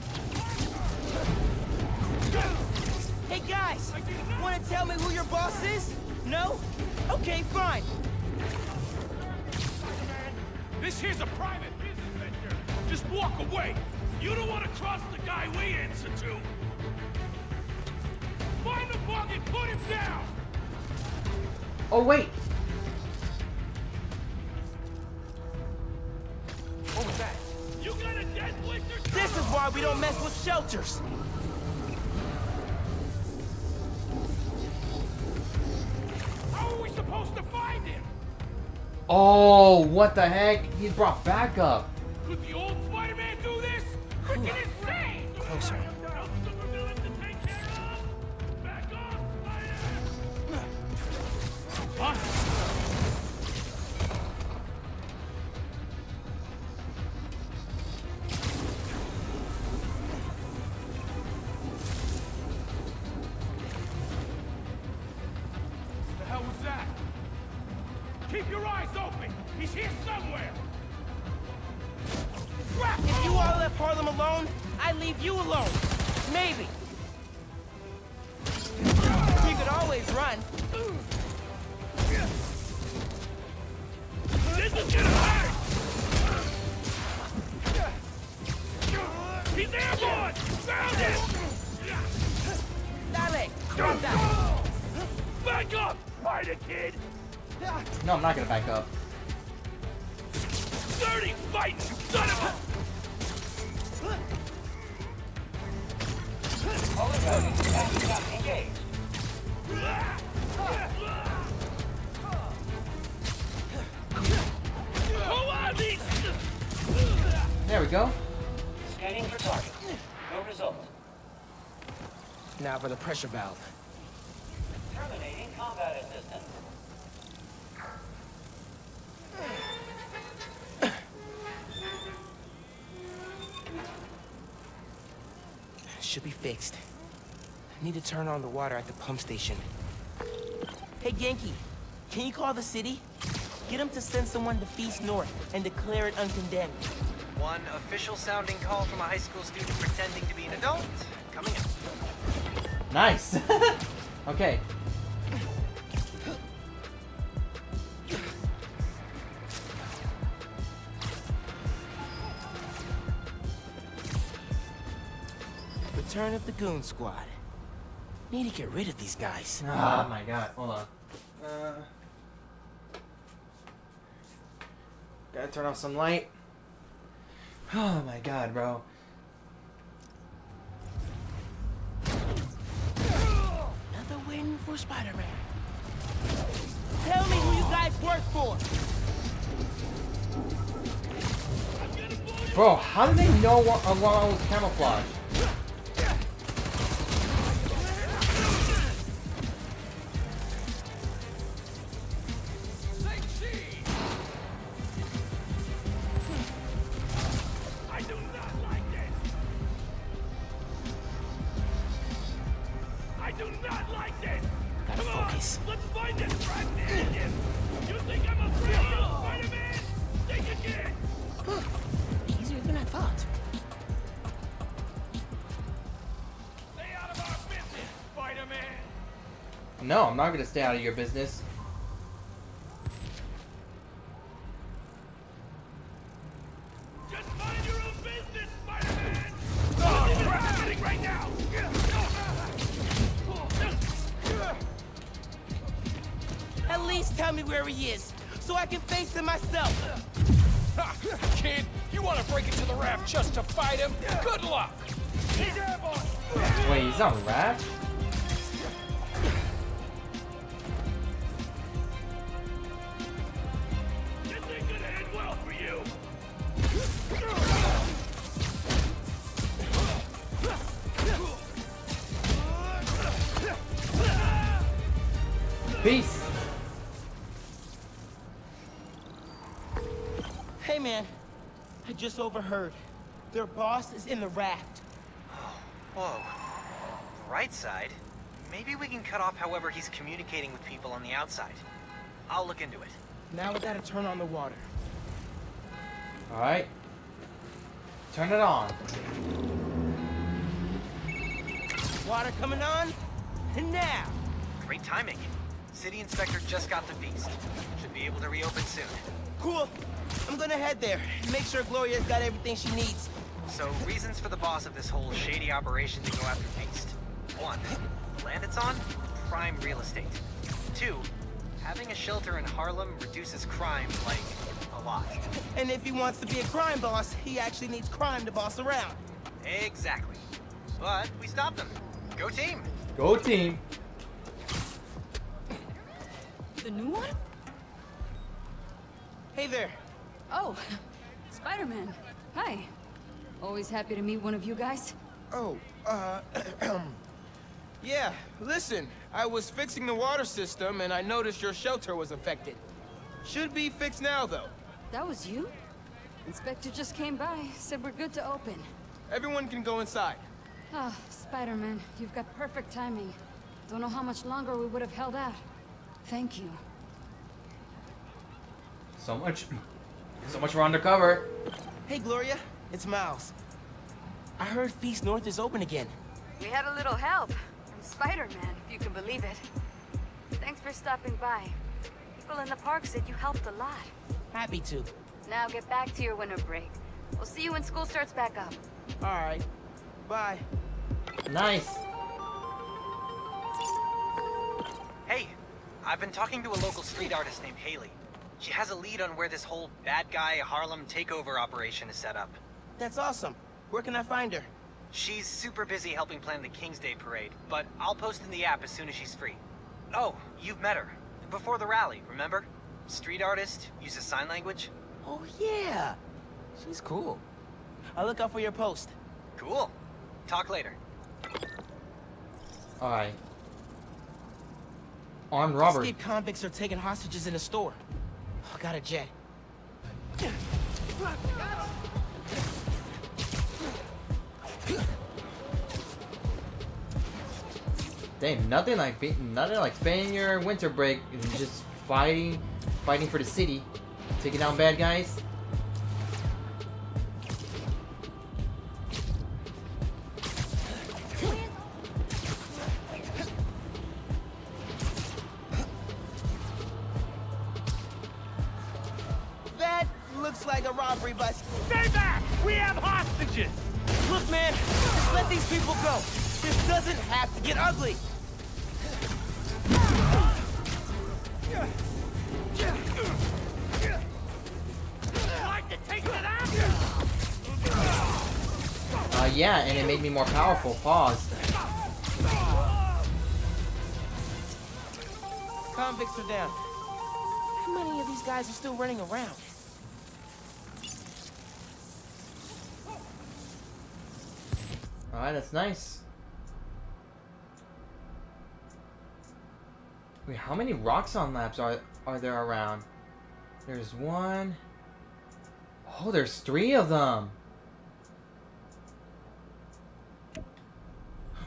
Hey guys, wanna tell me who your boss is? No? Okay, fine. This here's a private business venture. Just walk away. You don't want to cross the guy we answer to. Find the bug and put him down. Oh wait. We don't mess with shelters. How are we supposed to find him? Oh, what the heck? He brought backup. Could the Now for the pressure valve. Terminating combat assistance. Should be fixed. I Need to turn on the water at the pump station. Hey, Ganke, can you call the city? Get them to send someone to Feast North and declare it uncondemned. One official sounding call from a high school student pretending to be an adult coming up. Nice. okay. Return of the Goon Squad. Need to get rid of these guys. Oh my god. Hold on. Uh, gotta turn off some light. Oh my god, bro. For Spider-Man. Tell me who you guys work for. Bro, how do they know what uh, along with camouflage? I stay out of your business. Boss is in the raft. Whoa. Right side? Maybe we can cut off however he's communicating with people on the outside. I'll look into it. Now we gotta turn on the water. Alright. Turn it on. Water coming on? And now! Great timing. City Inspector just got the Feast. Should be able to reopen soon. Cool. I'm gonna head there and make sure Gloria's got everything she needs. So, reasons for the boss of this whole shady operation to go after Feast. One, the land it's on, prime real estate. Two, having a shelter in Harlem reduces crime, like, a lot. And if he wants to be a crime boss, he actually needs crime to boss around. Exactly. But we stopped him. Go team! Go team! The new one? Hey there. Oh, Spider-Man. Hi. Always happy to meet one of you guys. Oh, uh, yeah, listen, I was fixing the water system and I noticed your shelter was affected. Should be fixed now, though. That was you? Inspector just came by, said we're good to open. Everyone can go inside. Ah, Spider-Man, you've got perfect timing. Don't know how much longer we would have held out. Thank you. So much. So much for undercover. Hey, Gloria, it's Miles. I heard Feast North is open again. We had a little help from Spider-Man, if you can believe it. Thanks for stopping by. People in the park said you helped a lot. Happy to. Now get back to your winter break. We'll see you when school starts back up. All right. Bye. Nice. Hey, I've been talking to a local street artist named Hailey. She has a lead on where this whole bad guy Harlem takeover operation is set up. That's awesome. Where can I find her? She's super busy helping plan the King's Day parade, but I'll post in the app as soon as she's free. Oh, you've met her. Before the rally, remember? Street artist, uses sign language. Oh, yeah. She's cool. I'll look out for your post. Cool. Talk later. Alright. Armed robber. Escaped convicts are taking hostages in a store. I got a jet. Damn, nothing like be nothing like spending your winter break and just fighting, fighting for the city, taking down bad guys. That looks like a robbery bus. Stay back! We have hostages! Look, man, just let these people go. This doesn't have to get ugly. Like the taste of that? Uh, yeah, and it made me more powerful. Pause. Convicts are down. How many of these guys are still running around? Alright, that's nice. Wait, how many Roxxon labs are are there around? There's one. Oh, there's three of them.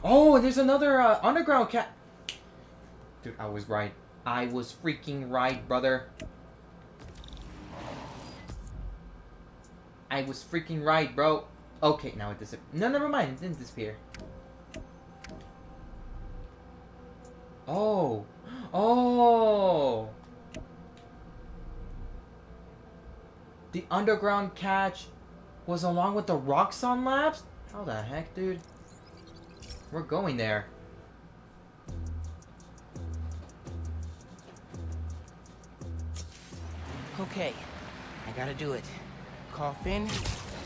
Oh, and there's another uh, underground cat. Dude, I was right. I was freaking right, brother. I was freaking right, bro. Okay, now it disappeared. No, never mind. It didn't disappear. Oh. Oh. The underground catch was along with the Roxxon Labs? How the heck, dude? We're going there. Okay, I gotta do it. Call Phin,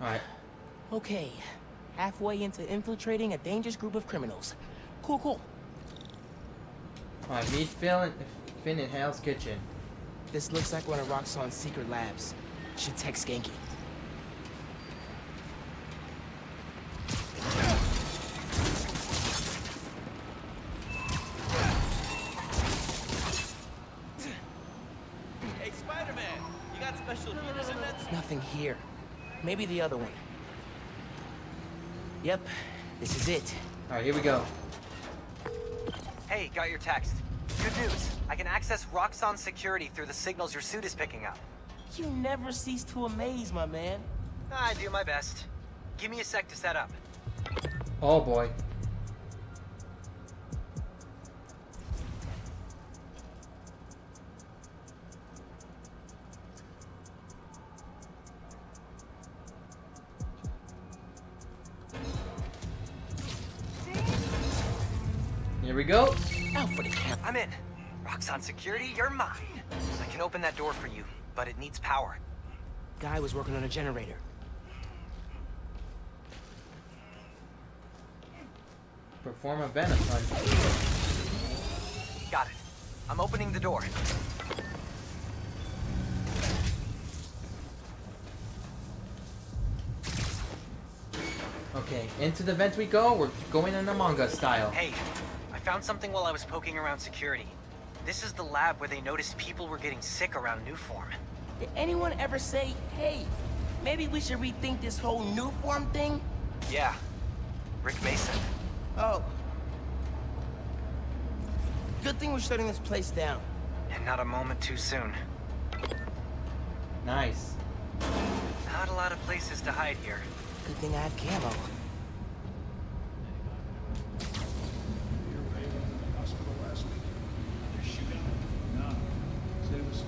Alright. Okay, halfway into infiltrating a dangerous group of criminals. Cool, cool. Alright, meet Phil and Phin in Hell's Kitchen. This looks like one of Roxxon's secret labs. Should text Ganke. Hey, Spider-Man, you got special heaters in that? Nothing here. Maybe the other one. Yep, this is it. Alright, here we go. Hey, got your text. Good news. I can access Roxxon security through the signals your suit is picking up. You never cease to amaze, my man. I do my best. Give me a sec to set up. Oh boy. Here we go. Out for the camp. I'm in. Roxxon security, you're mine. I can open that door for you, but it needs power. Guy was working on a generator. Perform a venom punch. Got it. I'm opening the door. Okay, into the vent we go. We're going in Among Us style. Hey, I found something while I was poking around security. This is the lab where they noticed people were getting sick around Nuform. Did anyone ever say, hey, maybe we should rethink this whole new form thing? Yeah. Rick Mason. Oh. Good thing we're shutting this place down. And not a moment too soon. Nice. Not a lot of places to hide here. Good thing I have camo. Dang. So, rode the subway to work, right? You pick up anything. It was fine until we started pulling double shifts in the lab.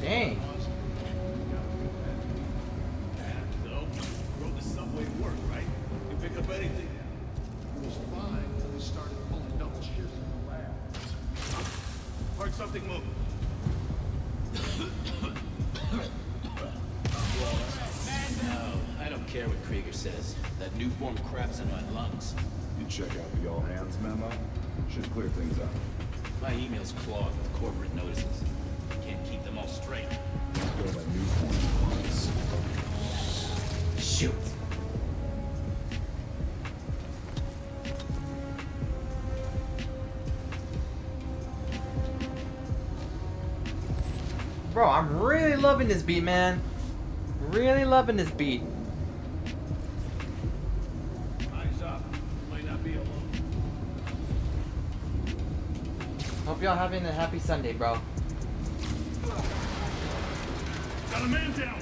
Heard something move. No, I don't care what Krieger says. That Nuform crap's in my lungs. You check out the all hands memo? Should clear things up. My email's clogged with corporate notices. Can't keep them all straight. Let's go that Nuform once. Shoot. Bro, I'm really loving this beat, man. Really loving this beat. Eyes up. Might not be alone. Hope y'all having a happy Sunday, bro. Got a man down.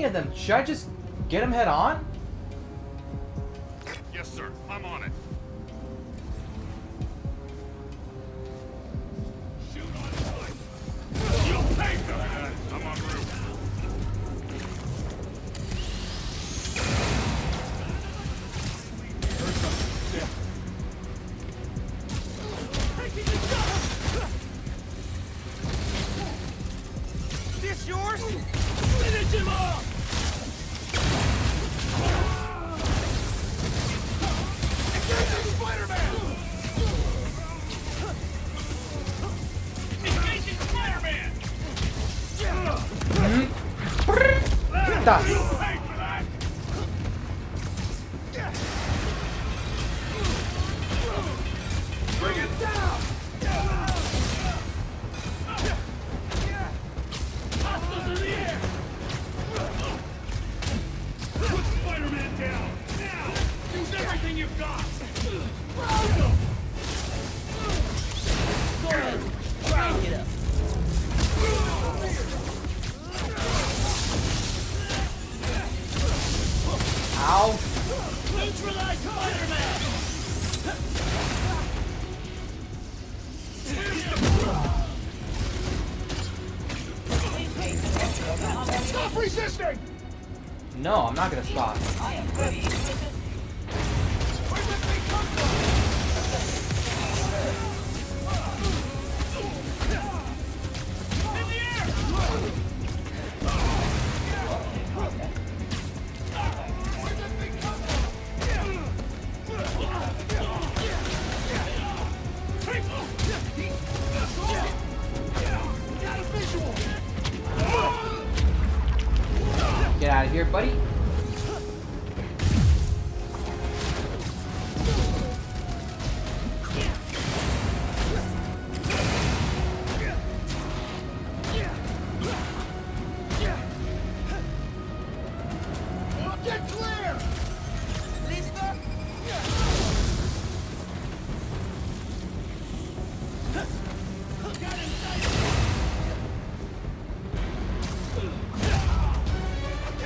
so many of them. Should I just get them head on?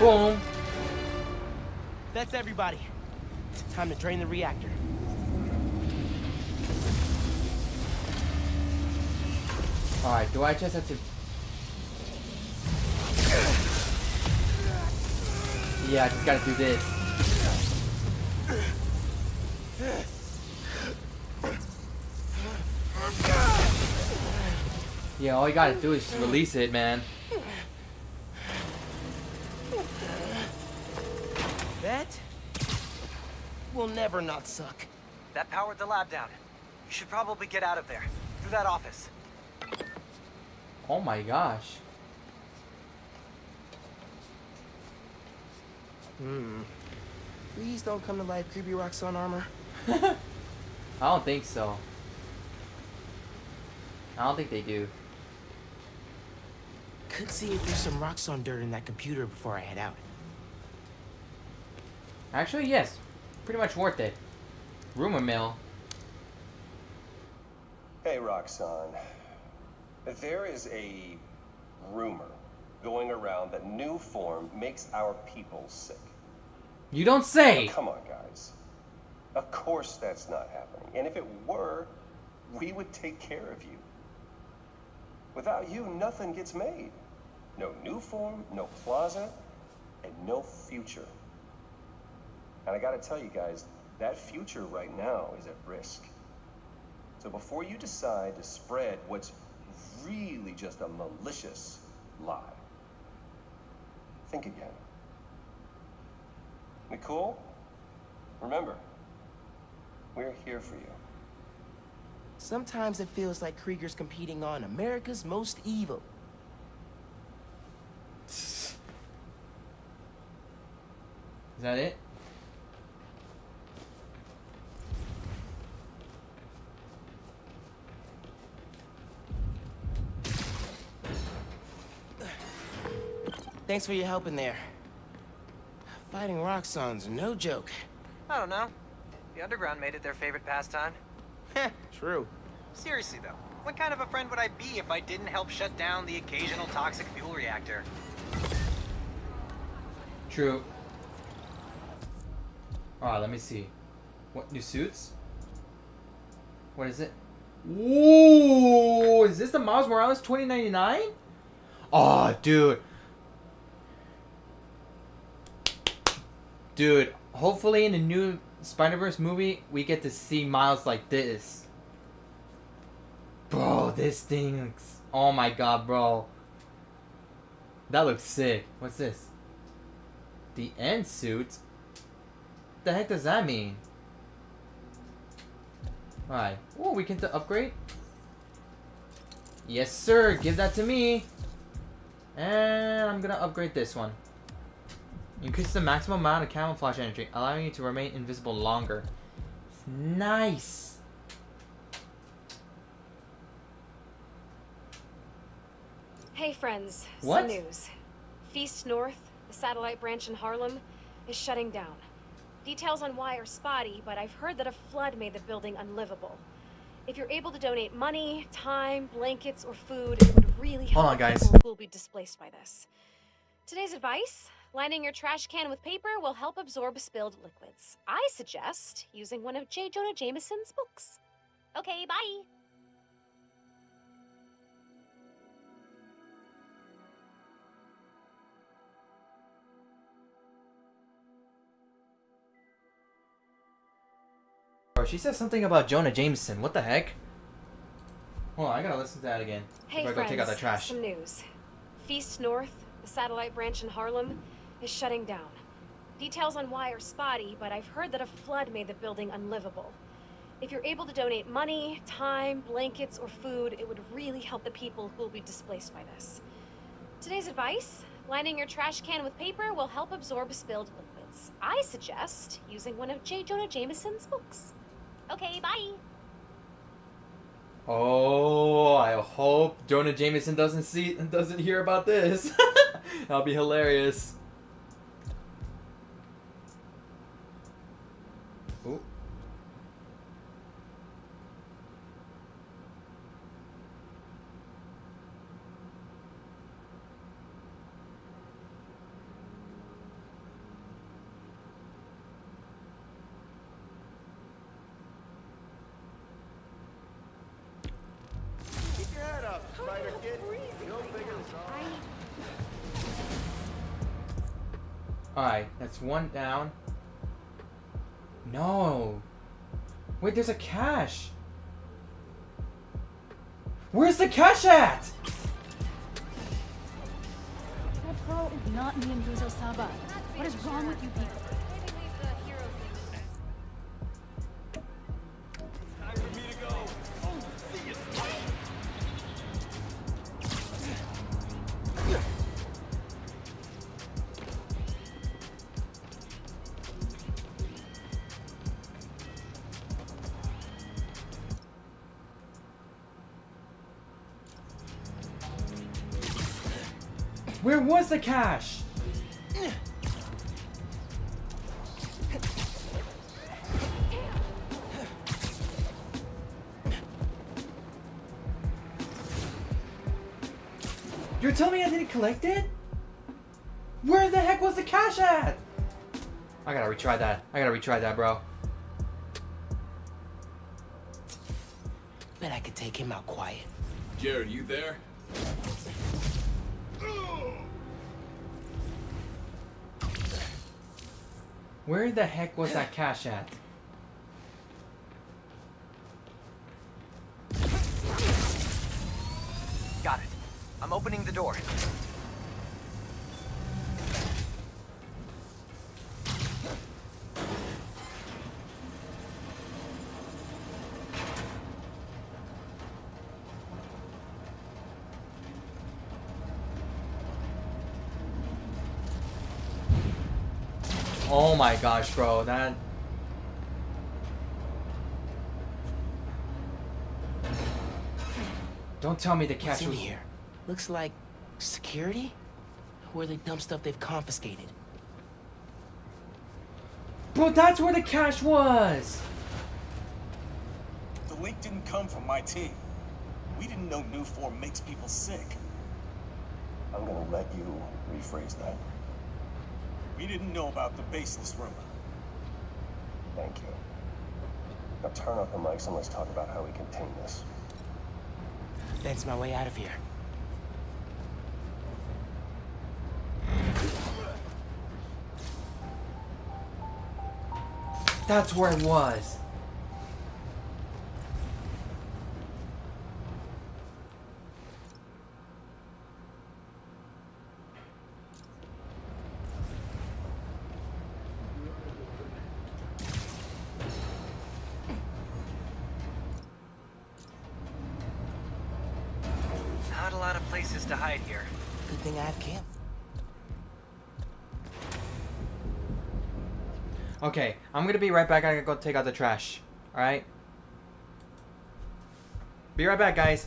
Boom. That's everybody. Time to drain the reactor. Alright, do I just have to... Yeah, I just gotta do this. Yeah, all you gotta do is release it, man. That will never not suck. That powered the lab down. You should probably get out of there. Through that office. Oh my gosh. Hmm. Please don't come to life, creepy Roxxon armor. I don't think so. I don't think they do. Could see if there's some Roxxon dirt in that computer before I head out. Actually, yes. Pretty much worth it. Rumor mill. Hey, Roxxon. There is a rumor going around that Nuform makes our people sick. You don't say! Now, come on, guys. Of course that's not happening. And if it were, we would take care of you. Without you, nothing gets made. No Nuform, no plaza, and no future. And I gotta tell you guys, that future right now is at risk. So before you decide to spread what's really just a malicious lie, think again. We cool? Remember, we're here for you. Sometimes it feels like Krieger's competing on America's Most Evil. Is that it? Thanks for your help in there. Fighting Roxxon's no joke. I don't know. The Underground made it their favorite pastime. Heh, true. Seriously though, what kind of a friend would I be if I didn't help shut down the occasional toxic fuel reactor? True. Alright, let me see. What new suits? What is it? Ooh, is this the Miles Morales 2099? Oh, ah, dude. Dude, hopefully in the new Spider-Verse movie, we get to see Miles like this. Bro, this thing looks... Oh my god, bro. That looks sick. What's this? The end suit? The heck does that mean? Alright. Oh, we can upgrade? Yes, sir. Give that to me. And I'm gonna upgrade this one. Increase the maximum amount of camouflage energy, allowing you to remain invisible longer. Nice. Hey friends, What? some news. Feast North, the satellite branch in Harlem, is shutting down. Details on why are spotty, but I've heard that a flood made the building unlivable. If you're able to donate money, time, blankets, or food, it would really help Hold on, guys. people who will be displaced by this. Today's advice, lining your trash can with paper will help absorb spilled liquids. I suggest using one of J. Jonah Jameson's books. Okay, bye! Bro, she says something about Jonah Jameson. What the heck? Hold on, I gotta listen to that again. Hey I friends, go take out the trash. some news. Feast North, the satellite branch in Harlem, is shutting down. Details on why are spotty, but I've heard that a flood made the building unlivable. If you're able to donate money, time, blankets, or food, it would really help the people who will be displaced by this. Today's advice, lining your trash can with paper will help absorb spilled liquids. I suggest using one of J. Jonah Jameson's books. Okay, bye! Oh, I hope Jonah Jameson doesn't see and doesn't hear about this. That'll be hilarious. One down. No. Wait, there's a cache. Where's the cache at? What is wrong with you people? The cache? You're telling me I didn't collect it? Where the heck was the cache at? I gotta retry that. I gotta retry that, bro. Bet I could take him out quiet. Jared, you there? Where the heck was that cache at? Got it. I'm opening the door. Oh my gosh, bro, that. Don't tell me the What's cache in was here? Looks like security? Where they dump stuff they've confiscated. Bro, that's where the cash was. The leak didn't come from my team. We didn't know Nuform makes people sick. I'm gonna let you rephrase that. We didn't know about the baseless rumor. Thank you. Now turn off the mics and let's talk about how we contain this. That's my way out of here. That's where it was. I'm gonna be right back. I gotta go take out the trash. Alright? Be right back, guys.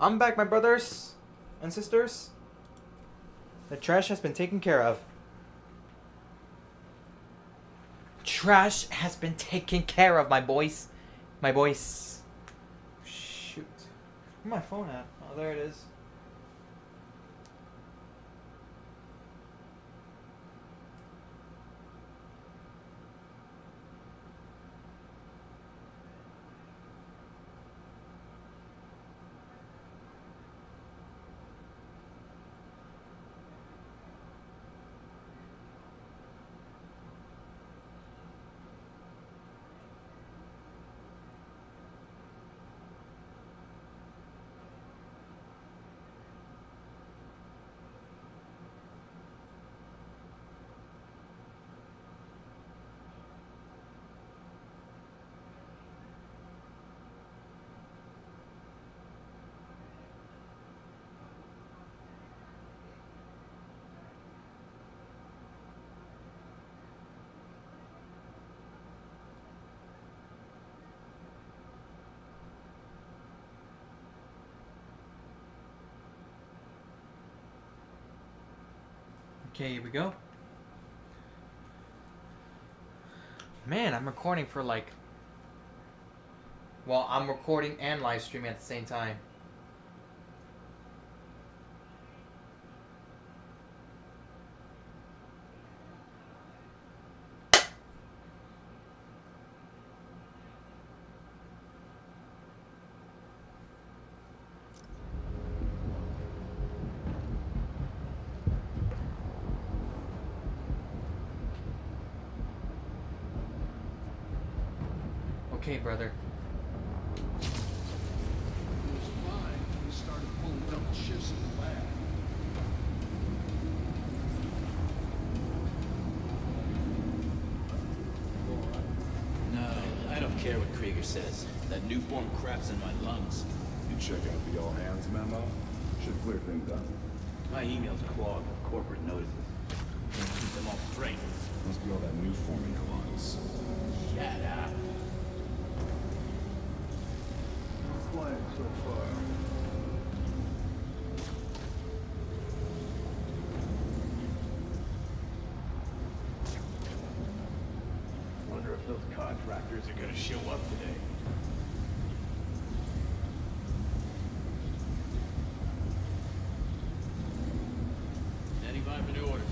I'm back, my brothers and sisters. The trash has been taken care of. Trash has been taken care of, my boys. My boys. Shoot. Where's my phone at? Oh, there it is. Okay, here we go. Man, I'm recording for like. Well, I'm recording and live streaming at the same time. Okay, brother. We started pulling double shifts in the lab. No, I don't care what Krieger says. That Nuform crap's in my lungs. You check out the all hands memo? Should clear things up. My email's clogged with corporate notices. Can't keep them all straight. Must be all that Nuform in your lungs. Shut up. Quiet so far. Wonder if those contractors are gonna show up today. Standing by for new orders.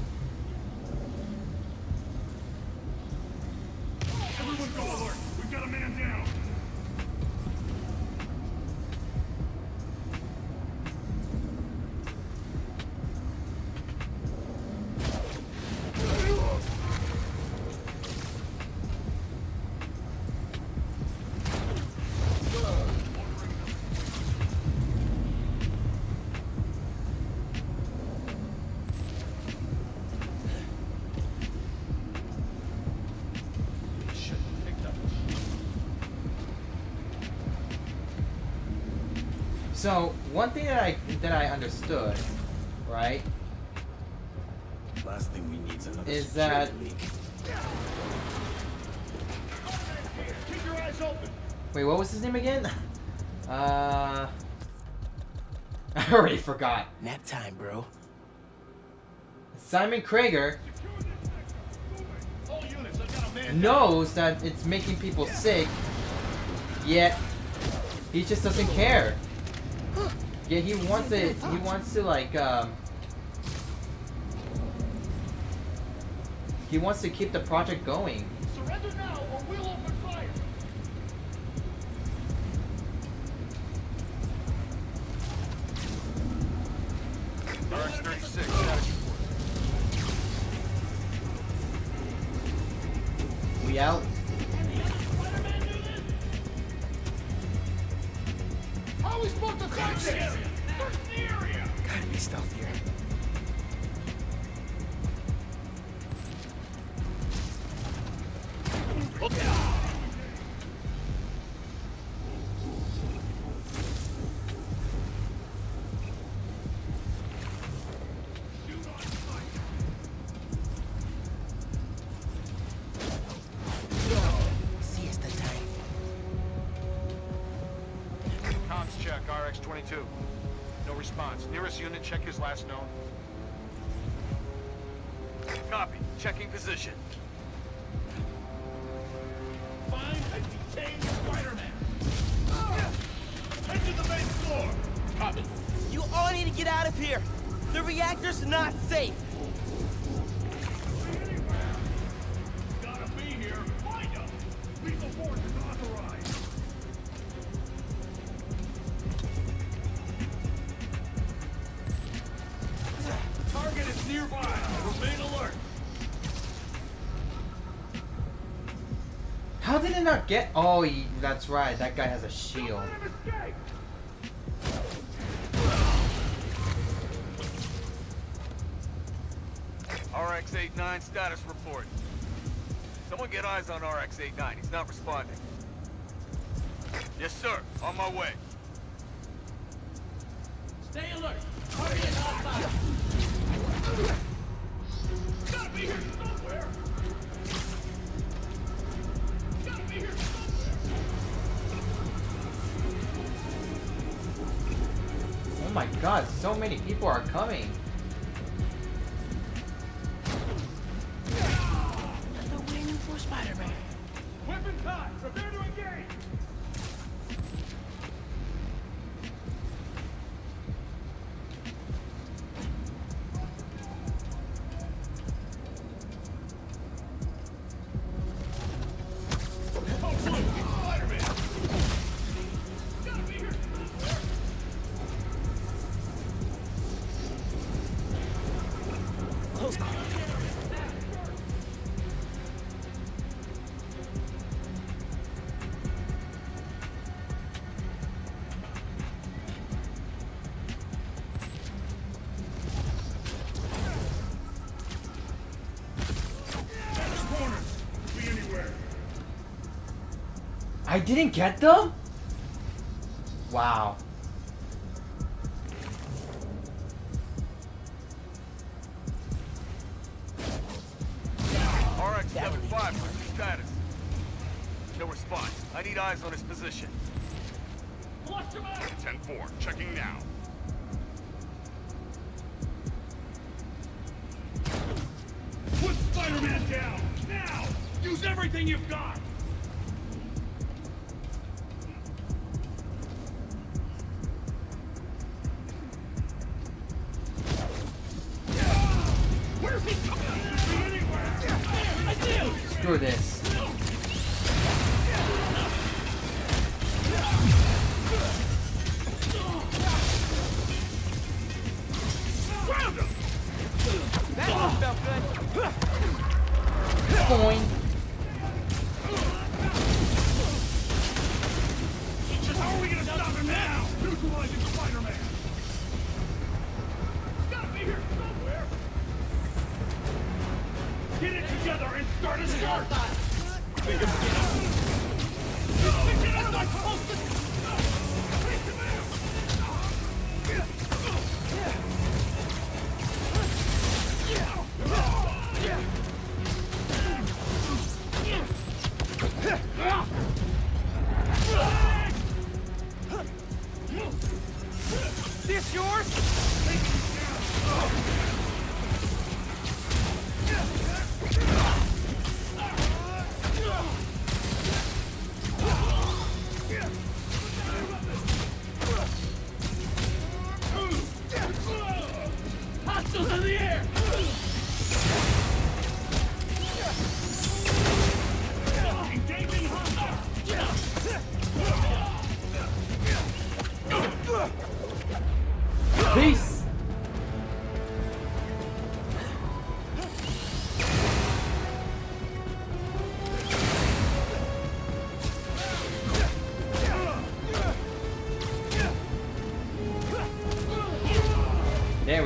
Everyone go alert! We've got a man down! Should have picked up So one thing that I that I understood, right, Last thing we need is another is security that leak. Keep your eyes open! wait, what was his name again? Uh, I already forgot. Nap time, bro. Simon Krieger All units, I've got a man knows that it's making people sick, yet he just doesn't care. Yeah, he wants to. He wants to like um. He wants to keep the project going. Not get? Oh, he, that's right. That guy has a shield. RX-89 status report. Someone get eyes on RX-89. He's not responding. Yes, sir. On my way. Many people are coming. Didn't get them? Wow.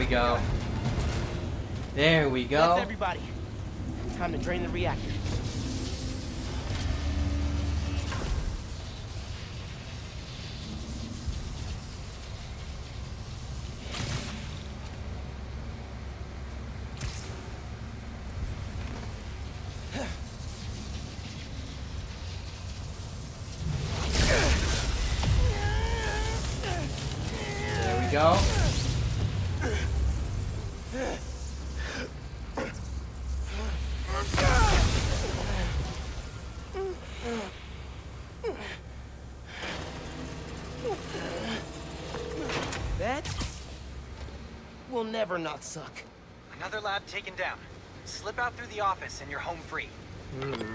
We go. There we go. That's everybody. Will never not suck. Another lab taken down. Slip out through the office and you're home free. Hmm.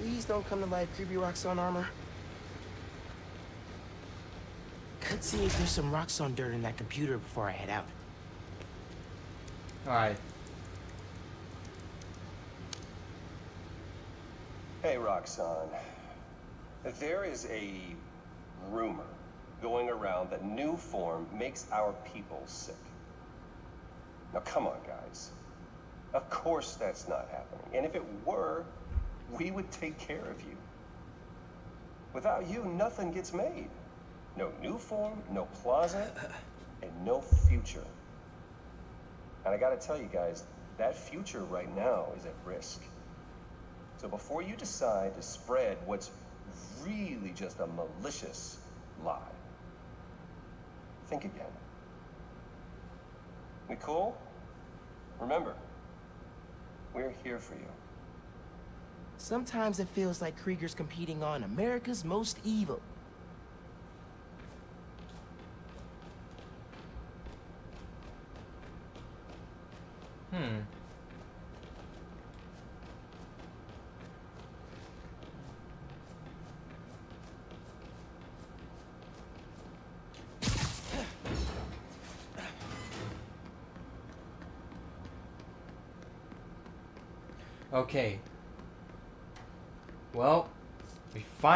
Please don't come to life, creepy Roxxon armor. Could see if there's some Roxxon dirt in that computer before I head out. Alright. Hey, Roxxon. There is a rumor going around that Nuform makes our people sick. Now, come on, guys. Of course that's not happening. And if it were, we would take care of you. Without you, nothing gets made. No Nuform, no plaza, and no future. And I gotta tell you guys, that future right now is at risk. So before you decide to spread what's really just a malicious lie, think again. We cool? Remember, we're here for you. Sometimes it feels like Krieger's competing on America's most evil.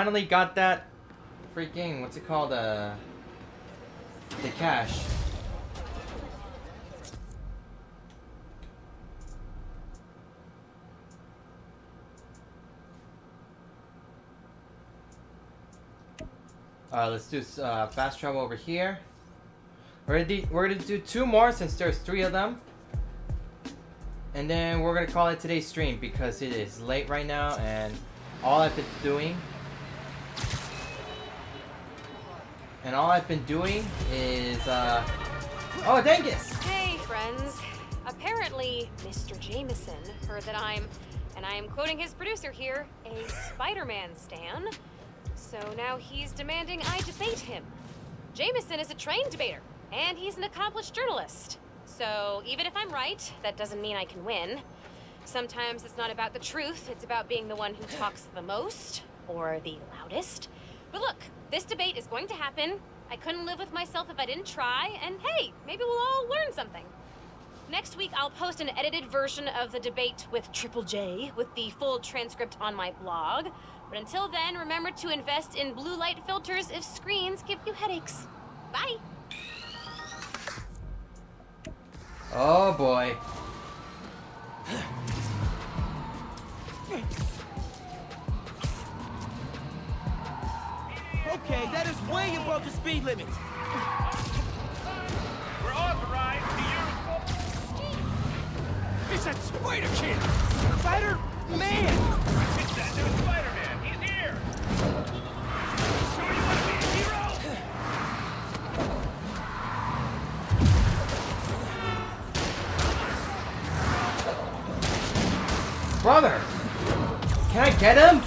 Finally got that freaking, what's it called, uh, the cache. Alright, let's do uh, fast travel over here. We're gonna, do, we're gonna do two more since there's three of them. And then we're gonna call it today's stream because it is late right now and all I've been doing and all I've been doing is uh Oh Dangus! Hey, friends. Apparently, Mr. Jameson heard that I'm, and I am quoting his producer here, a Spider-Man stan. So now he's demanding I debate him. Jameson is a trained debater, and he's an accomplished journalist. So even if I'm right, that doesn't mean I can win. Sometimes it's not about the truth, it's about being the one who talks the most, or the loudest. But look, this debate is going to happen. I couldn't live with myself if I didn't try, and hey, maybe we'll all learn something. Next week, I'll post an edited version of the debate with Triple J with the full transcript on my blog. But until then, remember to invest in blue light filters if screens give you headaches. Bye! Oh boy. Okay, that is way above the speed limit. We're authorized to use... It's that Spider Kid! Spider-Man! It's that new Spider-Man! He's here! Sure you want to be a hero? Brother! Can I get him?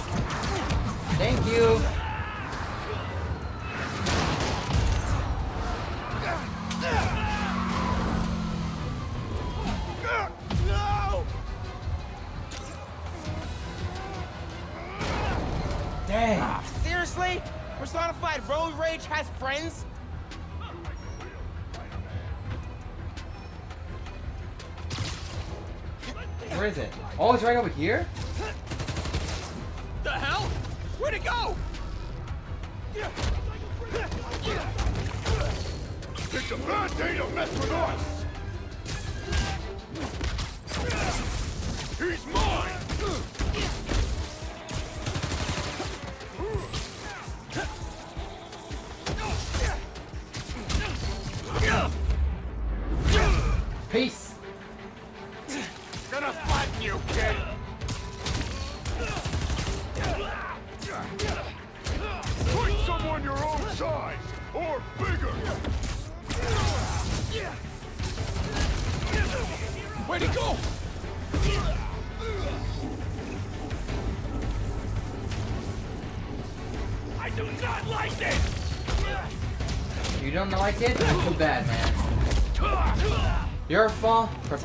Thank you. Dang. Ah, seriously? Personified road rage has friends? Where is it? Oh, it's right over here? The hell? Where'd it go? It's a bad day to mess with us!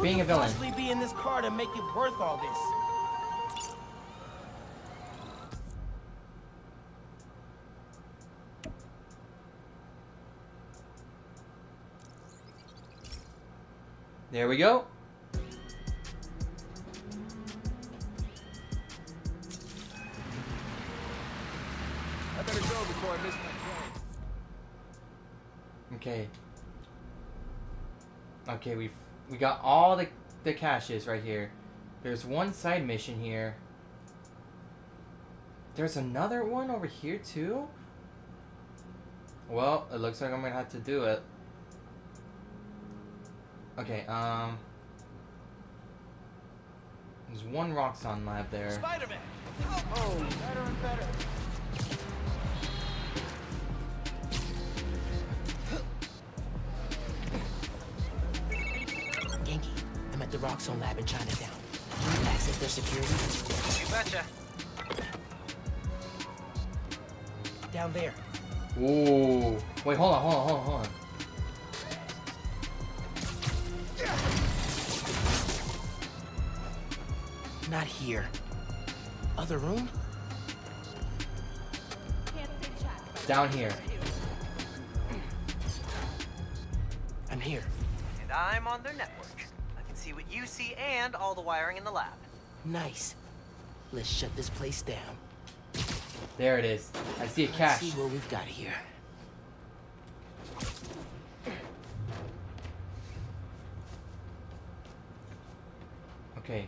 Being a villain. Possibly be in this car to make it worth all this. There we go. I better go before I miss my train. Okay. Okay, we've we got all the the caches right here. There's one side mission here. There's another one over here too. Well, it looks like I'm gonna have to do it. Okay, um. There's one Roxxon lab there. Spider-Man! Oh, better and better. The Roxxon lab in Chinatown. Can you access their security? You betcha. Down there. Ooh. Wait, hold on, hold on, hold on, hold on. Not here. Other room? Down here. I'm here. And I'm on their network. I can see what you see and all the wiring in the lab. Nice. Let's shut this place down. There it is. I see a Let's cache. see what we've got here. Okay.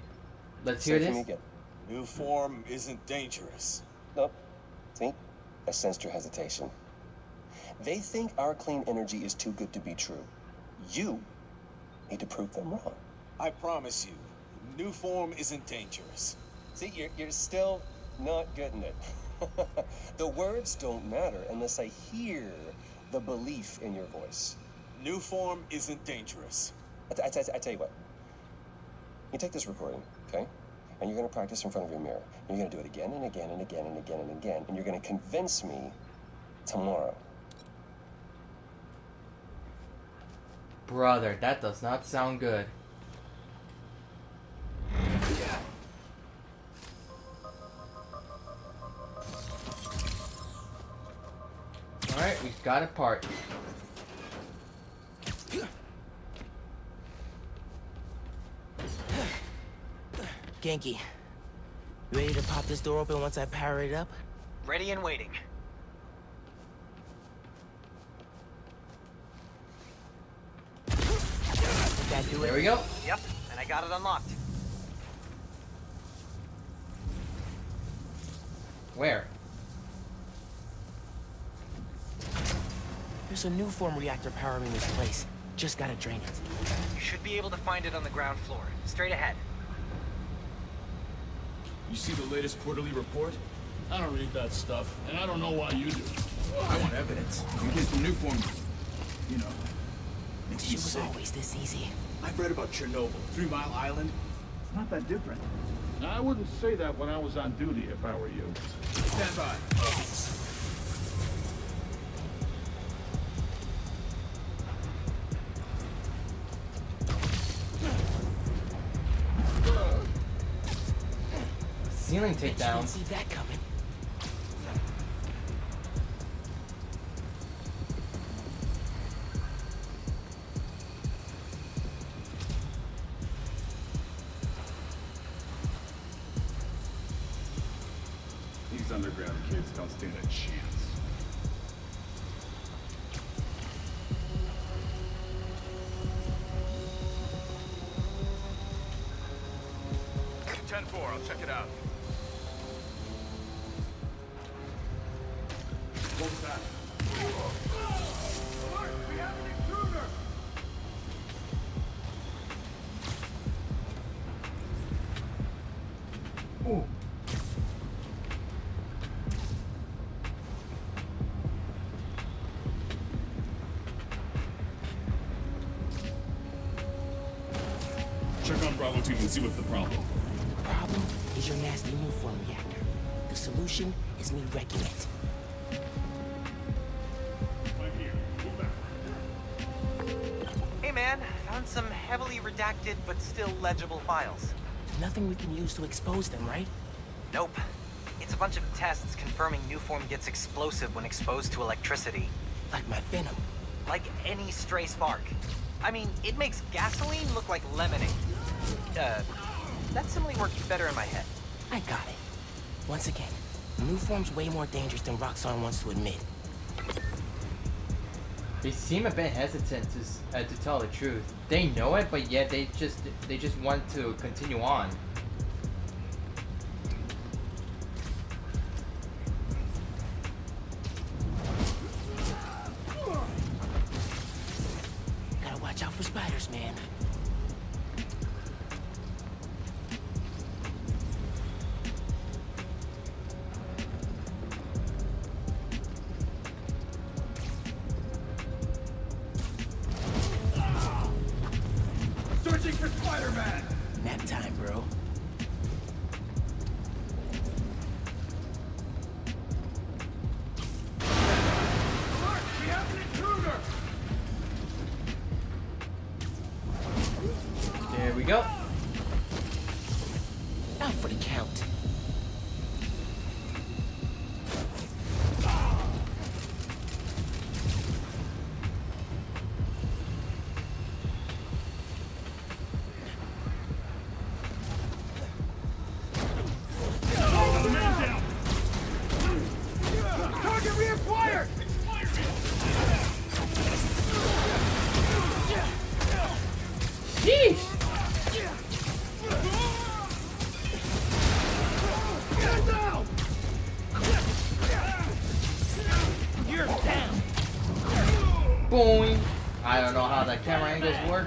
Let's hear Say to this. me again. Nuform isn't dangerous. Nope. See? I sensed your hesitation. They think our clean energy is too good to be true. You need to prove them wrong. I promise you, Nuform isn't dangerous. See, you're, you're still not getting it. the words don't matter unless I hear the belief in your voice. Nuform isn't dangerous. I, I, I, I tell you what. You take this recording, okay? And you're gonna practice in front of your mirror. And you're gonna do it again and again and again and again and again. And you're gonna convince me tomorrow. Brother, that does not sound good. Alright, we've got it part. Ganke, you ready to pop this door open once I power it up? Ready and waiting. That do it? There we go. Yep, and I got it unlocked. Where? There's a Nuform reactor powering this place. Just gotta drain it. You should be able to find it on the ground floor. Straight ahead. You see the latest quarterly report? I don't read that stuff, and I don't know why you do. I want evidence. In case the Nuform, you know, makes me She was sick. always this easy. I've read about Chernobyl, Three Mile Island. It's not that different. I wouldn't say that when I was on duty if I were you. Stand by. Ceiling takedown. see that coming. Is me wrecking it. I'm here. Move back. Hey man, found some heavily redacted but still legible files. Nothing we can use to expose them, right? Nope. It's a bunch of tests confirming Nuform gets explosive when exposed to electricity. Like my venom. Like any stray spark. I mean, it makes gasoline look like lemonade. Uh, that simile works better in my head. I got it. Once again, Nuform's way more dangerous than Roxxon wants to admit. They seem a bit hesitant to uh, to tell the truth. They know it, but yet they just they just want to continue on.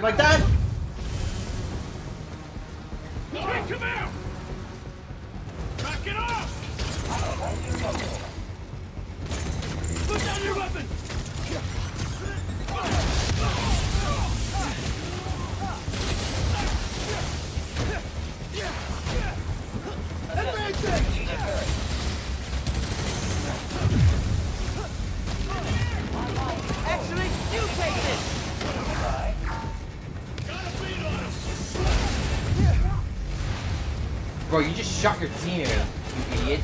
Like that. Shot your team, you idiot.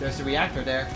There's a reactor there.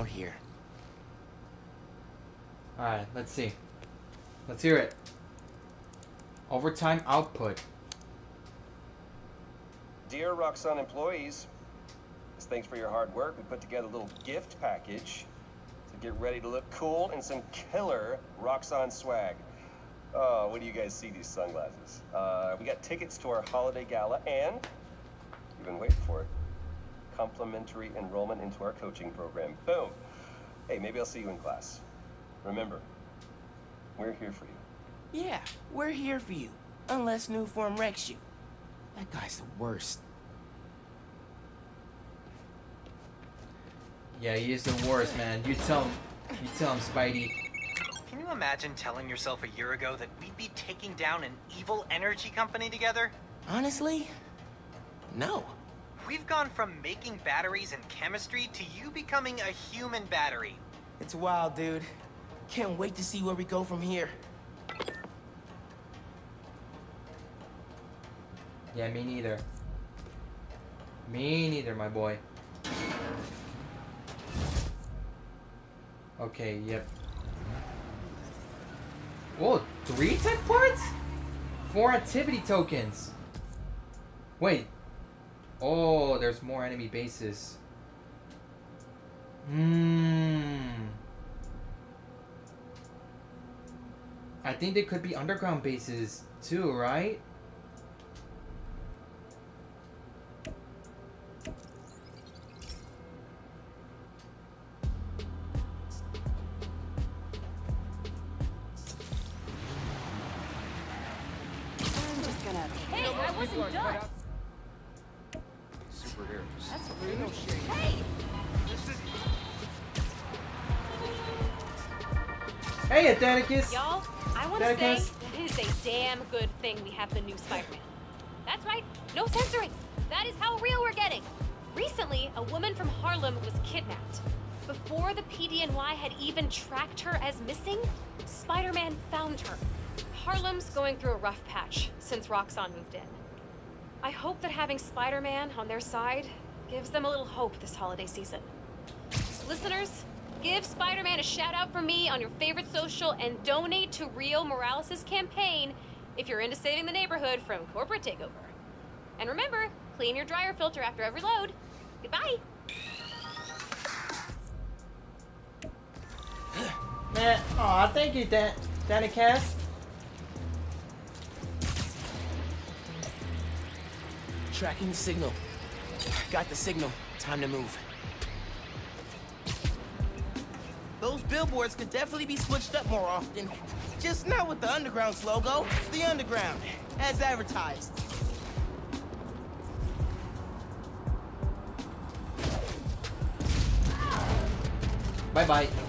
Worth here. Alright, let's see. Let's hear it. Overtime output. Dear Roxxon employees, as thanks for your hard work, we put together a little gift package to get ready to look cool in some killer Roxxon swag. Oh, what do you guys see these sunglasses? Uh, we got tickets to our holiday gala and, you've been waiting for it, complimentary enrollment into our coaching program. Boom. Hey, maybe I'll see you in class. Remember, we're here for you. Yeah, we're here for you. Unless Nuform wrecks you. That guy's the worst. Yeah, he is the worst, man. You tell him. You tell him, Spidey. Can you imagine telling yourself a year ago that we'd be taking down an evil energy company together? Honestly, no. We've gone from making batteries and chemistry to you becoming a human battery. It's wild, dude. Can't wait to see where we go from here. Yeah, me neither. Me neither, my boy. Okay, yep. Whoa, three tech parts? Four activity tokens. Wait. Oh, there's more enemy bases. Hmm. I think they could be underground bases too, right? I want to it is a damn good thing we have the new Spider-Man. That's right, no censoring. That is how real we're getting. Recently, a woman from Harlem was kidnapped. Before the PDNY had even tracked her as missing, Spider-Man found her. Harlem's going through a rough patch since Roxxon moved in. I hope that having Spider-Man on their side gives them a little hope this holiday season. Listeners, give Spider-Man a shout out from me on your favorite social and donate to Rio Morales' campaign if you're into saving the neighborhood from corporate takeover. And remember, clean your dryer filter after every load. Goodbye. Man, aw, thank you, Dan Danikast. Tracking the signal. Got the signal. Time to move. Billboards could definitely be switched up more often. Just not with the Underground's logo. The Underground, as advertised. Bye bye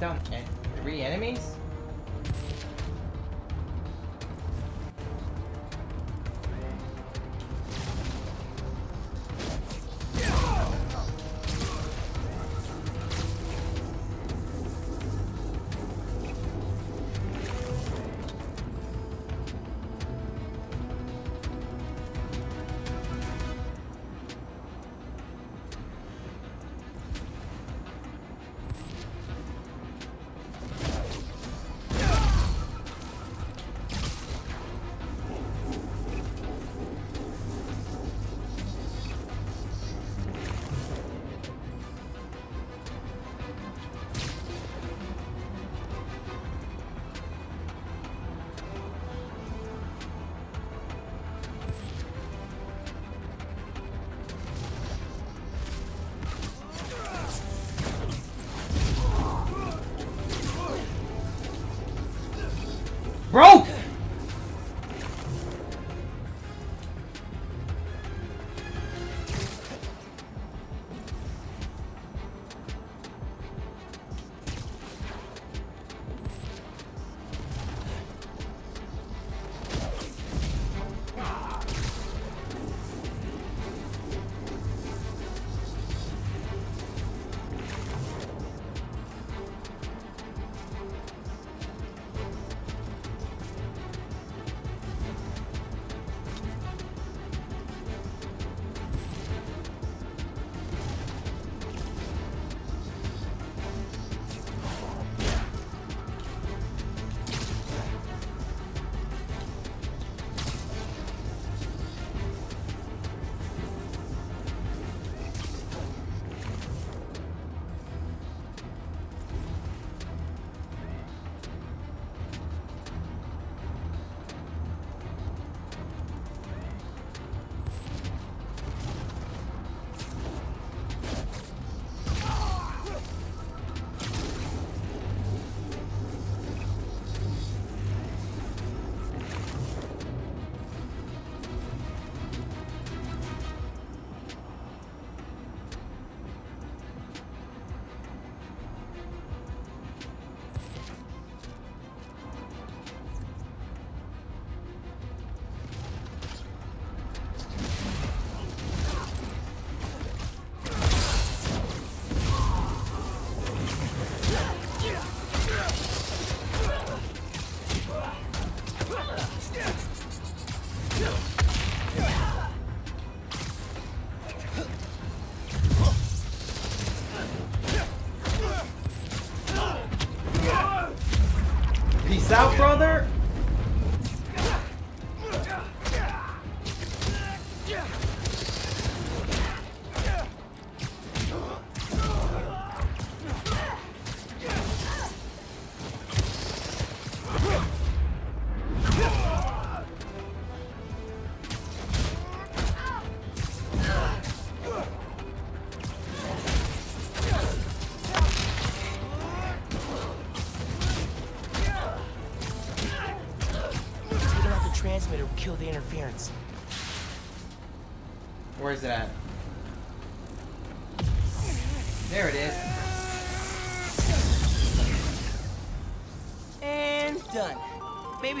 down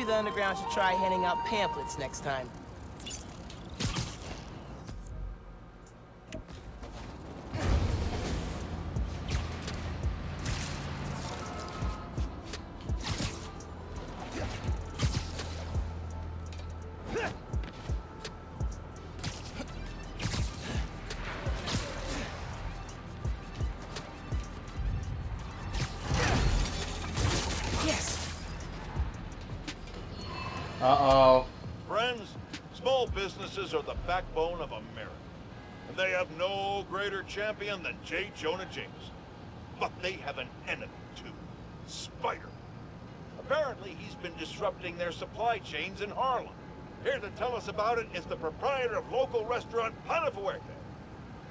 the Underground should try handing out pamphlets next time. Backbone of America. And they have no greater champion than J. Jonah Jameson. But they have an enemy, too. Spider. Apparently, he's been disrupting their supply chains in Harlem. Here to tell us about it is the proprietor of local restaurant Pana Fuerte.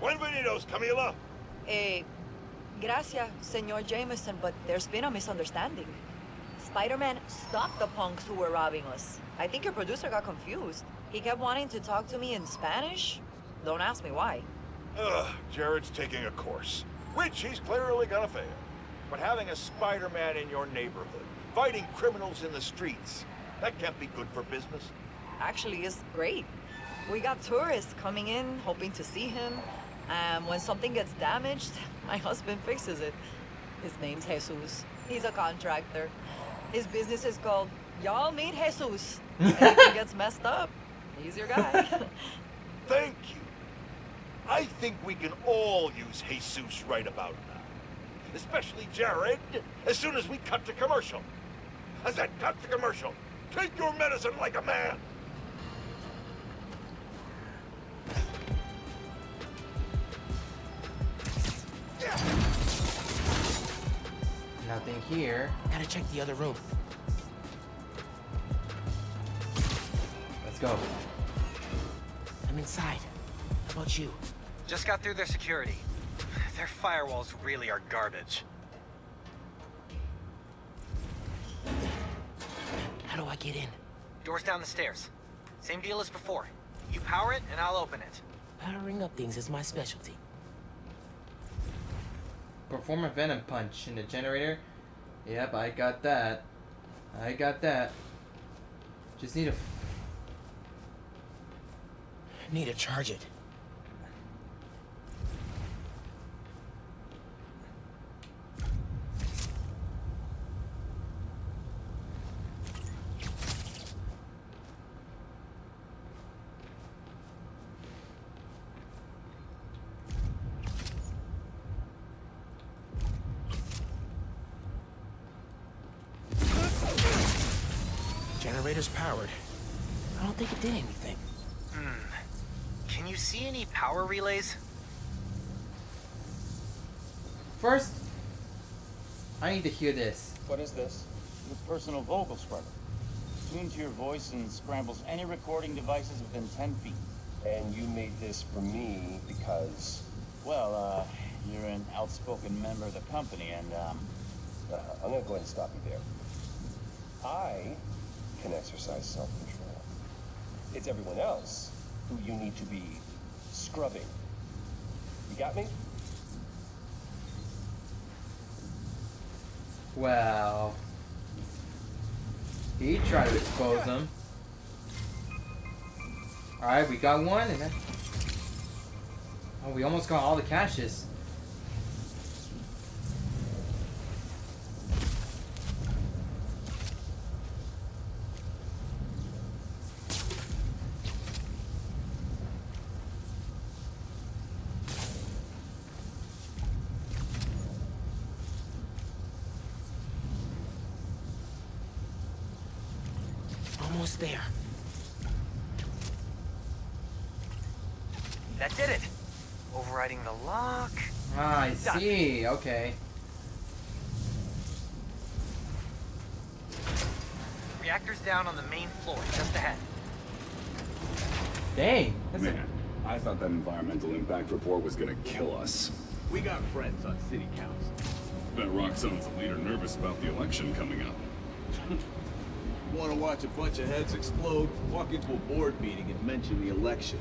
Buenvenidos, Camila. Eh, gracias, Senor Jameson, but there's been a misunderstanding. Spider-Man stopped the punks who were robbing us. I think your producer got confused. He kept wanting to talk to me in Spanish. Don't ask me why. Ugh, Jared's taking a course, which he's clearly gonna fail. But having a Spider-Man in your neighborhood, fighting criminals in the streets, that can't be good for business. Actually, it's great. We got tourists coming in, hoping to see him. And when something gets damaged, my husband fixes it. His name's Jesus. He's a contractor. His business is called Y'all Meet Jesus. Anything gets messed up, he's your guy. Thank you. I think we can all use Jesus right about now. Especially Jared, as soon as we cut to commercial. I said cut to commercial. Take your medicine like a man. Nothing here. Gotta check the other room. Let's go. I'm inside. How about you? Just got through their security. Their firewalls really are garbage. How do I get in? Doors down the stairs. Same deal as before. You power it, and I'll open it. Powering up things is my specialty. Perform a venom punch in the generator. Yep, I got that. I got that. Just need a. Need to charge it. Generator's powered. I don't think it did anything. Hmm. Can you see any power relays? First, I need to hear this. What is this? Your personal vocal spreader. Tuned to your voice and scrambles any recording devices within 10 feet. And you made this for me because... Well, uh, you're an outspoken member of the company, and, um... Uh, I'm gonna go ahead and stop you there. I can exercise self-control. It's everyone else who you need to be scrubbing. You got me? Well, he tried to expose them. All right, we got one, and then oh, we almost got all the caches. Okay. Reactor's down on the main floor, just ahead. Dang. That's Man, I thought that environmental impact report was gonna kill us. We got friends on city council. Bet Roxxon's a leader nervous about the election coming up. Want to watch a bunch of heads explode? Walk into a board meeting and mention the election.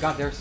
God, there's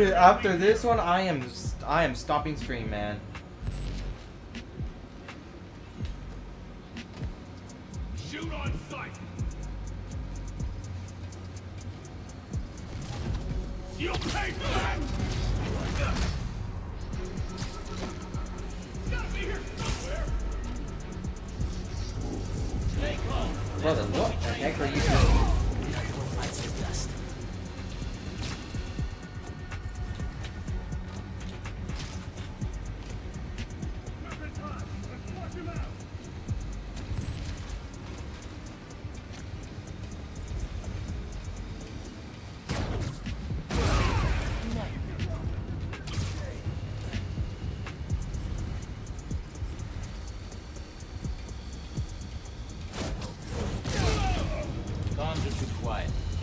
okay, after this one, I am I am stopping stream, man.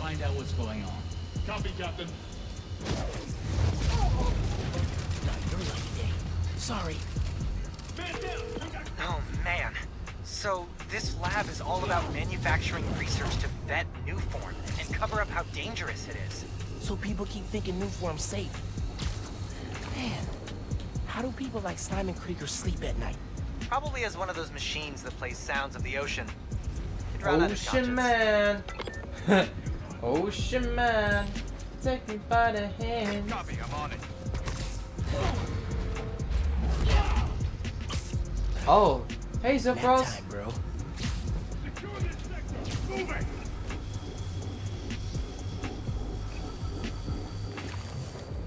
Find out what's going on. Copy, Captain. Sorry. Oh man. So this lab is all about manufacturing research to vet Nuform and cover up how dangerous it is. So people keep thinking Nuform's safe. Man, how do people like Simon Krieger sleep at night? Probably as one of those machines that plays sounds of the ocean. To drown out his Ocean conscience. man. Ocean man. Take me by the hand. Copy, I'm on it. Oh, hey Nap Zephyros. time, bro.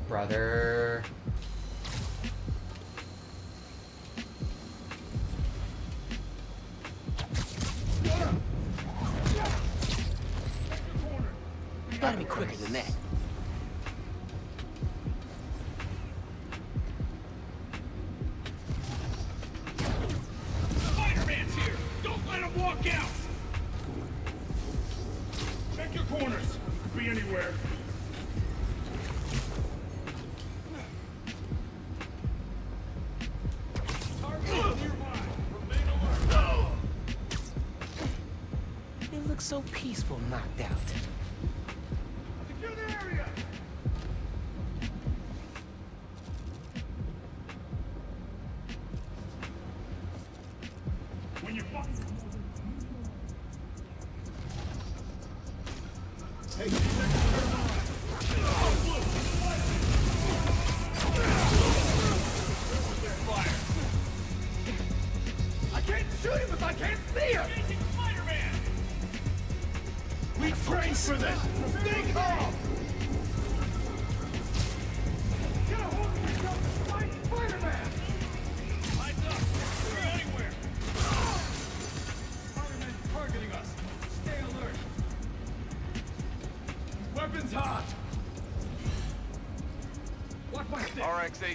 Brother.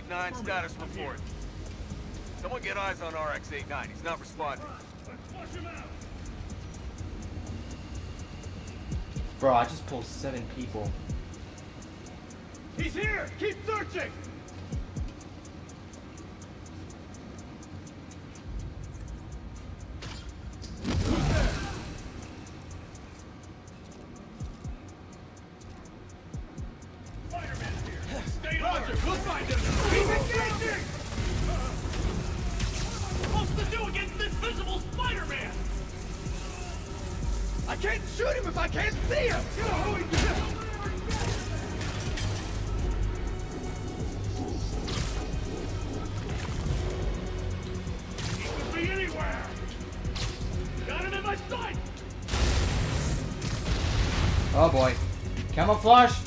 RX-89 status report. Someone get eyes on RX-89. He's not responding. Bro, I just pulled seven people. Camouflage. Spider-Man!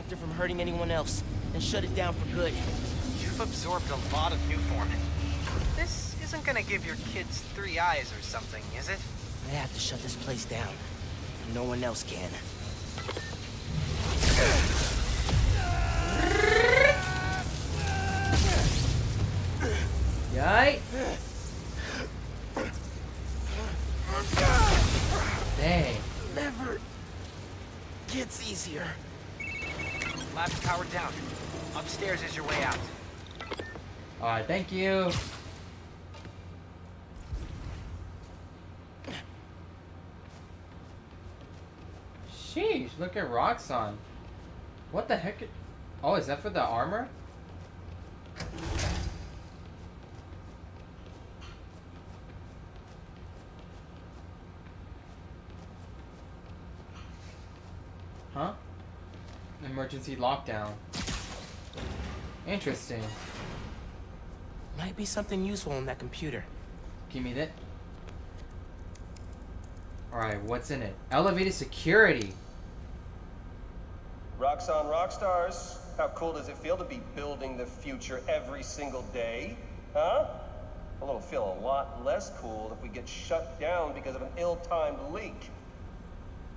Reactor from hurting anyone else, and shut it down for good. You've absorbed a lot of Nuform. This isn't gonna give your kids three eyes or something, is it? I have to shut this place down. No one else can. Look at Roxxon. What the heck? Oh, is that for the armor? Huh? Emergency lockdown. Interesting. Might be something useful on that computer. Give me that. Alright, what's in it? Elevated security. Roxxon Rockstars, how cool does it feel to be building the future every single day? Huh? Well, it'll feel a lot less cool if we get shut down because of an ill-timed leak.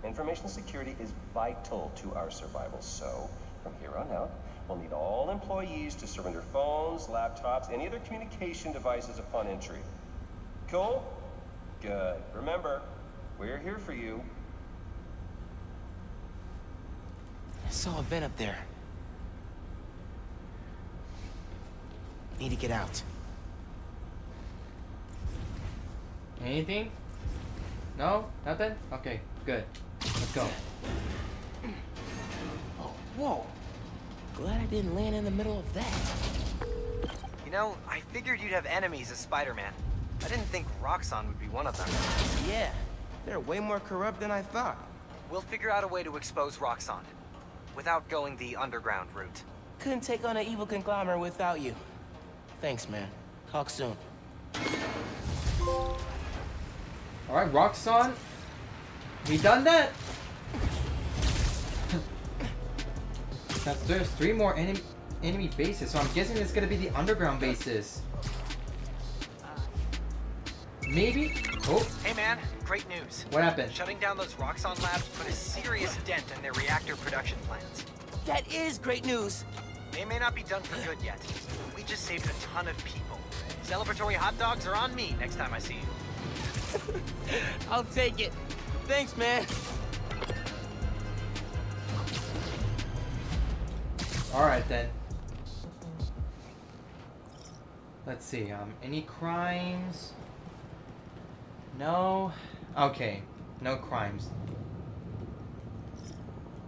Information security is vital to our survival, so from here on out, we'll need all employees to surrender phones, laptops, any other communication devices upon entry. Cool? Good. Remember, we're here for you. I saw a vent up there. Need to get out. Anything? No? Nothing? Okay, good. Let's go. Oh, whoa. Glad I didn't land in the middle of that. You know, I figured you'd have enemies as Spider-Man. I didn't think Roxxon would be one of them. Yeah, they're way more corrupt than I thought. We'll figure out a way to expose Roxxon. Without going the underground route. Couldn't take on an evil conglomerate without you. Thanks, man. Talk soon. Alright, Roxxon. We done that. Now, there's three more enemy enemy bases, so I'm guessing it's gonna be the underground bases. Maybe. Oh, Hey man, great news. What happened? Shutting down those Roxxon labs put a serious dent in their reactor production plans. That is great news. They may not be done for good yet. We just saved a ton of people. Celebratory hot dogs are on me next time I see you. I'll take it. Thanks, man. all right then. Let's see. Um, any crimes? No. Okay, no crimes.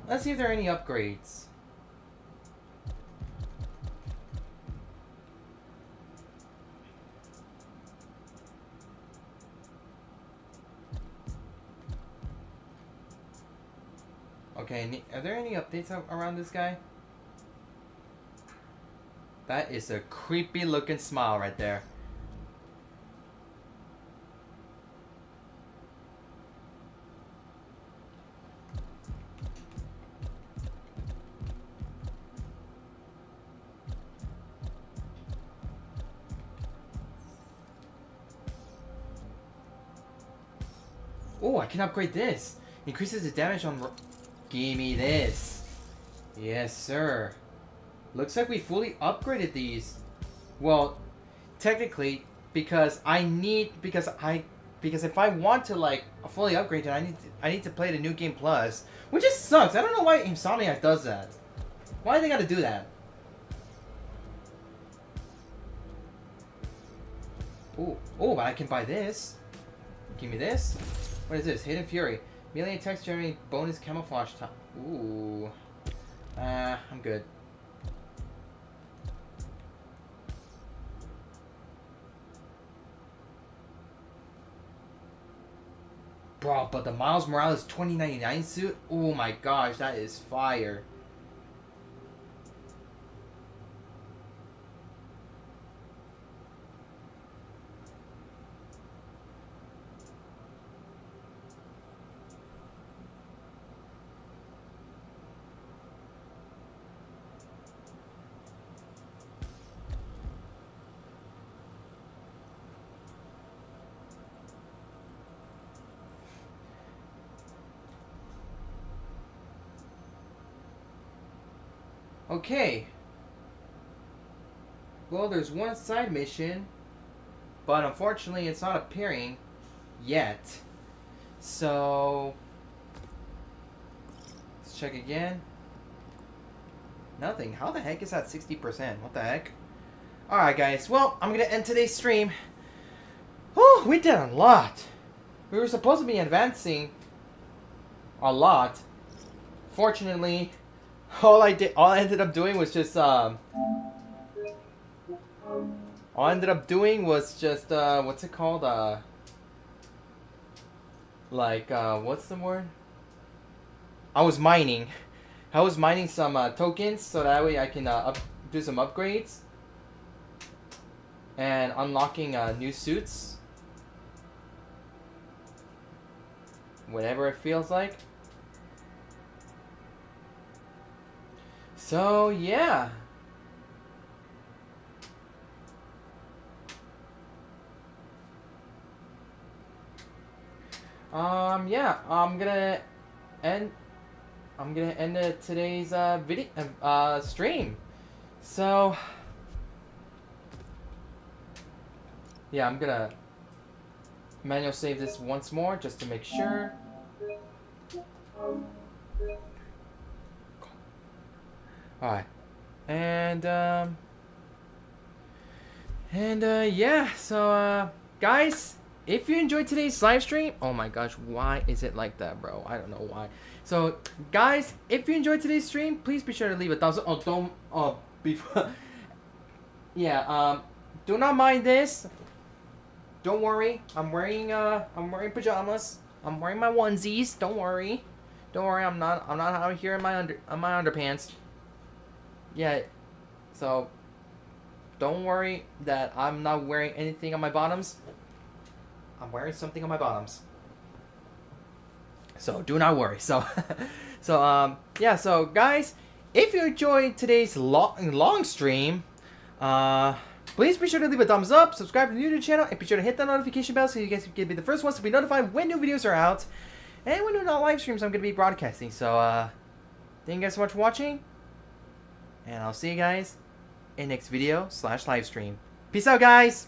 Let's see if there are any upgrades. Okay, are there any updates around this guy? That is a creepy looking smile right there. Oh, I can upgrade this. Increases the damage on... Give me this. Yes, sir. Looks like we fully upgraded these. Well, technically, because I need... Because I... Because if I want to, like, fully upgrade it, I need to, I need to play the New Game Plus. Which just sucks. I don't know why Insomniac does that. Why do they gotta do that? Oh, oh, but I can buy this. Give me this. What is this? Hidden Fury. Melee attacks generate bonus camouflage time. Ooh. Uh, I'm good. Bro, but the Miles Morales 2099 suit? Oh my gosh, that is fire. Okay. Well, there's one side mission, but unfortunately it's not appearing yet. So, let's check again. Nothing. How the heck is that 60%? What the heck? Alright, guys. Well, I'm going to end today's stream. Oh, we did a lot. We were supposed to be advancing a lot. Fortunately, all I did, all I ended up doing was just, um, all I ended up doing was just, uh, what's it called, uh, like, uh, what's the word? I was mining. I was mining some, uh, tokens, so that way I can, uh, up, do some upgrades. And unlocking, uh, new suits. Whatever it feels like. So, yeah. Um, yeah, I'm gonna end, I'm gonna end uh, today's, uh, video, uh, stream. So, yeah, I'm gonna manual save this once more just to make sure. Alright. And, um... And, uh, yeah, so, uh, guys, if you enjoyed today's live stream, oh my gosh, why is it like that, bro? I don't know why. So, guys, if you enjoyed today's stream, please be sure to leave a thumbs up. Oh, don't, oh, before, yeah, um, do not mind this. Don't worry, I'm wearing, uh, I'm wearing pajamas. I'm wearing my onesies. Don't worry. Don't worry, I'm not, I'm not out here in my under, in my underpants yeah, so don't worry that I'm not wearing anything on my bottoms. I'm wearing something on my bottoms. So do not worry. So, so um, yeah. So guys, if you enjoyed today's long long stream, uh, please be sure to leave a thumbs up, subscribe to the YouTube channel, and be sure to hit that notification bell so you guys can be the first ones to be notified when new videos are out, and when new live streams I'm gonna be broadcasting. So uh, thank you guys so much for watching. And I'll see you guys in next video slash live stream. Peace out, guys!